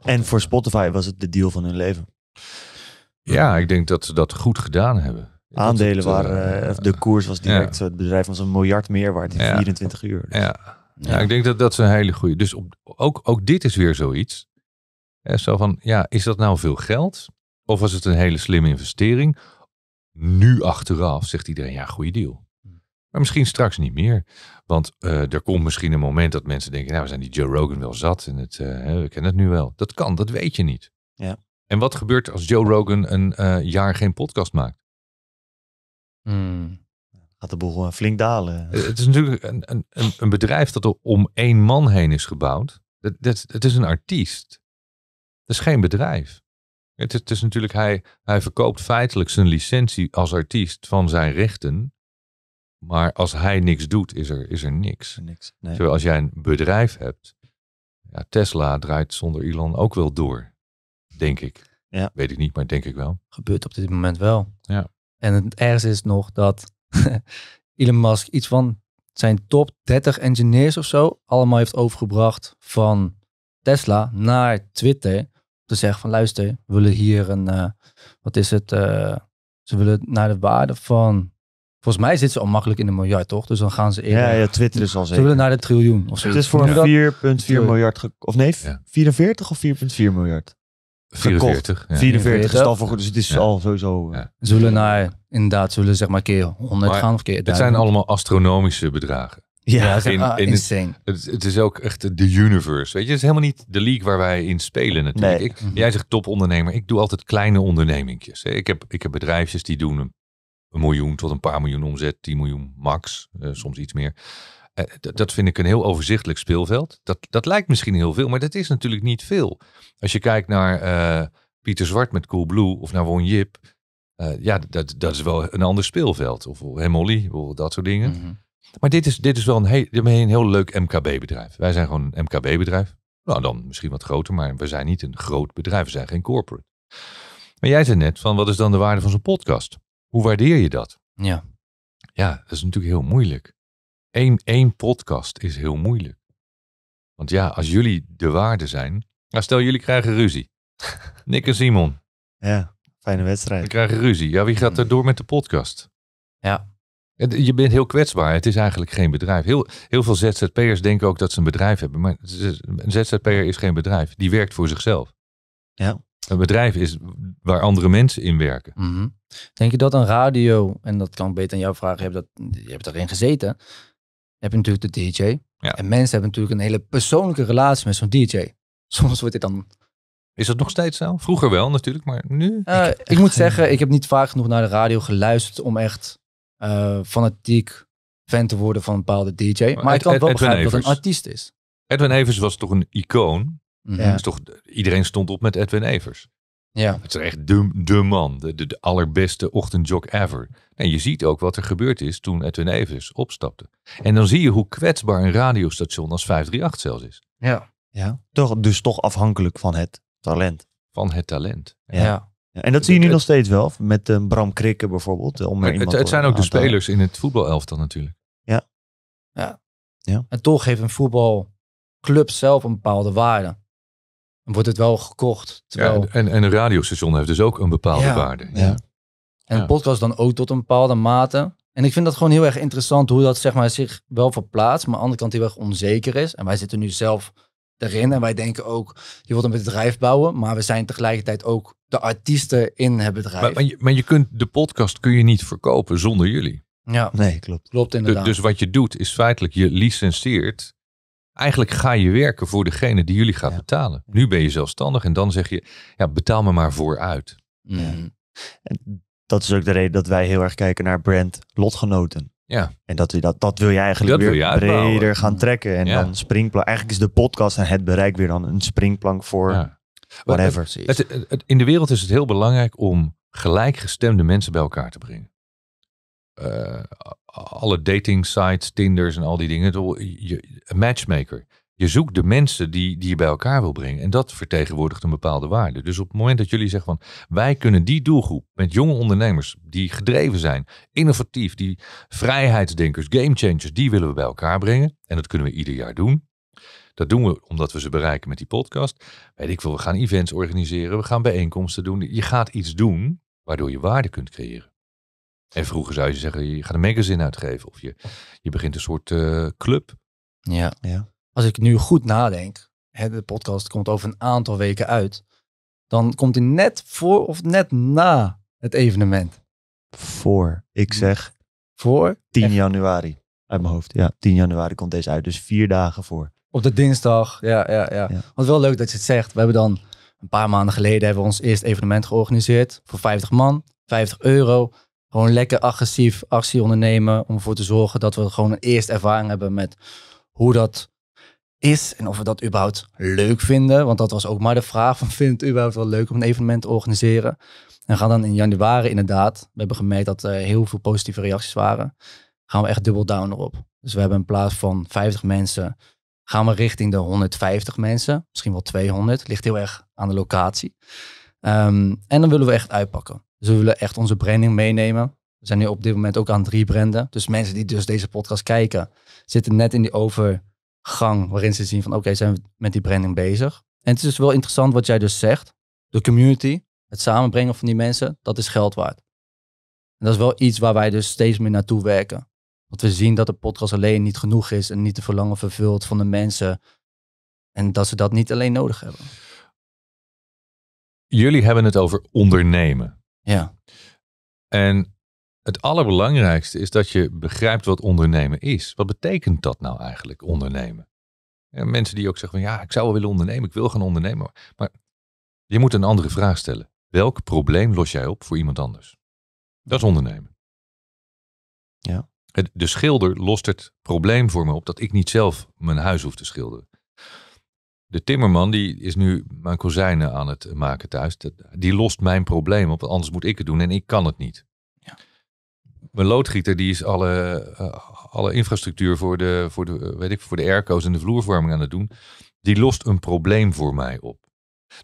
[SPEAKER 2] En voor Spotify was het de deal van hun leven.
[SPEAKER 1] Ja, ik denk dat ze dat goed gedaan hebben.
[SPEAKER 2] Aandelen waren,
[SPEAKER 1] eh,
[SPEAKER 2] eh, de koers was direct, het bedrijf was een miljard meer waard in
[SPEAKER 1] Ja.
[SPEAKER 2] 24 uur. Dus
[SPEAKER 1] Ja, Ja, ik denk dat dat is een hele goede. Dus op, ook, ook dit is weer zoiets. Hè, zo van, ja, is dat nou veel geld? Of was het een hele slimme investering? Nu achteraf zegt iedereen, ja, goede deal. Maar misschien straks niet meer. Want eh, er komt misschien een moment dat mensen denken, nou, we zijn die Joe Rogan wel zat. En het, eh, we kennen het nu wel. Dat kan, dat weet je niet.
[SPEAKER 2] Ja.
[SPEAKER 1] En wat gebeurt als Joe Rogan een eh, jaar geen podcast maakt?
[SPEAKER 3] Hmm.
[SPEAKER 2] Gaat de boel eh, flink dalen.
[SPEAKER 1] Eh, Het is natuurlijk een, een, een, een bedrijf dat om één man heen is gebouwd. Dat, dat, het is een artiest. Het is geen bedrijf. Het, is- het is natuurlijk, hij, hij verkoopt feitelijk zijn licentie als artiest van zijn rechten. Maar als hij niks doet, is er, is er niks.
[SPEAKER 2] Niks. Nee.
[SPEAKER 1] Terwijl als jij een bedrijf hebt, ja, Tesla draait zonder Elon ook wel door. Denk ik.
[SPEAKER 2] Ja.
[SPEAKER 1] Weet ik niet, maar denk ik wel.
[SPEAKER 3] Gebeurt op dit moment wel.
[SPEAKER 1] Ja.
[SPEAKER 3] En het ergste is nog dat Elon Musk iets van zijn top 30 engineers of zo allemaal heeft overgebracht van Tesla naar Twitter. Om te zeggen van luister, we willen hier een, eh, wat is het, eh, ze willen naar de waarde van, volgens mij zitten ze al makkelijk in een miljard toch? Dus dan gaan ze eerder,
[SPEAKER 2] Ja, ja, Twitter is al
[SPEAKER 3] ze
[SPEAKER 2] zeker.
[SPEAKER 3] willen naar de triljoen of zo.
[SPEAKER 2] Het is voor
[SPEAKER 3] dat?
[SPEAKER 2] 4,4 miljard. Of nee,
[SPEAKER 1] Ja.
[SPEAKER 2] 44 of 4,4 miljard?
[SPEAKER 1] 44. Ja.
[SPEAKER 2] 44 is dan voor goed, dus het is
[SPEAKER 1] Ja.
[SPEAKER 2] al sowieso. eh,
[SPEAKER 1] Ja.
[SPEAKER 3] Ze willen naar, inderdaad, ze willen zeg maar keer 100
[SPEAKER 1] Maar
[SPEAKER 3] gaan of keer
[SPEAKER 1] Het zijn
[SPEAKER 3] 1000.
[SPEAKER 1] allemaal astronomische bedragen.
[SPEAKER 2] Ja,
[SPEAKER 1] in-
[SPEAKER 3] ah,
[SPEAKER 1] in het-
[SPEAKER 3] insane.
[SPEAKER 1] Het, het is ook echt de universe. Weet je, het is helemaal niet de league waar wij in spelen natuurlijk.
[SPEAKER 2] Nee.
[SPEAKER 1] Ik, jij zegt topondernemer. Ik doe altijd kleine ondernemingjes. Ik heb, ik heb bedrijfjes die doen een, een miljoen tot een paar miljoen omzet. 10 miljoen max. eh, soms iets meer. Eh, dat vind ik een heel overzichtelijk speelveld. Dat, dat lijkt misschien heel veel, maar dat is natuurlijk niet veel. Als je kijkt naar eh, Pieter Zwart met Coolblue of naar Won Jip. Eh, ja, dat, dat is wel een ander speelveld. Of Hemolly, bijvoorbeeld dat soort dingen.
[SPEAKER 3] Mhm.
[SPEAKER 1] Maar dit is, dit is wel een heel, een heel leuk MKB-bedrijf. Wij zijn gewoon een MKB-bedrijf. Nou, dan misschien wat groter, maar we zijn niet een groot bedrijf. We zijn geen corporate. Maar jij zei net van, wat is dan de waarde van zo'n podcast? Hoe waardeer je dat?
[SPEAKER 3] Ja.
[SPEAKER 1] Ja, dat is natuurlijk heel moeilijk. Eén, één podcast is heel moeilijk. Want ja, als jullie de waarde zijn... Nou, stel jullie krijgen ruzie. Nick en Simon,
[SPEAKER 2] ja, fijne
[SPEAKER 1] we
[SPEAKER 2] wedstrijd.
[SPEAKER 1] krijgen ruzie. Ja, wie gaat er door met de podcast?
[SPEAKER 3] Ja.
[SPEAKER 1] Je bent heel kwetsbaar. Het is eigenlijk geen bedrijf. Heel, heel veel ZZP'ers denken ook dat ze een bedrijf hebben. Maar een ZZP'er is geen bedrijf. Die werkt voor zichzelf.
[SPEAKER 2] Ja.
[SPEAKER 1] Een bedrijf is waar andere mensen in werken.
[SPEAKER 3] Mhm. Denk je dat een radio, en dat kan ik beter aan jou vragen, je hebt, dat, je hebt erin gezeten, je hebt natuurlijk de DJ.
[SPEAKER 1] Ja.
[SPEAKER 3] En mensen hebben natuurlijk een hele persoonlijke relatie met zo'n DJ. Soms wordt dit dan...
[SPEAKER 1] Is dat nog steeds zo? Vroeger wel natuurlijk, maar nu?
[SPEAKER 3] Eh, ik, moet
[SPEAKER 2] geen-
[SPEAKER 3] zeggen, ik heb niet vaak genoeg naar de radio geluisterd om echt eh, fanatiek fan te worden van een bepaalde DJ. Maar
[SPEAKER 1] Ed-
[SPEAKER 3] ik kan
[SPEAKER 1] Ed-
[SPEAKER 3] wel
[SPEAKER 1] Edwin
[SPEAKER 3] begrijpen dat het een
[SPEAKER 1] Evers.
[SPEAKER 3] artiest is.
[SPEAKER 1] Edwin Evers was toch een icoon?
[SPEAKER 3] Mhm.
[SPEAKER 2] Ja.
[SPEAKER 1] Is toch, iedereen stond op met Edwin Evers.
[SPEAKER 3] ja.
[SPEAKER 1] Het is echt de, de man. De, de, de allerbeste ochtendjog ever. En je ziet ook wat er gebeurd is toen Edwin Evers opstapte. En dan zie je hoe kwetsbaar een radiostation als 538 zelfs is.
[SPEAKER 3] Ja.
[SPEAKER 2] Ja. Toch, dus toch afhankelijk van het talent.
[SPEAKER 1] Van het talent.
[SPEAKER 3] Ja.
[SPEAKER 2] Ja. Ja, en dat zie je nu nog steeds wel. Met eh, Bram Krikke bijvoorbeeld. eh, Om
[SPEAKER 1] Maar het,
[SPEAKER 2] iemand
[SPEAKER 1] het zijn ook de spelers in het voetbalelftal natuurlijk.
[SPEAKER 3] En toch heeft een voetbalclub zelf een bepaalde waarde. Dan wordt het wel gekocht. Terwijl,
[SPEAKER 1] Ja, en, en een radiostation heeft dus ook een bepaalde
[SPEAKER 3] Ja.
[SPEAKER 1] waarde.
[SPEAKER 2] Ja.
[SPEAKER 3] En
[SPEAKER 1] Ja.
[SPEAKER 3] een podcast dan ook tot een bepaalde mate. En ik vind dat gewoon heel erg interessant hoe dat zeg maar, zich wel verplaatst, maar aan de andere kant heel erg onzeker is. En wij zitten nu zelf erin en wij denken ook, je wilt een bedrijf bouwen, maar we zijn tegelijkertijd ook de artiesten in het bedrijf.
[SPEAKER 1] Maar, maar, je, maar je kunt de podcast kun je niet verkopen zonder jullie.
[SPEAKER 3] ja,
[SPEAKER 2] Nee, klopt.
[SPEAKER 3] klopt inderdaad.
[SPEAKER 1] dus wat je doet is feitelijk je licentieert. Eigenlijk ga je werken voor degene die jullie gaat
[SPEAKER 2] Ja.
[SPEAKER 1] betalen. Nu ben je zelfstandig en dan zeg je, ja, betaal me maar vooruit.
[SPEAKER 3] Mhm.
[SPEAKER 2] En dat is ook de reden dat wij heel erg kijken naar brand lotgenoten.
[SPEAKER 1] Ja.
[SPEAKER 2] En dat, dat, dat wil je eigenlijk
[SPEAKER 1] Dat
[SPEAKER 2] weer
[SPEAKER 1] je
[SPEAKER 2] breder gaan trekken. En
[SPEAKER 1] Ja.
[SPEAKER 2] dan springplank. Eigenlijk is de podcast en het bereik weer dan een springplank voor
[SPEAKER 1] Ja.
[SPEAKER 2] whatever.
[SPEAKER 3] Precies.
[SPEAKER 1] Het, het- het- in de wereld is het heel belangrijk om gelijkgestemde mensen bij elkaar te brengen. Eh, alle dating sites, Tinders en al die dingen. Je, matchmaker. Je zoekt de mensen die, die je bij elkaar wil brengen. En dat vertegenwoordigt een bepaalde waarde. Dus op het moment dat jullie zeggen van wij kunnen die doelgroep met jonge ondernemers die gedreven zijn, innovatief, die vrijheidsdenkers, gamechangers, die willen we bij elkaar brengen. En dat kunnen we ieder jaar doen. Dat doen we omdat we ze bereiken met die podcast. Weet ik veel, we gaan events organiseren, we gaan bijeenkomsten doen. Je gaat iets doen waardoor je waarde kunt creëren. En vroeger zou je zeggen, je gaat een magazine uitgeven of je, je begint een soort eh, club.
[SPEAKER 3] Ja.
[SPEAKER 2] Ja.
[SPEAKER 3] Als ik nu goed nadenk, hè, de podcast komt over een aantal weken uit, dan komt hij net voor of net na het evenement.
[SPEAKER 2] Voor, ik zeg
[SPEAKER 3] Voor?
[SPEAKER 2] 10
[SPEAKER 3] Echt
[SPEAKER 2] januari. Uit mijn hoofd. Ja, 10 januari komt deze uit. Dus vier dagen voor.
[SPEAKER 3] Op de dinsdag, ja, ja, ja.
[SPEAKER 2] Ja.
[SPEAKER 3] Wat wel leuk dat je het zegt. We hebben dan een paar maanden geleden hebben we ons eerste evenement georganiseerd voor 50 man, 50 euro. Gewoon lekker agressief actie ondernemen om ervoor te zorgen dat we gewoon een eerste ervaring hebben met hoe dat is en of we dat überhaupt leuk vinden. Want dat was ook maar de vraag van vindt het überhaupt wel leuk om een evenement te organiseren? En gaan dan in januari inderdaad, we hebben gemerkt dat er heel veel positieve reacties waren, gaan we echt dubbel down erop. Dus we hebben in plaats van 50 mensen gaan we richting de 150 mensen, misschien wel 200. Ligt heel erg aan de locatie. Ehm, en dan willen we echt uitpakken. Dus we willen echt onze branding meenemen. We zijn nu op dit moment ook aan drie branden. Dus mensen die dus deze podcast kijken, zitten net in die overgang waarin ze zien van oké, zijn we met die branding bezig. En het is dus wel interessant wat jij dus zegt. De community, het samenbrengen van die mensen, dat is geld waard. En dat is wel iets waar wij dus steeds meer naartoe werken. Want we zien dat de podcast alleen niet genoeg is en niet de verlangen vervult van de mensen. En dat ze dat niet alleen nodig hebben.
[SPEAKER 1] Jullie hebben het over ondernemen.
[SPEAKER 3] Ja.
[SPEAKER 1] En het allerbelangrijkste is dat je begrijpt wat ondernemen is. Wat betekent dat nou eigenlijk, ondernemen? Ja, mensen die ook zeggen van ja, ik zou wel willen ondernemen, ik wil gaan ondernemen. Maar je moet een andere vraag stellen. Welk probleem los jij op voor iemand anders? Dat is ondernemen.
[SPEAKER 2] Ja.
[SPEAKER 1] De schilder lost het probleem voor me op dat ik niet zelf mijn huis hoef te schilderen. De timmerman die is nu mijn kozijnen aan het maken thuis. Die lost mijn probleem op, anders moet ik het doen en ik kan het niet. Mijn loodgieter die is alle, eh, alle infrastructuur voor de, voor, de, eh, weet ik, voor de airco's en de vloervorming aan het doen. Die lost een probleem voor mij op.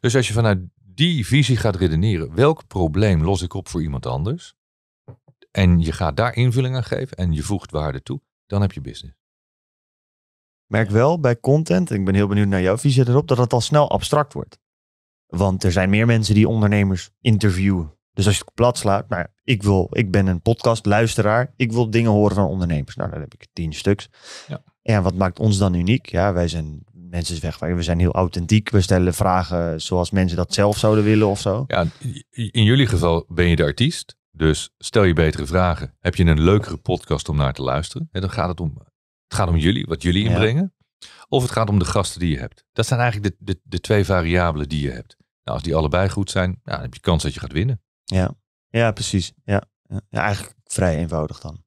[SPEAKER 1] Dus als je vanuit die visie gaat redeneren, welk probleem los ik op voor iemand anders? En je gaat daar invulling aan geven en je voegt waarde toe, dan heb je business.
[SPEAKER 2] merk wel bij content, en ik ben heel benieuwd naar jouw visie erop, dat het al snel abstract wordt. Want er zijn meer mensen die ondernemers interviewen. Dus als je het plat slaat, nou, ja, ik, wil, ik ben een podcastluisteraar, ik wil dingen horen van ondernemers. Nou, dan heb ik tien stuks.
[SPEAKER 1] Ja.
[SPEAKER 2] En wat maakt ons dan uniek? Ja, wij zijn mensen weg, we zijn heel authentiek. We stellen vragen zoals mensen dat zelf zouden willen of zo.
[SPEAKER 1] Ja, in jullie geval ben je de artiest, dus stel je betere vragen. Heb je een leukere podcast om naar te luisteren? En dan gaat het om, het gaat om jullie, wat jullie
[SPEAKER 2] Ja.
[SPEAKER 1] inbrengen. Of het gaat om de gasten die je hebt. Dat zijn eigenlijk de, de, de twee variabelen die je hebt. Nou, als die allebei goed zijn, nou, dan heb je kans dat je gaat winnen.
[SPEAKER 2] Ja, ja precies. Ja. Ja, ja, eigenlijk vrij eenvoudig dan.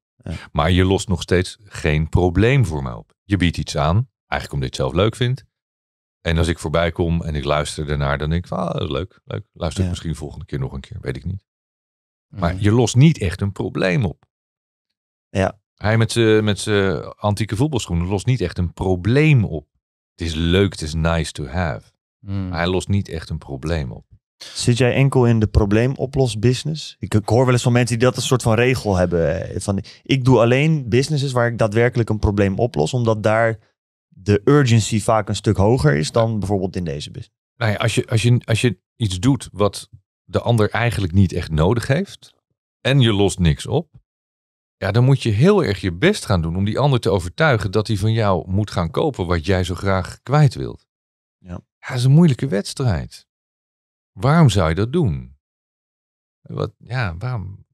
[SPEAKER 1] Maar je lost nog steeds geen probleem voor mij op. Je biedt iets aan, eigenlijk omdat je het zelf leuk vindt. En als ik voorbij kom en ik luister daarnaar, dan denk ik van, ah, dat is leuk, leuk. Luister ik
[SPEAKER 2] Ja.
[SPEAKER 1] misschien volgende keer nog een keer, weet ik niet.
[SPEAKER 3] Mm.
[SPEAKER 1] Maar je lost niet echt een probleem op.
[SPEAKER 2] Ja.
[SPEAKER 1] Hij met zijn antieke voetbalschoenen lost niet echt een probleem op. Het is leuk, het is nice to have.
[SPEAKER 3] Mm.
[SPEAKER 1] Hij lost niet echt een probleem op.
[SPEAKER 2] Zit jij enkel in de probleemoplosbusiness? Ik, ik hoor wel eens van mensen die dat een soort van regel hebben. eh, Van, ik doe alleen businesses waar ik daadwerkelijk een probleem oplos. Omdat daar de urgency vaak een stuk hoger is dan bijvoorbeeld in deze business.
[SPEAKER 1] Nou ja, als, je, als, je, als je iets doet wat de ander eigenlijk niet echt nodig heeft. En je lost niks op. Ja, dan moet je heel erg je best gaan doen om die ander te overtuigen dat hij van jou moet gaan kopen wat jij zo graag kwijt wilt.
[SPEAKER 2] Ja.
[SPEAKER 1] Ja, dat is een moeilijke wedstrijd. Waarom zou je dat doen? Wat, ja, waarom?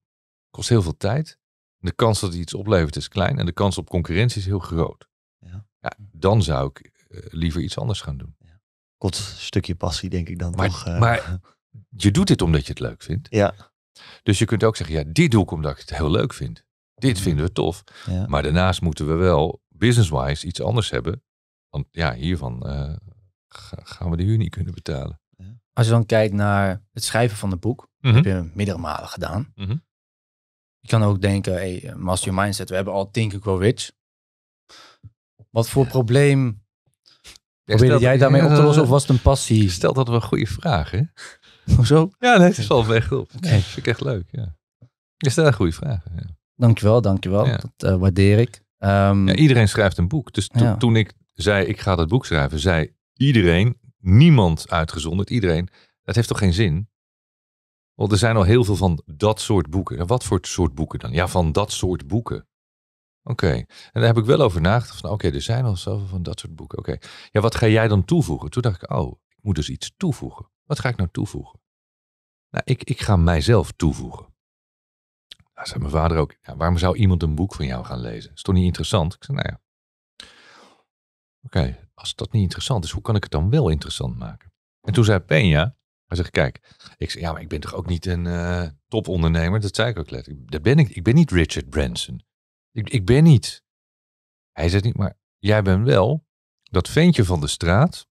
[SPEAKER 1] Kost heel veel tijd. De kans dat hij iets oplevert is klein en de kans op concurrentie is heel groot.
[SPEAKER 2] Ja.
[SPEAKER 1] Ja, dan zou ik eh, liever iets anders gaan doen.
[SPEAKER 2] Kort stukje passie denk ik dan
[SPEAKER 1] Maar-
[SPEAKER 2] toch. eh,
[SPEAKER 1] maar- Je doet dit omdat je het leuk vindt.
[SPEAKER 2] ja,
[SPEAKER 1] Dus je kunt ook zeggen, ja, dit doe ik omdat ik het heel leuk vind. Dit vinden we tof.
[SPEAKER 2] ja.
[SPEAKER 1] Maar daarnaast moeten we wel business-wise iets anders hebben. Want ja, hiervan eh, ga- gaan we de huur niet kunnen betalen.
[SPEAKER 3] Als je dan kijkt naar het schrijven van het boek,
[SPEAKER 1] Mhm.
[SPEAKER 3] heb je meerdere malen gedaan.
[SPEAKER 1] Mhm.
[SPEAKER 3] Je kan ook denken, hey, master your mindset, we hebben al Think and Grow Rich. Wat voor probleem probeerde jij daarmee op te lossen of was het een passie?
[SPEAKER 1] Je stelt dat wel een goede vraag, hè?
[SPEAKER 3] Hoezo?
[SPEAKER 1] Ja, nee, het is wel echt op.
[SPEAKER 3] Oké.
[SPEAKER 1] Dat vind ik echt leuk, ja. Je stelt goede vragen, ja.
[SPEAKER 3] Dankjewel, dankjewel.
[SPEAKER 1] Ja.
[SPEAKER 3] Dat eh, waardeer ik. Ehm,
[SPEAKER 1] Ja, iedereen schrijft een boek. Dus to-
[SPEAKER 3] Ja.
[SPEAKER 1] toen ik zei, ik ga dat boek schrijven, zei iedereen, niemand uitgezonderd, iedereen, dat heeft toch geen zin? Want er zijn al heel veel van dat soort boeken. En wat voor soort boeken dan? Ja, van dat soort boeken. Oké, en daar heb ik wel over nagedacht. Oké, er zijn al zoveel van dat soort boeken. Oké, ja, wat ga jij dan toevoegen? Toen dacht ik, oh, ik moet dus iets toevoegen. Wat ga ik nou toevoegen? Nou, ik, ik ga mijzelf toevoegen. Nou, zei mijn vader ook, ja, waarom zou iemand een boek van jou gaan lezen? Is toch niet interessant? Ik zei, nou ja. Oké, als dat niet interessant is, hoe kan ik het dan wel interessant maken? En toen zei Peña, hij zegt, kijk, ik ja, maar ik ben toch ook niet een eh, topondernemer? Dat zei ik ook letterlijk. Dat ben ik, ik ben niet Richard Branson. Ik, ik ben niet. Hij zegt niet, maar jij bent wel dat ventje van de straat,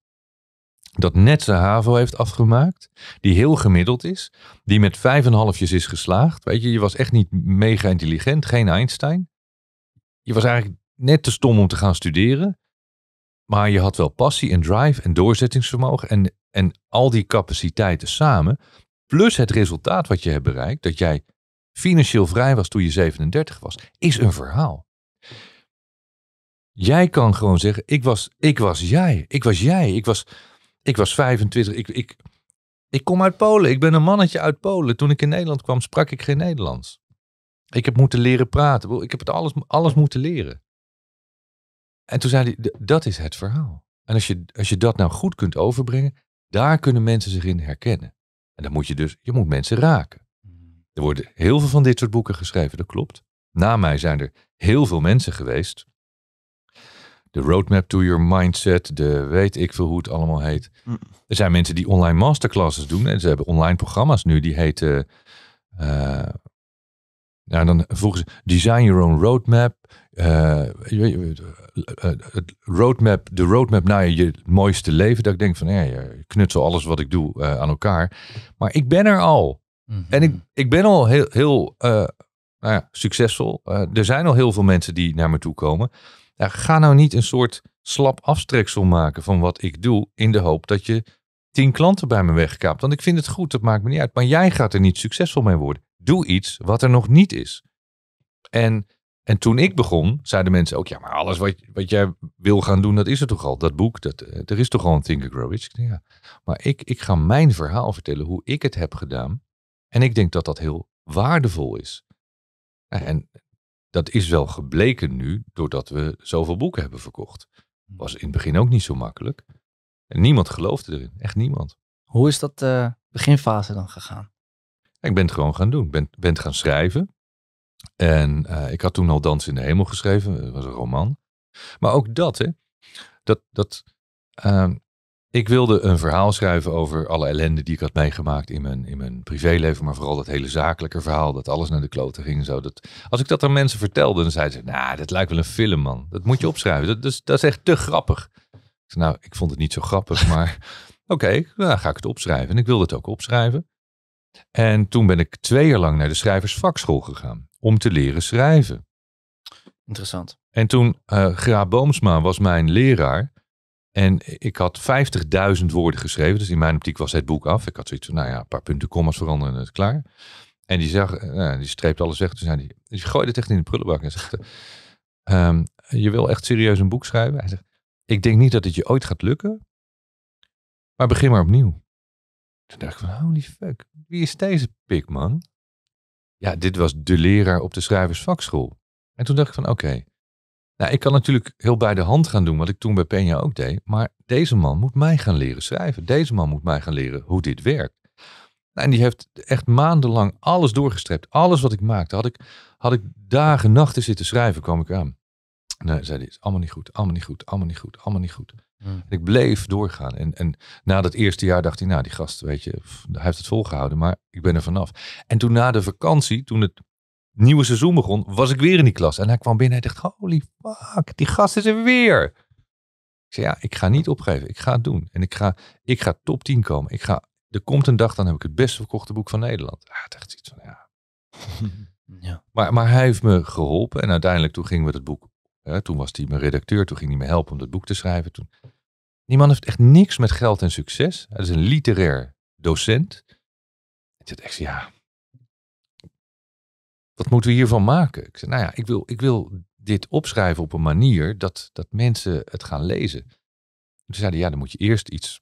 [SPEAKER 1] dat net zijn HAVO heeft afgemaakt, die heel gemiddeld is, die met vijf en halfjes is geslaagd. Weet je, je was echt niet mega intelligent, geen Einstein. Je was eigenlijk net te stom om te gaan studeren. Maar je had wel passie en drive en doorzettingsvermogen en, en al die capaciteiten samen. Plus het resultaat wat je hebt bereikt, dat jij financieel vrij was toen je 37 was, is een verhaal. Jij kan gewoon zeggen, ik was, ik was jij, ik was jij, ik was, ik was 25, ik, ik, ik kom uit Polen, ik ben een mannetje uit Polen. Toen ik in Nederland kwam, sprak ik geen Nederlands. Ik heb moeten leren praten, ik heb het alles, alles moeten leren. En toen zei hij, "D- dat is het verhaal. En als je, als je dat nou goed kunt overbrengen, daar kunnen mensen zich in herkennen. En dan moet je dus, je moet mensen raken. Er worden heel veel van dit soort boeken geschreven, dat klopt. Na mij zijn er heel veel mensen geweest. De Roadmap to Your Mindset, de weet ik veel hoe het allemaal heet.
[SPEAKER 2] Mm.
[SPEAKER 1] Er zijn mensen die online masterclasses doen. En ze hebben online programma's nu, die heten... eh, nou, dan volgens Design Your Own Roadmap. Het roadmap, de roadmap naar je mooiste leven. Dat ik denk van, ja, je knutsel alles wat ik doe eh, aan elkaar. Maar ik ben er al. En ik, ik ben al heel, heel nou ja, succesvol. Er zijn al heel veel mensen die naar me toe komen. Ja, ga nou niet een soort slap afstreksel maken van wat ik doe. In de hoop dat je tien klanten bij me wegkaapt. Want ik vind het goed, dat maakt me niet uit. Maar jij gaat er niet succesvol mee worden. Doe iets wat er nog niet is. En, en toen ik begon, zeiden mensen ook... Ja, maar alles wat, wat jij wil gaan doen, dat is er toch al. Dat boek, dat, eh, er is toch al een Think and Grow Rich. Ik Ja. Maar ik, ik ga mijn verhaal vertellen, hoe ik het heb gedaan. En ik denk dat dat heel waardevol is. En dat is wel gebleken nu, doordat we zoveel boeken hebben verkocht. Was in het begin ook niet zo makkelijk. En niemand geloofde erin, echt niemand.
[SPEAKER 3] Hoe is dat eh, beginfase dan gegaan?
[SPEAKER 1] Ik ben het gewoon gaan doen, ben, ben het gaan schrijven. En eh, ik had toen al Dans in de Hemel geschreven, dat was een roman. Maar ook dat, hè. Dat, dat, ehm, ik wilde een verhaal schrijven over alle ellende die ik had meegemaakt in mijn, in mijn privéleven. Maar vooral dat hele zakelijke verhaal, dat alles naar de kloten ging. en Zo. Dat, als ik dat aan mensen vertelde, dan zeiden ze, nou, dat lijkt wel een film, man. Dat moet je opschrijven. Dat, is, dat is echt te grappig. Ik zei, nou, ik vond het niet zo grappig, maar oké, nou, ga ik het opschrijven. En ik wilde het ook opschrijven. En toen ben ik twee jaar lang naar de schrijversvakschool gegaan om te leren schrijven.
[SPEAKER 3] Interessant.
[SPEAKER 1] En toen, eh Gra Boomsma was mijn leraar. En ik had 50.000 woorden geschreven. Dus in mijn optiek was het boek af. Ik had zoiets van, nou ja, een paar punten, commas veranderen en het klaar. En die, zag, eh, nou, die streepte alles weg. Toen zei hij, die gooide het echt in de prullenbak. En zegt, ehm, je wil echt serieus een boek schrijven? Hij zegt, ik denk niet dat het je ooit gaat lukken. Maar begin maar opnieuw. Toen dacht ik van, holy fuck, wie is deze pik, man? Ja, dit was de leraar op de schrijversvakschool. En toen dacht ik van, oké. Nou, ik kan natuurlijk heel bij de hand gaan doen, wat ik toen bij Peña ook deed. Maar deze man moet mij gaan leren schrijven. Deze man moet mij gaan leren hoe dit werkt. Nou, en die heeft echt maandenlang alles doorgestrept. Alles wat ik maakte, had ik, had ik dagen, nachten zitten schrijven, kwam ik aan. Nee, zei hij, is allemaal niet goed, allemaal niet goed, allemaal niet goed, allemaal niet goed. Ik bleef doorgaan. En, en na dat eerste jaar dacht ik, nou, die gast, weet je, pff, hij heeft het volgehouden, maar ik ben er vanaf. En toen na de vakantie, toen het nieuwe seizoen begon, was ik weer in die klas. En hij kwam binnen en hij dacht, holy fuck, die gast is er weer. Ik zei, ja, ik ga niet opgeven. Ik ga het doen. En ik ga, ik ga top 10 komen. Ik ga, er komt een dag, dan heb ik het best verkochte boek van Nederland. Ja, het echt iets van, ja.
[SPEAKER 3] Ja.
[SPEAKER 1] Maar, maar hij heeft me geholpen. En uiteindelijk, toen gingen we het boek, hè, toen was hij mijn redacteur. Toen ging hij me helpen om dat boek te schrijven. Toen, die man heeft echt niks met geld en succes. Hij is een literair docent. Ik dacht echt, ja, wat moeten we hiervan maken? Ik zei, nou ja, ik wil, ik wil dit opschrijven op een manier dat, dat mensen het gaan lezen. Toen zei hij, ja, dan moet je eerst iets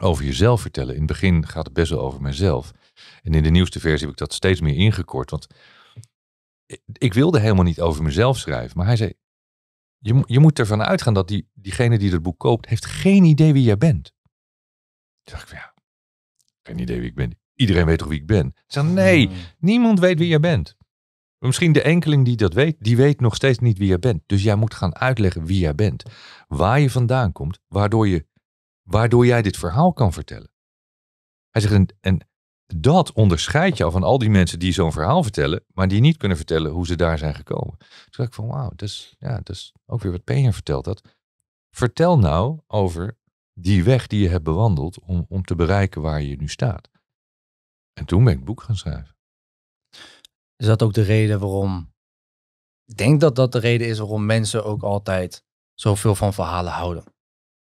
[SPEAKER 1] over jezelf vertellen. In het begin gaat het best wel over mezelf. En in de nieuwste versie heb ik dat steeds meer ingekort. Want ik wilde helemaal niet over mezelf schrijven. Maar hij zei, je, je moet ervan uitgaan dat die, diegene die dat boek koopt, heeft geen idee wie jij bent. Toen dacht ik, van, ja, geen idee wie ik ben. Iedereen weet toch wie ik ben? Ik zei, nee,
[SPEAKER 3] Hmm.
[SPEAKER 1] Niemand weet wie jij bent. Misschien de enkeling die dat weet, die weet nog steeds niet wie jij bent. Dus jij moet gaan uitleggen wie jij bent. Waar je vandaan komt, waardoor, je, waardoor jij dit verhaal kan vertellen. Hij zegt, en, en dat onderscheidt jou van al die mensen die zo'n verhaal vertellen, maar die niet kunnen vertellen hoe ze daar zijn gekomen. Toen dacht ik van, wauw, dat is, ja, dat is ook weer wat Peña vertelt had. Vertel nou over die weg die je hebt bewandeld om, om te bereiken waar je nu staat. En toen ben ik het boek gaan schrijven.
[SPEAKER 3] Is dat ook de reden waarom... Ik denk dat dat de reden is waarom mensen ook altijd zoveel van verhalen houden.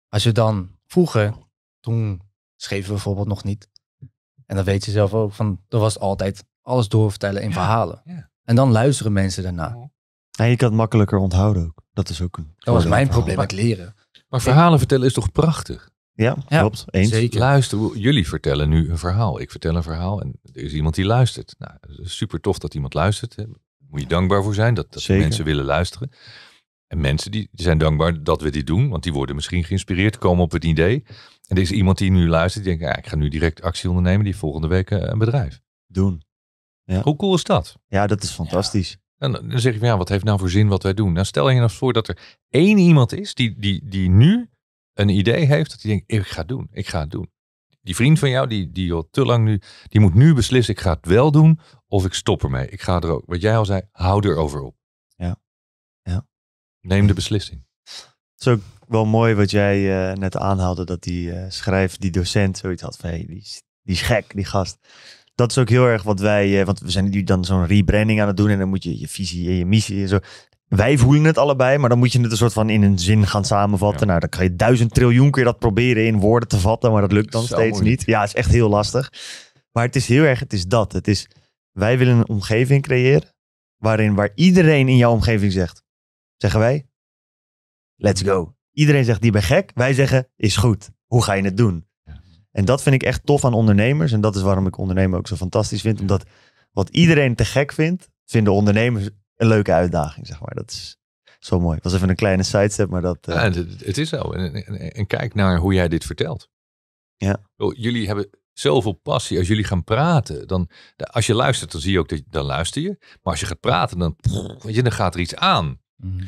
[SPEAKER 3] Als je dan vroeger, toen schreven we bijvoorbeeld nog niet. En dan weet je zelf ook van, er was altijd alles doorvertellen in
[SPEAKER 1] Ja,
[SPEAKER 3] verhalen.
[SPEAKER 1] ja.
[SPEAKER 3] En dan luisteren mensen daarna.
[SPEAKER 2] En je kan het makkelijker onthouden ook. Dat is ook een
[SPEAKER 3] Dat was mijn probleem met leren.
[SPEAKER 1] Maar verhalen vertellen is toch prachtig?
[SPEAKER 2] Ja,
[SPEAKER 3] Ja,
[SPEAKER 2] klopt. Eens.
[SPEAKER 3] zeker.
[SPEAKER 1] Luister, hoe- jullie vertellen nu een verhaal. Ik vertel een verhaal en er is iemand die luistert. Nou, super tof dat iemand luistert. Daar moet je dankbaar voor zijn dat, dat mensen willen luisteren. En mensen die, die zijn dankbaar dat we dit doen, want die worden misschien geïnspireerd, komen op het idee. En er is iemand die nu luistert, die denkt, ja, ik ga nu direct actie ondernemen, die volgende week eh, een bedrijf.
[SPEAKER 2] Doen. Ja.
[SPEAKER 1] Hoe cool is dat?
[SPEAKER 2] Ja, dat is fantastisch.
[SPEAKER 1] En dan zeg je van ja, wat heeft nou voor zin wat wij doen? Nou, stel je nou voor dat er één iemand is die, die, die nu een idee heeft dat hij denkt, ik ga het doen, ik ga het doen. Die vriend van jou, die, die al te lang nu, die moet nu beslissen, ik ga het wel doen of ik stop ermee. Ik ga er ook, wat jij al zei, hou erover op. Neem de beslissing.
[SPEAKER 2] Het is ook wel mooi wat jij eh, net aanhaalde, dat die uh, schrijf, die docent zoiets had van, hey, die, is, die is gek, die gast. Dat is ook heel erg wat wij, uh, want we zijn nu dan zo'n rebranding aan het doen en dan moet je je visie en je missie en zo. Wij voelen het allebei, maar dan moet je het een soort van in een zin gaan samenvatten. Ja. Nou, dan kan je duizend triljoen keer dat proberen in woorden te vatten, maar dat lukt dan
[SPEAKER 1] Zo
[SPEAKER 2] steeds
[SPEAKER 1] moeilijk.
[SPEAKER 2] niet. Ja, het is echt heel lastig. Maar het is heel erg, het is dat. Het is, wij willen een omgeving creëren waarin waar iedereen in jouw omgeving zegt, zeggen wij, let's go. Iedereen zegt, die ben gek. Wij zeggen, is goed. Hoe ga je het doen? En dat vind ik echt tof aan ondernemers. En dat is waarom ik ondernemen ook zo fantastisch vind. Omdat wat iedereen te gek vindt, vinden ondernemers een leuke uitdaging, zeg maar. Dat is zo mooi. Het was even een kleine sidestep, maar dat... Uh...
[SPEAKER 1] Ja, het, het, is zo. En, en, en, kijk naar hoe jij dit vertelt.
[SPEAKER 2] Ja.
[SPEAKER 1] Jullie hebben zoveel passie. Als jullie gaan praten, dan... Als je luistert, dan zie je ook dat... Dan luister je. Maar als je gaat praten, dan... Weet je, dan gaat er iets aan.
[SPEAKER 3] Mhm.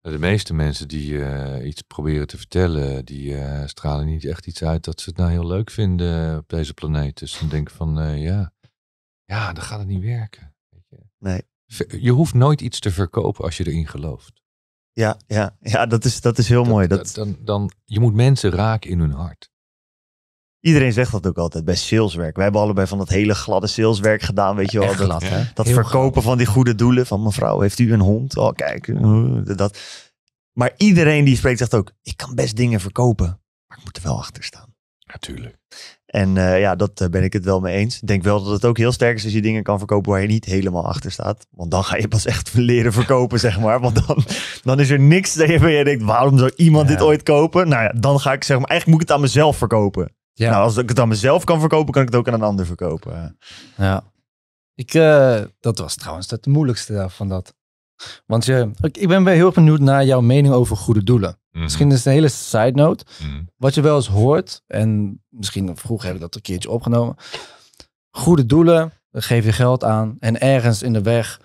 [SPEAKER 1] De meeste mensen die uh, iets proberen te vertellen, die uh, stralen niet echt iets uit dat ze het nou heel leuk vinden op deze planeet. Dus dan denk ik van, uh, ja, ja, dan gaat het niet werken. Weet je.
[SPEAKER 2] Nee.
[SPEAKER 1] Je hoeft nooit iets te verkopen als je erin gelooft.
[SPEAKER 2] Ja, ja, ja dat, is, dat is heel
[SPEAKER 1] dat,
[SPEAKER 2] mooi. Dat...
[SPEAKER 1] Dat, dan, dan, je moet mensen raken in hun hart.
[SPEAKER 2] Iedereen zegt dat ook altijd bij saleswerk. Wij hebben allebei van dat hele gladde saleswerk gedaan, weet je wel.
[SPEAKER 3] Echt
[SPEAKER 2] dat
[SPEAKER 3] glad,
[SPEAKER 2] dat verkopen
[SPEAKER 3] glad.
[SPEAKER 2] van die goede doelen. Van mevrouw, heeft u een hond? Oh, kijk. uh, dat. Maar iedereen die spreekt zegt ook, ik kan best dingen verkopen. Maar ik moet er wel achter staan.
[SPEAKER 1] Natuurlijk.
[SPEAKER 2] En uh, ja, dat uh, ben ik het wel mee eens. Ik denk wel dat het ook heel sterk is als je dingen kan verkopen waar je niet helemaal achter staat. Want dan ga je pas echt leren verkopen, zeg maar. Want dan, dan is er niks dat je, je denkt, waarom zou iemand
[SPEAKER 3] Ja.
[SPEAKER 2] dit ooit kopen? Nou ja, dan ga ik zeg maar, eigenlijk moet ik het aan mezelf verkopen.
[SPEAKER 3] Ja.
[SPEAKER 2] Nou, als ik het aan mezelf kan verkopen, kan ik het ook aan een ander verkopen.
[SPEAKER 3] Ja. Ik, eh, dat was trouwens het moeilijkste van dat. Want je, ik ik ben wel heel erg benieuwd naar jouw mening over goede doelen.
[SPEAKER 1] Mhm.
[SPEAKER 3] Misschien is het een hele side note.
[SPEAKER 1] Mhm.
[SPEAKER 3] Wat je wel eens hoort, en misschien vroeger heb ik dat een keertje opgenomen. Goede doelen, daar geef je geld aan. En ergens in de weg,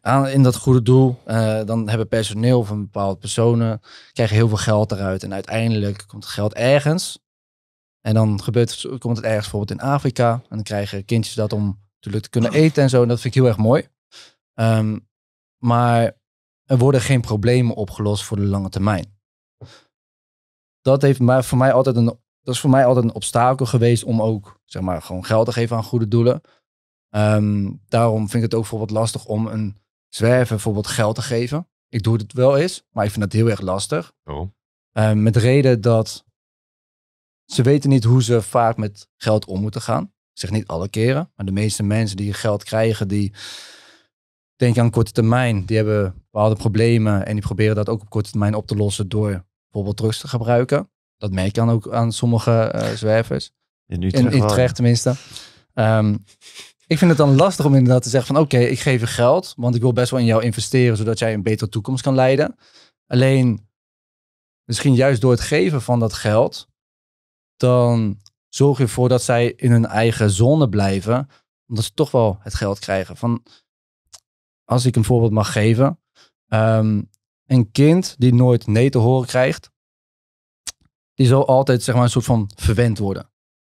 [SPEAKER 3] aan, in dat goede doel, eh, dan hebben personeel van bepaalde personen, krijgen heel veel geld eruit. En uiteindelijk komt het geld ergens. En dan gebeurt komt het ergens bijvoorbeeld in Afrika. En dan krijgen kindjes dat om natuurlijk te kunnen eten en zo. En dat vind ik heel erg mooi. Ehm, maar er worden geen problemen opgelost voor de lange termijn. Dat heeft maar voor mij altijd een, dat is voor mij altijd een obstakel geweest om ook zeg maar gewoon geld te geven aan goede doelen. Ehm, daarom vind ik het ook bijvoorbeeld lastig om een zwerver bijvoorbeeld geld te geven. Ik doe het wel eens, maar ik vind het heel erg lastig. Ehm, met de reden dat ze weten niet hoe ze vaak met geld om moeten gaan. Ik zeg niet alle keren, maar de meeste mensen die geld krijgen, die denken aan korte termijn. Die hebben bepaalde problemen en die proberen dat ook op korte termijn op te lossen door bijvoorbeeld drugs te gebruiken. Dat merk je dan ook aan sommige eh, zwervers.
[SPEAKER 2] In
[SPEAKER 3] In, in Utrecht tenminste. Ehm, ik vind het dan lastig om inderdaad te zeggen van oké, ik geef je geld, want ik wil best wel in jou investeren, zodat jij een betere toekomst kan leiden. Alleen, misschien juist door het geven van dat geld, dan zorg je ervoor dat zij in hun eigen zone blijven, omdat ze toch wel het geld krijgen. Van, als ik een voorbeeld mag geven, ehm, een kind die nooit nee te horen krijgt, die zal altijd zeg maar een soort van verwend worden.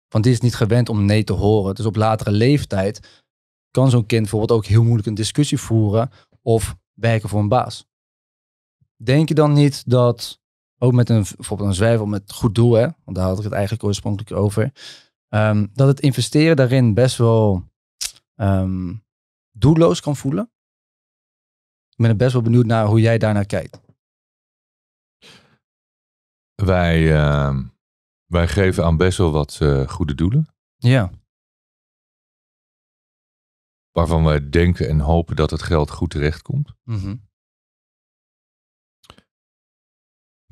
[SPEAKER 3] Want die is niet gewend om nee te horen. Dus op latere leeftijd kan zo'n kind bijvoorbeeld ook heel moeilijk een discussie voeren of werken voor een baas. Denk je dan niet dat ook met een, bijvoorbeeld een zwerver met goed doel, hè, want daar had ik het eigenlijk oorspronkelijk over, ehm, dat het investeren daarin best wel ehm, doelloos kan voelen? Ik ben er best wel benieuwd naar hoe jij daarnaar kijkt.
[SPEAKER 1] Wij, ehm, wij geven aan best wel wat eh, goede doelen.
[SPEAKER 3] Ja,
[SPEAKER 1] Waarvan wij denken en hopen dat het geld goed terechtkomt.
[SPEAKER 3] Mhm.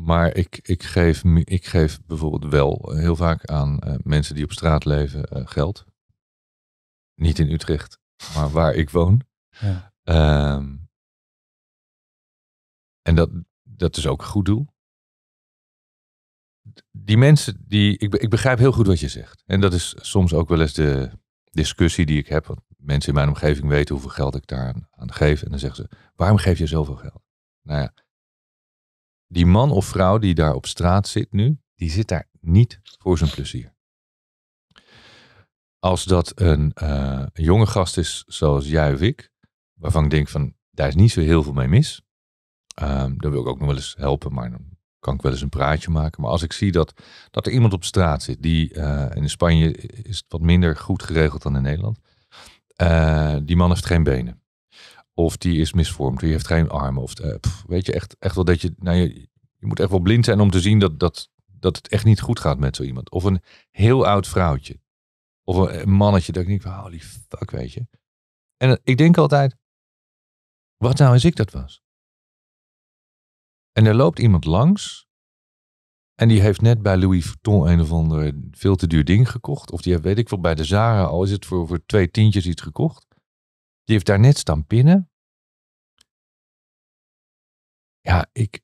[SPEAKER 1] Maar ik, ik, geef, ik geef bijvoorbeeld wel heel vaak aan eh, mensen die op straat leven eh, geld. Niet in Utrecht, maar waar ik woon.
[SPEAKER 3] Ja.
[SPEAKER 1] Ehm, en dat, dat is ook een goed doel. Die mensen, die, ik, ik begrijp heel goed wat je zegt. En dat is soms ook wel eens de discussie die ik heb. Want mensen in mijn omgeving weten hoeveel geld ik daar aan, aan geef. En dan zeggen ze, waarom geef je zoveel geld? Nou ja, die man of vrouw die daar op straat zit nu, die zit daar niet voor zijn plezier. Als dat een, eh, een jonge gast is zoals jij of ik, waarvan ik denk van, daar is niet zo heel veel mee mis. Ehm dan wil ik ook nog wel eens helpen, maar dan kan ik wel eens een praatje maken. Maar als ik zie dat, dat er iemand op straat zit, die eh, in Spanje is het wat minder goed geregeld dan in Nederland. Eh, die man heeft geen benen. Of die is misvormd, die heeft geen armen. Of eh, weet je, echt, echt wel dat je, nou je, je moet echt wel blind zijn om te zien dat, dat, dat het echt niet goed gaat met zo iemand. Of een heel oud vrouwtje. Of een, mannetje dat ik denk van, holy fuck, weet je. En eh, ik denk altijd, wat nou als ik dat was? En er loopt iemand langs. En die heeft net bij Louis Vuitton een of ander veel te duur ding gekocht. Of die heeft, weet ik wel, bij de Zara, al is het voor, voor twee tientjes iets gekocht. Die heeft daar net staan pinnen. Ja, ik,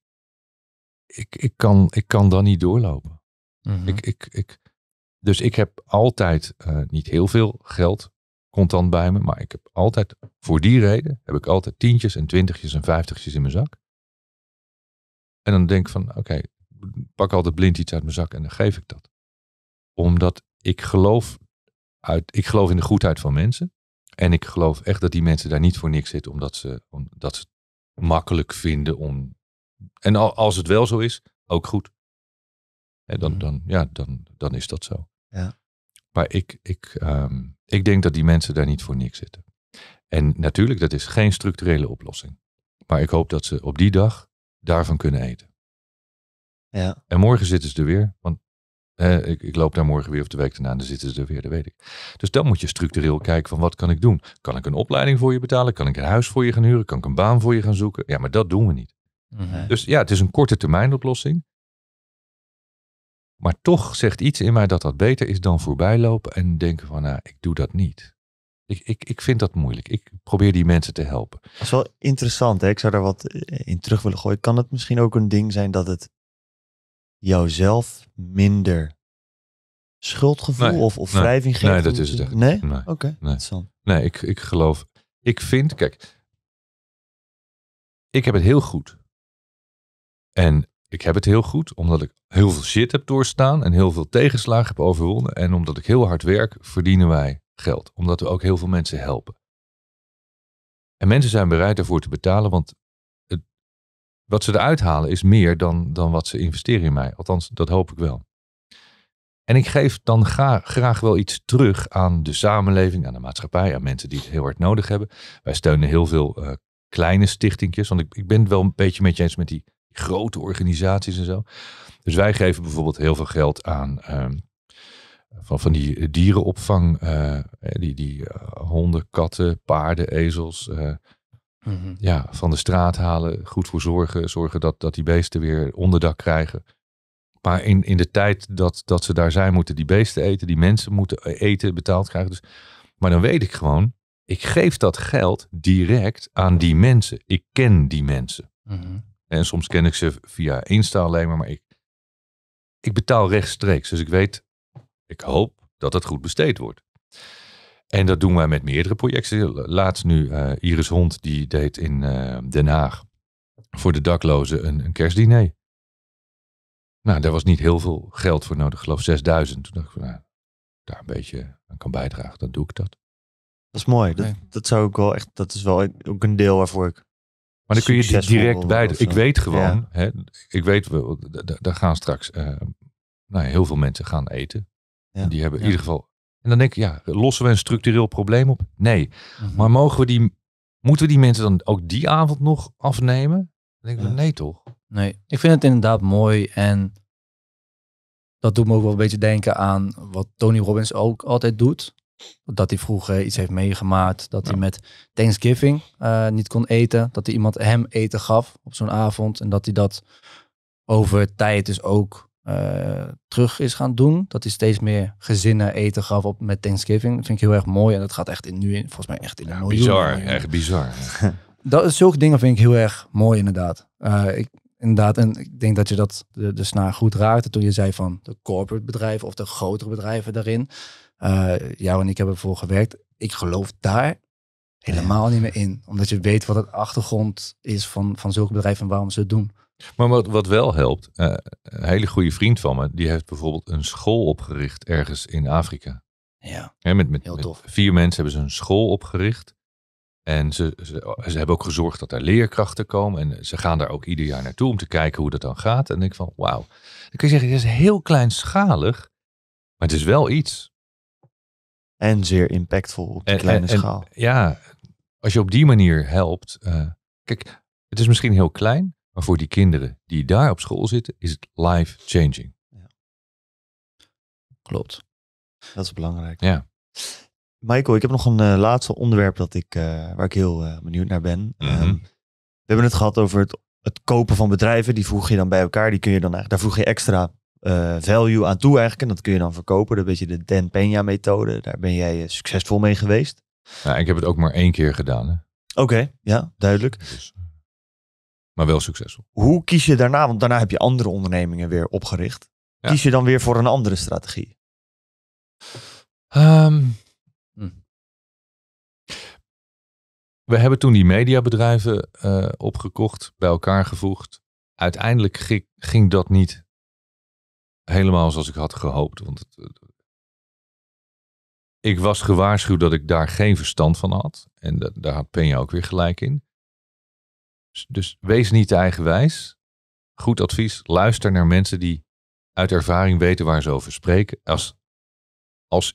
[SPEAKER 1] ik, ik, kan, ik kan dan niet doorlopen.
[SPEAKER 3] Mhm.
[SPEAKER 1] Ik, ik, ik, dus ik heb altijd eh, niet heel veel geld contant bij me. Maar ik heb altijd, voor die reden, heb ik altijd tientjes en twintigjes en vijftigjes in mijn zak. En dan denk ik van, oké, pak altijd blind iets uit mijn zak en dan geef ik dat. Omdat ik geloof, uit, ik geloof in de goedheid van mensen. En ik geloof echt dat die mensen daar niet voor niks zitten, omdat ze, omdat ze het makkelijk vinden om. En al- als het wel zo is, ook goed. En dan,
[SPEAKER 3] Mhm.
[SPEAKER 1] dan, ja, dan, dan is dat zo.
[SPEAKER 2] Ja.
[SPEAKER 1] Maar ik, ik, ehm, ik denk dat die mensen daar niet voor niks zitten. En natuurlijk, dat is geen structurele oplossing. Maar ik hoop dat ze op die dag daarvan kunnen eten.
[SPEAKER 2] Ja.
[SPEAKER 1] En morgen zitten ze er weer. Want eh, ik, ik loop daar morgen weer of de week daarna en dan zitten ze er weer, dat weet ik. Dus dan moet je structureel kijken van wat kan ik doen? Kan ik een opleiding voor je betalen? Kan ik een huis voor je gaan huren? Kan ik een baan voor je gaan zoeken? Ja, maar dat doen we niet.
[SPEAKER 3] Mhm.
[SPEAKER 1] Dus ja, het is een korte termijn oplossing. Maar toch zegt iets in mij dat dat beter is dan voorbijlopen en denken van, nou, ik doe dat niet. Ik, ik, ik vind dat moeilijk. Ik probeer die mensen te helpen.
[SPEAKER 2] Dat is wel interessant. Hè? Ik zou daar wat eh, in terug willen gooien. Kan het misschien ook een ding zijn dat het jouzelf minder schuldgevoel
[SPEAKER 1] Nee,
[SPEAKER 2] of, of
[SPEAKER 1] nee,
[SPEAKER 2] wrijving geeft?
[SPEAKER 1] nee, dat is het echt
[SPEAKER 2] Nee? Oké, interessant.
[SPEAKER 1] Nee, ik, ik geloof. Ik vind, kijk, ik heb het heel goed. En ik heb het heel goed omdat ik heel veel shit heb doorstaan en heel veel tegenslagen heb overwonnen. En omdat ik heel hard werk, verdienen wij geld. Omdat we ook heel veel mensen helpen. En mensen zijn bereid ervoor te betalen, want wat ze eruit halen is meer dan, dan wat ze investeren in mij. Althans, dat hoop ik wel. En ik geef dan graag wel iets terug aan de samenleving, aan de maatschappij, aan mensen die het heel hard nodig hebben. Wij steunen heel veel eh, kleine stichtingjes, want ik, ik ben het wel een beetje met je eens met die grote organisaties en zo. Dus wij geven bijvoorbeeld heel veel geld aan ehm, van, van die dierenopvang, eh, die, die eh, honden, katten, paarden, ezels,
[SPEAKER 3] Mhm.
[SPEAKER 1] ja, van de straat halen, goed voor zorgen, zorgen dat, dat die beesten weer onderdak krijgen. Maar in, in de tijd dat, dat ze daar zijn, moeten die beesten eten, die mensen moeten eten, betaald krijgen. Dus, maar dan weet ik gewoon, ik geef dat geld direct aan die mensen. Ik ken die mensen.
[SPEAKER 3] Mhm.
[SPEAKER 1] En soms ken ik ze via Insta alleen maar, maar ik, ik betaal rechtstreeks. Dus ik weet, ik hoop dat het goed besteed wordt. En dat doen wij met meerdere projecten. Laatst nu eh, Iris Hond, die deed in eh, Den Haag voor de daklozen een, een kerstdiner. Nou, daar was niet heel veel geld voor nodig, ik geloof 6000. Toen dacht ik van, nou, daar een beetje aan kan bijdragen, dan doe ik dat.
[SPEAKER 2] Dat is mooi. Dat, dat zou ik wel echt, dat is wel ook een deel waarvoor ik.
[SPEAKER 1] Maar dan kun je direct
[SPEAKER 2] of
[SPEAKER 1] bij.
[SPEAKER 2] zo.
[SPEAKER 1] Ik weet gewoon,
[SPEAKER 2] Ja.
[SPEAKER 1] hè, ik weet, wel, daar gaan straks eh, nou, ja, heel veel mensen gaan eten.
[SPEAKER 2] Ja.
[SPEAKER 1] En die hebben in
[SPEAKER 3] Ja.
[SPEAKER 1] ieder geval. En dan denk ik, ja, lossen we een structureel probleem op? Nee.
[SPEAKER 3] Mhm.
[SPEAKER 1] Maar mogen we die, moeten we die mensen dan ook die avond nog afnemen? Dan denk ik,
[SPEAKER 2] Ja.
[SPEAKER 1] nee toch?
[SPEAKER 3] Nee, ik vind het inderdaad mooi en dat doet me ook wel een beetje denken aan wat Tony Robbins ook altijd doet. Dat hij vroeger iets heeft meegemaakt, dat hij met Thanksgiving eh, niet kon eten. Dat hij iemand hem eten gaf op zo'n avond en dat hij dat over tijd dus ook eh, terug is gaan doen. Dat hij steeds meer gezinnen eten gaf op, met Thanksgiving. Dat vind ik heel erg mooi en dat gaat echt in, nu in, volgens mij echt in de miljoenen.
[SPEAKER 1] bizar, echt bizar.
[SPEAKER 3] Dat, zulke dingen vind ik heel erg mooi inderdaad. Eh, ik, inderdaad, en ik denk dat je dat de, de snaar goed raakte toen je zei van de corporate bedrijven of de grotere bedrijven daarin. Eh jou en ik hebben ervoor gewerkt. ik geloof daar helemaal niet meer in. Omdat je weet wat het achtergrond is van, van zulke bedrijven en waarom ze het doen.
[SPEAKER 1] Maar wat, wat wel helpt, eh, een hele goede vriend van me, die heeft bijvoorbeeld een school opgericht ergens in Afrika.
[SPEAKER 3] Ja,
[SPEAKER 1] met, met,
[SPEAKER 3] Heel
[SPEAKER 1] met
[SPEAKER 3] tof.
[SPEAKER 1] vier mensen hebben ze een school opgericht. En ze, ze, ze hebben ook gezorgd dat er leerkrachten komen. En ze gaan daar ook ieder jaar naartoe om te kijken hoe dat dan gaat. En dan denk ik van, wauw. Dan kun je zeggen, het is heel kleinschalig. Maar het is wel iets.
[SPEAKER 2] En zeer impactvol op die
[SPEAKER 1] En-
[SPEAKER 2] kleine
[SPEAKER 1] en- en-
[SPEAKER 2] schaal.
[SPEAKER 1] Ja, als je op die manier helpt. eh, kijk, het is misschien heel klein. Maar voor die kinderen die daar op school zitten, is het life changing.
[SPEAKER 3] klopt.
[SPEAKER 2] Dat is belangrijk.
[SPEAKER 1] Ja.
[SPEAKER 2] Michael, ik heb nog een eh, laatste onderwerp dat ik, eh, waar ik heel eh, benieuwd naar ben.
[SPEAKER 1] Mhm.
[SPEAKER 2] Ehm, we hebben het gehad over het, het kopen van bedrijven. Die voeg je dan bij elkaar. Die kun je dan eigenlijk, daar voeg je extra value aan toe eigenlijk. En dat kun je dan verkopen. Dat is een beetje de Dan Peña methode. Daar ben jij succesvol mee geweest.
[SPEAKER 1] Nou, ik heb het ook maar één keer gedaan.
[SPEAKER 2] Oké, ja, duidelijk.
[SPEAKER 1] Dus, maar wel succesvol.
[SPEAKER 2] Hoe kies je daarna? Want daarna heb je andere ondernemingen weer opgericht.
[SPEAKER 1] Ja.
[SPEAKER 2] Kies je dan weer voor een andere strategie?
[SPEAKER 1] Ehm,
[SPEAKER 3] Hm.
[SPEAKER 1] We hebben toen die mediabedrijven eh, opgekocht, bij elkaar gevoegd. Uiteindelijk ging, ging dat niet helemaal zoals ik had gehoopt. Want het, het- ik was gewaarschuwd dat ik daar geen verstand van had. En da- daar had Penja ook weer gelijk in. Dus, dus wees niet te eigenwijs. Goed advies. Luister naar mensen die uit ervaring weten waar ze over spreken. Als, als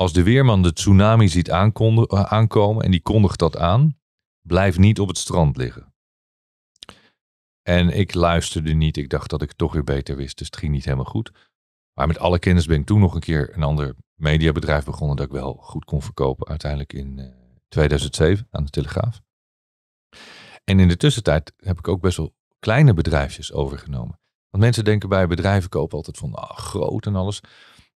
[SPEAKER 1] als de weerman de tsunami ziet eh, aankomen en die kondigt dat aan, blijf niet op het strand liggen. En ik luisterde niet. Ik dacht dat ik het toch weer beter wist. Dus het ging niet helemaal goed. Maar met alle kennis ben ik toen nog een keer een ander mediabedrijf begonnen dat ik wel goed kon verkopen. Uiteindelijk in eh, 2007 aan de Telegraaf. En in de tussentijd heb ik ook best wel kleine bedrijfjes overgenomen. Want mensen denken bij bedrijven kopen altijd van ah, groot en alles.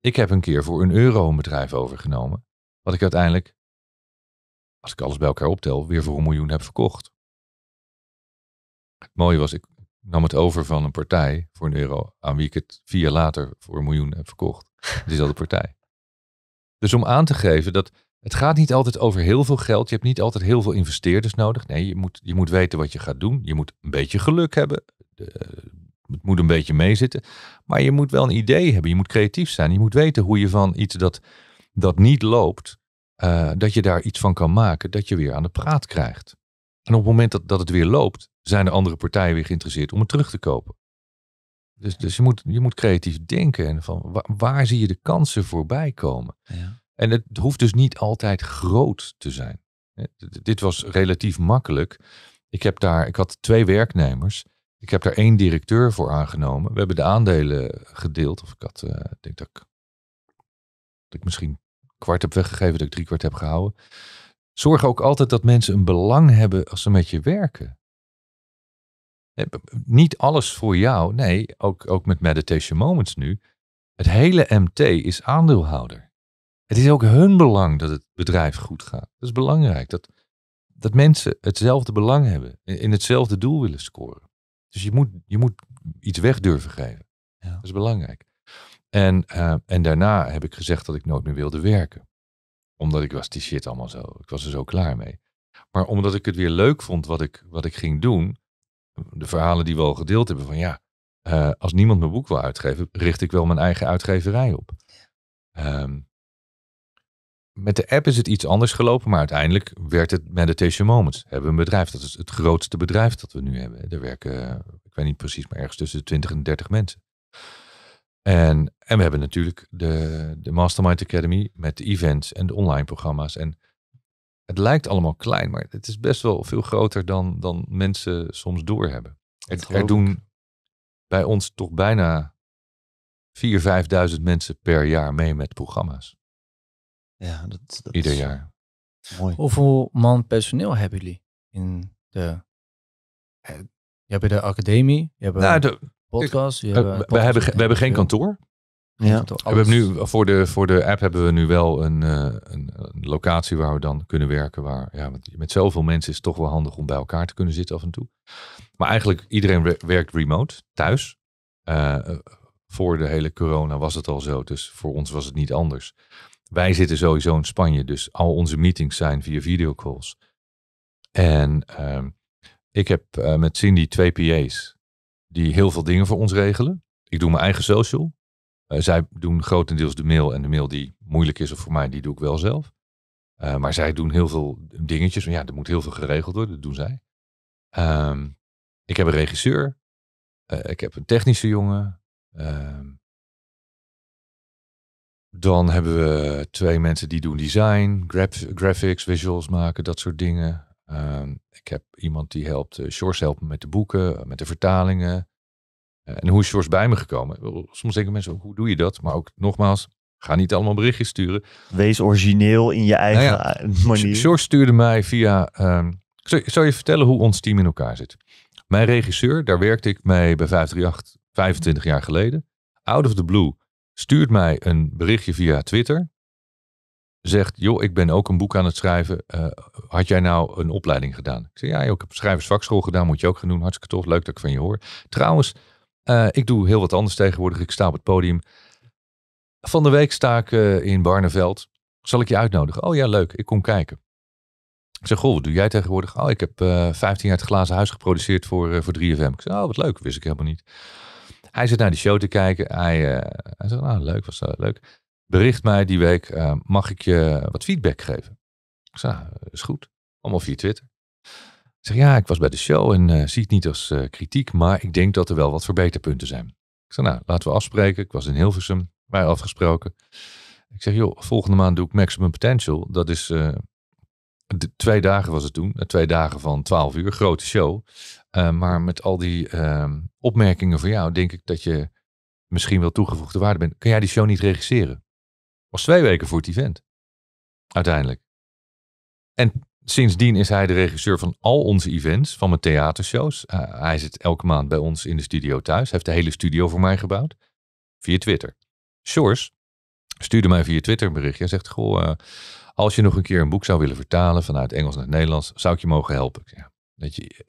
[SPEAKER 1] Ik heb een keer voor een euro een bedrijf overgenomen. Wat ik uiteindelijk, als ik alles bij elkaar optel, weer voor een miljoen heb verkocht. Het mooie was, ik nam het over van een partij voor een euro, aan wie ik het vier jaar later voor een miljoen heb verkocht. Diezelfde partij. Dus om aan te geven dat het gaat niet altijd over heel veel geld. Je hebt niet altijd heel veel investeerders nodig. Nee, je moet, je moet weten wat je gaat doen. Je moet een beetje geluk hebben. De- het moet een beetje meezitten. Maar je moet wel een idee hebben. Je moet creatief zijn. Je moet weten hoe je van iets dat, dat niet loopt, eh, dat je daar iets van kan maken, dat je weer aan de praat krijgt. En op het moment dat, dat het weer loopt, zijn de andere partijen weer geïnteresseerd om het terug te kopen. Dus, dus je, moet, je moet creatief denken. En van waar, waar zie je de kansen voorbij komen?
[SPEAKER 2] Ja.
[SPEAKER 1] En het hoeft dus niet altijd groot te zijn. Dit was relatief makkelijk. Ik, heb daar, ik had twee werknemers. Ik heb daar één directeur voor aangenomen. We hebben de aandelen gedeeld. Of ik had, eh, ik denk dat ik, misschien een kwart heb weggegeven, dat ik drie kwart heb gehouden. Zorg ook altijd dat mensen een belang hebben als ze met je werken. Niet alles voor jou. Nee, ook, ook met Meditation Moments nu. Het hele MT is aandeelhouder. Het is ook hun belang dat het bedrijf goed gaat. Dat is belangrijk. Dat, dat mensen hetzelfde belang hebben. In hetzelfde doel willen scoren. Dus je moet, je moet iets weg durven geven.
[SPEAKER 2] Ja.
[SPEAKER 1] Dat is belangrijk. En, eh, en daarna heb ik gezegd dat ik nooit meer wilde werken. Omdat ik was die shit allemaal zo. Ik was er zo klaar mee. Maar omdat ik het weer leuk vond wat ik, wat ik ging doen. De verhalen die we al gedeeld hebben. Van ja, eh, als niemand mijn boek wil uitgeven, richt ik wel mijn eigen uitgeverij op. Ehm, met de app is het iets anders gelopen, maar uiteindelijk werd het Meditation Moments. We hebben een bedrijf, dat is het grootste bedrijf dat we nu hebben. Er werken, ik weet niet precies, maar ergens tussen de 20 en 30 mensen. En, en we hebben natuurlijk de, de Mastermind Academy met de events en de online programma's. En het lijkt allemaal klein, maar het is best wel veel groter dan, dan mensen soms doorhebben. Er, er doen bij ons toch bijna 4.000, 5.000 mensen per jaar mee met programma's.
[SPEAKER 2] Ja, dat, dat
[SPEAKER 1] Ieder
[SPEAKER 2] is
[SPEAKER 1] jaar.
[SPEAKER 2] Mooi.
[SPEAKER 3] Hoeveel man personeel hebben jullie in de... eh, Je hebt de academie, je hebt
[SPEAKER 1] Nou,
[SPEAKER 3] een
[SPEAKER 1] de,
[SPEAKER 3] podcast. Je hebt
[SPEAKER 1] we, hebben, we hebben geen kantoor.
[SPEAKER 2] Ja.
[SPEAKER 3] Kantoor,
[SPEAKER 1] We hebben nu, voor, de, voor de app hebben we nu wel een, eh, een, een locatie waar we dan kunnen werken. Waar, ja, met, met zoveel mensen is het toch wel handig om bij elkaar te kunnen zitten af en toe. Maar eigenlijk iedereen we- werkt remote, thuis. Eh, voor de hele corona was het al zo, dus voor ons was het niet anders. Wij zitten sowieso in Spanje, dus al onze meetings zijn via videocalls. En ehm, ik heb eh, met Cindy twee PA's die heel veel dingen voor ons regelen. Ik doe mijn eigen social. Eh, zij doen grotendeels de mail en de mail die moeilijk is of voor mij, die doe ik wel zelf. Eh, maar zij doen heel veel dingetjes. Ja, er moet heel veel geregeld worden, dat doen zij. Ehm, ik heb een regisseur. ik heb een technische jongen. Ehm, dan hebben we twee mensen die doen design, graphics, visuals maken, dat soort dingen. Ehm, ik heb iemand die helpt, uh, Shores helpen met de boeken, met de vertalingen. Uh, en hoe is Shores bij me gekomen? Soms denken mensen, hoe doe je dat? Maar ook nogmaals, ga niet allemaal berichtjes sturen.
[SPEAKER 2] Wees origineel in je eigen nou ja, eh, manier.
[SPEAKER 1] Shores stuurde mij via... Um, ik zal je vertellen hoe ons team in elkaar zit. Mijn regisseur, daar werkte ik mee bij 538 25 jaar geleden. Out of the blue stuurt mij een berichtje via Twitter. Zegt, joh, ik ben ook een boek aan het schrijven. Uh, had jij nou een opleiding gedaan? Ik zeg, ja, ik heb schrijversvakschool gedaan. Moet je ook gaan doen. Hartstikke tof. Leuk dat ik van je hoor. Trouwens, uh, ik doe heel wat anders tegenwoordig. Ik sta op het podium. Van de week sta ik uh, in Barneveld. Zal ik je uitnodigen? Oh ja, leuk. Ik kom kijken. Ik zeg, goh, wat doe jij tegenwoordig? Oh, ik heb 15 jaar het glazen huis geproduceerd voor, voor 3FM. Ik zeg, oh, wat leuk. Wist ik helemaal niet. Hij zit naar die show te kijken. Hij, uh, zegt, nou leuk, was uh, leuk. Bericht mij die week, uh, mag ik je wat feedback geven? Ik zeg, nou, is goed. Allemaal via Twitter. Ik zeg, ja, ik was bij de show en zie het niet als kritiek, maar ik denk dat er wel wat verbeterpunten zijn. Ik zeg, nou, laten we afspreken. Ik was in Hilversum, wij afgesproken. Ik zeg, joh, volgende maand doe ik Maximum Potential. Dat is de, twee dagen was het toen. Twee dagen van 12 uur, grote show. Uh, maar met al die uh, opmerkingen van jou, denk ik dat je misschien wel toegevoegde waarde bent. Kan jij die show niet regisseren? Was twee weken voor het event. Uiteindelijk. En sindsdien is hij de regisseur van al onze events, van mijn theatershows. Uh, hij zit elke maand bij ons in de studio thuis. Hij heeft de hele studio voor mij gebouwd. Via Twitter. Shores stuurde mij via Twitter een berichtje. Hij zegt, goh, uh, als je nog een keer een boek zou willen vertalen vanuit Engels naar het Nederlands, zou ik je mogen helpen. Ja, weet je,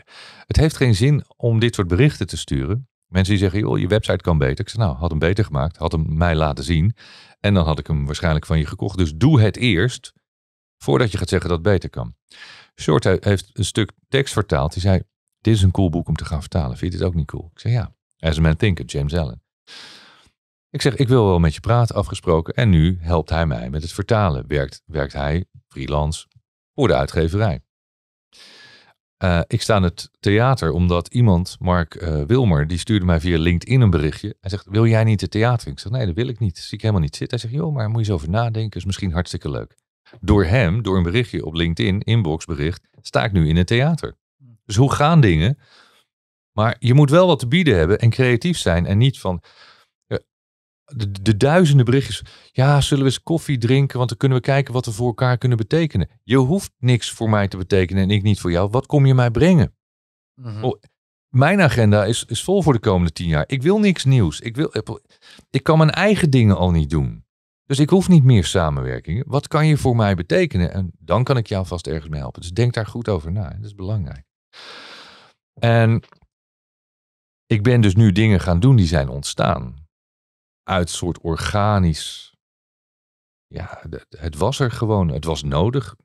[SPEAKER 1] het heeft geen zin om dit soort berichten te sturen. Mensen die zeggen, joh, je website kan beter. Ik zeg, nou, had hem beter gemaakt, had hem mij laten zien. En dan had ik hem waarschijnlijk van je gekocht. Dus doe het eerst, voordat je gaat zeggen dat het beter kan. Short heeft een stuk tekst vertaald. Die zei, dit is een cool boek om te gaan vertalen. Vind je dit ook niet cool? Ik zeg, ja. As a man thinker, James Allen. Ik zeg, ik wil wel met je praten, afgesproken. En nu helpt hij mij met het vertalen. Werkt, werkt hij freelance voor de uitgeverij. Uh, ik sta in het theater omdat iemand, Mark uh, Wilmer, die stuurde mij via LinkedIn een berichtje. Hij zegt, wil jij niet het theater? Ik zeg, nee, dat wil ik niet. zie ik helemaal niet zitten. Hij zegt, joh, maar moet je eens over nadenken. Is misschien hartstikke leuk. Door hem, door een berichtje op LinkedIn, inboxbericht, sta ik nu in het theater. Dus hoe gaan dingen? Maar je moet wel wat te bieden hebben en creatief zijn. En niet van, de, de, duizenden berichtjes. Ja, zullen we eens koffie drinken? Want dan kunnen we kijken wat we voor elkaar kunnen betekenen. Je hoeft niks voor mij te betekenen en ik niet voor jou. Wat kom je mij brengen? Mhm. oh, mijn agenda is, is vol voor de komende tien jaar. Ik wil niks nieuws. Ik, wil, ik kan mijn eigen dingen al niet doen. Dus ik hoef niet meer samenwerkingen. Wat kan je voor mij betekenen? En dan kan ik jou vast ergens mee helpen. Dus denk daar goed over na. Dat is belangrijk. En ik ben dus nu dingen gaan doen die zijn ontstaan uit soort organisch. Ja, het was er gewoon. Het was nodig.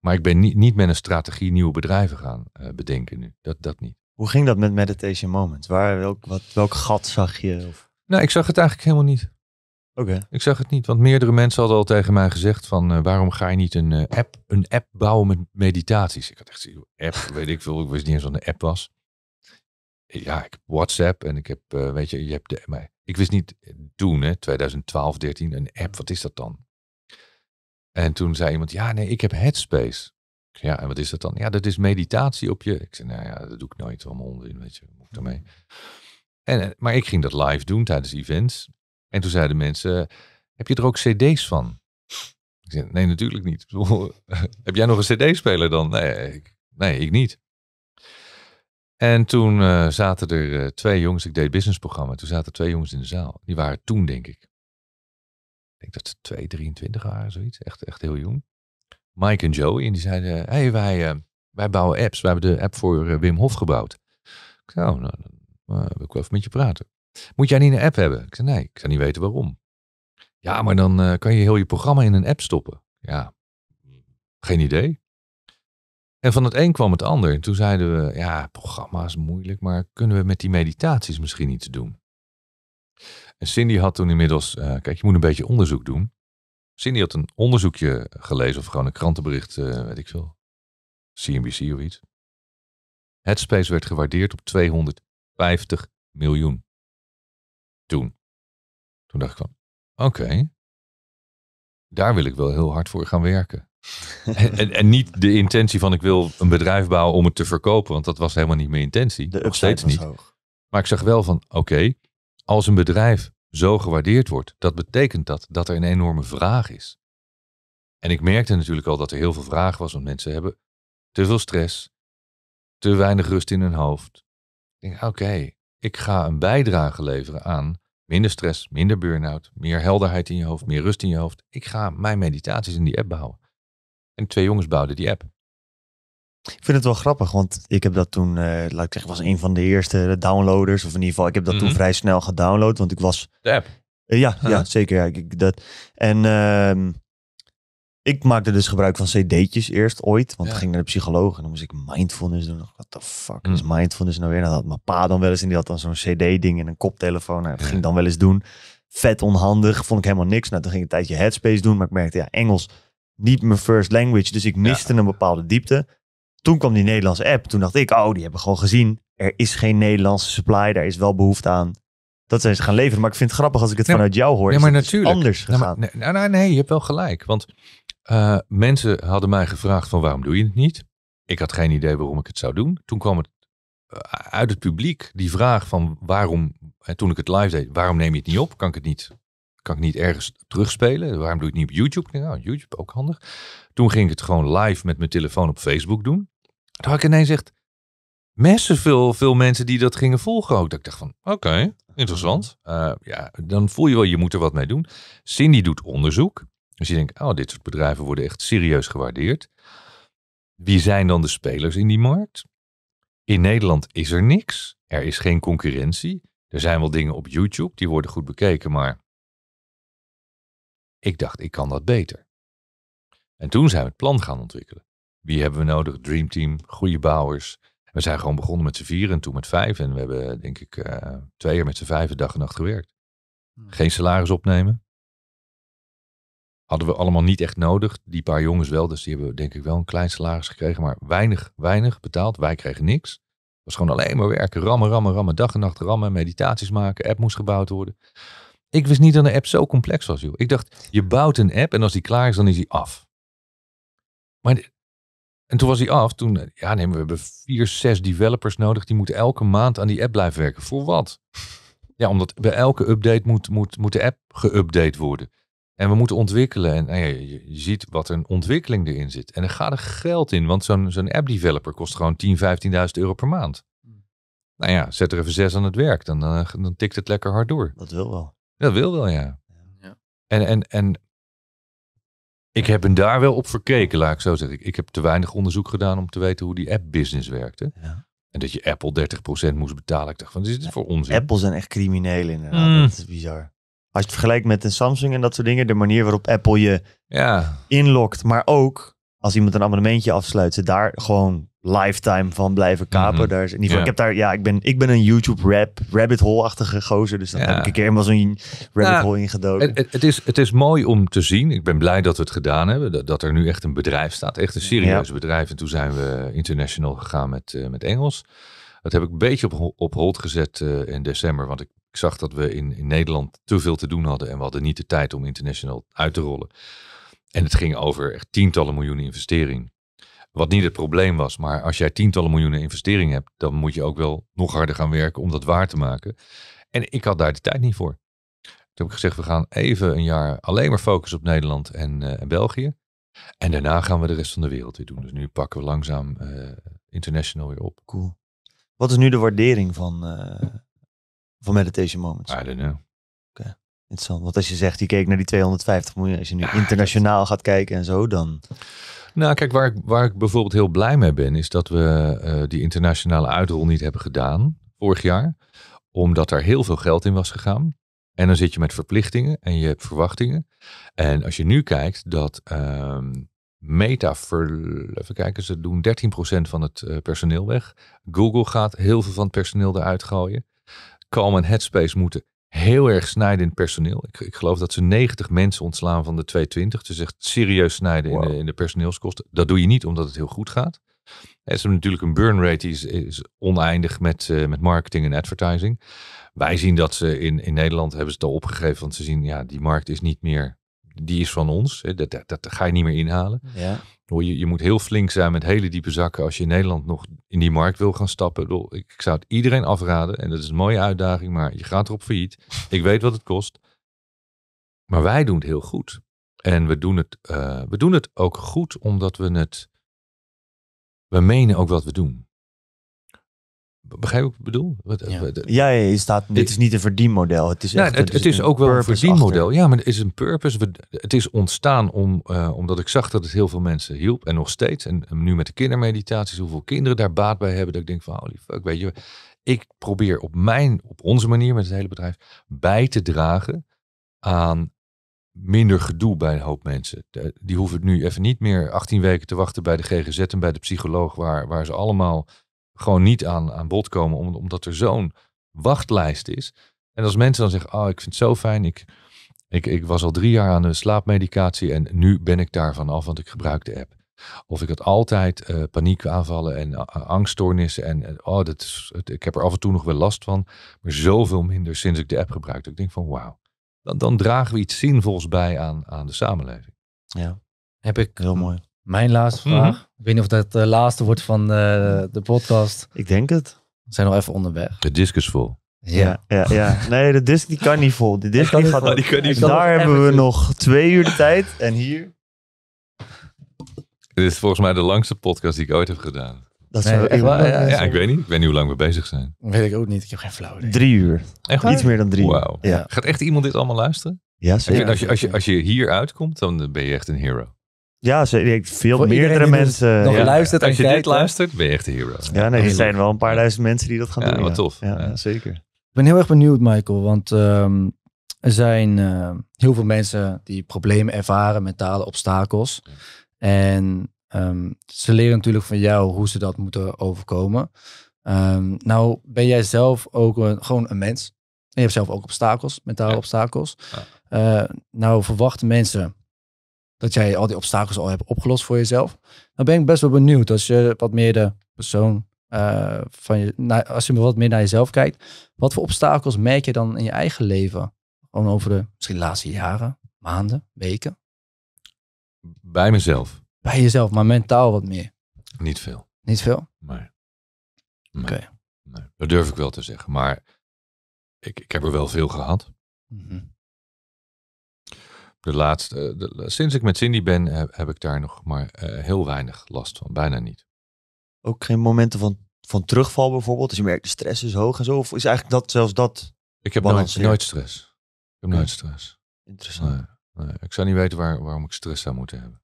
[SPEAKER 1] Maar ik ben niet, niet met een strategie nieuwe bedrijven gaan uh, bedenken nu. Dat, dat niet.
[SPEAKER 2] Hoe ging dat met Meditation Moments? Waar, welk, wat, welk gat zag je? Of?
[SPEAKER 1] Nou, ik zag het eigenlijk helemaal niet.
[SPEAKER 2] Oké.
[SPEAKER 1] Ik zag het niet, want meerdere mensen hadden al tegen mij gezegd van uh, waarom ga je niet een, uh, app, een app bouwen met meditaties? Ik had echt zoiets, app, weet ik veel, ik wist niet eens wat een app was. Ja, ik heb WhatsApp en ik heb, weet je, je hebt de, maar ik wist niet toen, hè, 2012, 13, een app, wat is dat dan? En toen zei iemand, ja, nee, ik heb Headspace. Ja, en wat is dat dan? Ja, dat is meditatie op je. Ik zei, nou ja, dat doe ik nooit, allemaal onzin, weet je, moet daarmee. En, eh, maar ik ging dat live doen tijdens events. En toen zeiden mensen, heb je er ook cd's van? Ik zei, nee, natuurlijk niet. heb jij nog een cd-speler dan? Nee ik, nee, ik niet. En toen uh, zaten er uh, twee jongens, ik deed businessprogramma, toen zaten twee jongens in de zaal. Die waren toen, denk ik, ik denk dat ze 2, 23 waren, zoiets. Echt, echt heel jong. Mike en Joey, en die zeiden, hé, hey, wij, uh, wij bouwen apps. We hebben de app voor Wim Hof gebouwd. Ik zei, oh, nou, dan wil ik wel even met je praten. Moet jij niet een app hebben? Ik zei, nee, ik zou niet weten waarom. Ja, maar dan eh, kan je heel je programma in een app stoppen. Ja, geen idee. En van het een kwam het ander. En toen zeiden we, ja, programma is moeilijk, maar kunnen we met die meditaties misschien iets doen? En Cindy had toen inmiddels, eh, kijk, je moet een beetje onderzoek doen. Cindy had een onderzoekje gelezen of gewoon een krantenbericht, eh, weet ik veel, CNBC of iets. Headspace werd gewaardeerd op 250 miljoen. Toen. Toen dacht ik van, oké, daar wil ik wel heel hard voor gaan werken. en, niet de intentie van ik wil een bedrijf bouwen om het te verkopen, want dat was helemaal niet mijn intentie.
[SPEAKER 2] De
[SPEAKER 1] Nog steeds niet.
[SPEAKER 2] hoog.
[SPEAKER 1] Maar ik zag wel van, oké, als een bedrijf zo gewaardeerd wordt, dat betekent dat dat er een enorme vraag is. En ik merkte natuurlijk al dat er heel veel vraag was, want mensen hebben te veel stress, te weinig rust in hun hoofd. Ik denk, oké, ik ga een bijdrage leveren aan minder stress, minder burn-out, meer helderheid in je hoofd, meer rust in je hoofd. Ik ga mijn meditaties in die app bouwen. En twee jongens bouwden die app.
[SPEAKER 2] Ik vind het wel grappig, want ik heb dat toen, eh, laat ik zeggen, was een van de eerste downloaders. Of in ieder geval, ik heb dat toen
[SPEAKER 1] Mhm.
[SPEAKER 2] vrij snel gedownload, want ik was
[SPEAKER 1] De app.
[SPEAKER 2] Eh, ja, ja, zeker. Ja. Ik, dat. En ehm, ik maakte dus gebruik van cd'tjes eerst ooit. Want
[SPEAKER 1] Ja.
[SPEAKER 2] ik ging naar de psycholoog en dan moest ik mindfulness doen. What the fuck is
[SPEAKER 1] Mm.
[SPEAKER 2] mindfulness nou weer? Dat had mijn pa dan wel eens en die had dan zo'n cd-ding in een koptelefoon. Nou, dat ging ik dan wel eens doen. Vet onhandig, vond ik helemaal niks. Nou, toen ging ik een tijdje Headspace doen, maar ik merkte, ja, Engels niet mijn first language. Dus ik miste een bepaalde diepte. Toen kwam die Nederlandse app. Toen dacht ik, oh, die hebben gewoon gezien. Er is geen Nederlandse supply, daar is wel behoefte aan. Dat zijn ze gaan leveren. Maar ik vind het grappig als ik het vanuit jou hoor.
[SPEAKER 1] ja,
[SPEAKER 2] is
[SPEAKER 1] maar
[SPEAKER 2] dus
[SPEAKER 1] natuurlijk.
[SPEAKER 2] anders gegaan.
[SPEAKER 1] nee, nee, nee, je hebt wel gelijk. Want eh, mensen hadden mij gevraagd van waarom doe je het niet? Ik had geen idee waarom ik het zou doen. Toen kwam het eh, uit het publiek die vraag van waarom, en toen ik het live deed, waarom neem je het niet op? Kan ik het niet, kan ik niet ergens terugspelen? Waarom doe het niet op YouTube? Ik Nou, YouTube ook handig. Toen ging ik het gewoon live met mijn telefoon op Facebook doen. Toen had ik ineens echt messen veel, veel mensen die dat gingen volgen ook. Dat ik dacht van, oké, interessant. Eh, ja, dan voel je wel, je moet er wat mee doen. Cindy doet onderzoek. Dus je denkt, oh, dit soort bedrijven worden echt serieus gewaardeerd. Wie zijn dan de spelers in die markt? In Nederland is er niks. Er is geen concurrentie. Er zijn wel dingen op YouTube, die worden goed bekeken, maar ik dacht, ik kan dat beter. En toen zijn we het plan gaan ontwikkelen. Wie hebben we nodig? Dream Team, goede bouwers. We zijn gewoon begonnen met z'n vieren en toen met vijf. En we hebben, denk ik, eh, twee jaar met z'n vijven dag en nacht gewerkt. Geen salaris opnemen. Hadden we allemaal niet echt nodig. Die paar jongens wel, dus die hebben denk ik wel een klein salaris gekregen. Maar weinig, weinig betaald. Wij kregen niks. Het was gewoon alleen maar werken. Rammen, rammen, rammen. Dag en nacht rammen. Meditaties maken. App moest gebouwd worden. Ik wist niet dat een app zo complex was, joh. Ik dacht, je bouwt een app en als die klaar is, dan is die af. Maar, en toen was die af. Toen, ja nee, we hebben vier, zes developers nodig. Die moeten elke maand aan die app blijven werken. Voor wat? Ja, omdat bij elke update moet, moet, moet de app geüpdate worden. En we moeten ontwikkelen. En nou ja, je, je ziet wat een ontwikkeling erin zit. En er gaat er geld in. Want zo'n zo'n app developer kost gewoon 10, 15.000 euro per maand. Nou ja, zet er even zes aan het werk. Dan, dan, dan tikt het lekker hard door.
[SPEAKER 2] Dat wil wel.
[SPEAKER 1] Dat wil wel, ja.
[SPEAKER 3] Ja.
[SPEAKER 1] En, en, en ik heb hem daar wel op verkeken, laat ik zo zeggen. Ik heb te weinig onderzoek gedaan om te weten hoe die app-business werkte.
[SPEAKER 2] Ja.
[SPEAKER 1] En dat je Apple 30% moest betalen. Ik dacht van, wat is dit voor onzin?
[SPEAKER 2] Apple zijn echt criminelen inderdaad.
[SPEAKER 1] Mm.
[SPEAKER 2] Dat is bizar. Als je het vergelijkt met een Samsung en dat soort dingen, de manier waarop Apple je
[SPEAKER 1] Ja,
[SPEAKER 2] inlokt, maar ook als iemand een abonnementje afsluit, ze daar gewoon lifetime van blijven kapen.
[SPEAKER 1] Mhm.
[SPEAKER 2] Daar is in ieder geval,
[SPEAKER 1] Ja.
[SPEAKER 2] ik heb daar, ja, ik ben, ik ben een YouTube rap, rabbit hole-achtige gozer, dus dan
[SPEAKER 1] Ja.
[SPEAKER 2] heb ik een keer helemaal zo'n rabbit hole ingedoken.
[SPEAKER 1] het, het, het is, het is mooi om te zien. Ik ben blij dat we het gedaan hebben. Dat, dat er nu echt een bedrijf staat. Echt een serieus bedrijf. En toen zijn we international gegaan met, eh, met Engels. Dat heb ik een beetje op, op hold gezet eh, in december. Want ik, ik zag dat we in, in Nederland te veel te doen hadden. En we hadden niet de tijd om international uit te rollen. En het ging over echt tientallen miljoenen investering. Wat niet het probleem was. Maar als jij tientallen miljoenen investering hebt. Dan moet je ook wel nog harder gaan werken om dat waar te maken. En ik had daar de tijd niet voor. Toen heb ik gezegd, we gaan even een jaar alleen maar focussen op Nederland en, eh, en België. En daarna gaan we de rest van de wereld weer doen. Dus nu pakken we langzaam eh, international weer op.
[SPEAKER 2] Cool. Wat is nu de waardering van, eh, van Meditation Moments?
[SPEAKER 1] I don't know.
[SPEAKER 2] Interessant. Want als je zegt, je keek naar die 250 miljoen, als je nu
[SPEAKER 1] Ja,
[SPEAKER 2] internationaal gaat kijken en zo, dan...
[SPEAKER 1] Nou, kijk, waar ik, waar ik bijvoorbeeld heel blij mee ben, is dat we eh, die internationale uitrol niet hebben gedaan vorig jaar. Omdat er heel veel geld in was gegaan. En dan zit je met verplichtingen en je hebt verwachtingen. En als je nu kijkt dat ehm, Meta, ver, even kijken, ze doen 13% van het eh, personeel weg. Google gaat heel veel van het personeel eruit gooien. Calm en Headspace moeten heel erg snijden in het personeel. Ik, ik geloof dat ze 90 mensen ontslaan van de 220. Dus echt serieus snijden in, de, in de personeelskosten. Dat doe je niet omdat het heel goed gaat. Er is natuurlijk een burn rate die is, is oneindig met, uh, met marketing en advertising. Wij zien dat ze in, in Nederland hebben ze het al opgegeven. Want ze zien, ja, die markt is niet meer, die is van ons. Hè, dat, dat, dat ga je niet meer inhalen.
[SPEAKER 2] Ja.
[SPEAKER 1] Je, je moet heel flink zijn met hele diepe zakken als je in Nederland nog in die markt wil gaan stappen. Ik, zou het iedereen afraden en dat is een mooie uitdaging, maar je gaat erop failliet. Ik weet wat het kost. Maar wij doen het heel goed. En we doen het, uh, we doen het ook goed omdat we het, we menen ook wat we doen. Begrijp ik wat ik bedoel?
[SPEAKER 3] Ja.
[SPEAKER 2] Ja, ja, je staat, dit is niet een verdienmodel. Het is,
[SPEAKER 1] nou,
[SPEAKER 2] echt,
[SPEAKER 1] het, het is ook wel een verdienmodel.
[SPEAKER 2] achter.
[SPEAKER 1] Ja, maar het is een purpose. Het is ontstaan om, eh, omdat ik zag dat het heel veel mensen hielp. En nog steeds. En, en nu met de kindermeditaties, hoeveel kinderen daar baat bij hebben. Dat ik denk van, holy fuck, weet je. Ik probeer op mijn, op onze manier met het hele bedrijf, bij te dragen aan minder gedoe bij een hoop mensen. Die hoeven nu even niet meer 18 weken te wachten bij de GGZ en bij de psycholoog, waar, waar ze allemaal gewoon niet aan, aan bod komen, om- omdat er zo'n wachtlijst is. En als mensen dan zeggen, oh, ik vind het zo fijn, ik, ik, ik was al drie jaar aan de slaapmedicatie en nu ben ik daarvan af, want ik gebruik de app. Of ik had altijd eh, paniekaanvallen en angststoornissen en oh, dat is, het, ik heb er af en toe nog wel last van, maar zoveel minder sinds ik de app gebruikte. Ik denk van, wauw, dan, dan dragen we iets zinvols bij aan, aan de samenleving.
[SPEAKER 2] Ja,
[SPEAKER 3] Heb ik
[SPEAKER 2] heel mooi.
[SPEAKER 3] Mijn laatste
[SPEAKER 1] Mhm.
[SPEAKER 3] vraag. Ik weet niet of dat de laatste wordt van eh, de podcast.
[SPEAKER 2] Ik denk het.
[SPEAKER 3] We zijn nog even onderweg.
[SPEAKER 1] De disc is vol.
[SPEAKER 2] Ja, ja, ja. Nee, de disc die kan niet vol. De disc
[SPEAKER 3] kan
[SPEAKER 2] die
[SPEAKER 3] niet
[SPEAKER 2] gaat
[SPEAKER 3] vol.
[SPEAKER 1] Die kan niet
[SPEAKER 3] kan
[SPEAKER 2] Daar hebben we nog twee uur de tijd. En hier,
[SPEAKER 1] Dit is volgens mij de langste podcast die ik ooit heb gedaan.
[SPEAKER 2] dat
[SPEAKER 3] Nee,
[SPEAKER 2] zou
[SPEAKER 3] echt waar? Ja,
[SPEAKER 1] Ja, ik weet niet. Ik weet niet hoe lang we bezig zijn.
[SPEAKER 3] Weet ik ook niet. Ik heb geen flauw idee.
[SPEAKER 2] drie uur.
[SPEAKER 1] Echt
[SPEAKER 2] Iets meer dan drie uur. Ja,
[SPEAKER 1] Gaat echt iemand dit allemaal luisteren?
[SPEAKER 2] ja zeker.
[SPEAKER 1] als, je, als, je, als je hier uitkomt, dan ben je echt een hero.
[SPEAKER 2] Ja, zeker. Ik- veel
[SPEAKER 3] Voor
[SPEAKER 2] meerdere
[SPEAKER 3] dus
[SPEAKER 2] mensen.
[SPEAKER 3] nog
[SPEAKER 2] ja.
[SPEAKER 3] luistert en
[SPEAKER 1] Als je
[SPEAKER 3] kijkt,
[SPEAKER 1] dit luistert, ben je echt een hero.
[SPEAKER 2] Ja, nee, er zijn wel een paar duizend mensen die dat gaan
[SPEAKER 1] Ja,
[SPEAKER 2] doen.
[SPEAKER 1] wat
[SPEAKER 2] ja.
[SPEAKER 1] tof.
[SPEAKER 2] Ja, zeker.
[SPEAKER 3] Ik ben heel erg benieuwd, Michael. Want ehm, er zijn eh, heel veel mensen die problemen ervaren, mentale obstakels. En ehm, ze leren natuurlijk van jou hoe ze dat moeten overkomen. Ehm, nou ben jij zelf ook een, gewoon een mens. En je hebt zelf ook obstakels, mentale
[SPEAKER 1] Ja.
[SPEAKER 3] obstakels. Eh, nou verwachten mensen dat jij al die obstakels al hebt opgelost voor jezelf. Nou ben ik best wel benieuwd als je wat meer de persoon eh, van je, naar- als je wat meer naar jezelf kijkt. Wat voor obstakels merk je dan in je eigen leven? Gewoon over de misschien de laatste jaren, maanden, weken.
[SPEAKER 1] Bij mezelf.
[SPEAKER 3] Bij jezelf, maar mentaal wat meer.
[SPEAKER 1] Niet veel.
[SPEAKER 3] Niet veel?
[SPEAKER 1] Nee. Nee.
[SPEAKER 3] Oké.
[SPEAKER 1] Nee. Dat durf ik wel te zeggen. Maar ik, ik heb er wel veel gehad.
[SPEAKER 3] Mhm.
[SPEAKER 1] De laatste, de- sinds ik met Cindy ben, heb, heb ik daar nog maar eh, heel weinig last van. Bijna niet.
[SPEAKER 2] Ook geen momenten van, van terugval bijvoorbeeld. Als je merkt de stress is hoog en zo. Of is eigenlijk dat zelfs dat
[SPEAKER 1] Ik heb nooit, nooit stress. Ik heb nooit stress.
[SPEAKER 2] interessant?
[SPEAKER 1] Nee, nee. Ik zou niet weten waar, waarom ik stress zou moeten hebben.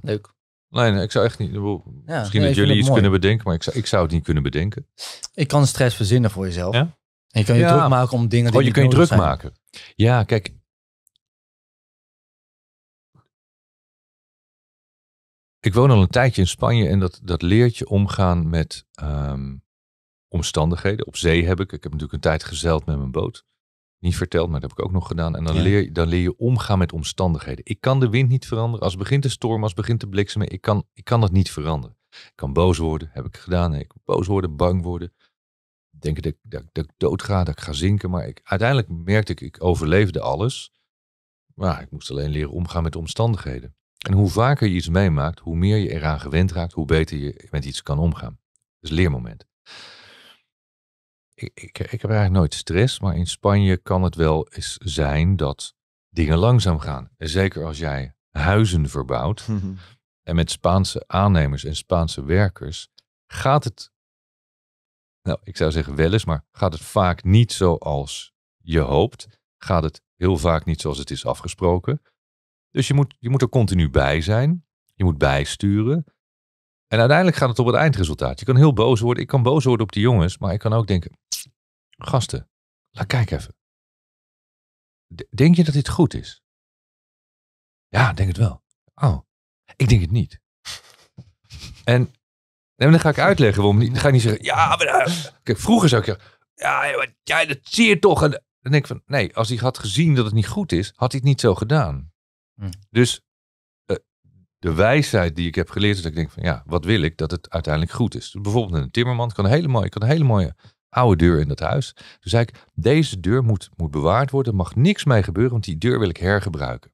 [SPEAKER 3] Leuk.
[SPEAKER 1] Nee, nee, ik zou echt niet.
[SPEAKER 3] Ja,
[SPEAKER 1] misschien
[SPEAKER 3] nee,
[SPEAKER 1] dat jullie iets
[SPEAKER 3] mooi.
[SPEAKER 1] kunnen bedenken, maar ik zou, ik zou het niet kunnen bedenken.
[SPEAKER 3] Ik kan stress verzinnen voor jezelf.
[SPEAKER 1] Ja?
[SPEAKER 3] En je kan je
[SPEAKER 1] Ja.
[SPEAKER 3] druk maken om dingen die
[SPEAKER 1] Oh, je kan je druk
[SPEAKER 3] zijn.
[SPEAKER 1] maken. Ja, kijk. Ik woon al een tijdje in Spanje en dat, dat leert je omgaan met ehm, omstandigheden. Op zee heb ik. Ik heb natuurlijk een tijd gezeild met mijn boot. Niet verteld, maar dat heb ik ook nog gedaan. En dan,
[SPEAKER 2] Ja.
[SPEAKER 1] leer, je- dan leer je omgaan met omstandigheden. Ik kan de wind niet veranderen. Als het begint te stormen, als het begint te bliksemen, ik kan, ik kan dat niet veranderen. Ik kan boos worden, heb ik gedaan. Ik kan boos worden, bang worden. Denken dat, ik- dat, ik- dat ik dood ga, dat ik ga zinken. Maar ik, uiteindelijk merkte ik, ik overleefde alles. Maar ik moest alleen leren omgaan met de omstandigheden. En hoe vaker je iets meemaakt, hoe meer je eraan gewend raakt, hoe beter je met iets kan omgaan. Dus leermoment. Ik, ik, ik heb eigenlijk nooit stress, maar in Spanje kan het wel eens zijn dat dingen langzaam gaan. En zeker als jij huizen verbouwt en met Spaanse aannemers en Spaanse werkers gaat het, nou ik zou zeggen wel eens, maar gaat het vaak niet zoals je hoopt. Gaat het heel vaak niet zoals het is afgesproken. Dus je moet, je moet er continu bij zijn. Je moet bijsturen. En uiteindelijk gaat het op het eindresultaat. Je kan heel boos worden. Ik kan boos worden op die jongens, maar ik kan ook denken, gasten, laat kijk even. denk je dat dit goed is? Ja, denk het wel. Oh, ik denk het niet. En, dan ga ik uitleggen waarom. Dan ga ik niet zeggen, ja, maar... eh, Kijk, vroeger zou ik zeggen, ja, jij, dat zie je toch. En dan denk ik van, nee, als hij had gezien dat het niet goed is, had hij het niet zo gedaan.
[SPEAKER 3] Hm.
[SPEAKER 1] Dus eh, de wijsheid die ik heb geleerd is dat ik denk van, ja, wat wil ik? Dat het uiteindelijk goed is. Dus bijvoorbeeld een timmerman kan een hele mooie, kan een hele mooie oude deur in dat huis. Dus zei ik, deze deur moet, moet bewaard worden. Er mag niks mee gebeuren, want die deur wil ik hergebruiken.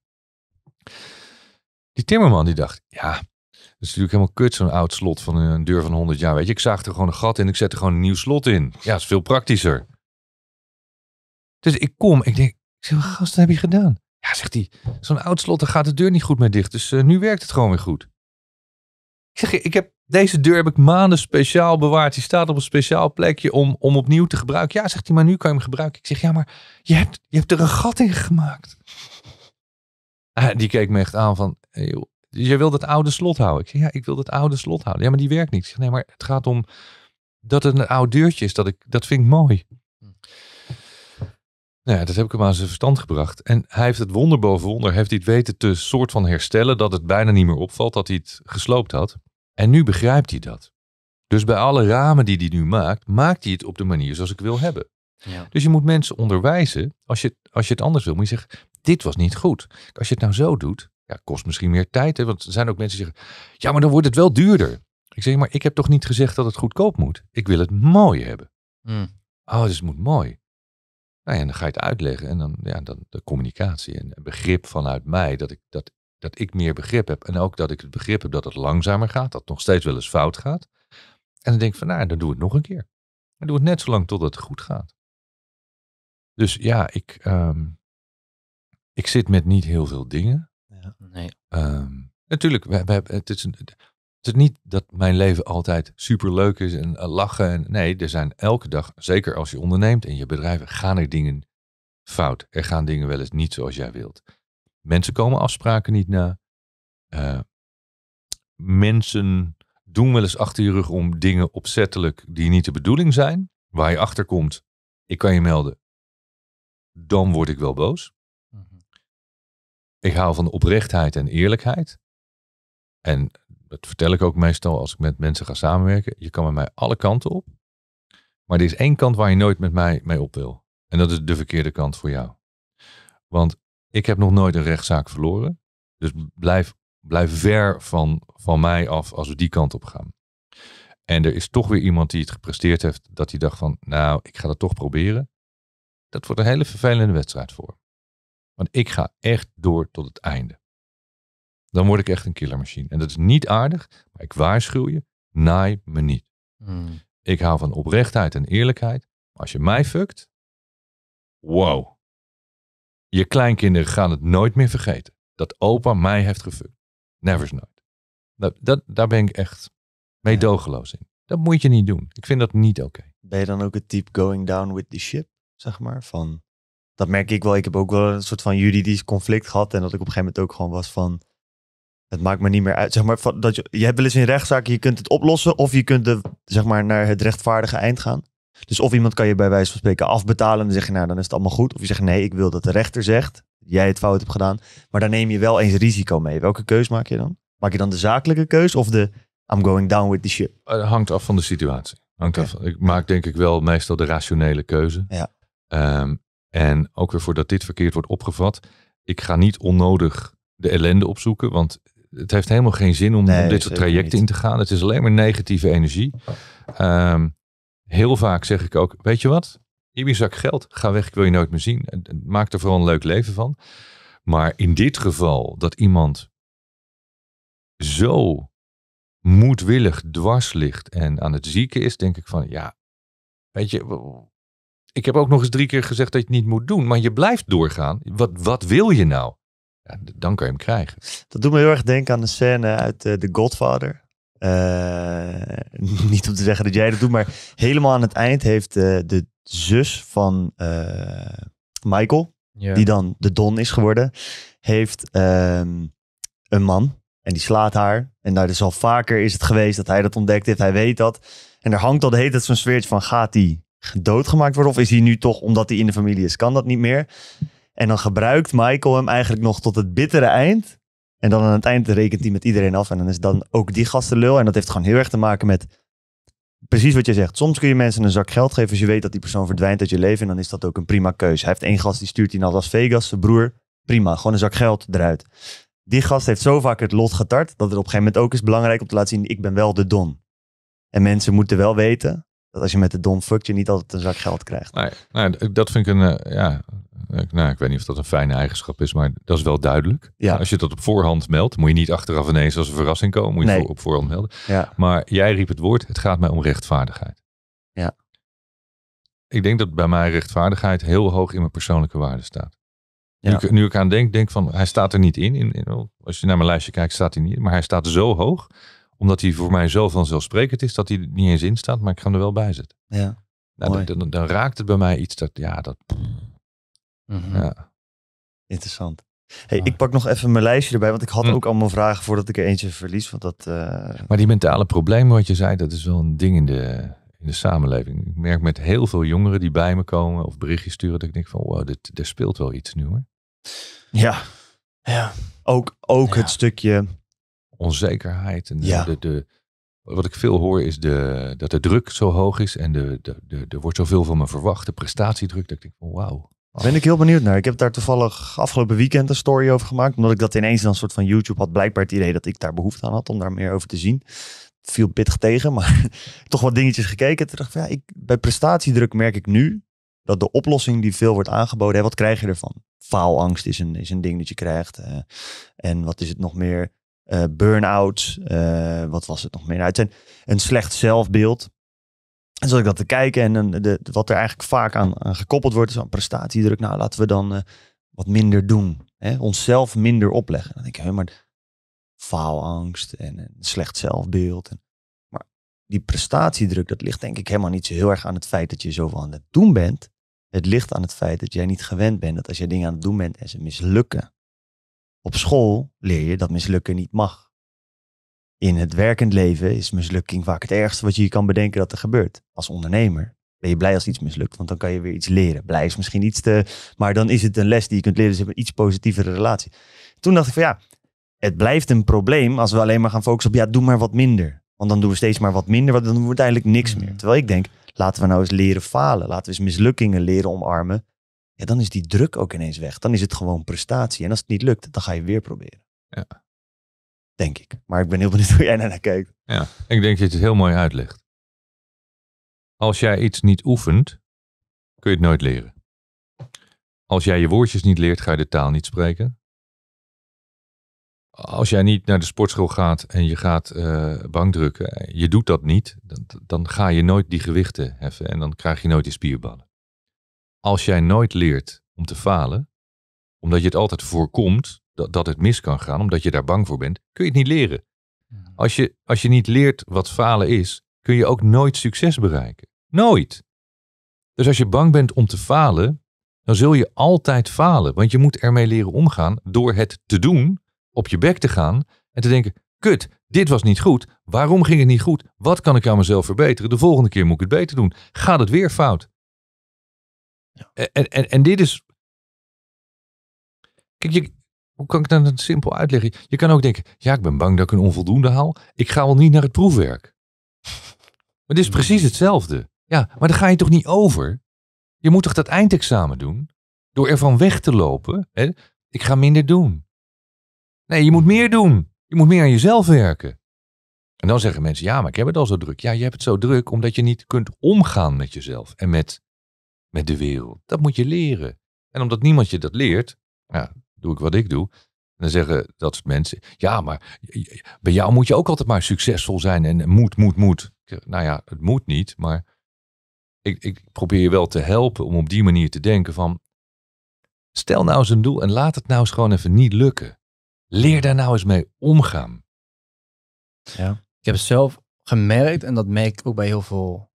[SPEAKER 1] Die timmerman die dacht, ja, dat is natuurlijk helemaal kut, zo'n oud slot van een deur van 100 jaar. Weet je, ik zaag er gewoon een gat in ik zet er gewoon een nieuw slot in. Ja, dat is veel praktischer. Dus ik kom, ik denk, ik wat heb je gedaan? Zegt hij, zo'n oud slot, daar gaat de deur niet goed mee dicht. Dus eh, nu werkt het gewoon weer goed. Ik zeg, ik heb, deze deur heb ik maanden speciaal bewaard. Die staat op een speciaal plekje om, om opnieuw te gebruiken. Ja, zegt hij, maar nu kan je hem gebruiken. Ik zeg, ja, maar je hebt, je hebt er een gat in gemaakt. Ah, die keek me echt aan van, dus jij wil dat oude slot houden? Ik zeg, ja, ik wil dat oude slot houden. Ja, maar die werkt niet. Ik zeg, nee, maar het gaat om dat het een oud deurtje is. Dat, ik, dat vind ik mooi. Nou ja, dat heb ik hem aan zijn verstand gebracht. En hij heeft het wonder boven wonder, heeft hij het weten te soort van herstellen, dat het bijna niet meer opvalt dat hij het gesloopt had. En nu begrijpt hij dat. Dus bij alle ramen die hij nu maakt, maakt hij het op de manier zoals ik wil hebben.
[SPEAKER 3] Ja.
[SPEAKER 1] Dus je moet mensen onderwijzen, als je, als je het anders wil, moet je zeggen, dit was niet goed. Als je het nou zo doet, ja, kost misschien meer tijd. Hè? Want er zijn ook mensen die zeggen, ja, maar dan wordt het wel duurder. Ik zeg, maar ik heb toch niet gezegd dat het goedkoop moet? Ik wil het mooi hebben.
[SPEAKER 3] Hm.
[SPEAKER 1] Oh, dus het moet mooi. Nou ja, en dan ga je het uitleggen en dan, ja, dan de communicatie en begrip vanuit mij, dat ik, dat, dat ik meer begrip heb. En ook dat ik het begrip heb dat het langzamer gaat, dat het nog steeds wel eens fout gaat. En dan denk ik van, nou, dan doe het nog een keer. En doe het net zo lang totdat het goed gaat. Dus ja, ik, ehm, ik zit met niet heel veel dingen.
[SPEAKER 3] Nee.
[SPEAKER 1] Ehm, natuurlijk, we, we het, is een, het is niet dat mijn leven altijd super leuk is en eh, lachen. En, nee, er zijn elke dag, zeker als je onderneemt en je bedrijven, gaan er dingen fout. Er gaan dingen wel eens niet zoals jij wilt. Mensen komen afspraken niet na. Eh, mensen doen wel eens achter je rug om dingen opzettelijk die niet de bedoeling zijn. Waar je achter komt, ik kan je melden, dan word ik wel boos.
[SPEAKER 3] Mhm.
[SPEAKER 1] Ik hou van oprechtheid en eerlijkheid. En dat vertel ik ook meestal als ik met mensen ga samenwerken. Je kan met mij alle kanten op. Maar er is één kant waar je nooit met mij mee op wil. En dat is de verkeerde kant voor jou. Want ik heb nog nooit een rechtszaak verloren. Dus blijf, blijf ver van, van mij af als we die kant op gaan. En er is toch weer iemand die het gepresteerd heeft. Dat hij dacht van, nou, ik ga dat toch proberen. Dat wordt een hele vervelende wedstrijd voor. Want ik ga echt door tot het einde. Dan word ik echt een killermachine. En dat is niet aardig, maar ik waarschuw je, naai me niet.
[SPEAKER 3] Hm.
[SPEAKER 1] Ik hou van oprechtheid en eerlijkheid. Maar als je mij fuckt, wow. Je kleinkinderen gaan het nooit meer vergeten. Dat opa mij heeft gefukt. Never's nooit. Dat, dat, daar ben ik echt meedogenloos in. Dat moet je niet doen. Ik vind dat niet oké.
[SPEAKER 2] Ben je dan ook het type going down with the ship, zeg maar? Van, dat merk ik wel. Ik heb ook wel een soort van juridisch conflict gehad. En dat ik op een gegeven moment ook gewoon was van... Het maakt me niet meer uit. Zeg maar, dat je, je hebt wel eens in rechtszaken, je kunt het oplossen... of je kunt de, zeg maar, naar het rechtvaardige eind gaan. Dus of iemand kan je bij wijze van spreken afbetalen... en dan zeg je, nou, dan is het allemaal goed. Of je zegt, nee, ik wil dat de rechter zegt... jij het fout hebt gedaan. Maar dan neem je wel eens risico mee. Welke keus maak je dan? Maak je dan de zakelijke keus of de... I'm going down with the ship?
[SPEAKER 1] Het hangt af van de situatie. Hangt af. Ik maak denk ik wel meestal de rationele keuze.
[SPEAKER 2] Ja.
[SPEAKER 1] Ehm, en ook weer voordat dit verkeerd wordt opgevat. Ik ga niet onnodig de ellende opzoeken. Want het heeft helemaal geen zin om,
[SPEAKER 2] Nee,
[SPEAKER 1] om dit soort trajecten in te gaan. Het is alleen maar negatieve energie. Ehm, heel vaak zeg ik ook, weet je wat? Hier zak geld. Ga weg, ik wil je nooit meer zien. En- en Maak er vooral een leuk leven van. Maar in dit geval, dat iemand zo moedwillig dwars ligt en aan het zieken is, denk ik van ja, weet je, ik heb ook nog eens drie keer gezegd dat je het niet moet doen, maar je blijft doorgaan. Wat, wat wil je nou? Ja, dan kan je hem krijgen.
[SPEAKER 2] Dat doet me heel erg denken aan de scène uit eh, The Godfather. Eh, niet om te zeggen dat jij dat doet, maar helemaal aan het eind heeft eh, de zus van Michael, die dan de Don is geworden, heeft ehm, een man en die slaat haar. En daar is al vaker is het geweest dat hij dat ontdekt heeft, hij weet dat. En er hangt al de hele tijd zo'n sfeertje van, gaat hij doodgemaakt worden? Of is hij nu toch, omdat hij in de familie is, kan dat niet meer? En dan gebruikt Michael hem eigenlijk nog tot het bittere eind. En dan aan het eind rekent hij met iedereen af. En dan is dan ook die gastenlul. En dat heeft gewoon heel erg te maken met precies wat je zegt. Soms kun je mensen een zak geld geven als je weet dat die persoon verdwijnt uit je leven. En dan is dat ook een prima keuze. Hij heeft één gast die stuurt hij naar Las Vegas, zijn broer. Prima, gewoon een zak geld eruit. Die gast heeft zo vaak het lot getart dat het op een gegeven moment ook is belangrijk om te laten zien, ik ben wel de don. En mensen moeten wel weten dat als je met de don fuckt, je niet altijd een zak geld krijgt.
[SPEAKER 1] Dat vind ik een, eh, ja, nou, ik weet niet of dat een fijne eigenschap is, maar dat is wel duidelijk.
[SPEAKER 2] Ja.
[SPEAKER 1] Als je dat op voorhand meldt, moet je niet achteraf ineens als een verrassing komen, moet je
[SPEAKER 2] Nee.
[SPEAKER 1] voor- op voorhand melden.
[SPEAKER 2] Ja,
[SPEAKER 1] Maar jij riep het woord, het gaat mij om rechtvaardigheid.
[SPEAKER 2] Ja.
[SPEAKER 1] Ik denk dat bij mij rechtvaardigheid heel hoog in mijn persoonlijke waarde staat. Nu,
[SPEAKER 2] Ja.
[SPEAKER 1] ik, nu ik aan denk, denk van, hij staat er niet in. in, in- als je naar mijn lijstje kijkt, staat hij niet in. Maar hij staat zo hoog, omdat hij voor mij zo vanzelfsprekend is, dat hij er niet eens in staat, maar ik ga hem er wel bij zetten.
[SPEAKER 2] ja.
[SPEAKER 1] Nou,
[SPEAKER 2] Mooi.
[SPEAKER 1] dan, dan, dan raakt het bij mij iets dat, ja, dat,
[SPEAKER 3] Mhm.
[SPEAKER 1] ja.
[SPEAKER 2] interessant. Hey, ik pak nog even mijn lijstje erbij, want ik had
[SPEAKER 1] Hm.
[SPEAKER 2] ook allemaal vragen voordat ik er eentje verlies. Want dat, eh,
[SPEAKER 1] Maar die mentale problemen, wat je zei, dat is wel een ding in de, in de samenleving. Ik merk met heel veel jongeren die bij me komen of berichtjes sturen, dat ik denk van, wow, dit, er speelt wel iets nu hoor.
[SPEAKER 2] ja,
[SPEAKER 3] Ja.
[SPEAKER 2] ook, ook
[SPEAKER 3] Ja.
[SPEAKER 2] het stukje,
[SPEAKER 1] Onzekerheid. En de-
[SPEAKER 2] Ja.
[SPEAKER 1] de, de, wat ik veel hoor is de, dat de druk zo hoog is en de, de, de, er wordt zoveel van me verwacht. De prestatiedruk, dat ik denk van, wauw.
[SPEAKER 2] Ben ik heel benieuwd naar. Ik heb daar toevallig afgelopen weekend een story over gemaakt, omdat ik dat ineens dan een soort van YouTube had. Blijkbaar het idee dat ik daar behoefte aan had om daar meer over te zien. Het viel pittig tegen, maar toch wat dingetjes gekeken. Dacht ik, ja, ik, bij prestatiedruk merk ik nu dat de oplossing die veel wordt aangeboden, hè, wat krijg je ervan? Faalangst is een, is een ding dat je krijgt. eh, en wat is het nog meer? Eh burn-out. eh, wat was het nog meer? Nou, het zijn een slecht zelfbeeld. En zat ik dat te kijken en de, wat er eigenlijk vaak aan, gekoppeld wordt is aan prestatiedruk. Nou, laten we dan eh, wat minder doen. Hè? Onszelf minder opleggen. Dan denk ik, maar faalangst en slecht zelfbeeld. En, maar die prestatiedruk, dat ligt denk ik helemaal niet zo heel erg aan het feit dat je zoveel aan het doen bent. Het ligt aan het feit dat jij niet gewend bent dat als jij dingen aan het doen bent en ze mislukken. Op school leer je dat mislukken niet mag. In het werkend leven is mislukking vaak het ergste wat je je kan bedenken dat er gebeurt. Als ondernemer ben je blij als iets mislukt, want dan kan je weer iets leren. Blij is misschien iets te, maar dan is het een les die je kunt leren. Dus je hebt een iets positievere relatie. Toen dacht ik van ja, het blijft een probleem als we alleen maar gaan focussen op ja, doe maar wat minder. Want dan doen we steeds maar wat minder, want dan doen we uiteindelijk niks meer.
[SPEAKER 3] Mhm.
[SPEAKER 2] Terwijl ik denk, laten we nou eens leren falen. Laten we eens mislukkingen leren omarmen. Ja, dan is die druk ook ineens weg. Dan is het gewoon prestatie. En als het niet lukt, dan ga je weer proberen.
[SPEAKER 1] Ja.
[SPEAKER 2] Denk ik. Maar ik ben heel benieuwd hoe jij naar kijkt.
[SPEAKER 1] Ja, ik denk dat je het heel mooi uitlegt. Als jij iets niet oefent, kun je het nooit leren. Als jij je woordjes niet leert, ga je de taal niet spreken. Als jij niet naar de sportschool gaat en je gaat eh bankdrukken, je doet dat niet, dan, dan ga je nooit die gewichten heffen en dan krijg je nooit die spierballen. Als jij nooit leert om te falen, omdat je het altijd voorkomt dat, dat het mis kan gaan, omdat je daar bang voor bent, kun je het niet leren. Als je, als je niet leert wat falen is, kun je ook nooit succes bereiken. Nooit. Dus als je bang bent om te falen, dan zul je altijd falen. Want je moet ermee leren omgaan door het te doen, op je bek te gaan en te denken: kut, dit was niet goed. Waarom ging het niet goed? Wat kan ik aan mezelf verbeteren? De volgende keer moet ik het beter doen. Gaat het weer fout? En, en, en dit is. Kijk, je, hoe kan ik dat simpel uitleggen? Je kan ook denken: ja, ik ben bang dat ik een onvoldoende haal. Ik ga wel niet naar het proefwerk. Maar het is precies hetzelfde. Ja, maar daar ga je toch niet over? Je moet toch dat eindexamen doen? Door ervan weg te lopen. Hè? Ik ga minder doen. Nee, je moet meer doen. Je moet meer aan jezelf werken. En dan zeggen mensen, ja, maar ik heb het al zo druk. Ja, je hebt het zo druk omdat je niet kunt omgaan met jezelf en met, met de wereld. Dat moet je leren. En omdat niemand je dat leert, ja, doe ik wat ik doe. En dan zeggen dat soort mensen, ja, maar bij jou moet je ook altijd maar succesvol zijn en moet, moet, moet. Zeg, Nou ja, het moet niet, maar ik, ik probeer je wel te helpen om op die manier te denken van, stel nou eens een doel en laat het nou eens gewoon even niet lukken. Leer daar nou eens mee omgaan.
[SPEAKER 2] Ja.
[SPEAKER 3] Ik heb zelf gemerkt, en dat merk ik ook bij heel veel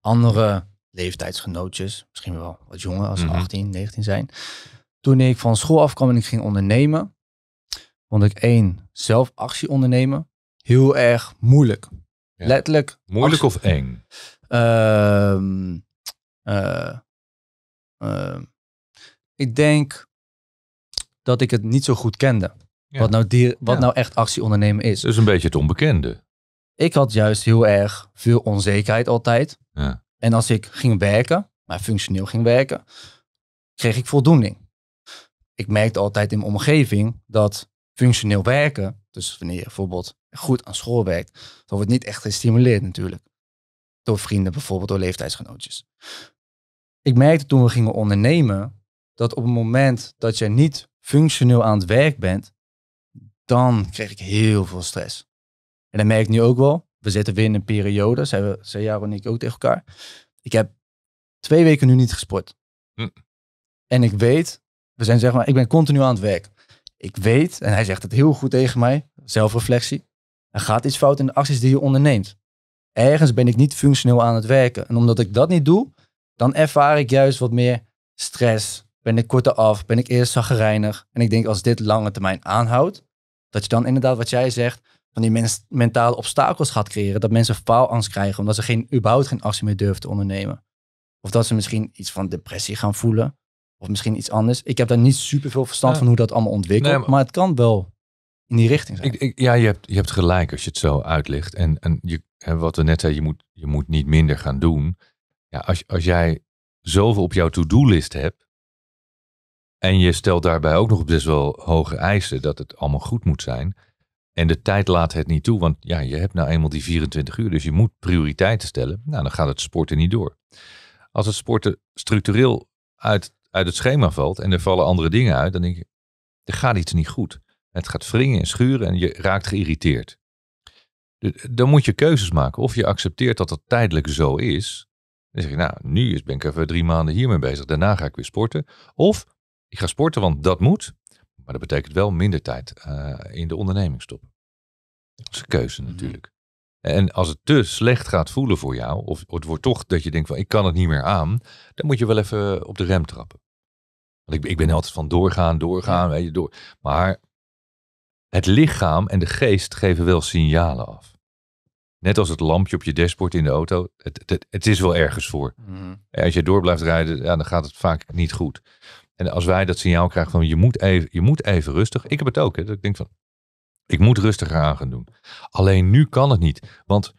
[SPEAKER 3] andere leeftijdsgenootjes, misschien wel wat jonger, als ze
[SPEAKER 1] Mhm.
[SPEAKER 3] 18, 19 zijn. Toen ik van school afkwam en ik ging ondernemen, vond ik één, zelf actie ondernemen, heel erg moeilijk.
[SPEAKER 1] Ja.
[SPEAKER 3] Letterlijk.
[SPEAKER 1] Moeilijk
[SPEAKER 3] actie-
[SPEAKER 1] of eng?
[SPEAKER 3] Ehm, eh, ehm, ik denk dat ik het niet zo goed kende.
[SPEAKER 1] Ja.
[SPEAKER 3] Wat, nou die, wat
[SPEAKER 1] Ja.
[SPEAKER 3] nou echt actie ondernemen is.
[SPEAKER 1] Dus een beetje het onbekende.
[SPEAKER 3] Ik had juist heel erg veel onzekerheid altijd.
[SPEAKER 1] Ja.
[SPEAKER 3] En als ik ging werken, maar functioneel ging werken, kreeg ik voldoening. Ik merkte altijd in mijn omgeving dat functioneel werken, dus wanneer je bijvoorbeeld goed aan school werkt, dan wordt niet echt gestimuleerd natuurlijk. Door vrienden bijvoorbeeld, door leeftijdsgenootjes. Ik merkte toen we gingen ondernemen, dat op het moment dat je niet functioneel aan het werk bent, dan kreeg ik heel veel stress. En dat merk ik nu ook wel. We zitten weer in een periode, zei, we, zei Jaro en ik ook tegen elkaar. Ik heb twee weken nu niet gesport.
[SPEAKER 1] Hm.
[SPEAKER 3] En ik weet, we zijn zeg maar, ik ben continu aan het werk. Ik weet, en hij zegt het heel goed tegen mij, zelfreflectie. Er gaat iets fout in de acties die je onderneemt. Ergens ben ik niet functioneel aan het werken. En omdat ik dat niet doe, dan ervaar ik juist wat meer stress. Ben ik korter af, ben ik eerst zaggerijnig. En ik denk als dit lange termijn aanhoudt, dat je dan inderdaad wat jij zegt, van die mentale obstakels gaat creëren. Dat mensen faalangst krijgen omdat ze geen, überhaupt geen actie meer durven te ondernemen. Of dat ze misschien iets van depressie gaan voelen. Of misschien iets anders. Ik heb daar niet super veel verstand
[SPEAKER 1] Ja.
[SPEAKER 3] van hoe dat allemaal ontwikkelt.
[SPEAKER 1] Nee,
[SPEAKER 3] maar...
[SPEAKER 1] maar-
[SPEAKER 3] het kan wel in die richting zijn.
[SPEAKER 1] Ik, ik, ja, je hebt, je hebt gelijk als je het zo uitlegt. En, en je, hè, wat we net zeiden, je moet, je moet niet minder gaan doen. Ja, als, als jij zoveel op jouw to-do-list hebt. En je stelt daarbij ook nog best wel hoge eisen dat het allemaal goed moet zijn. En de tijd laat het niet toe, want ja, je hebt nou eenmaal die 24 uur, dus je moet prioriteiten stellen. Nou, dan gaat het sporten niet door. Als het sporten structureel uit, uit het schema valt en er vallen andere dingen uit, dan denk je, er gaat iets niet goed. Het gaat wringen en schuren en je raakt geïrriteerd. De- Dan moet je keuzes maken. Of je accepteert dat dat tijdelijk zo is. Dan zeg je, nou, nu ben ik even drie maanden hiermee bezig. Daarna ga ik weer sporten. Of ik ga sporten, want dat moet. Maar dat betekent wel minder tijd eh, in de onderneming stoppen. Dat is een keuze
[SPEAKER 3] Mhm.
[SPEAKER 1] natuurlijk. En als het te slecht gaat voelen voor jou, of het wordt toch dat je denkt van ik kan het niet meer aan, dan moet je wel even op de rem trappen. Want ik, ik ben altijd van doorgaan, doorgaan, weet je, door. Maar het lichaam en de geest geven wel signalen af. Net als het lampje op je dashboard in de auto. Het, het, het is wel ergens voor.
[SPEAKER 3] Mhm.
[SPEAKER 1] Als je door blijft rijden, ja, dan gaat het vaak niet goed. En als wij dat signaal krijgen van je moet even, je moet even rustig. Ik heb het ook. Hè, dat ik denk van, ik moet rustiger aan gaan doen. Alleen nu kan het niet. Want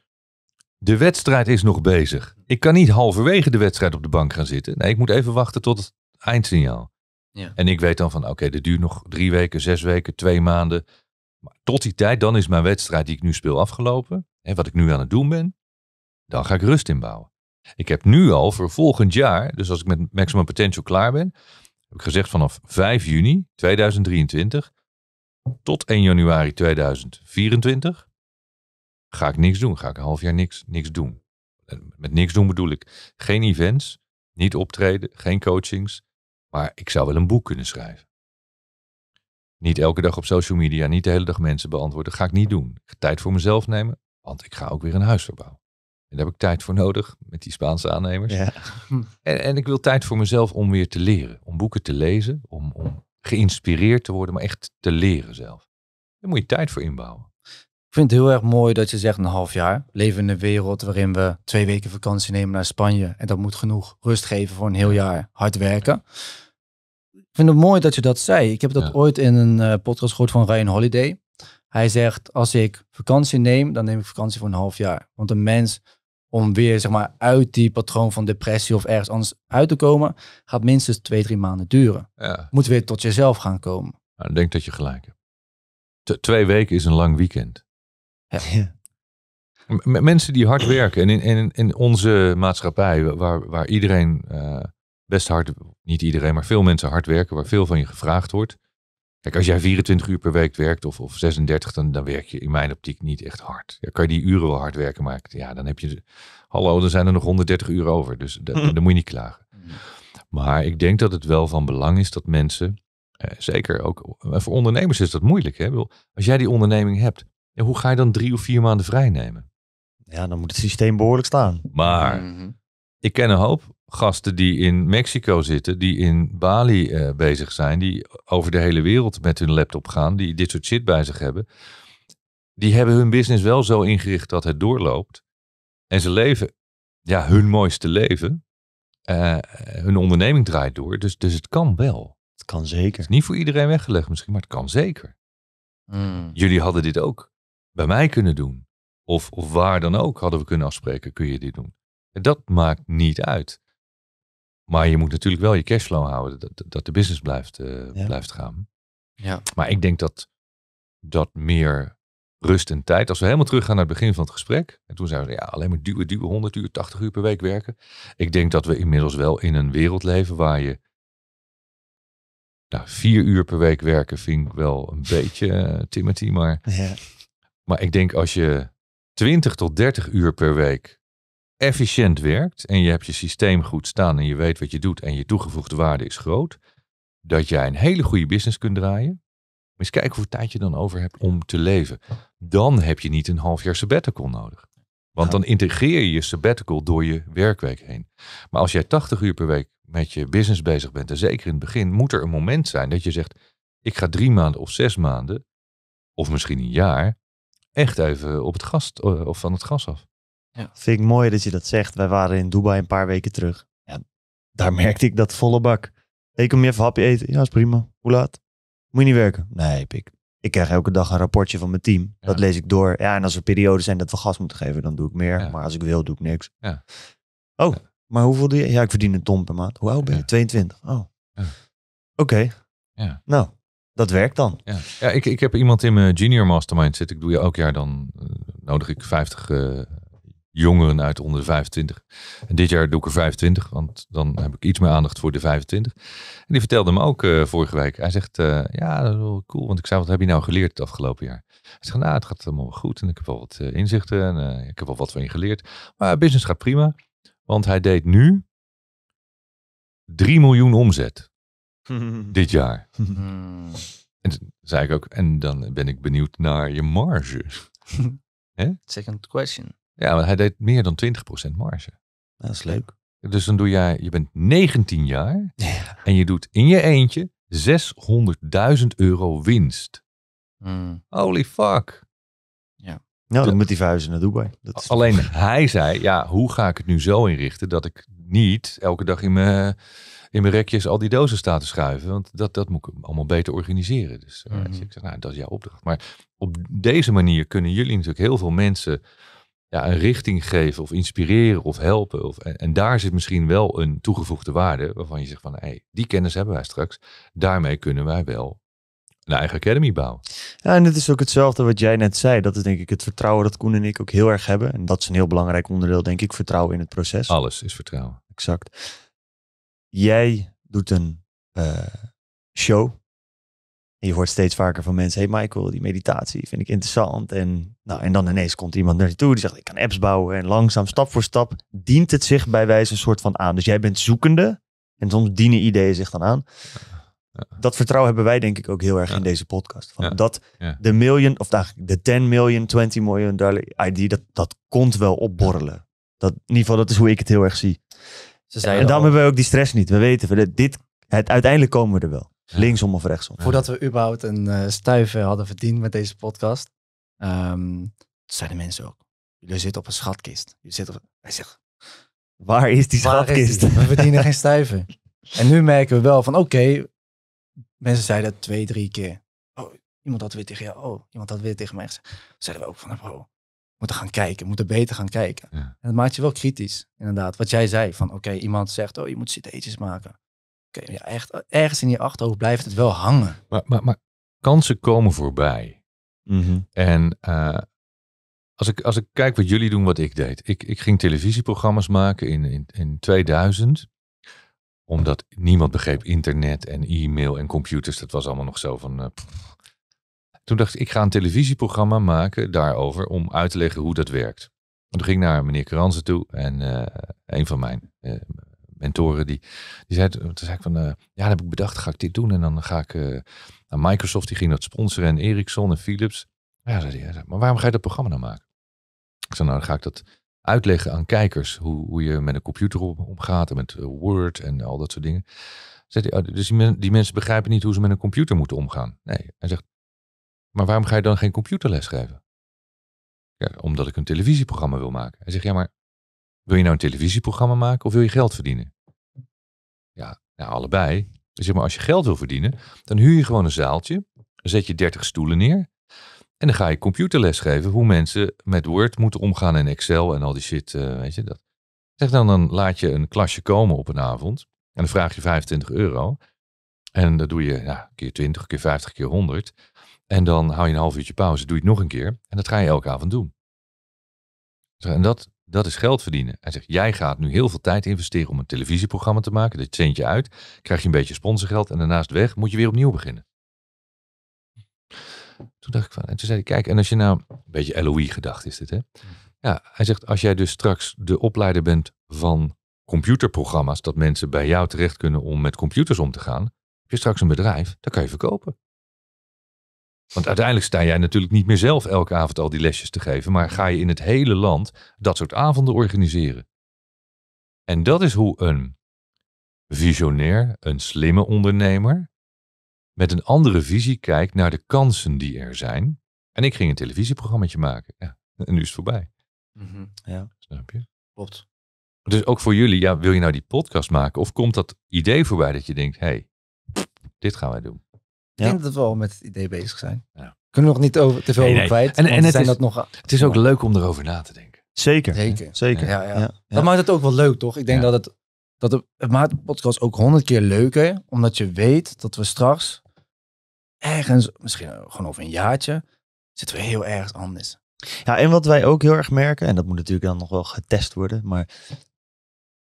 [SPEAKER 1] de wedstrijd is nog bezig. Ik kan niet halverwege de wedstrijd op de bank gaan zitten. Nee, ik moet even wachten tot het eindsignaal.
[SPEAKER 3] Ja.
[SPEAKER 1] En ik weet dan van, oké, dit duurt nog drie weken, zes weken, twee maanden. Maar tot die tijd, dan is mijn wedstrijd die ik nu speel afgelopen. En wat ik nu aan het doen ben, dan ga ik rust inbouwen. Ik heb nu al voor volgend jaar, dus als ik met Maximum Potential klaar ben, heb ik gezegd vanaf 5 juni 2023 tot 1 januari 2024 ga ik niks doen. Ga ik een half jaar niks, niks doen. En met niks doen bedoel ik geen events, niet optreden, geen coachings, maar ik zou wel een boek kunnen schrijven. Niet elke dag op social media, niet de hele dag mensen beantwoorden. ga ik niet doen. Ik ga tijd voor mezelf nemen, want ik ga ook weer een huis verbouwen. En daar heb ik tijd voor nodig met die Spaanse aannemers.
[SPEAKER 2] Ja.
[SPEAKER 1] En, en ik wil tijd voor mezelf om weer te leren. Om boeken te lezen, om, om geïnspireerd te worden, maar echt te leren zelf. Daar moet je tijd voor inbouwen.
[SPEAKER 3] Ik vind het heel erg mooi dat je zegt een half jaar. Leven in een wereld waarin we twee weken vakantie nemen naar Spanje. En dat moet genoeg rust geven voor een heel jaar hard werken. Ik vind het mooi dat je dat zei. Ik heb dat
[SPEAKER 1] Ja.
[SPEAKER 3] ooit in een eh, podcast gehoord van Ryan Holiday. Hij zegt, als ik vakantie neem, dan neem ik vakantie voor een half jaar. Want een mens, om weer zeg maar, uit die patroon van depressie of ergens anders uit te komen, gaat minstens twee, drie maanden duren.
[SPEAKER 1] Ja,
[SPEAKER 3] Moet weer tot jezelf gaan komen.
[SPEAKER 1] nou, ik denk dat je gelijk hebt. T- twee weken is een lang weekend.
[SPEAKER 2] Ja.
[SPEAKER 1] Mensen die hard werken en in, in, in onze maatschappij, waar, waar iedereen eh, best hard, niet iedereen, maar veel mensen hard werken, waar veel van je gevraagd wordt. Kijk, als jij 24 uur per week werkt of, of 36, dan, dan werk je in mijn optiek niet echt hard. Ja, kan je die uren wel hard werken, maar ja, dan heb je, hallo, dan zijn er nog 130 uur over. Dus da- dan moet je niet klagen. Maar ik denk dat het wel van belang is dat mensen, eh, zeker ook eh, voor ondernemers is dat moeilijk. Hè? Bedoel, Als jij die onderneming hebt, ja, hoe ga je dan drie of vier maanden vrij nemen?
[SPEAKER 2] ja, dan moet het systeem behoorlijk staan.
[SPEAKER 1] Maar
[SPEAKER 3] Mhm.
[SPEAKER 1] ik ken een hoop gasten die in Mexico zitten, die in Bali eh, bezig zijn, die over de hele wereld met hun laptop gaan, die dit soort shit bij zich hebben. Die hebben hun business wel zo ingericht dat het doorloopt. En ze leven ja, hun mooiste leven. Eh, hun onderneming draait door, dus, dus het kan wel.
[SPEAKER 2] Het kan
[SPEAKER 1] Het
[SPEAKER 2] zeker.
[SPEAKER 1] is niet voor iedereen weggelegd misschien, maar het kan zeker.
[SPEAKER 3] Mm.
[SPEAKER 1] Jullie hadden dit ook bij mij kunnen doen. Of, of waar dan ook hadden we kunnen afspreken, kun je dit doen. En dat maakt niet uit. Maar je moet natuurlijk wel je cashflow houden, dat, dat de business blijft, eh,
[SPEAKER 2] Ja.
[SPEAKER 1] blijft gaan.
[SPEAKER 3] Ja.
[SPEAKER 1] Maar ik denk dat dat meer rust en tijd, als we helemaal teruggaan naar het begin van het gesprek. En toen zeiden we, ja, alleen maar duwen, duwen, 100 uur, 80 uur per week werken. Ik denk dat we inmiddels wel in een wereld leven waar je nou, vier uur per week werken vind ik wel een beetje eh, Timothy, maar
[SPEAKER 2] Ja.
[SPEAKER 1] maar ik denk als je 20 tot 30 uur per week efficiënt werkt en je hebt je systeem goed staan en je weet wat je doet en je toegevoegde waarde is groot, dat jij een hele goede business kunt draaien. Eens kijken hoeveel tijd je dan over hebt om te leven. Dan heb je niet een half jaar sabbatical nodig. Want dan integreer je je sabbatical door je werkweek heen. Maar als jij 80 uur per week met je business bezig bent, en zeker in het begin, moet er een moment zijn dat je zegt, ik ga drie maanden of zes maanden, of misschien een jaar, echt even op het gas eh, of van het gas af.
[SPEAKER 2] Vind ik mooi dat je dat zegt. Wij waren in Dubai een paar weken terug. Ja, daar merkte ik dat volle bak. Hey, kom je even hapje eten? Ja, is prima. Hoe laat? Moet je niet werken? Nee, pik. Ik krijg elke dag een rapportje van mijn team. Dat
[SPEAKER 1] Ja.
[SPEAKER 2] lees ik door. Ja, en als er perioden zijn dat we gas moeten geven, dan doe ik meer.
[SPEAKER 1] Ja.
[SPEAKER 2] Maar als ik wil, doe ik niks.
[SPEAKER 1] Ja.
[SPEAKER 2] Oh,
[SPEAKER 1] Ja.
[SPEAKER 2] maar hoeveel doe je? Ja, ik verdien een ton per maand. Hoe oud ben je?
[SPEAKER 1] Ja.
[SPEAKER 2] 22. Oh.
[SPEAKER 1] Ja.
[SPEAKER 2] Oké.
[SPEAKER 1] Ja.
[SPEAKER 2] Nou, dat werkt dan.
[SPEAKER 1] Ja, ja ik, ik heb iemand in mijn junior mastermind zitten. Ik doe je elk jaar dan, eh, nodig ik 50 eh, jongeren uit onder de 25. En dit jaar doe ik er 25, want dan heb ik iets meer aandacht voor de 25. En die vertelde me ook eh, vorige week. Hij zegt, eh, ja, dat is wel cool. Want ik zei, wat heb je nou geleerd het afgelopen jaar? Hij zegt, nou, het gaat allemaal goed. En ik heb wel wat eh, inzichten en eh, ik heb wel wat van je geleerd. Maar business gaat prima. Want hij deed nu 3 miljoen omzet dit jaar.
[SPEAKER 3] Mm.
[SPEAKER 1] En toen zei ik ook, en dan ben ik benieuwd naar je marge.
[SPEAKER 3] Second question.
[SPEAKER 1] Ja, want hij deed meer dan 20% marge.
[SPEAKER 2] Dat is leuk.
[SPEAKER 1] Dus dan doe jij, je bent 19 jaar
[SPEAKER 2] Ja.
[SPEAKER 1] en je doet in je eentje 600.000 euro winst.
[SPEAKER 3] Mm.
[SPEAKER 1] Holy fuck.
[SPEAKER 2] Nou, dan moet hij verhuizen naar Dubai. Dat is...
[SPEAKER 1] Alleen hij zei, ja, hoe ga ik het nu zo inrichten dat ik niet elke dag in mijn, in mijn rekjes al die dozen sta te schuiven. Want dat, dat moet ik allemaal beter organiseren. Dus eh,
[SPEAKER 3] Mhm.
[SPEAKER 1] ik zeg, nou, dat is jouw opdracht. Maar op deze manier kunnen jullie natuurlijk heel veel mensen ja, een richting geven of inspireren of helpen. Of, en, en daar zit misschien wel een toegevoegde waarde waarvan je zegt van, hey, die kennis hebben wij straks. Daarmee kunnen wij wel een eigen academy bouwen.
[SPEAKER 2] Ja, en het is ook hetzelfde wat jij net zei. Dat is denk ik het vertrouwen dat Koen en ik ook heel erg hebben. En dat is een heel belangrijk onderdeel, denk ik, vertrouwen in het proces.
[SPEAKER 1] Alles is vertrouwen.
[SPEAKER 2] Exact. Jij doet een eh, show. En je hoort steeds vaker van mensen, hey Michael, die meditatie vind ik interessant. En, nou, en dan ineens komt iemand naar je toe die zegt, ik kan apps bouwen. En langzaam, stap voor stap, dient het zich bij wijze een soort van aan. Dus jij bent zoekende. En soms dienen ideeën zich dan aan. Dat vertrouwen hebben wij denk ik ook heel erg
[SPEAKER 1] Ja.
[SPEAKER 2] in deze podcast. Van
[SPEAKER 1] Ja.
[SPEAKER 2] Dat
[SPEAKER 1] Ja.
[SPEAKER 2] de million, of eigenlijk de 10 million, 20 million dollar ID, dat, dat komt wel opborrelen. Dat, in ieder geval, dat is hoe ik het heel erg zie.
[SPEAKER 3] Ze
[SPEAKER 2] en daarom
[SPEAKER 3] al,
[SPEAKER 2] hebben we ook die stress niet. We weten, we, dit, het, uiteindelijk komen we er wel. Linksom of rechtsom.
[SPEAKER 3] voordat we überhaupt een eh, stuiver hadden verdiend met deze podcast, ehm, zeiden mensen ook, jullie zitten op een schatkist. Jullie zitten op, wij zeggen,
[SPEAKER 2] Waar is die
[SPEAKER 3] Waar is
[SPEAKER 2] schatkist?
[SPEAKER 3] die? We verdienen geen stuiver. En nu merken we wel van, oké, mensen zeiden het twee, drie keer. Oh, iemand had weer tegen jou, oh, iemand had weer tegen mij gezegd. Zeiden we ook van, oh, we moeten gaan kijken, we moeten beter gaan kijken.
[SPEAKER 1] Ja.
[SPEAKER 3] En dat maakt je wel kritisch, inderdaad. Wat jij zei, van oké, iemand zegt, oh, je moet citations maken. Oké, ja, echt, ergens in je achterhoofd blijft het wel hangen.
[SPEAKER 1] Maar, maar, maar kansen komen voorbij.
[SPEAKER 2] Mhm.
[SPEAKER 1] En eh, als, ik, als ik kijk wat jullie doen, wat ik deed. Ik, ik ging televisieprogramma's maken in, in, in 2000. Omdat niemand begreep internet en e-mail en computers. Dat was allemaal nog zo van... eh. Toen dacht ik, ik ga een televisieprogramma maken daarover om uit te leggen hoe dat werkt. En toen ging ik naar meneer Kranzen toe en eh, een van mijn eh, mentoren die, die zei, toen zei ik van, eh, ja, dan heb ik bedacht, ga ik dit doen en dan ga ik eh, naar Microsoft, die ging dat sponsoren en Ericsson en Philips. Ja, zei hij, zei, maar waarom ga je dat programma nou maken? Ik zei, nou, dan ga ik dat uitleggen aan kijkers, hoe, hoe je met een computer om- omgaat en met eh, Word en al dat soort dingen. Zegt hij, oh, dus die mensen begrijpen niet hoe ze met een computer moeten omgaan. Nee, hij zegt, maar waarom ga je dan geen computerles geven? Ja, omdat ik een televisieprogramma wil maken. Hij zegt, ja, maar wil je nou een televisieprogramma maken of wil je geld verdienen? Ja, nou, allebei. Dus zeg maar, als je geld wil verdienen, dan huur je gewoon een zaaltje. Dan zet je 30 stoelen neer. En dan ga je computerles geven hoe mensen met Word moeten omgaan en Excel en al die shit, eh, weet je dat. Zeg dan, dan laat je een klasje komen op een avond. En dan vraag je 25 euro. En dat doe je ja, keer 20, keer 50, keer 100. En dan hou je een half uurtje pauze, doe je het nog een keer. En dat ga je elke avond doen. En dat, dat is geld verdienen. Hij zegt, jij gaat nu heel veel tijd investeren om een televisieprogramma te maken. Dat je uit, krijg je een beetje sponsorgeld en daarnaast weg moet je weer opnieuw beginnen. Toen dacht ik van, en toen zei hij, kijk, en als je nou, een beetje LOE gedacht is dit hè. Ja, hij zegt, als jij dus straks de opleider bent van computerprogramma's, dat mensen bij jou terecht kunnen om met computers om te gaan. Heb je straks een bedrijf, dan kan je verkopen. Want uiteindelijk sta jij natuurlijk niet meer zelf elke avond al die lesjes te geven, maar ga je in het hele land dat soort avonden organiseren. En dat is hoe een visionair, een slimme ondernemer, met een andere visie kijkt naar de kansen die er zijn. En ik ging een televisieprogrammaatje maken. Ja, en nu is het voorbij.
[SPEAKER 3] Mhm.
[SPEAKER 1] Snap je?
[SPEAKER 3] Klopt.
[SPEAKER 1] Dus ook voor jullie, ja, wil je nou die podcast maken? Of komt dat idee voorbij dat je denkt, hé, hey, dit gaan wij doen.
[SPEAKER 3] Ik denk dat we al met het idee bezig zijn.
[SPEAKER 1] Ja.
[SPEAKER 3] Kunnen we nog niet over, te veel
[SPEAKER 1] Nee,
[SPEAKER 3] over kwijt.
[SPEAKER 1] En- en het
[SPEAKER 3] zijn
[SPEAKER 1] is-
[SPEAKER 3] dat nog...
[SPEAKER 1] Het is ook leuk om erover na te denken.
[SPEAKER 2] Zeker.
[SPEAKER 3] Zeker.
[SPEAKER 2] Zeker.
[SPEAKER 3] Ja, ja.
[SPEAKER 2] Ja,
[SPEAKER 3] Dat maakt het ook wel leuk, toch? Ik denk
[SPEAKER 1] Ja.
[SPEAKER 3] dat het, dat het, het maakt de podcast ook honderd keer leuker. Omdat je weet dat we straks ergens, misschien gewoon over een jaartje, zitten we heel ergens anders.
[SPEAKER 2] Ja, en wat wij ook heel erg merken, en dat moet natuurlijk dan nog wel getest worden, maar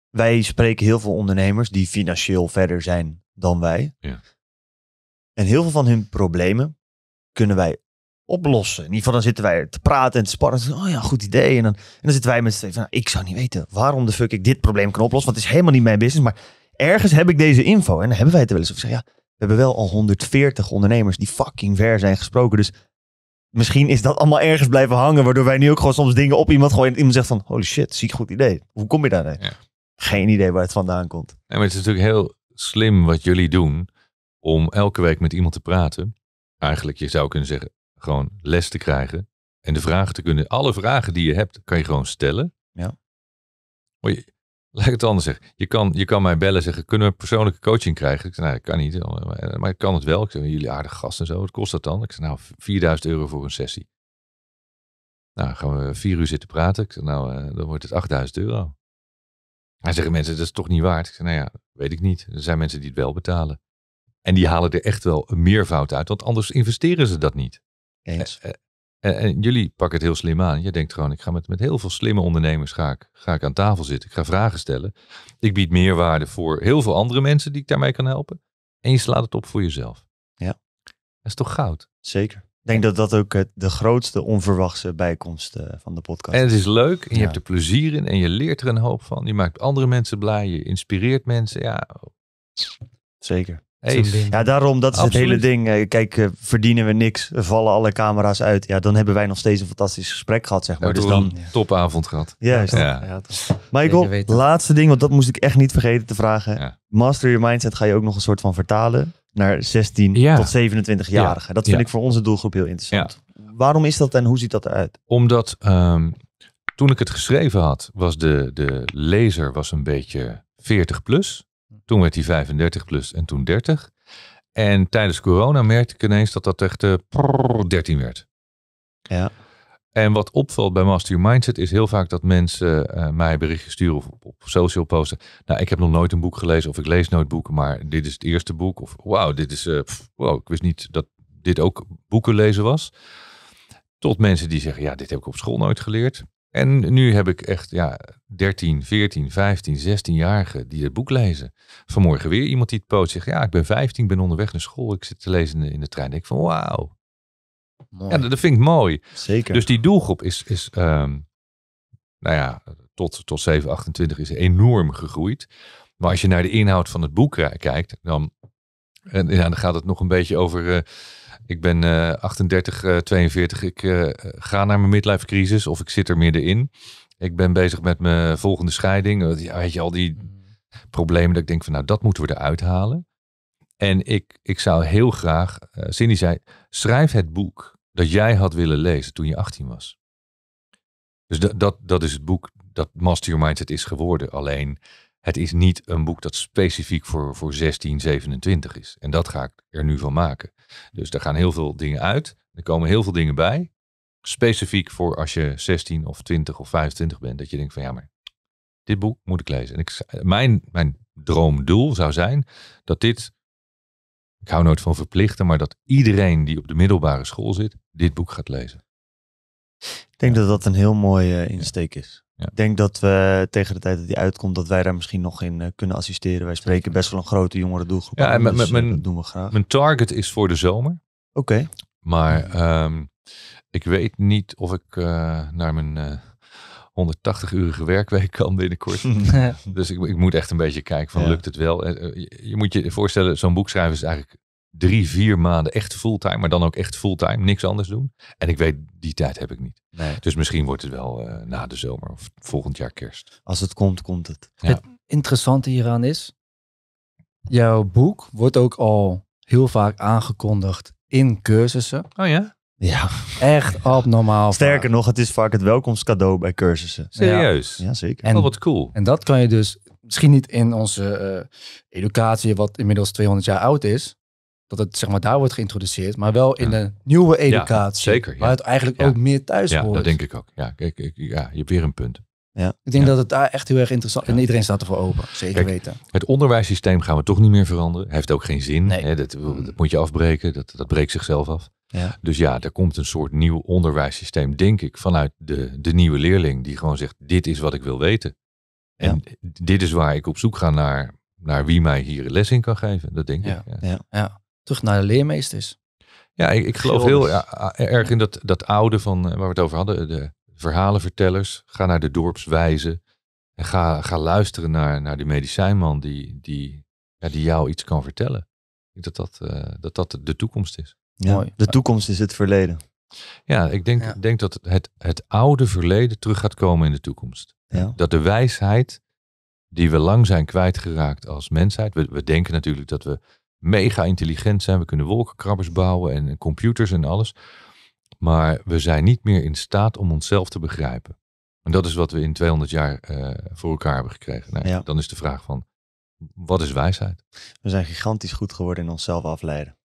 [SPEAKER 2] wij spreken heel veel ondernemers die financieel verder zijn dan wij.
[SPEAKER 1] Ja.
[SPEAKER 2] En heel veel van hun problemen kunnen wij oplossen. In ieder geval dan zitten wij te praten en te sparren. Oh ja, goed idee. En dan, en dan zitten wij met z'n van, nou, ik zou niet weten waarom de fuck ik dit probleem kan oplossen, want het is helemaal niet mijn business, maar ergens heb ik deze info. En dan hebben wij het er wel eens over. Ik ja, we hebben wel al 140 ondernemers die fucking ver zijn gesproken, dus misschien is dat allemaal ergens blijven hangen, waardoor wij nu ook gewoon soms dingen op iemand gooien en iemand zegt van, holy shit, ziek goed idee. Hoe kom je daar?
[SPEAKER 1] Ja.
[SPEAKER 2] Geen idee waar het vandaan komt.
[SPEAKER 1] Nee, maar het is natuurlijk heel slim wat jullie doen om elke week met iemand te praten. Eigenlijk, je zou kunnen zeggen, gewoon les te krijgen. En de vragen te kunnen, alle vragen die je hebt, kan je gewoon stellen.
[SPEAKER 2] Ja.
[SPEAKER 1] Maar je, laat ik het anders zeggen. Je kan, je kan mij bellen en zeggen, kunnen we persoonlijke coaching krijgen? Ik zeg, nou, dat kan niet. Maar, maar ik kan het wel. Ik zeg, jullie aardige gast en zo. Wat kost dat dan? Ik zeg, nou, 4000 euro voor een sessie. Nou, gaan we vier uur zitten praten. Ik zeg, nou, eh, dan wordt het 8000 euro. Dan zeggen mensen, dat is toch niet waard? Ik zeg, nou ja, weet ik niet. Er zijn mensen die het wel betalen. En die halen er echt wel een meervoud uit, want anders investeren ze dat niet.
[SPEAKER 2] Eens.
[SPEAKER 1] En, en- en jullie pakken het heel slim aan. Je denkt gewoon, ik ga met, met heel veel slimme ondernemers ga ik, ga ik aan tafel zitten. Ik ga vragen stellen. Ik bied meerwaarde voor heel veel andere mensen die ik daarmee kan helpen. En je slaat het op voor jezelf.
[SPEAKER 2] Ja.
[SPEAKER 1] Dat is toch goud?
[SPEAKER 2] Zeker. Ik denk dat dat ook de grootste onverwachte bijkomst eh, van de podcast
[SPEAKER 1] En het is leuk en je
[SPEAKER 2] Ja.
[SPEAKER 1] hebt er plezier in en je leert er een hoop van. Je maakt andere mensen blij, je inspireert mensen. Ja,
[SPEAKER 2] Zeker.
[SPEAKER 1] Hey,
[SPEAKER 2] Ja, daarom, dat is het hele ding. Eh, Kijk, eh, verdienen we niks, vallen alle camera's uit. Ja, dan hebben wij nog steeds een fantastisch gesprek gehad, zeg maar.
[SPEAKER 1] nou,
[SPEAKER 2] Dus dan,
[SPEAKER 1] een topavond gehad.
[SPEAKER 2] juist.
[SPEAKER 1] Ja.
[SPEAKER 3] Ja.
[SPEAKER 2] Michael, laatste ding, want dat moest ik echt niet vergeten te vragen.
[SPEAKER 1] Ja.
[SPEAKER 2] Master Your Mindset ga je ook nog een soort van vertalen naar 16
[SPEAKER 1] Ja.
[SPEAKER 2] tot 27-jarigen. Dat vind
[SPEAKER 1] Ja.
[SPEAKER 2] ik voor onze doelgroep heel interessant. Waarom is dat en hoe ziet dat eruit?
[SPEAKER 1] Omdat ehm, toen ik het geschreven had, was de, de lezer was een beetje 40 plus. Toen werd hij 35 plus en toen 30. En tijdens corona merkte ik ineens dat dat echt eh, prrr, 13 werd.
[SPEAKER 2] Ja.
[SPEAKER 1] En wat opvalt bij Master Your Mindset is heel vaak dat mensen eh, mij berichtjes sturen of op, op social posten. Nou, ik heb nog nooit een boek gelezen of ik lees nooit boeken, maar dit is het eerste boek. Of wauw, dit is, eh, pff, wow, ik wist niet dat dit ook boeken lezen was. Tot mensen die zeggen, ja, dit heb ik op school nooit geleerd. En nu heb ik echt ja, 13, 14, 15, 16-jarigen die het boek lezen. Vanmorgen weer iemand die het post zegt, ja, ik ben 15, ik ben onderweg naar school. Ik zit te lezen in de, in de trein. Ik denk van, wauw. Ja, dat, dat vind ik mooi.
[SPEAKER 2] Zeker.
[SPEAKER 1] Dus die doelgroep is, is ehm, nou ja, tot, tot 7, 28 is enorm gegroeid. Maar als je naar de inhoud van het boek ki- kijkt, dan, en, ja, dan gaat het nog een beetje over. eh, ik ben eh 38, eh, 42, ik eh, ga naar mijn midlife crisis of ik zit er middenin. Ik ben bezig met mijn volgende scheiding. Ja, weet je, al die problemen dat ik denk van nou, dat moeten we eruit halen. En ik, ik zou heel graag, eh Cindy zei, schrijf het boek dat jij had willen lezen toen je 18 was. Dus dat, dat, dat is het boek dat Master Your Mindset is geworden. Alleen het is niet een boek dat specifiek voor, voor 16, 27 is. En dat ga ik er nu van maken. Dus er gaan heel veel dingen uit. Er komen heel veel dingen bij. Specifiek voor als je 16 of 20 of 25 bent. Dat je denkt van ja, maar dit boek moet ik lezen. En ik, mijn, mijn droomdoel zou zijn dat dit, ik hou nooit van verplichten, maar dat iedereen die op de middelbare school zit, dit boek gaat lezen.
[SPEAKER 2] Ik denk dat dat een heel mooie insteek is.
[SPEAKER 1] Ja.
[SPEAKER 2] Ik denk dat we tegen de tijd dat die uitkomt, dat wij daar misschien nog in eh, kunnen assisteren. Wij spreken best wel een grote jongere doelgroep
[SPEAKER 1] Ja, en met-
[SPEAKER 2] dus, eh,
[SPEAKER 1] mijn-
[SPEAKER 2] dat doen we graag.
[SPEAKER 1] Mijn target is voor de zomer.
[SPEAKER 2] Oké,
[SPEAKER 1] Maar ehm, ik weet niet of ik eh, naar mijn eh 180-urige werkweek kan binnenkort. dus ik, ik moet echt een beetje kijken van
[SPEAKER 2] Ja.
[SPEAKER 1] lukt het wel. Je, je moet je voorstellen, zo'n boek schrijven is eigenlijk drie, vier maanden echt fulltime. Maar dan ook echt fulltime, niks anders doen. En ik weet, die tijd heb ik niet.
[SPEAKER 2] nee.
[SPEAKER 1] Dus misschien wordt het wel eh, na de zomer of volgend jaar kerst.
[SPEAKER 2] als het komt, komt het.
[SPEAKER 3] interessante hieraan is, jouw boek wordt ook al heel vaak aangekondigd in cursussen.
[SPEAKER 1] Oh ja?
[SPEAKER 2] Ja.
[SPEAKER 3] Echt abnormaal.
[SPEAKER 2] Sterker
[SPEAKER 3] vaak.
[SPEAKER 2] nog, het is vaak het welkomstcadeau bij cursussen.
[SPEAKER 1] Serieus?
[SPEAKER 2] Ja, zeker.
[SPEAKER 3] En,
[SPEAKER 1] Oh, wat cool.
[SPEAKER 3] en dat kan je dus misschien niet in onze eh, educatie, wat inmiddels 200 jaar oud is, dat het zeg maar daar wordt geïntroduceerd, maar wel in
[SPEAKER 1] Ja.
[SPEAKER 3] de nieuwe educatie.
[SPEAKER 1] zeker, ja.
[SPEAKER 3] Waar het eigenlijk
[SPEAKER 1] Ja.
[SPEAKER 3] ook meer thuis
[SPEAKER 1] Ja,
[SPEAKER 3] hoort.
[SPEAKER 1] dat denk ik ook. Ja, kijk, ik, ja, je hebt weer een punt.
[SPEAKER 3] Ik denk
[SPEAKER 1] Ja.
[SPEAKER 3] dat het daar echt heel erg interessant is.
[SPEAKER 1] Ja.
[SPEAKER 3] En iedereen staat ervoor open. Zeker
[SPEAKER 1] Kijk,
[SPEAKER 3] weten.
[SPEAKER 1] Het onderwijssysteem gaan we toch niet meer veranderen. Heeft ook geen zin.
[SPEAKER 3] Nee.
[SPEAKER 1] Hè? Dat, dat moet je afbreken. Dat, dat breekt zichzelf af.
[SPEAKER 2] Ja.
[SPEAKER 1] Dus ja, er komt een soort nieuw onderwijssysteem, denk ik, vanuit de, de nieuwe leerling. Die gewoon zegt, dit is wat ik wil weten. En dit is waar ik op zoek ga naar, naar wie mij hier les in kan geven. Dat denk
[SPEAKER 3] Ja.
[SPEAKER 1] ik. Ja,
[SPEAKER 3] Ja. Terug naar de leermeesters.
[SPEAKER 1] ja ik, ik geloof heel ja, erg in dat, dat oude van eh, waar we het over hadden. De verhalenvertellers. Ga naar de dorpswijzen. En ga, ga luisteren naar, naar die medicijnman die, die, ja, die jou iets kan vertellen. Ik denk dat dat, eh, dat, dat de toekomst is.
[SPEAKER 2] Ja.
[SPEAKER 3] Mooi.
[SPEAKER 2] De toekomst is het verleden.
[SPEAKER 1] Ja, ik denk,
[SPEAKER 3] Ja.
[SPEAKER 1] denk dat het, het oude verleden terug gaat komen in de toekomst.
[SPEAKER 2] Ja.
[SPEAKER 1] Dat de wijsheid die we lang zijn kwijtgeraakt als mensheid. We, we denken natuurlijk dat we mega intelligent zijn. We kunnen wolkenkrabbers bouwen en computers en alles. Maar we zijn niet meer in staat om onszelf te begrijpen. En dat is wat we in 200 jaar eh, voor elkaar hebben gekregen. Nou,
[SPEAKER 2] Ja.
[SPEAKER 1] Dan is de vraag van, wat is wijsheid?
[SPEAKER 2] We zijn gigantisch goed geworden in onszelf afleiden.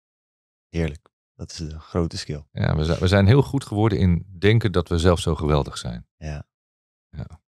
[SPEAKER 2] Heerlijk. Dat is de grote skill.
[SPEAKER 1] Ja, we, zijn, we zijn heel goed geworden in denken dat we zelf zo geweldig zijn.
[SPEAKER 2] Ja.
[SPEAKER 1] Ja.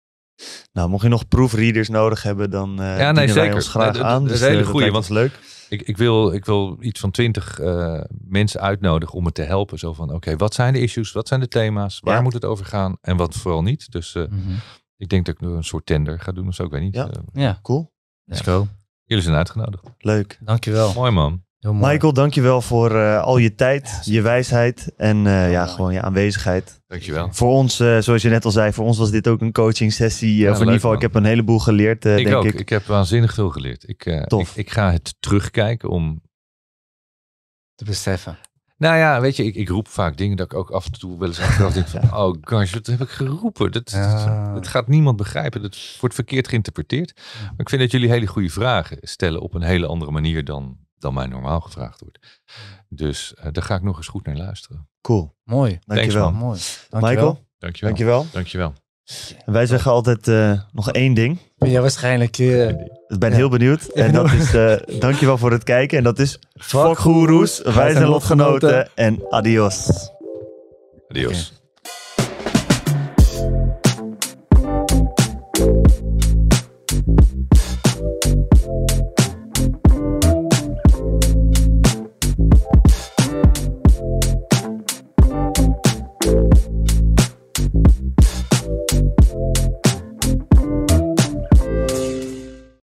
[SPEAKER 2] Nou, mocht je nog proefreaders nodig hebben, dan eh
[SPEAKER 1] nee,
[SPEAKER 2] dienen wij
[SPEAKER 1] zeker.
[SPEAKER 2] ons graag aan.
[SPEAKER 1] dat is
[SPEAKER 2] Dus,
[SPEAKER 1] een hele
[SPEAKER 2] eh,
[SPEAKER 1] goeie,
[SPEAKER 2] lijkt ons leuk.
[SPEAKER 1] Ik, ik, wil, ik wil iets van twintig eh, mensen uitnodigen om me te helpen. Zo van, oké, wat zijn de issues? Wat zijn de thema's? Waar
[SPEAKER 2] Ja.
[SPEAKER 1] moet het over gaan? En wat vooral niet. Dus eh,
[SPEAKER 3] Mhm.
[SPEAKER 1] ik denk dat ik nu een soort tender ga doen of zo. Ik weet niet.
[SPEAKER 2] Ja.
[SPEAKER 1] Eh,
[SPEAKER 3] Ja,
[SPEAKER 2] Cool.
[SPEAKER 3] let's go.
[SPEAKER 1] jullie zijn uitgenodigd.
[SPEAKER 2] Leuk.
[SPEAKER 3] Dankjewel.
[SPEAKER 1] Mooi man.
[SPEAKER 3] Heel mooi.
[SPEAKER 2] Michael, dankjewel voor eh, al je tijd, je wijsheid en eh, ja, gewoon je aanwezigheid.
[SPEAKER 1] Dankjewel.
[SPEAKER 2] Voor ons, eh, zoals je net al zei, voor ons was dit ook een coaching sessie. eh,
[SPEAKER 1] Ja,
[SPEAKER 2] of in
[SPEAKER 1] leuk,
[SPEAKER 2] ieder geval, ik heb een heleboel geleerd, eh,
[SPEAKER 1] ik
[SPEAKER 2] denk
[SPEAKER 1] ook.
[SPEAKER 2] ik.
[SPEAKER 1] Ik. heb waanzinnig veel geleerd. Ik, eh,
[SPEAKER 2] Tof.
[SPEAKER 1] ik, ik ga het terugkijken om...
[SPEAKER 3] Te beseffen.
[SPEAKER 1] Nou ja, weet je, ik, ik roep vaak dingen dat ik ook af en toe wel eens achteraf denk van... Oh gosh, wat heb ik geroepen? Dat,
[SPEAKER 3] Ja.
[SPEAKER 1] dat gaat niemand begrijpen. Dat wordt verkeerd geïnterpreteerd. Maar ik vind dat jullie hele goede vragen stellen op een hele andere manier dan, dan mij normaal gevraagd wordt. Dus eh, daar ga ik nog eens goed naar luisteren.
[SPEAKER 2] Cool,
[SPEAKER 3] Mooi.
[SPEAKER 2] dankjewel.
[SPEAKER 3] Mooi. Dankjewel.
[SPEAKER 2] Michael,
[SPEAKER 1] Dankjewel.
[SPEAKER 2] dankjewel.
[SPEAKER 1] Dankjewel.
[SPEAKER 2] En wij zeggen altijd eh, nog één ding.
[SPEAKER 3] Ja, waarschijnlijk. eh,
[SPEAKER 2] Ik ben
[SPEAKER 3] Ja.
[SPEAKER 2] heel benieuwd. En dat is, eh dankjewel voor het kijken. En dat is
[SPEAKER 3] Vakgoeroes,
[SPEAKER 2] Vakgoeroes, wij zijn lotgenoten en adios.
[SPEAKER 1] Adios.